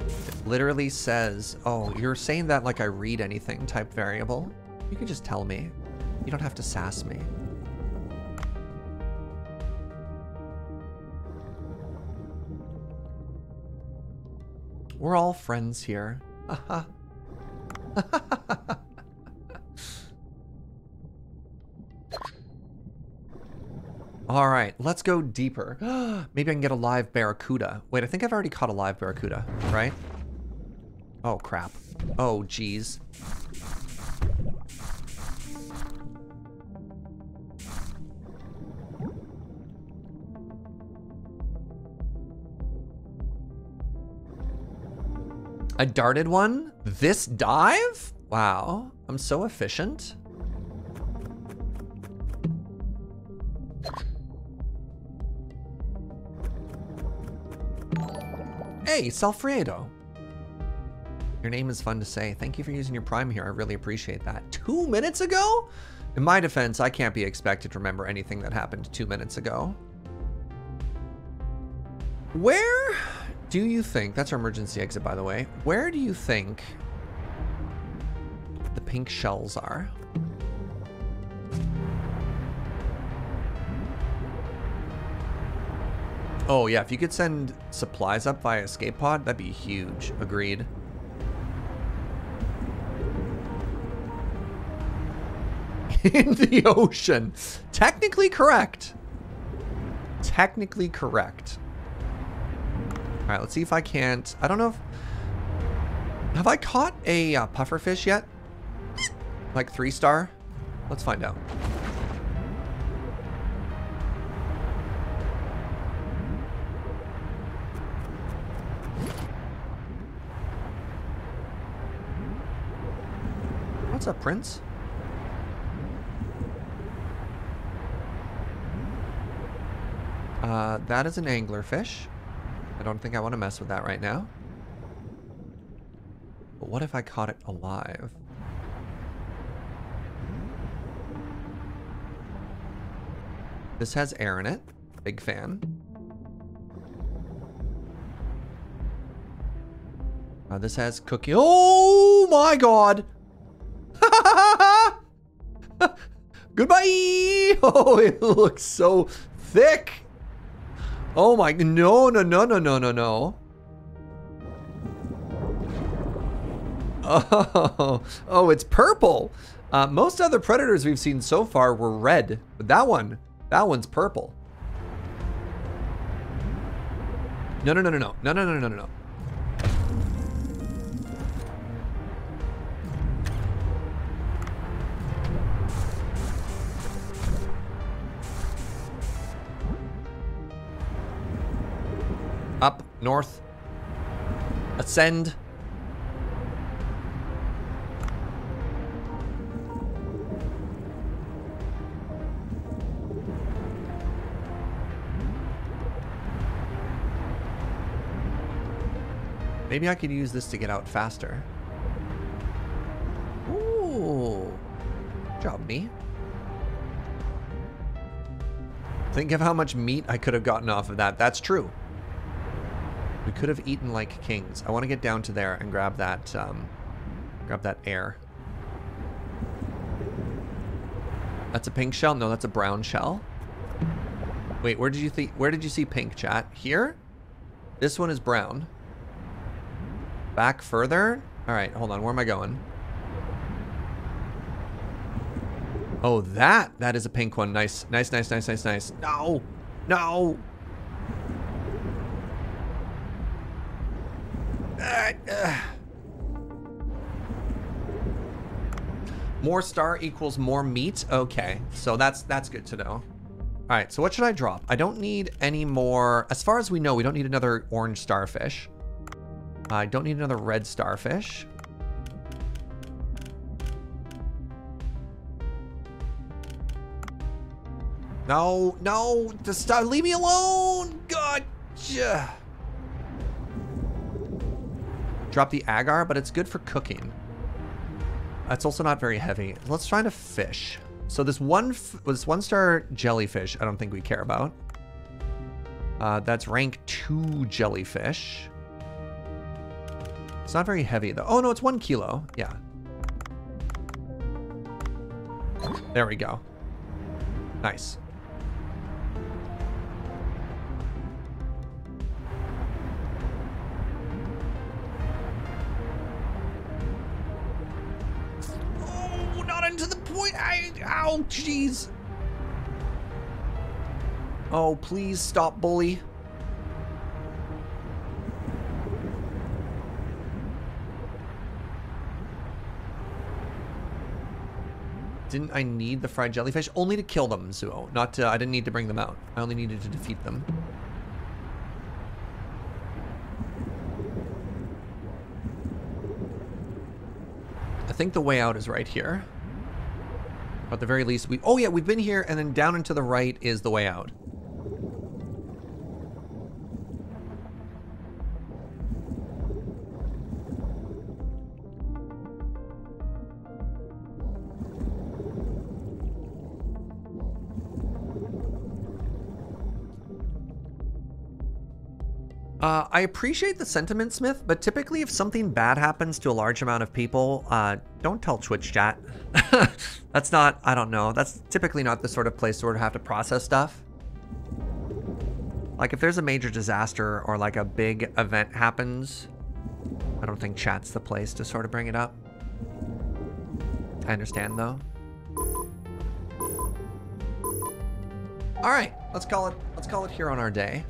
It literally says, oh, you're saying that like I read anything type variable. You can just tell me. You don't have to sass me. We're all friends here. all right, let's go deeper. Maybe I can get a live barracuda. Wait, I think I've already caught a live barracuda, right? Oh, crap. Oh, geez. I darted one? This dive? Wow, I'm so efficient. Hey, Salfredo. Your name is fun to say. Thank you for using your prime here. I really appreciate that. Two minutes ago? In my defense, I can't be expected to remember anything that happened two minutes ago. Where do you think, that's our emergency exit by the way, where do you think the pink shells are? Oh yeah, if you could send supplies up via escape pod, that'd be huge. Agreed. In the ocean. Technically correct. Technically correct. All right, let's see if I can't. I don't know if. Have I caught a uh, pufferfish yet? Like three star? Let's find out. What's up, Prince? Uh, that is an anglerfish. I don't think I want to mess with that right now. But what if I caught it alive? This has air in it. Big fan. Uh, this has cookie. Oh my god! Goodbye! Oh, it looks so thick! Oh my, no, no, no, no, no, no, no. Oh, oh, it's purple. Uh, most other predators we've seen so far were red, but that one, that one's purple. No, no, no, no, no, no, no, no, no, no, north. Ascend. Maybe I could use this to get out faster. Ooh. Job, me. Think of how much meat I could have gotten off of that. That's true. We could have eaten like kings. I want to get down to there and grab that, um, grab that air. That's a pink shell? No, that's a brown shell. Wait, where did you think, where did you see pink, chat? Here? This one is brown. Back further? All right, hold on. Where am I going? Oh, that, that is a pink one. Nice, nice, nice, nice, nice, nice. No, no. Uh, uh. More star equals more meat. Okay, so that's that's good to know. All right, so what should I drop? I don't need any more. As far as we know, we don't need another orange starfish. I don't need another red starfish. No, no, just stop, leave me alone. God. Gotcha. Drop the agar, but it's good for cooking. It's also not very heavy. Let's find a fish. So this one, this one star jellyfish, I don't think we care about. Uh, that's rank two jellyfish. It's not very heavy though. Oh no, it's one kilo. Yeah. There we go. Nice. Ow, jeez. Oh, please stop, bully. Didn't I need the fried jellyfish? Only to kill them, Zuo. Not to, I didn't need to bring them out. I only needed to defeat them. I think the way out is right here. Or at the very least, we... Oh yeah, we've been here, and then down and to the right is the way out. Uh, I appreciate the sentiment, Smith, but typically if something bad happens to a large amount of people, uh, don't tell Twitch chat. that's not, I don't know, that's typically not the sort of place where to have to process stuff. Like if there's a major disaster or like a big event happens, I don't think chat's the place to sort of bring it up. I understand though. All right, let's call it, let's call it here on our day.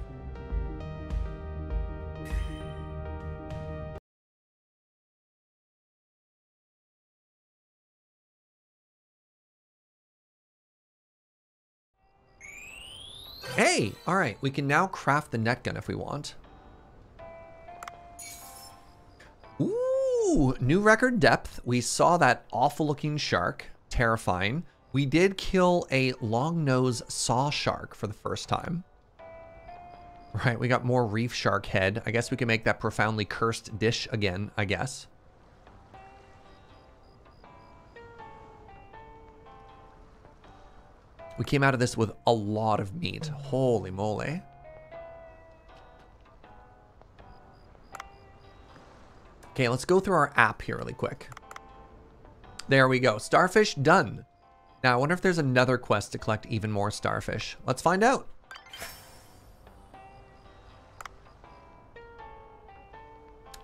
Hey, all right, we can now craft the net gun if we want. Ooh, new record depth. We saw that awful looking shark, terrifying. We did kill a long nose saw shark for the first time. Right, we got more reef shark head. I guess we can make that profoundly cursed dish again, I guess. We came out of this with a lot of meat. Holy moly. Okay, let's go through our app here really quick. There we go. Starfish done. Now, I wonder if there's another quest to collect even more starfish. Let's find out.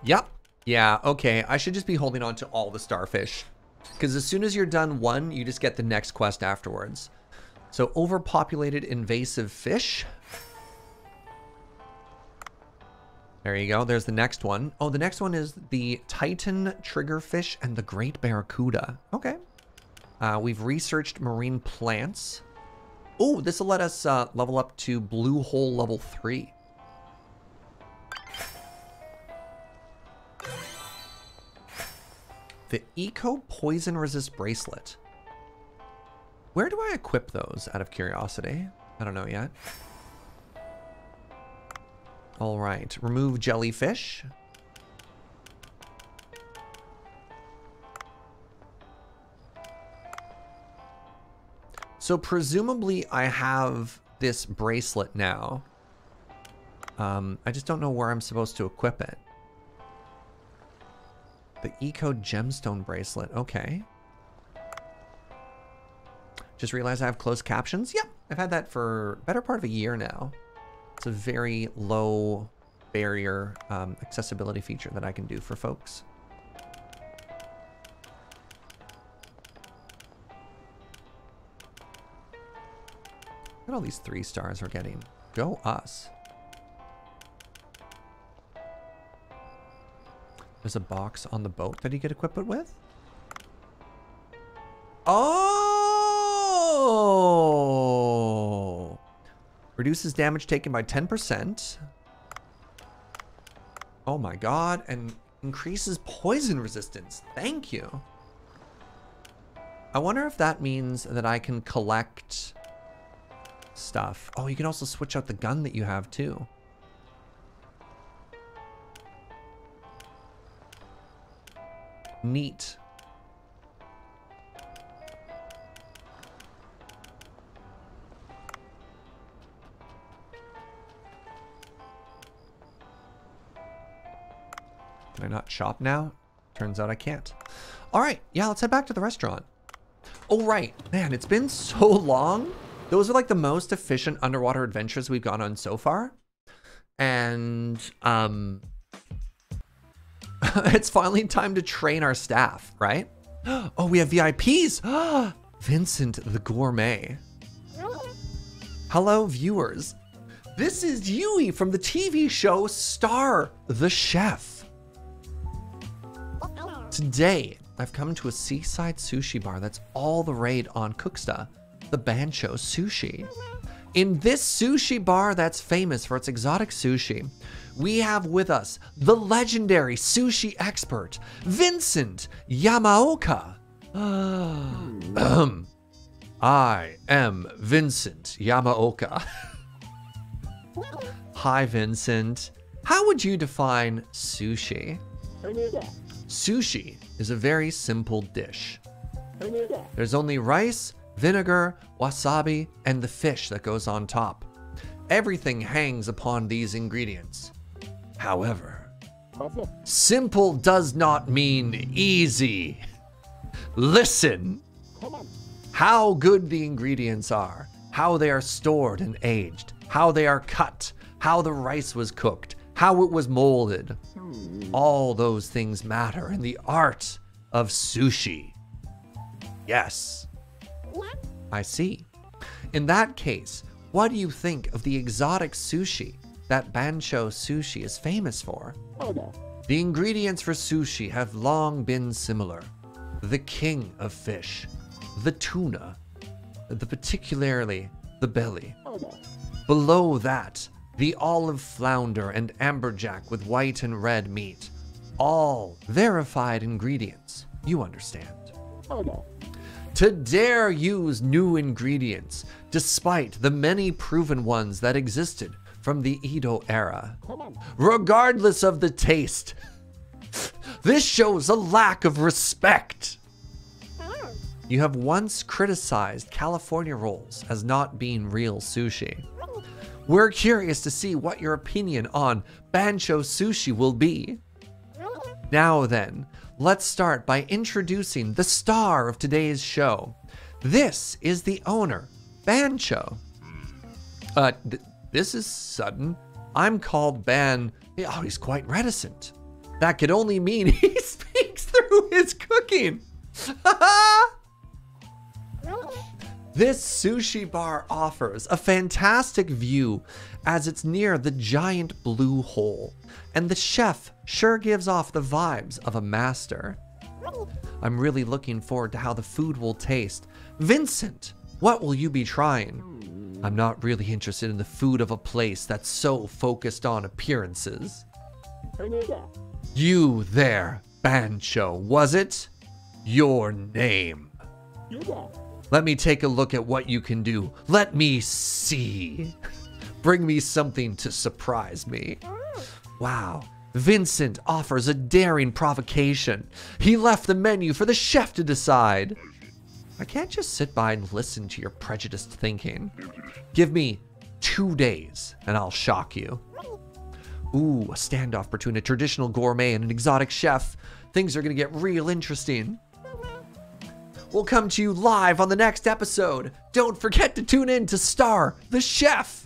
Yep. Yeah, okay. I should just be holding on to all the starfish. Because as soon as you're done one, you just get the next quest afterwards. So overpopulated invasive fish. There you go. There's the next one. Oh, the next one is the Titan triggerfish and the Great Barracuda. Okay. Uh, we've researched marine plants. Oh, this will let us uh, level up to blue hole level 3. The Eco Poison Resist Bracelet. Where do I equip those out of curiosity? I don't know yet. All right, remove jellyfish. So presumably I have this bracelet now. Um, I just don't know where I'm supposed to equip it. The Eco Gemstone Bracelet, okay. Just realized I have closed captions. Yep, I've had that for better part of a year now. It's a very low barrier um, accessibility feature that I can do for folks. Look at all these three stars we're getting. Go us. There's a box on the boat that you get equipped it with. Oh! Reduces damage taken by 10%. Oh my god, and increases poison resistance. Thank you. I wonder if that means that I can collect stuff. Oh, you can also switch out the gun that you have too. Neat. Can I not shop now? Turns out I can't. All right, yeah, let's head back to the restaurant. Oh, right. Man, it's been so long. Those are like the most efficient underwater adventures we've gone on so far. And um it's finally time to train our staff, right? Oh, we have VIPs. Vincent the Gourmet. Hello, viewers. This is Yui from the TV show Star the Chef. Today, I've come to a seaside sushi bar that's all the rage on Cooksta, the Bancho Sushi. In this sushi bar that's famous for its exotic sushi, we have with us the legendary sushi expert, Vincent Yamaoka. Ahem. I am Vincent Yamaoka. Hi, Vincent. How would you define sushi? Sushi is a very simple dish. There's only rice, vinegar, wasabi, and the fish that goes on top. Everything hangs upon these ingredients. However, simple does not mean easy. Listen how good the ingredients are, how they are stored and aged, how they are cut, how the rice was cooked, how it was molded. All those things matter in the art of sushi. Yes. What? I see. In that case, what do you think of the exotic sushi that Bancho Sushi is famous for? The ingredients for sushi have long been similar. The king of fish, the tuna, the particularly the belly. Below that, the olive flounder and amberjack with white and red meat. All verified ingredients. You understand. To dare use new ingredients, despite the many proven ones that existed from the Edo era. Regardless of the taste, this shows a lack of respect. You have once criticized California rolls as not being real sushi. We're curious to see what your opinion on Bancho Sushi will be. Now then, let's start by introducing the star of today's show. This is the owner, Bancho. Uh, th- this is sudden. I'm called Ban. Oh, he's quite reticent. That could only mean he speaks through his cooking. This sushi bar offers a fantastic view as it's near the giant blue hole, and the chef sure gives off the vibes of a master. I'm really looking forward to how the food will taste. Vincent, what will you be trying? I'm not really interested in the food of a place that's so focused on appearances. You there, Bancho, was it? Your name. Let me take a look at what you can do. Let me see. Bring me something to surprise me. Wow. Vincent offers a daring provocation. He left the menu for the chef to decide. I can't just sit by and listen to your prejudiced thinking. Give me two days and I'll shock you. Ooh, a standoff between a traditional gourmet and an exotic chef. Things are gonna get real interesting. We'll come to you live on the next episode. Don't forget to tune in to Star the Chef.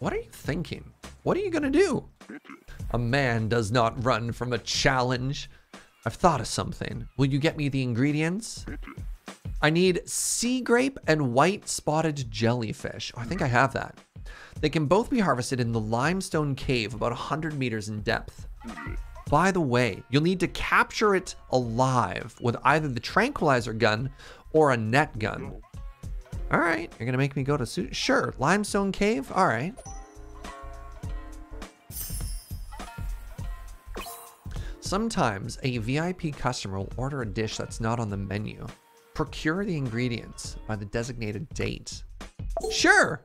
What are you thinking? What are you gonna do? A man does not run from a challenge. I've thought of something. Will you get me the ingredients? I need sea grape and white spotted jellyfish. Oh, I think I have that. They can both be harvested in the limestone cave about 100 meters in depth. By the way, you'll need to capture it alive with either the tranquilizer gun or a net gun. All right, you're gonna make me go to su- sure limestone cave. All right. Sometimes a VIP customer will order a dish that's not on the menu. Procure the ingredients by the designated date. Sure.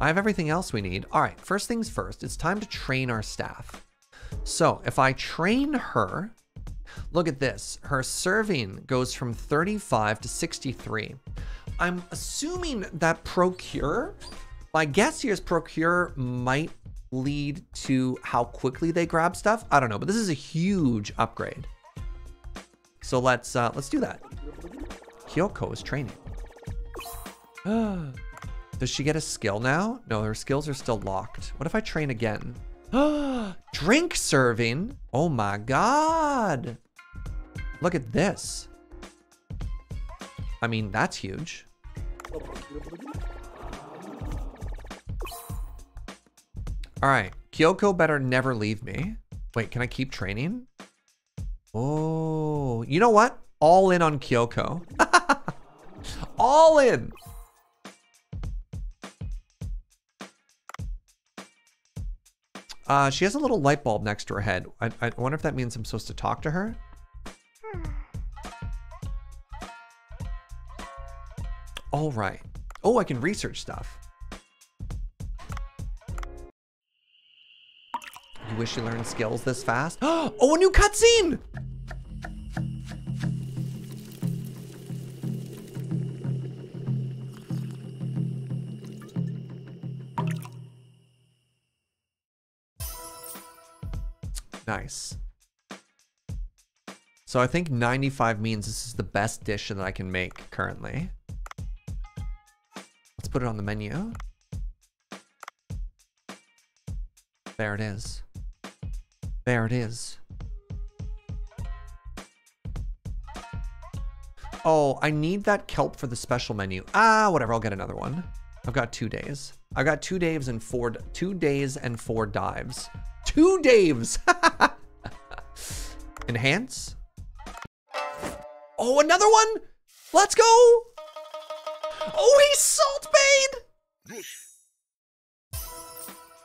I have everything else we need. All right, first things first, it's time to train our staff. So if I train her, look at this. Her serving goes from 35 to 63. I'm assuming that procure, my guess here is procure might lead to how quickly they grab stuff. I don't know, but this is a huge upgrade. So let's uh, let's do that. Kyoko is training. Does she get a skill now? No, her skills are still locked. What if I train again? Drink serving? Oh my god. Look at this. I mean, that's huge. All right, Kyoko better never leave me. Wait, can I keep training? Oh, you know what? All in on Kyoko. All in. Uh, she has a little light bulb next to her head. I, I wonder if that means I'm supposed to talk to her. All right. Oh, I can research stuff. You wish you learned skills this fast? Oh, a new cutscene! Nice. So I think 95 means this is the best dish that I can make currently. Let's put it on the menu. There it is. There it is. Oh, I need that kelp for the special menu. Ah, whatever. I'll get another one. I've got two days. I've got two days and four two days and four dives. Two Daves. Enhance. Oh, another one. Let's go. Oh, he's salt bait.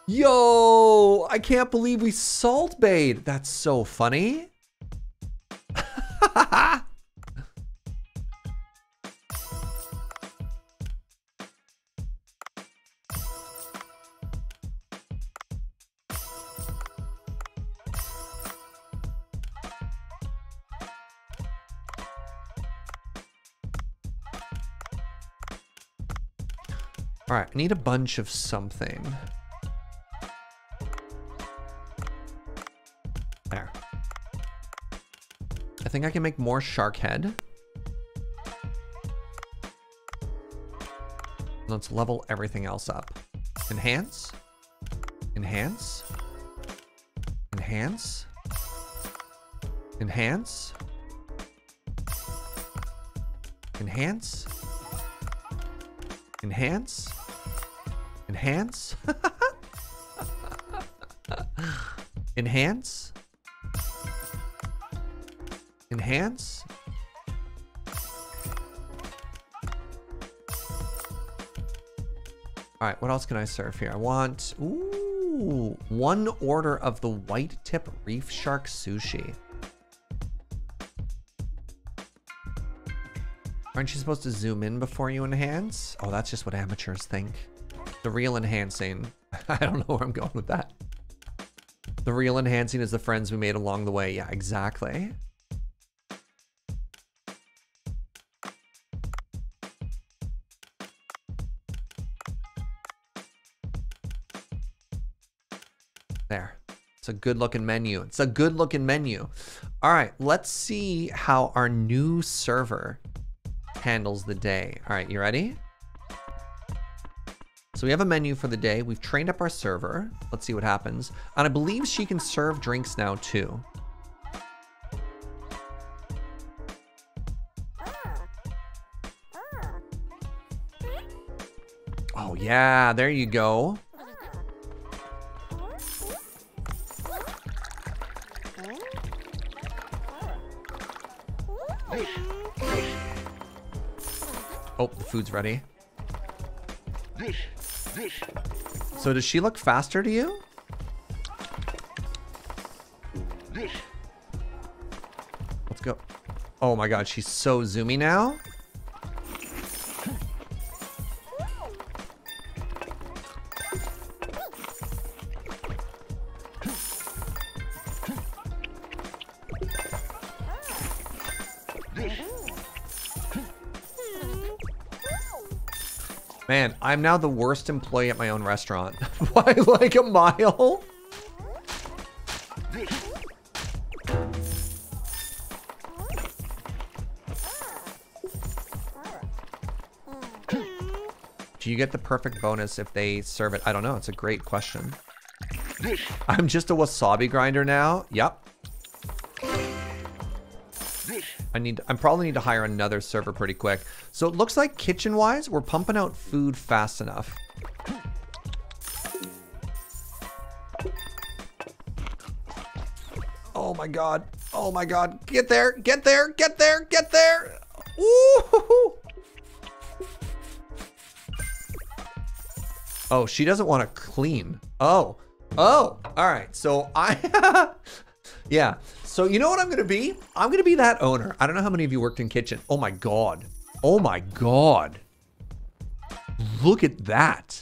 Yo, I can't believe we salt bait. That's so funny. need a bunch of something. There. I think I can make more shark head. Let's level everything else up. Enhance. Enhance. Enhance. Enhance. Enhance. Enhance. Enhance. Enhance. Enhance. All right, what else can I serve here? I want, ooh, one order of the white tip reef shark sushi. Aren't you supposed to zoom in before you enhance? Oh, that's just what amateurs think. The real enhancing, I don't know where I'm going with that. The real enhancing is the friends we made along the way. Yeah, exactly. There. It's a good looking menu. It's a good looking menu. All right, let's see how our new server handles the day. All right, you ready? So we have a menu for the day. We've trained up our server. Let's see what happens. And I believe she can serve drinks now too. Oh yeah, there you go. Oh, the food's ready. So does she look faster to you? Let's go. Oh my god, she's so zoomy now. I'm now the worst employee at my own restaurant Why, like a mile. Do you get the perfect bonus if they serve it? I don't know. It's a great question. I'm just a wasabi grinder now. Yep. I need. I probably need to hire another server pretty quick. So it looks like kitchen-wise, we're pumping out food fast enough. Oh my god. Oh my god. Get there. Get there. Get there. Get there. Ooh. Oh, she doesn't want to clean. Oh. Oh. All right. So I Yeah. So you know what I'm going to be? I'm going to be that owner. I don't know how many of you worked in kitchen. Oh my god. Oh my god. Look at that.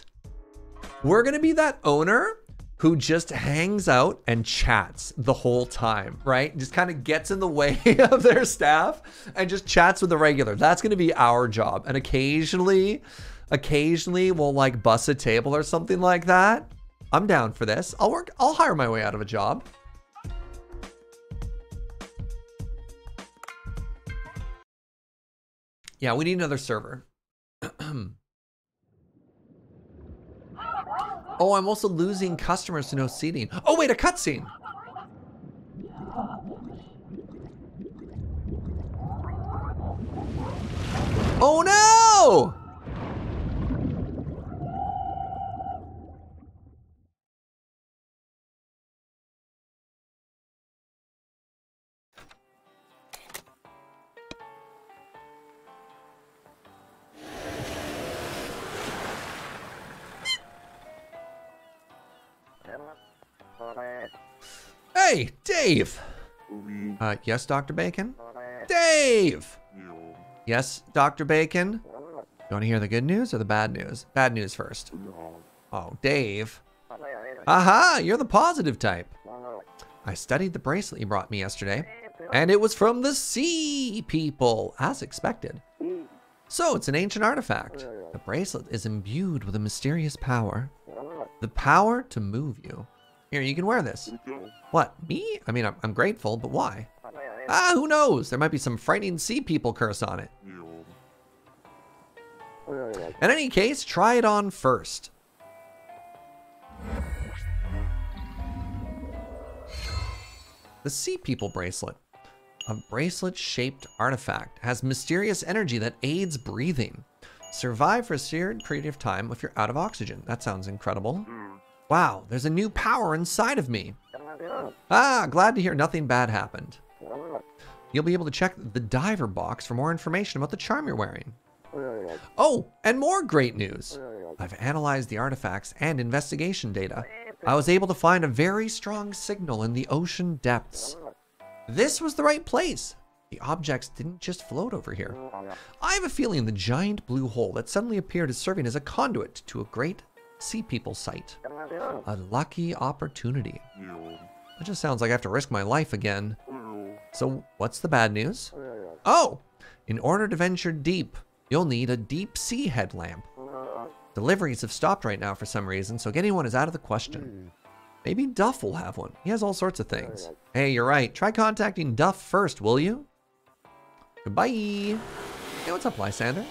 We're going to be that owner who just hangs out and chats the whole time, right? Just kind of gets in the way of their staff and just chats with the regular. That's going to be our job. And occasionally, occasionally we'll like bus a table or something like that. I'm down for this. I'll work, I'll hire my way out of a job. Yeah, we need another server. oh, I'm also losing customers to no seating. Oh, wait, a cutscene. Oh no! Dave. Uh, yes, Dr. Bacon? Dave! Yes, Dr. Bacon? You want to hear the good news or the bad news? Bad news first. Oh, Dave. Aha, you're the positive type. I studied the bracelet you brought me yesterday, and it was from the sea people, as expected. So it's an ancient artifact. The bracelet is imbued with a mysterious power. The power to move you. Here, you can wear this. What, me? I mean, I'm, I'm grateful, but why? Ah, who knows? There might be some frightening sea people curse on it. In any case, try it on first. The Sea People bracelet. A bracelet shaped artifact has mysterious energy that aids breathing. Survive for a certain period of time if you're out of oxygen. That sounds incredible. Wow, there's a new power inside of me. Ah, glad to hear nothing bad happened. You'll be able to check the diver box for more information about the charm you're wearing. Oh, and more great news. I've analyzed the artifacts and investigation data. I was able to find a very strong signal in the ocean depths. This was the right place. The objects didn't just float over here. I have a feeling the giant blue hole that suddenly appeared is serving as a conduit to a great sea people site. A lucky opportunity. That just sounds like I have to risk my life again. So, what's the bad news? Oh, in order to venture deep, you'll need a deep sea headlamp. Uh-uh. Deliveries have stopped right now for some reason, so getting one is out of the question. Hmm. Maybe Duff will have one. He has all sorts of things. Hey, you're right. Try contacting Duff first, will you? Goodbye. Hey, what's up, Lysander?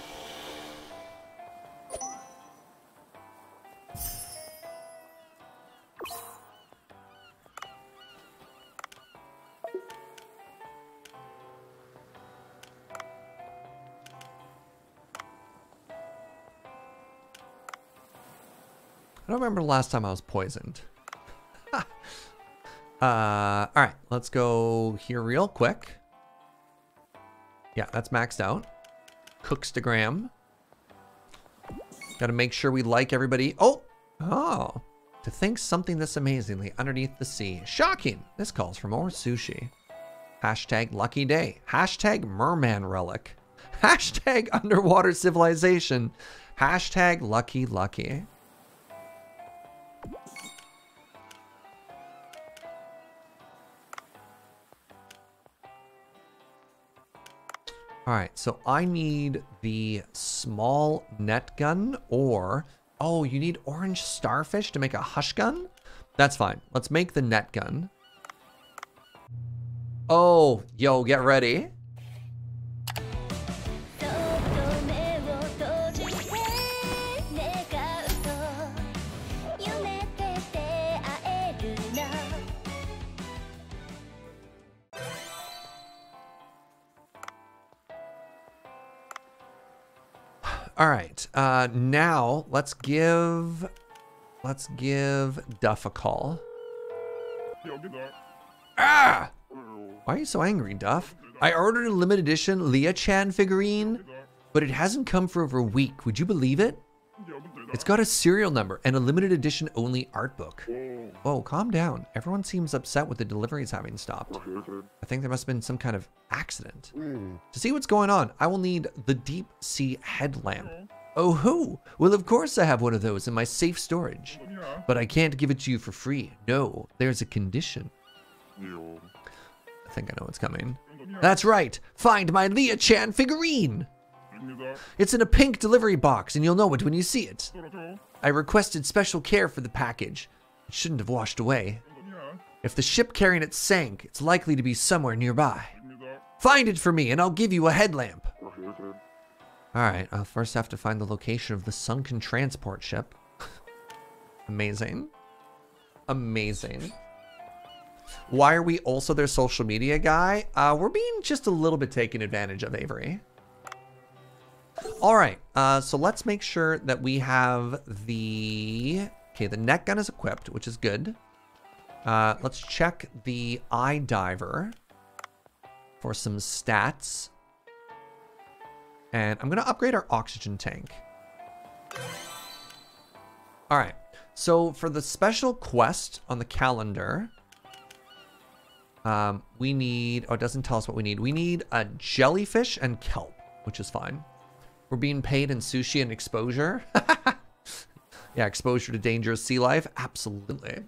Remember the last time I was poisoned. uh, all right, let's go here real quick. Yeah, that's maxed out. Cookstagram. Got to make sure we like everybody. Oh, oh. To think something this amazingly underneath the sea. Shocking. This calls for more sushi. Hashtag lucky day. Hashtag merman relic. Hashtag underwater civilization. Hashtag lucky lucky. All right, so I need the small net gun or, oh, you need orange starfish to make a hush gun? That's fine. Let's make the net gun. Oh, yo, get ready. Uh, now let's give, let's give Duff a call. Yo, get that. Ah! Why are you so angry, Duff? I ordered a limited edition Leah Chan figurine, but it hasn't come for over a week. Would you believe it? Yo, get that. It's got a serial number and a limited edition only art book. Whoa, calm down. Everyone seems upset with the deliveries having stopped. I think there must have been some kind of accident. To see what's going on, I will need the deep sea headlamp. Oh, who? Well, of course I have one of those in my safe storage. Oh, yeah. But I can't give it to you for free. No, there's a condition. I think I know what's coming. That's right. Find my Leah Chan figurine. Give me that. It's in a pink delivery box, and you'll know it when you see it. I requested special care for the package. It shouldn't have washed away. If the ship carrying it sank, it's likely to be somewhere nearby. Give me that. Find it for me, and I'll give you a headlamp. Alright, I'll first have to find the location of the sunken transport ship. Amazing. Amazing. Why are we also their social media guy? Uh, we're being just a little bit taken advantage of, Avery. Alright, uh, so let's make sure that we have the... Okay, the net gun is equipped, which is good. Uh, let's check the iDiver for some stats. And I'm going to upgrade our oxygen tank. All right. So for the special quest on the calendar, um, we need, oh, it doesn't tell us what we need. We need a jellyfish and kelp, which is fine. We're being paid in sushi and exposure. yeah, exposure to dangerous sea life. Absolutely.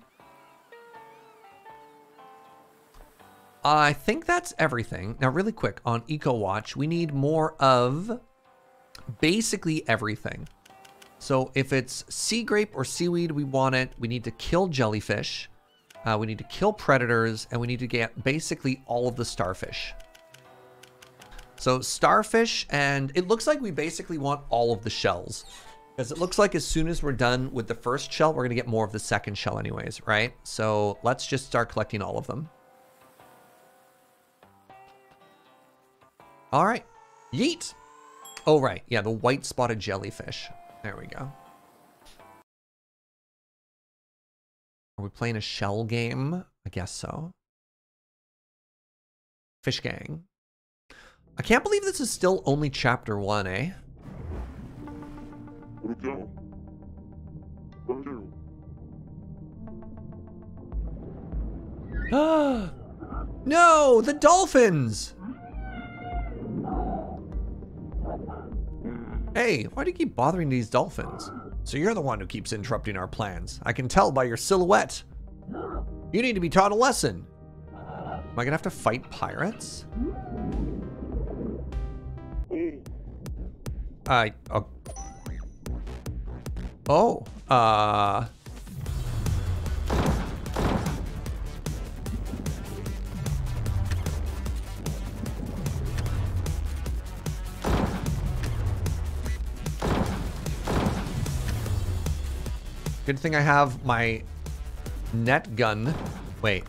I think that's everything. Now, really quick on EcoWatch, we need more of basically everything. So if it's sea grape or seaweed, we want it. We need to kill jellyfish. Uh, we need to kill predators, and we need to get basically all of the starfish. So starfish, and it looks like we basically want all of the shells. Because it looks like as soon as we're done with the first shell, we're going to get more of the second shell anyways, right? So let's just start collecting all of them. All right. Yeet. Oh, right. Yeah, the white spotted jellyfish. There we go. Are we playing a shell game? I guess so. Fish Gang. I can't believe this is still only chapter one, eh? Where'd it go? Where'd it go? no, the dolphins! Hey, why do you keep bothering these dolphins? So you're the one who keeps interrupting our plans. I can tell by your silhouette. You need to be taught a lesson. Am I gonna have to fight pirates? I. Uh, oh. Uh. Good thing I have my net gun. Wait.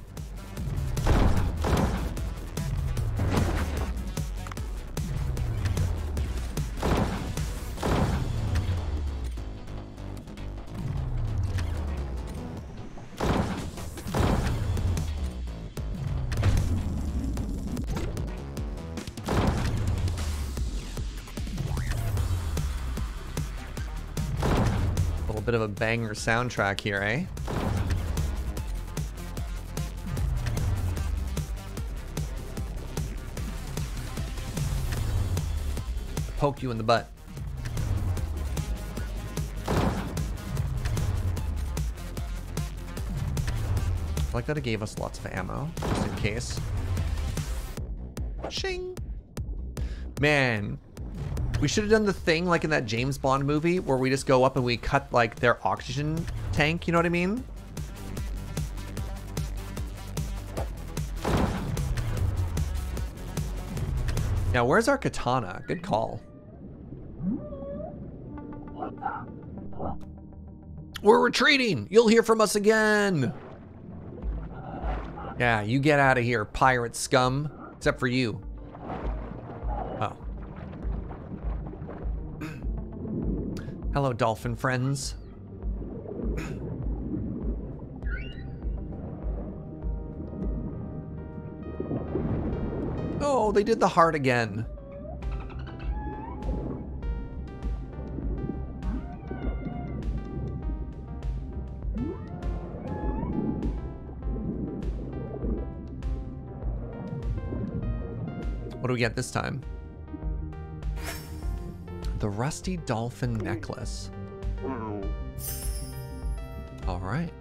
of a banger soundtrack here, eh? Poke you in the butt. I like that it gave us lots of ammo, just in case. Shing! Man, we should have done the thing like in that James Bond movie where we just go up and we cut like their oxygen tank, you know what I mean? Now, where's our katana? Good call. We're retreating. You'll hear from us again. Yeah, you get out of here, pirate scum. Except for you. Hello, dolphin friends. Oh, they did the heart again. What do we get this time? The Rusty Dolphin Necklace. All right.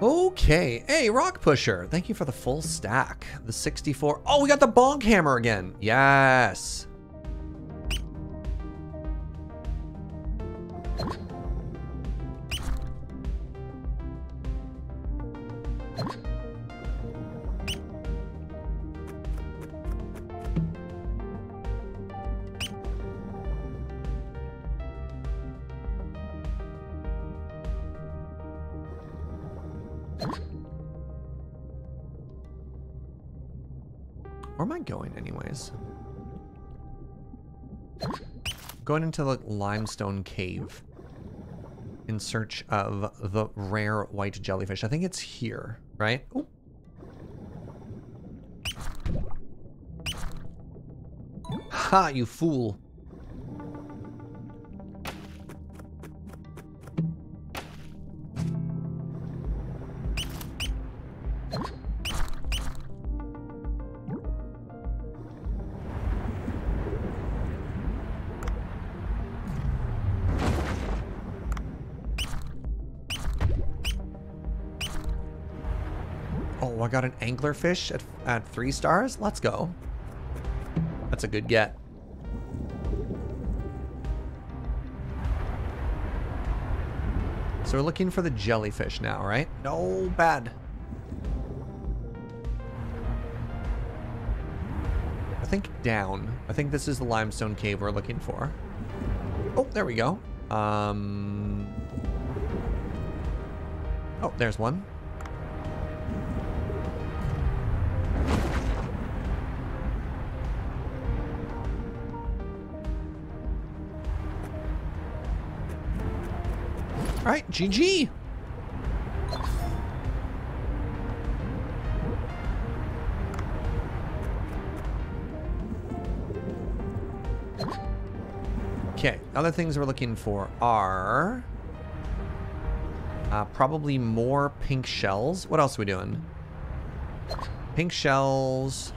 Okay. Hey, Rock Pusher. Thank you for the full stack. The 64. Oh, we got the bonk hammer again. Yes. Going into the limestone cave in search of the rare white jellyfish. I think it's here, right? Ooh. Ha, you fool. Got an anglerfish at, at three stars? Let's go. That's a good get. So we're looking for the jellyfish now, right? No bad. I think down. I think this is the limestone cave we're looking for. Oh, there we go. Um. Oh, there's one. All right, GG. Okay, other things we're looking for are uh, probably more pink shells. What else are we doing? Pink shells.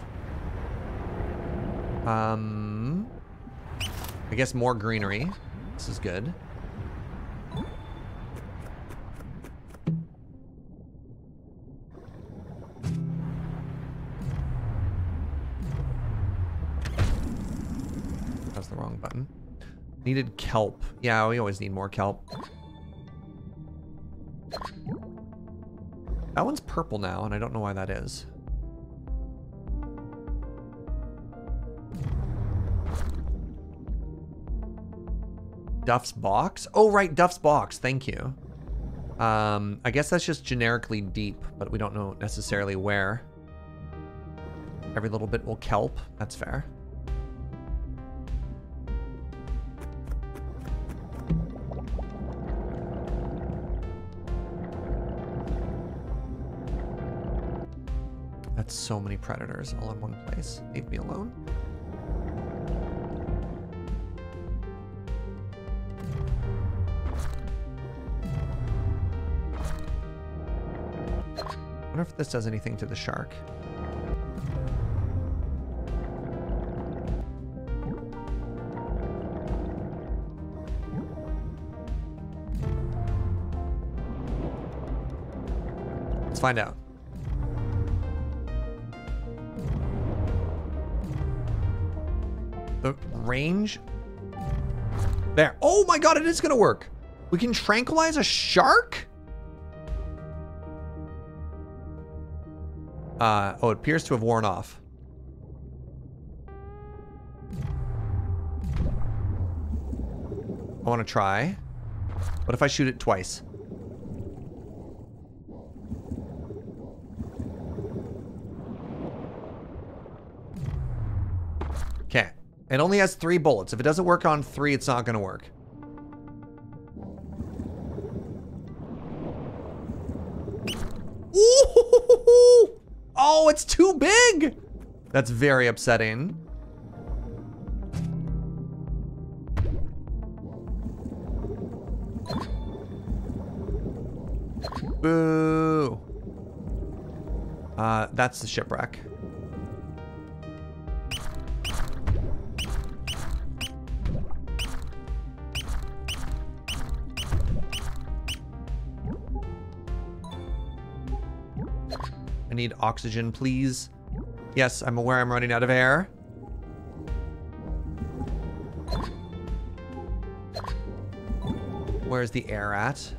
Um, I guess more greenery. This is good. Needed kelp. Yeah, we always need more kelp. That one's purple now, and I don't know why that is. Duff's box? Oh, right, Duff's box. Thank you. Um, I guess that's just generically deep, but we don't know necessarily where. Every little bit will kelp. That's fair. That's so many predators all in one place. Leave me alone. I wonder if this does anything to the shark. Let's find out. Range? There. Oh my god, it is gonna work. We can tranquilize a shark? Uh, oh, it appears to have worn off. I want to try. What if I shoot it twice? Okay. It only has three bullets. If it doesn't work on three, it's not going to work. Oh, it's too big! That's very upsetting. Boo. Uh, that's the shipwreck. I need oxygen, please. Yes, I'm aware I'm running out of air. Where's the air at?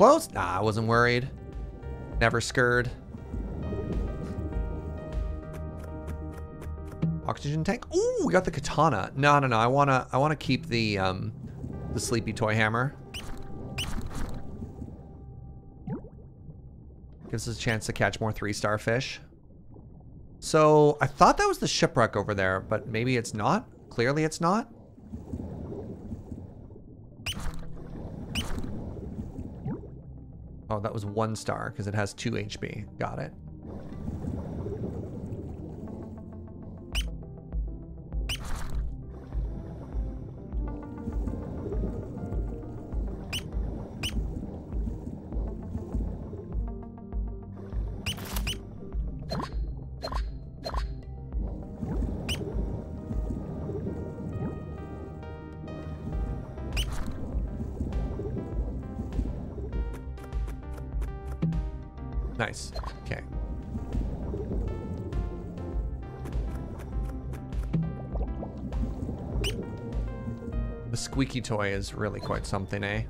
Close? Nah, I wasn't worried. Never scared. Oxygen tank. Ooh, we got the katana. No, no, no. I wanna, I wanna keep the, um, the sleepy toy hammer. Gives us a chance to catch more three-star fish. So I thought that was the shipwreck over there, but maybe it's not. Clearly, it's not. That was one star because it has two HB. Got it. Toy is really quite something, eh?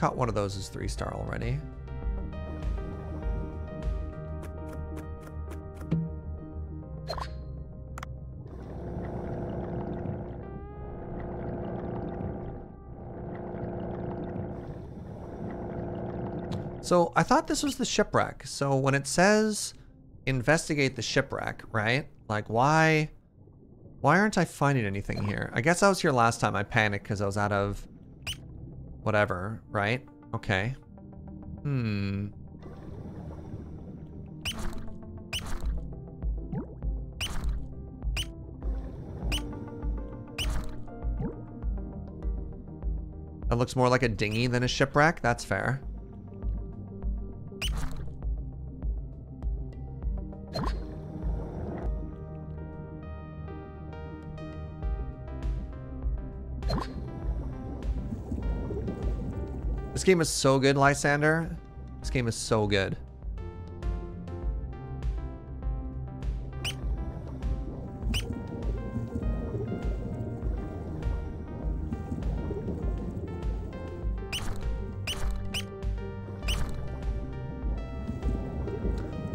Caught one of those as three star already. So I thought this was the shipwreck. So when it says investigate the shipwreck, right? Like why why aren't I finding anything here? I guess I was here last time. I panicked because I was out of whatever, right? Okay. Hmm. That looks more like a dinghy than a shipwreck. That's fair. This game is so good, Lysander. This game is so good.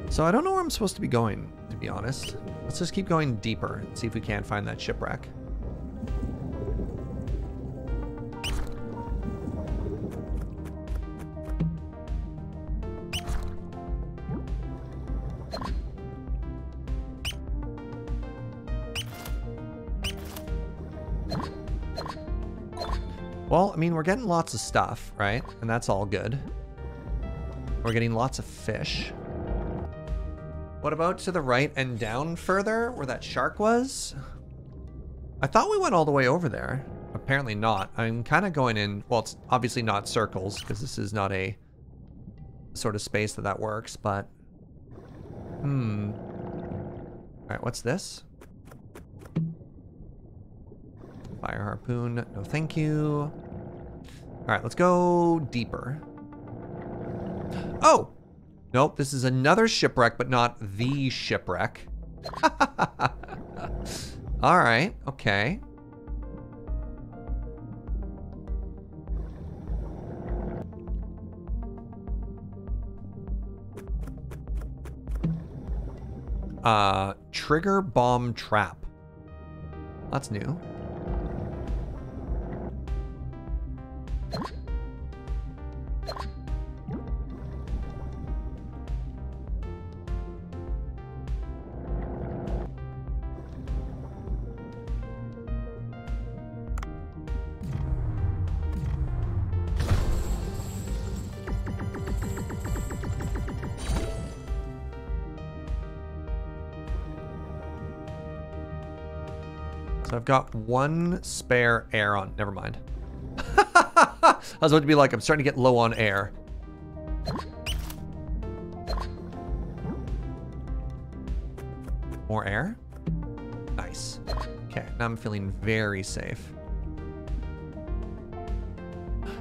So I don't know where I'm supposed to be going, to be honest. Let's just keep going deeper and see if we can't find that shipwreck. Well, I mean, we're getting lots of stuff, right? And that's all good. We're getting lots of fish. What about to the right and down further where that shark was? I thought we went all the way over there. Apparently not. I'm kind of going in, well, it's obviously not circles because this is not a sort of space that that works, but hmm. All right, what's this? Fire harpoon, no thank you. All right, let's go deeper. Oh! Nope, this is another shipwreck, but not the shipwreck. All right, okay. Uh, trigger bomb trap. That's new. I've got one spare air on. Never mind. I was about to be like, I'm starting to get low on air. More air? Nice. Okay, now I'm feeling very safe.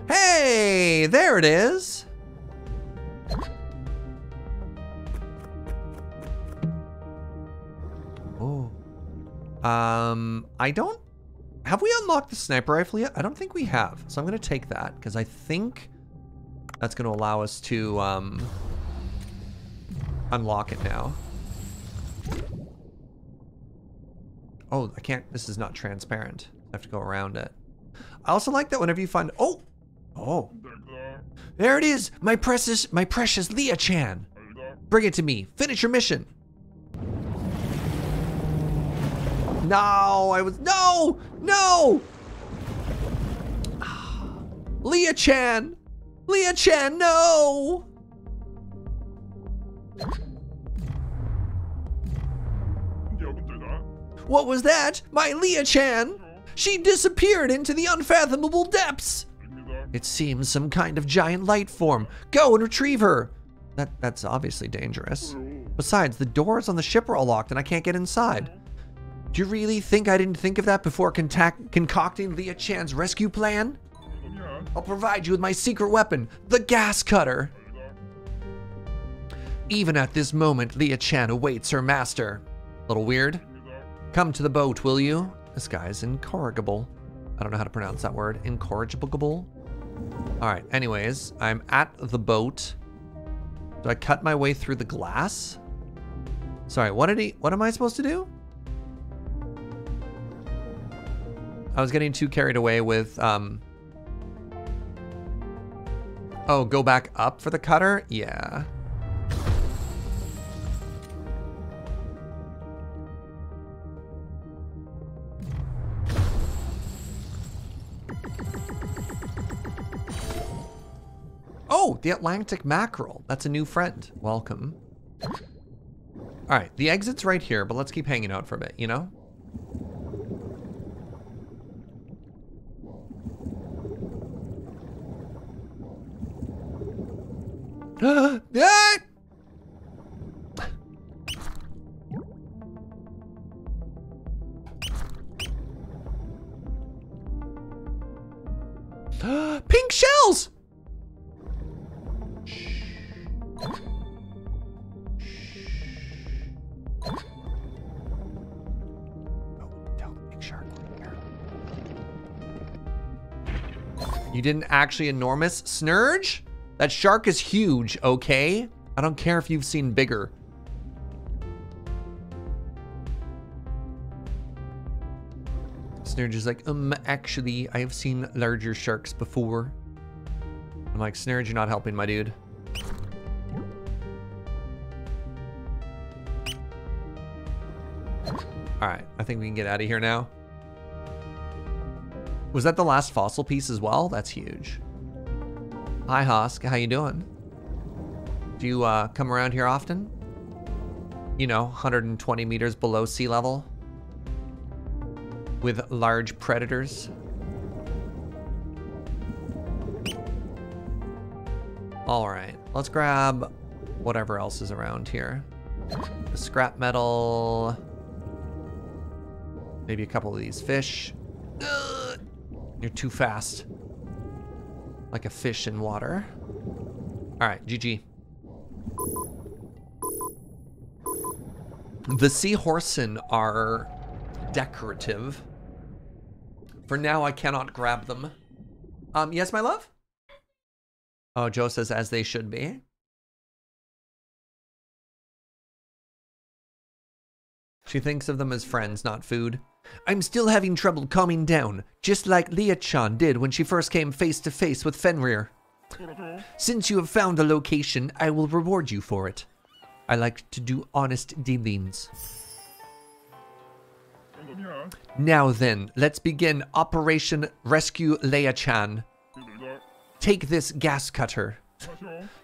Hey, there it is. Um, I don't... Have we unlocked the sniper rifle yet? I don't think we have. So I'm going to take that because I think that's going to allow us to um, unlock it now. Oh, I can't... This is not transparent. I have to go around it. I also like that whenever you find... Oh! Oh. There it is! My precious, my precious Leah-chan! Bring it to me. Finish your mission. No, I was no, no. Ah, Leah Chan, Leah Chan, no. What was that? My Leah Chan. She disappeared into the unfathomable depths. It seems some kind of giant light form. Go and retrieve her. That that's obviously dangerous. Besides, the doors on the ship are all locked and I can't get inside. Do you really think I didn't think of that before contact, concocting Leah Chan's rescue plan? I'll provide you with my secret weapon, the gas cutter. Even at this moment, Leah Chan awaits her master. Little weird. Come to the boat, will you? This guy's incorrigible. I don't know how to pronounce that word. Incorrigible? All right, anyways, I'm at the boat. Do I cut my way through the glass? Sorry, what did he, what am I supposed to do? I was getting too carried away with, um... Oh, go back up for the cutter? Yeah. Oh, the Atlantic mackerel. That's a new friend. Welcome. All right, the exit's right here, but let's keep hanging out for a bit, you know? Pink shells! You didn't actually enormous snurge? That shark is huge, okay? I don't care if you've seen bigger. Snurge is like, um, actually, I have seen larger sharks before. I'm like, Snurge, you're not helping, my dude. Alright, I think we can get out of here now. Was that the last fossil piece as well? That's huge. Hi, Hosk. How you doing? Do you uh, come around here often? You know, 120 meters below sea level? With large predators? All right, let's grab whatever else is around here. The scrap metal. Maybe a couple of these fish. Ugh, you're too fast. Like a fish in water. All right, GG. The seahorsen are decorative. For now, I cannot grab them. Um, yes, my love? Oh, Joe says as they should be. She thinks of them as friends, not food. I'm still having trouble calming down, just like Leah-chan did when she first came face to face with Fenrir. Mm-hmm. Since you have found a location, I will reward you for it. I like to do honest dealings. Mm-hmm. Now then, let's begin Operation Rescue Leia-chan. Take this gas cutter.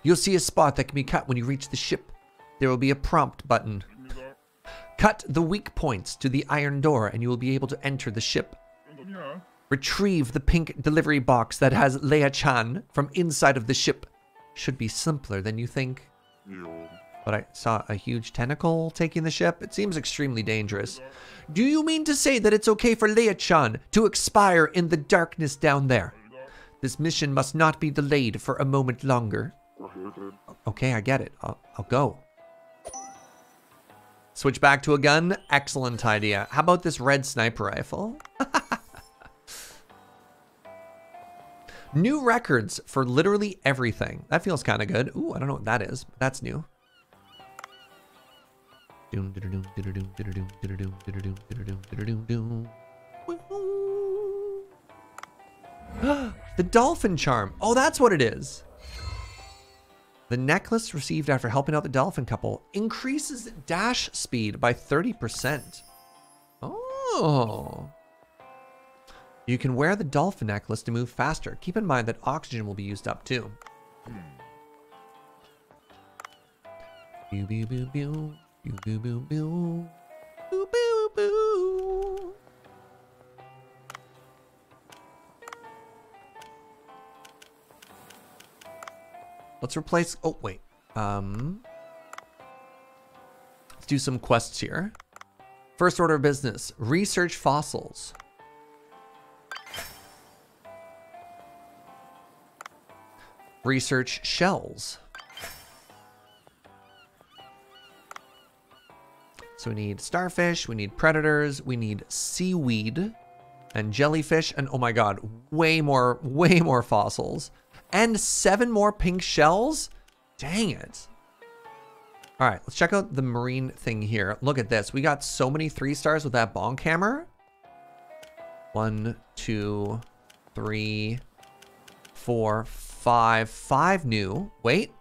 You'll see a spot that can be cut when you reach the ship. There will be a prompt button. Cut the weak points to the iron door and you will be able to enter the ship. Retrieve the pink delivery box that has Leia-chan from inside of the ship. Should be simpler than you think. But I saw a huge tentacle taking the ship. It seems extremely dangerous. Do you mean to say that it's okay for Leia-chan to expire in the darkness down there? This mission must not be delayed for a moment longer. Okay, I get it. I'll, I'll go. Switch back to a gun? Excellent idea. How about this red sniper rifle? New records for literally everything. That feels kind of good. Ooh, I don't know what that is. That's new. The dolphin charm. Oh, that's what it is. The necklace received after helping out the dolphin couple increases dash speed by 30%. Oh. You can wear the dolphin necklace to move faster. Keep in mind that oxygen will be used up too. Pew, pew, pew, pew. Pew, pew, pew, pew. Let's replace. Oh, wait. Um, let's do some quests here. First order of business research fossils. Research shells. So we need starfish, we need predators, we need seaweed and jellyfish, and oh my god, way more, way more fossils. And seven more pink shells? Dang it. All right, let's check out the marine thing here. Look at this. We got so many three stars with that bonk hammer. One, two, three, four, five, five new. Wait.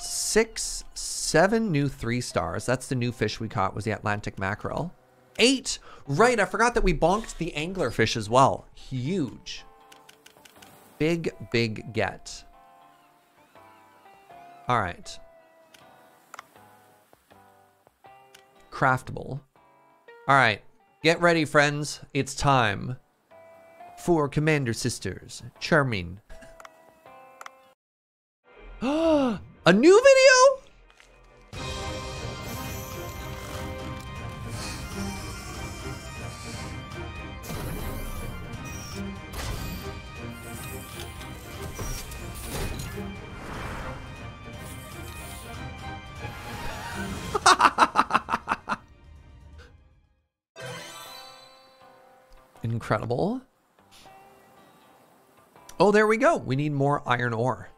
Six, seven new three stars. That's the new fish we caught was the Atlantic mackerel. Eight. Right, I forgot that we bonked the anglerfish as well. Huge. Big, big get. All right. Craftable. All right. Get ready, friends. It's time for Commander Sisters. Charming. A new video? incredible. Oh, there we go. We need more iron ore.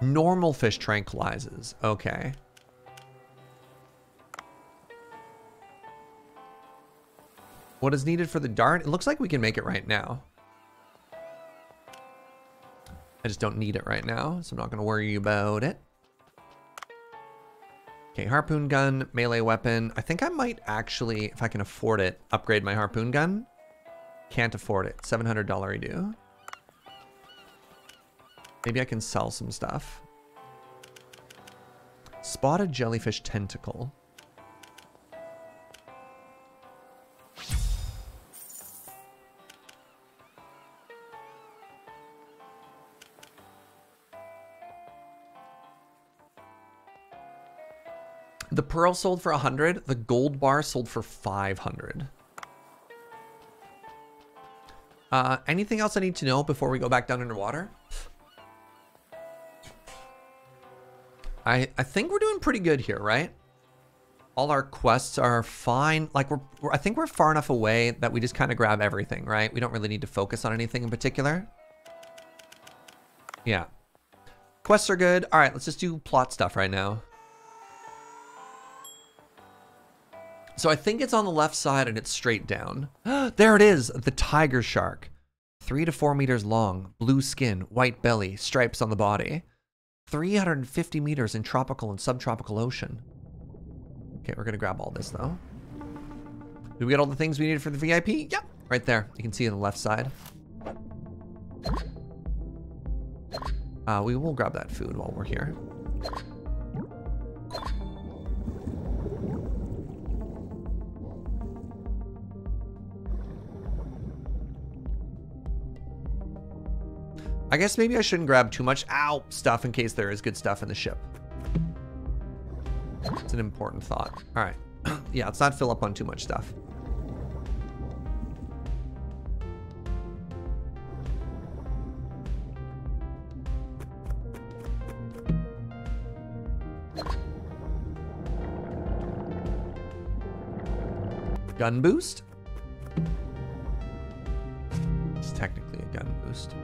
Normal fish tranquilizes. Okay. What is needed for the dart? It looks like we can make it right now. I just don't need it right now, so I'm not going to worry about it. Okay, harpoon gun, melee weapon. I think I might actually, if I can afford it, upgrade my harpoon gun. Can't afford it. $700 do. Maybe I can sell some stuff. Spotted jellyfish tentacle. The pearl sold for 100, the gold bar sold for 500. Uh, anything else I need to know before we go back down underwater? I I think we're doing pretty good here, right? All our quests are fine. Like we're, we're I think we're far enough away that we just kind of grab everything, right? We don't really need to focus on anything in particular. Yeah. Quests are good. All right, let's just do plot stuff right now. So I think it's on the left side and it's straight down. there it is, the tiger shark. Three to four meters long, blue skin, white belly, stripes on the body. 350 meters in tropical and subtropical ocean. Okay, we're gonna grab all this though. Did we get all the things we needed for the VIP? Yep, right there. You can see on the left side. Uh, we will grab that food while we're here. I guess maybe I shouldn't grab too much ow stuff in case there is good stuff in the ship. It's an important thought. All right. yeah, let's not fill up on too much stuff. Gun boost? It's technically a gun boost.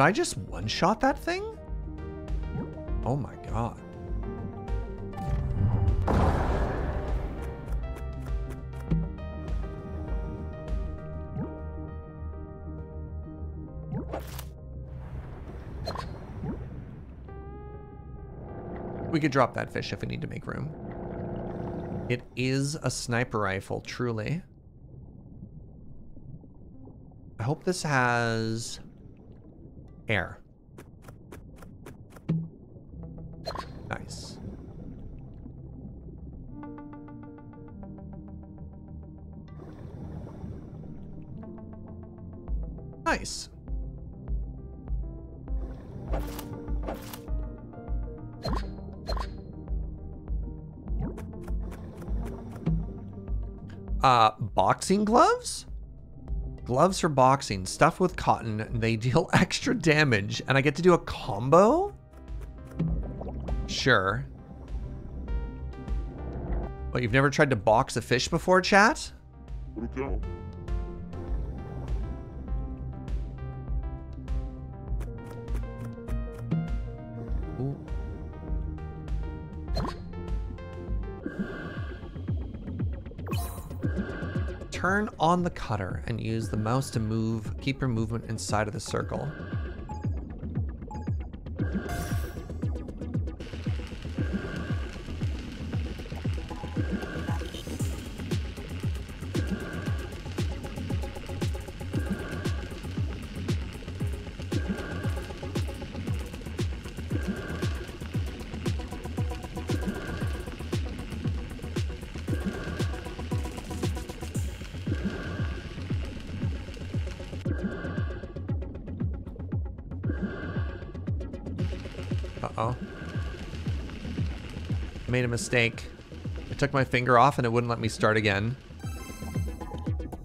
Did I just one-shot that thing? Oh my god. We could drop that fish if we need to make room. It is a sniper rifle, truly. I hope this has air. Nice. Nice. Uh, boxing gloves? Gloves for boxing, stuff with cotton. They deal extra damage, and I get to do a combo? Sure. What, you've never tried to box a fish before, chat? Turn on the cutter and use the mouse to move, keep your movement inside of the circle. Mistake. I took my finger off and it wouldn't let me start again.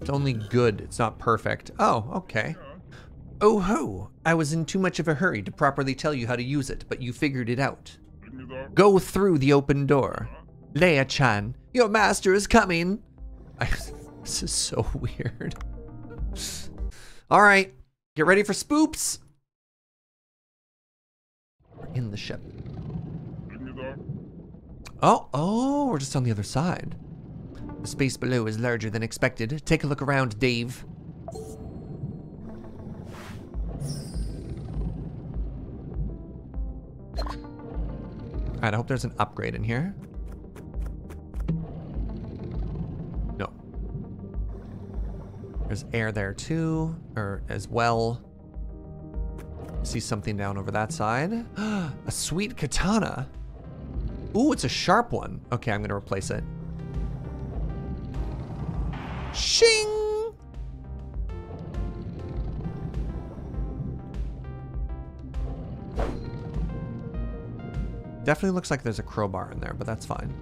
It's only good, it's not perfect. Oh, okay. Oh ho! I was in too much of a hurry to properly tell you how to use it, but you figured it out. Go through the open door. Leia-chan, Your master is coming. I, this is so weird. All right, get ready for spoops. We're in the ship. Oh, oh, we're just on the other side. The space below is larger than expected. Take a look around, Dave. Alright, I hope there's an upgrade in here. No. There's air there too, or as well. See something down over that side. a sweet katana. Ooh, it's a sharp one. Okay, I'm gonna replace it. Shing! Definitely looks like there's a crowbar in there, but that's fine.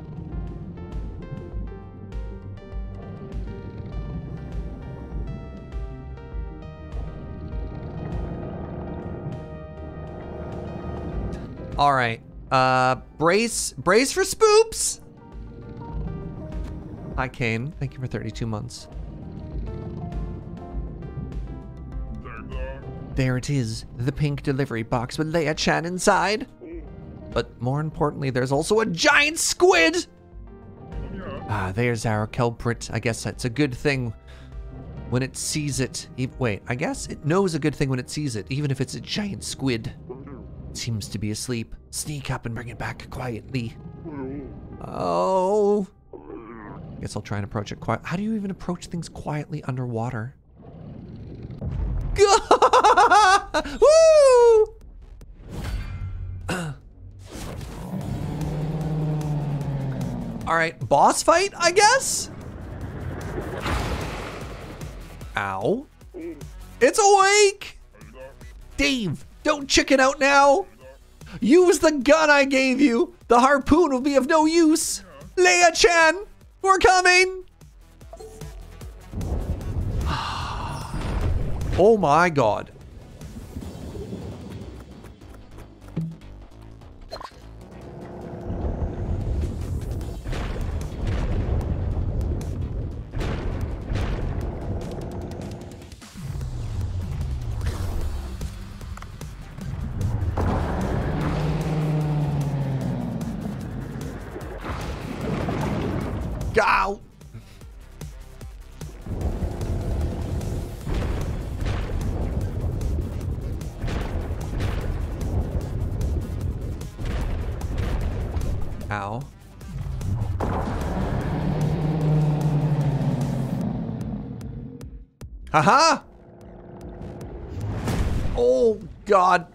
All right. Uh, brace, brace for spoops. Hi, Kane. Thank you for 32 months. There it is, the pink delivery box with Leia Chan inside. But more importantly, there's also a giant squid! Ah, there's our culprit. I guess that's a good thing when it sees it. Wait, I guess it knows a good thing when it sees it, even if it's a giant squid. Seems to be asleep. Sneak up and bring it back quietly. Oh. Guess I'll try and approach it quiet. How do you even approach things quietly underwater? Woo! All right, boss fight, I guess? Ow. It's awake! Dave, don't chicken out now! Use the gun I gave you! The harpoon will be of no use! Leia Chan, we're coming! Oh my god. Haha! Oh, God.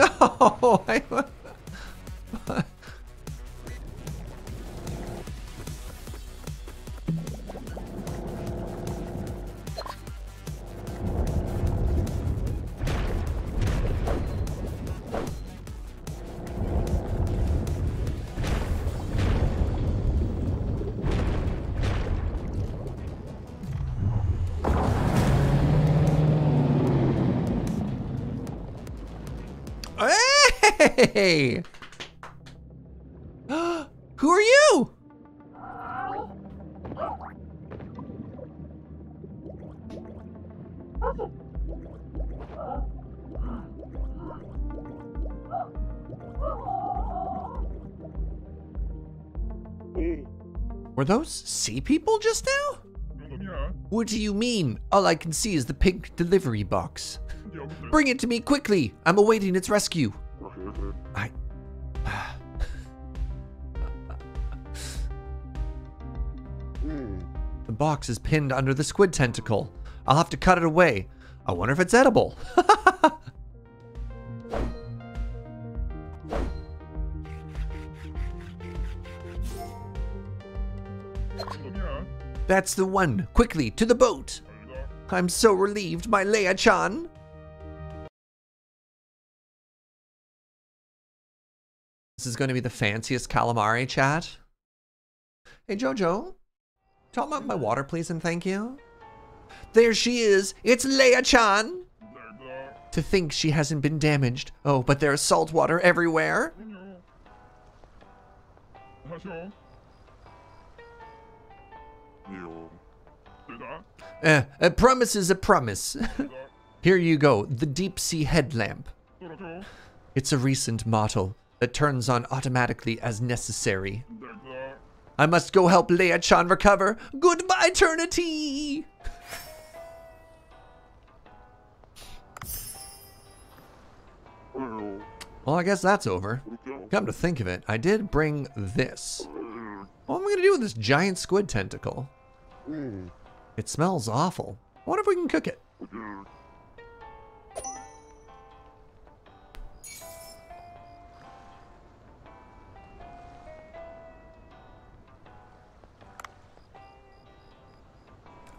Oh, no! Hey! Who are you? Were those sea people just now? What do you mean? All I can see is the pink delivery box. Bring it to me quickly. I'm awaiting its rescue. Box is pinned under the squid tentacle. I'll have to cut it away. I wonder if it's edible. That's the one. Quickly, to the boat. I'm so relieved, my Leia chan. This is going to be the fanciest calamari chat. Hey, Jojo. Talk about my water, please, and thank you. There she is. It's Leia Chan. To think she hasn't been damaged. Oh, but there's salt water everywhere. Eh, a promise is a promise. Here you go, the deep sea headlamp. It's a recent model that turns on automatically as necessary. I must go help Leia Chan recover. Goodbye, eternity! Well, I guess that's over. Come to think of it, I did bring this. What am I gonna do with this giant squid tentacle? It smells awful. I wonder if we can cook it.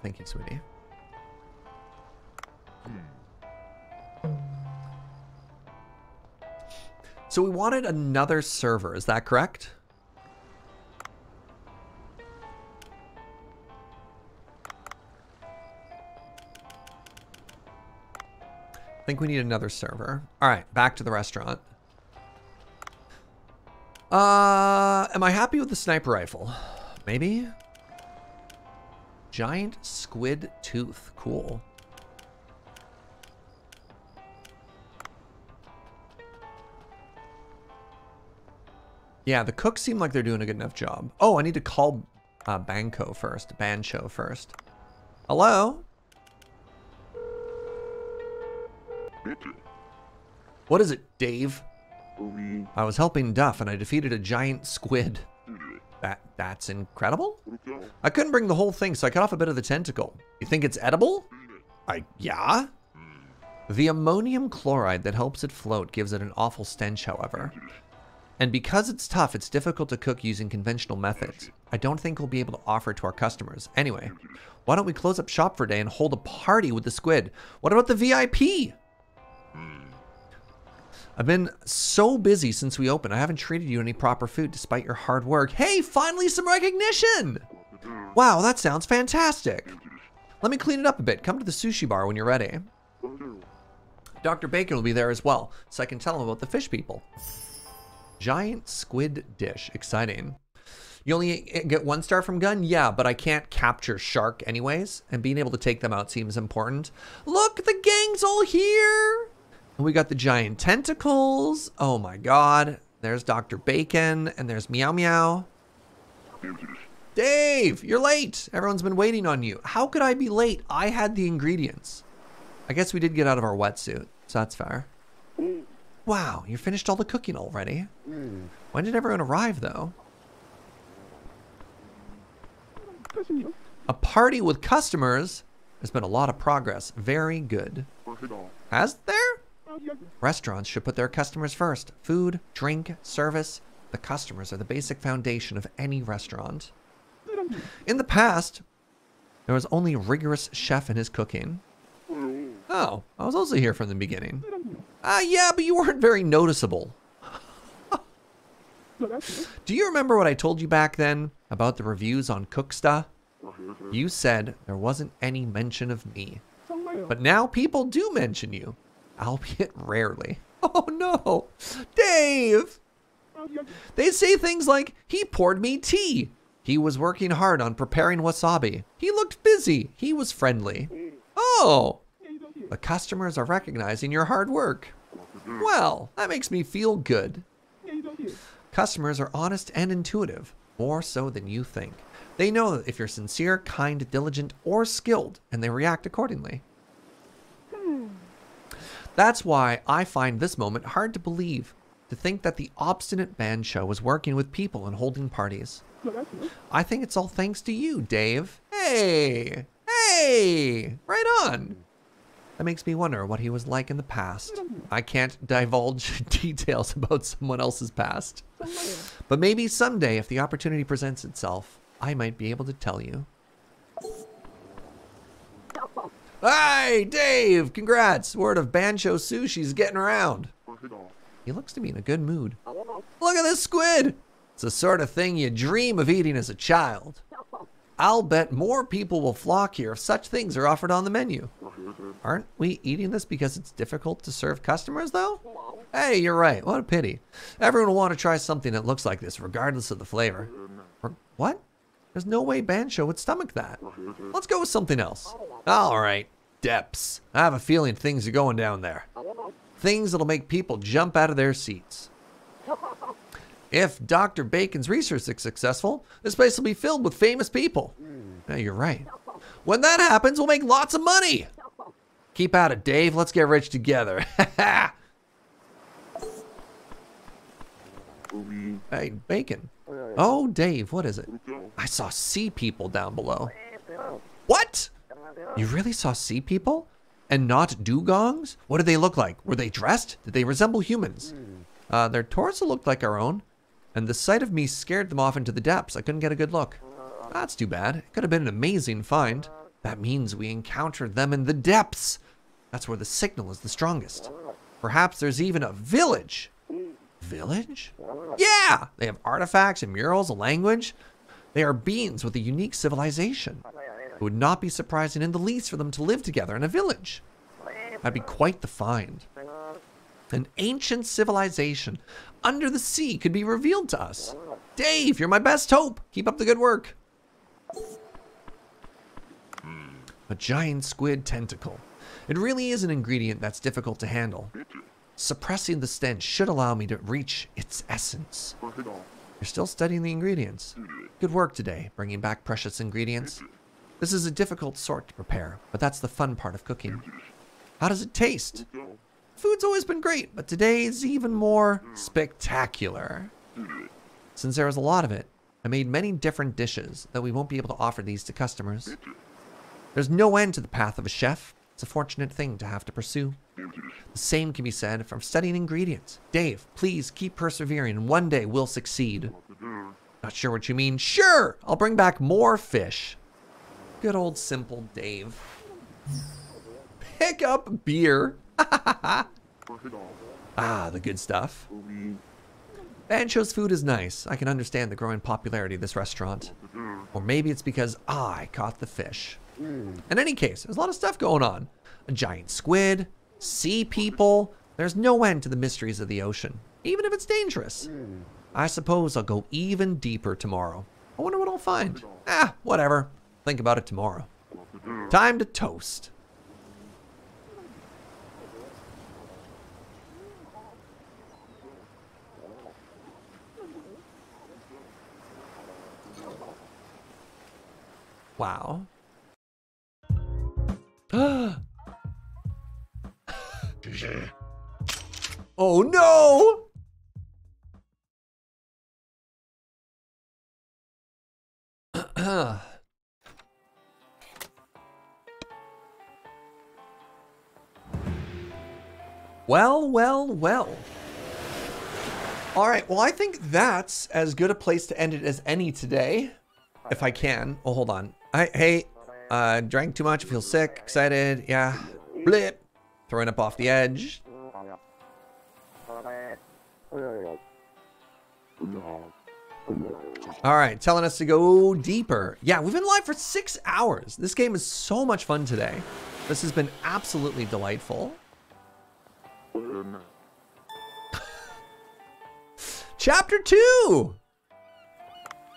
Thank you, sweetie. So we wanted another server, is that correct? I think we need another server. All right, back to the restaurant. Uh, am I happy with the sniper rifle? Maybe? Giant squid tooth. Cool. Yeah, the cooks seem like they're doing a good enough job. Oh, I need to call uh, Banco first. Bancho first. Hello? What is it, Dave? I was helping Duff and I defeated a giant squid. That that's incredible. I couldn't bring the whole thing, so I cut off a bit of the tentacle. You think it's edible? I yeah. The ammonium chloride that helps it float gives it an awful stench, however. And because it's tough, it's difficult to cook using conventional methods. I don't think we'll be able to offer it to our customers. Anyway, why don't we close up shop for a day and hold a party with the squid? What about the VIP? I've been so busy since we opened. I haven't treated you any proper food despite your hard work. Hey, finally some recognition! Wow, that sounds fantastic. Let me clean it up a bit. Come to the sushi bar when you're ready. Dr. Bacon will be there as well, so I can tell him about the fish people. Giant squid dish. Exciting. You only get one star from gun? Yeah, but I can't capture shark anyways, and being able to take them out seems important. Look, the gang's all here! And we got the giant tentacles. Oh my god. There's Dr. Bacon, and there's Meow Meow. Dave, you're late. Everyone's been waiting on you. How could I be late? I had the ingredients. I guess we did get out of our wetsuit, so that's fair. Wow, you finished all the cooking already? When did everyone arrive, though? A party with customers? There's been a lot of progress. Very good. Has there? Restaurants should put their customers first. Food, drink, service. The customers are the basic foundation of any restaurant. In the past, there was only a rigorous chef in his cooking. Oh, I was also here from the beginning. Ah, uh, yeah, but you weren't very noticeable. Do you remember what I told you back then about the reviews on Cooksta? You said there wasn't any mention of me. But now people do mention you, albeit rarely. Oh no! Dave! They say things like, he poured me tea. He was working hard on preparing wasabi. He looked busy. He was friendly. Oh! The customers are recognizing your hard work. Well, that makes me feel good. Customers are honest and intuitive, more so than you think. They know if you're sincere, kind, diligent, or skilled, and they react accordingly. That's why I find this moment hard to believe. To think that the obstinate Bancho was working with people and holding parties. I think it's all thanks to you, Dave. Hey! Hey! Right on! That makes me wonder what he was like in the past. I can't divulge details about someone else's past. But maybe someday, if the opportunity presents itself, I might be able to tell you. Hey, Dave! Congrats! Word of Bancho Sushi's getting around. He looks to be in a good mood. Look at this squid! It's the sort of thing you dream of eating as a child. I'll bet more people will flock here if such things are offered on the menu. Aren't we eating this because it's difficult to serve customers, though? Hey, you're right. What a pity. Everyone will want to try something that looks like this, regardless of the flavor. What? There's no way Bancho would stomach that. Mm-hmm. Let's go with something else. All right, depths. I have a feeling things are going down there. Things that'll make people jump out of their seats. If Dr. Bacon's research is successful, this place will be filled with famous people. Yeah, you're right. When that happens, we'll make lots of money. Keep at it, Dave. Let's get rich together. hey, Bacon. Oh, Dave, what is it? I saw sea people down below. What? You really saw sea people? And not dugongs? What did they look like? Were they dressed? Did they resemble humans? Uh, their torso looked like our own, and the sight of me scared them off into the depths. I couldn't get a good look. That's too bad. It could have been an amazing find. That means we encountered them in the depths. That's where the signal is the strongest. Perhaps there's even a village. Village? Yeah! They have artifacts and murals, a language. They are beings with a unique civilization. Oh, it would not be surprising in the least for them to live together in a village. That'd be quite the find. Uh-huh. An ancient civilization under the sea could be revealed to us. Dave, you're my best hope. Keep up the good work. Hmm. A giant squid tentacle. It really is an ingredient that's difficult to handle. Suppressing the stench should allow me to reach its essence. You're still studying the ingredients. Good work today, bringing back precious ingredients. This is a difficult sort to prepare, but that's the fun part of cooking. How does it taste? Food's always been great, but today's even more spectacular. Since there was a lot of it, I made many different dishes that we won't be able to offer these to customers. There's no end to the path of a chef. It's a fortunate thing to have to pursue. The same can be said from studying ingredients. Dave, please keep persevering one day we'll succeed. Not sure what you mean. Sure, I'll bring back more fish. Good old simple Dave. Pick up beer. ah, the good stuff. Bancho's food is nice. I can understand the growing popularity of this restaurant. Or maybe it's because I caught the fish. In any case, there's a lot of stuff going on. A giant squid, sea people. There's no end to the mysteries of the ocean, even if it's dangerous. I suppose I'll go even deeper tomorrow. I wonder what I'll find. Ah, whatever. Think about it tomorrow. Time to toast. Wow. oh no! well, well, well. All right, well, I think that's as good a place to end it as any today, if I can. Oh, hold on. I, hey, uh, drank too much, feel sick, excited, yeah. Blip. Throwing up off the edge. All right, telling us to go deeper. Yeah, we've been live for six hours. This game is so much fun today. This has been absolutely delightful. Chapter two.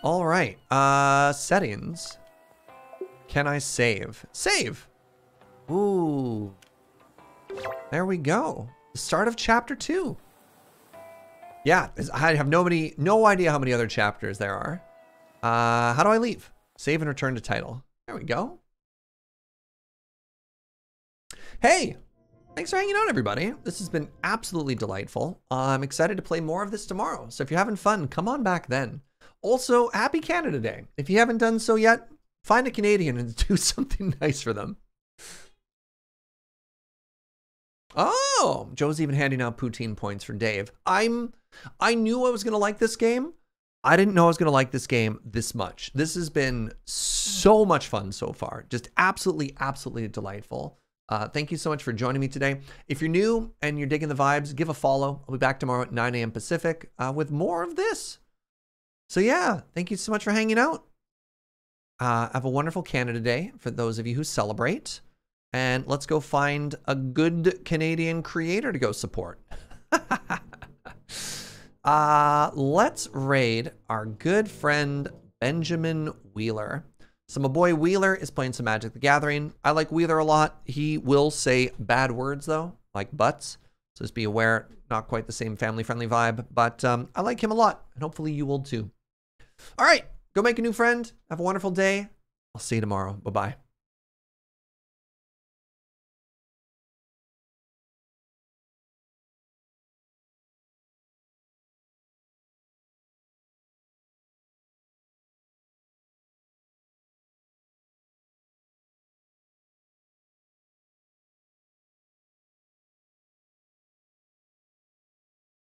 All right, uh, settings. Can I save? Save. Ooh. There we go. The start of chapter two. Yeah, I have nobody, no idea how many other chapters there are. Uh, how do I leave? Save and return to title. There we go. Hey, thanks for hanging out, everybody. This has been absolutely delightful. I'm excited to play more of this tomorrow. So if you're having fun, come on back then. Also, happy Canada Day. If you haven't done so yet, find a Canadian and do something nice for them. Oh, Joe's even handing out poutine points for Dave. I'm I knew I was going to like this game. I didn't know I was going to like this game this much. This has been so much fun so far. Just absolutely absolutely delightful. Uh, thank you so much for joining me today. If you're new and you're digging the vibes, give a follow. I'll be back tomorrow at 9 a.m. Pacific uh, with more of this. So yeah, thank you so much for hanging out. Uh, have a wonderful Canada Day for those of you who celebrate. And let's go find a good Canadian creator to go support. uh, let's raid our good friend Benjamin Wheeler. So my boy Wheeler is playing some Magic the Gathering. I like Wheeler a lot. He will say bad words though, like butts. So just be aware, not quite the same family-friendly vibe, but um, I like him a lot, and hopefully you will too. All right, go make a new friend. Have a wonderful day. I'll see you tomorrow. Bye-bye.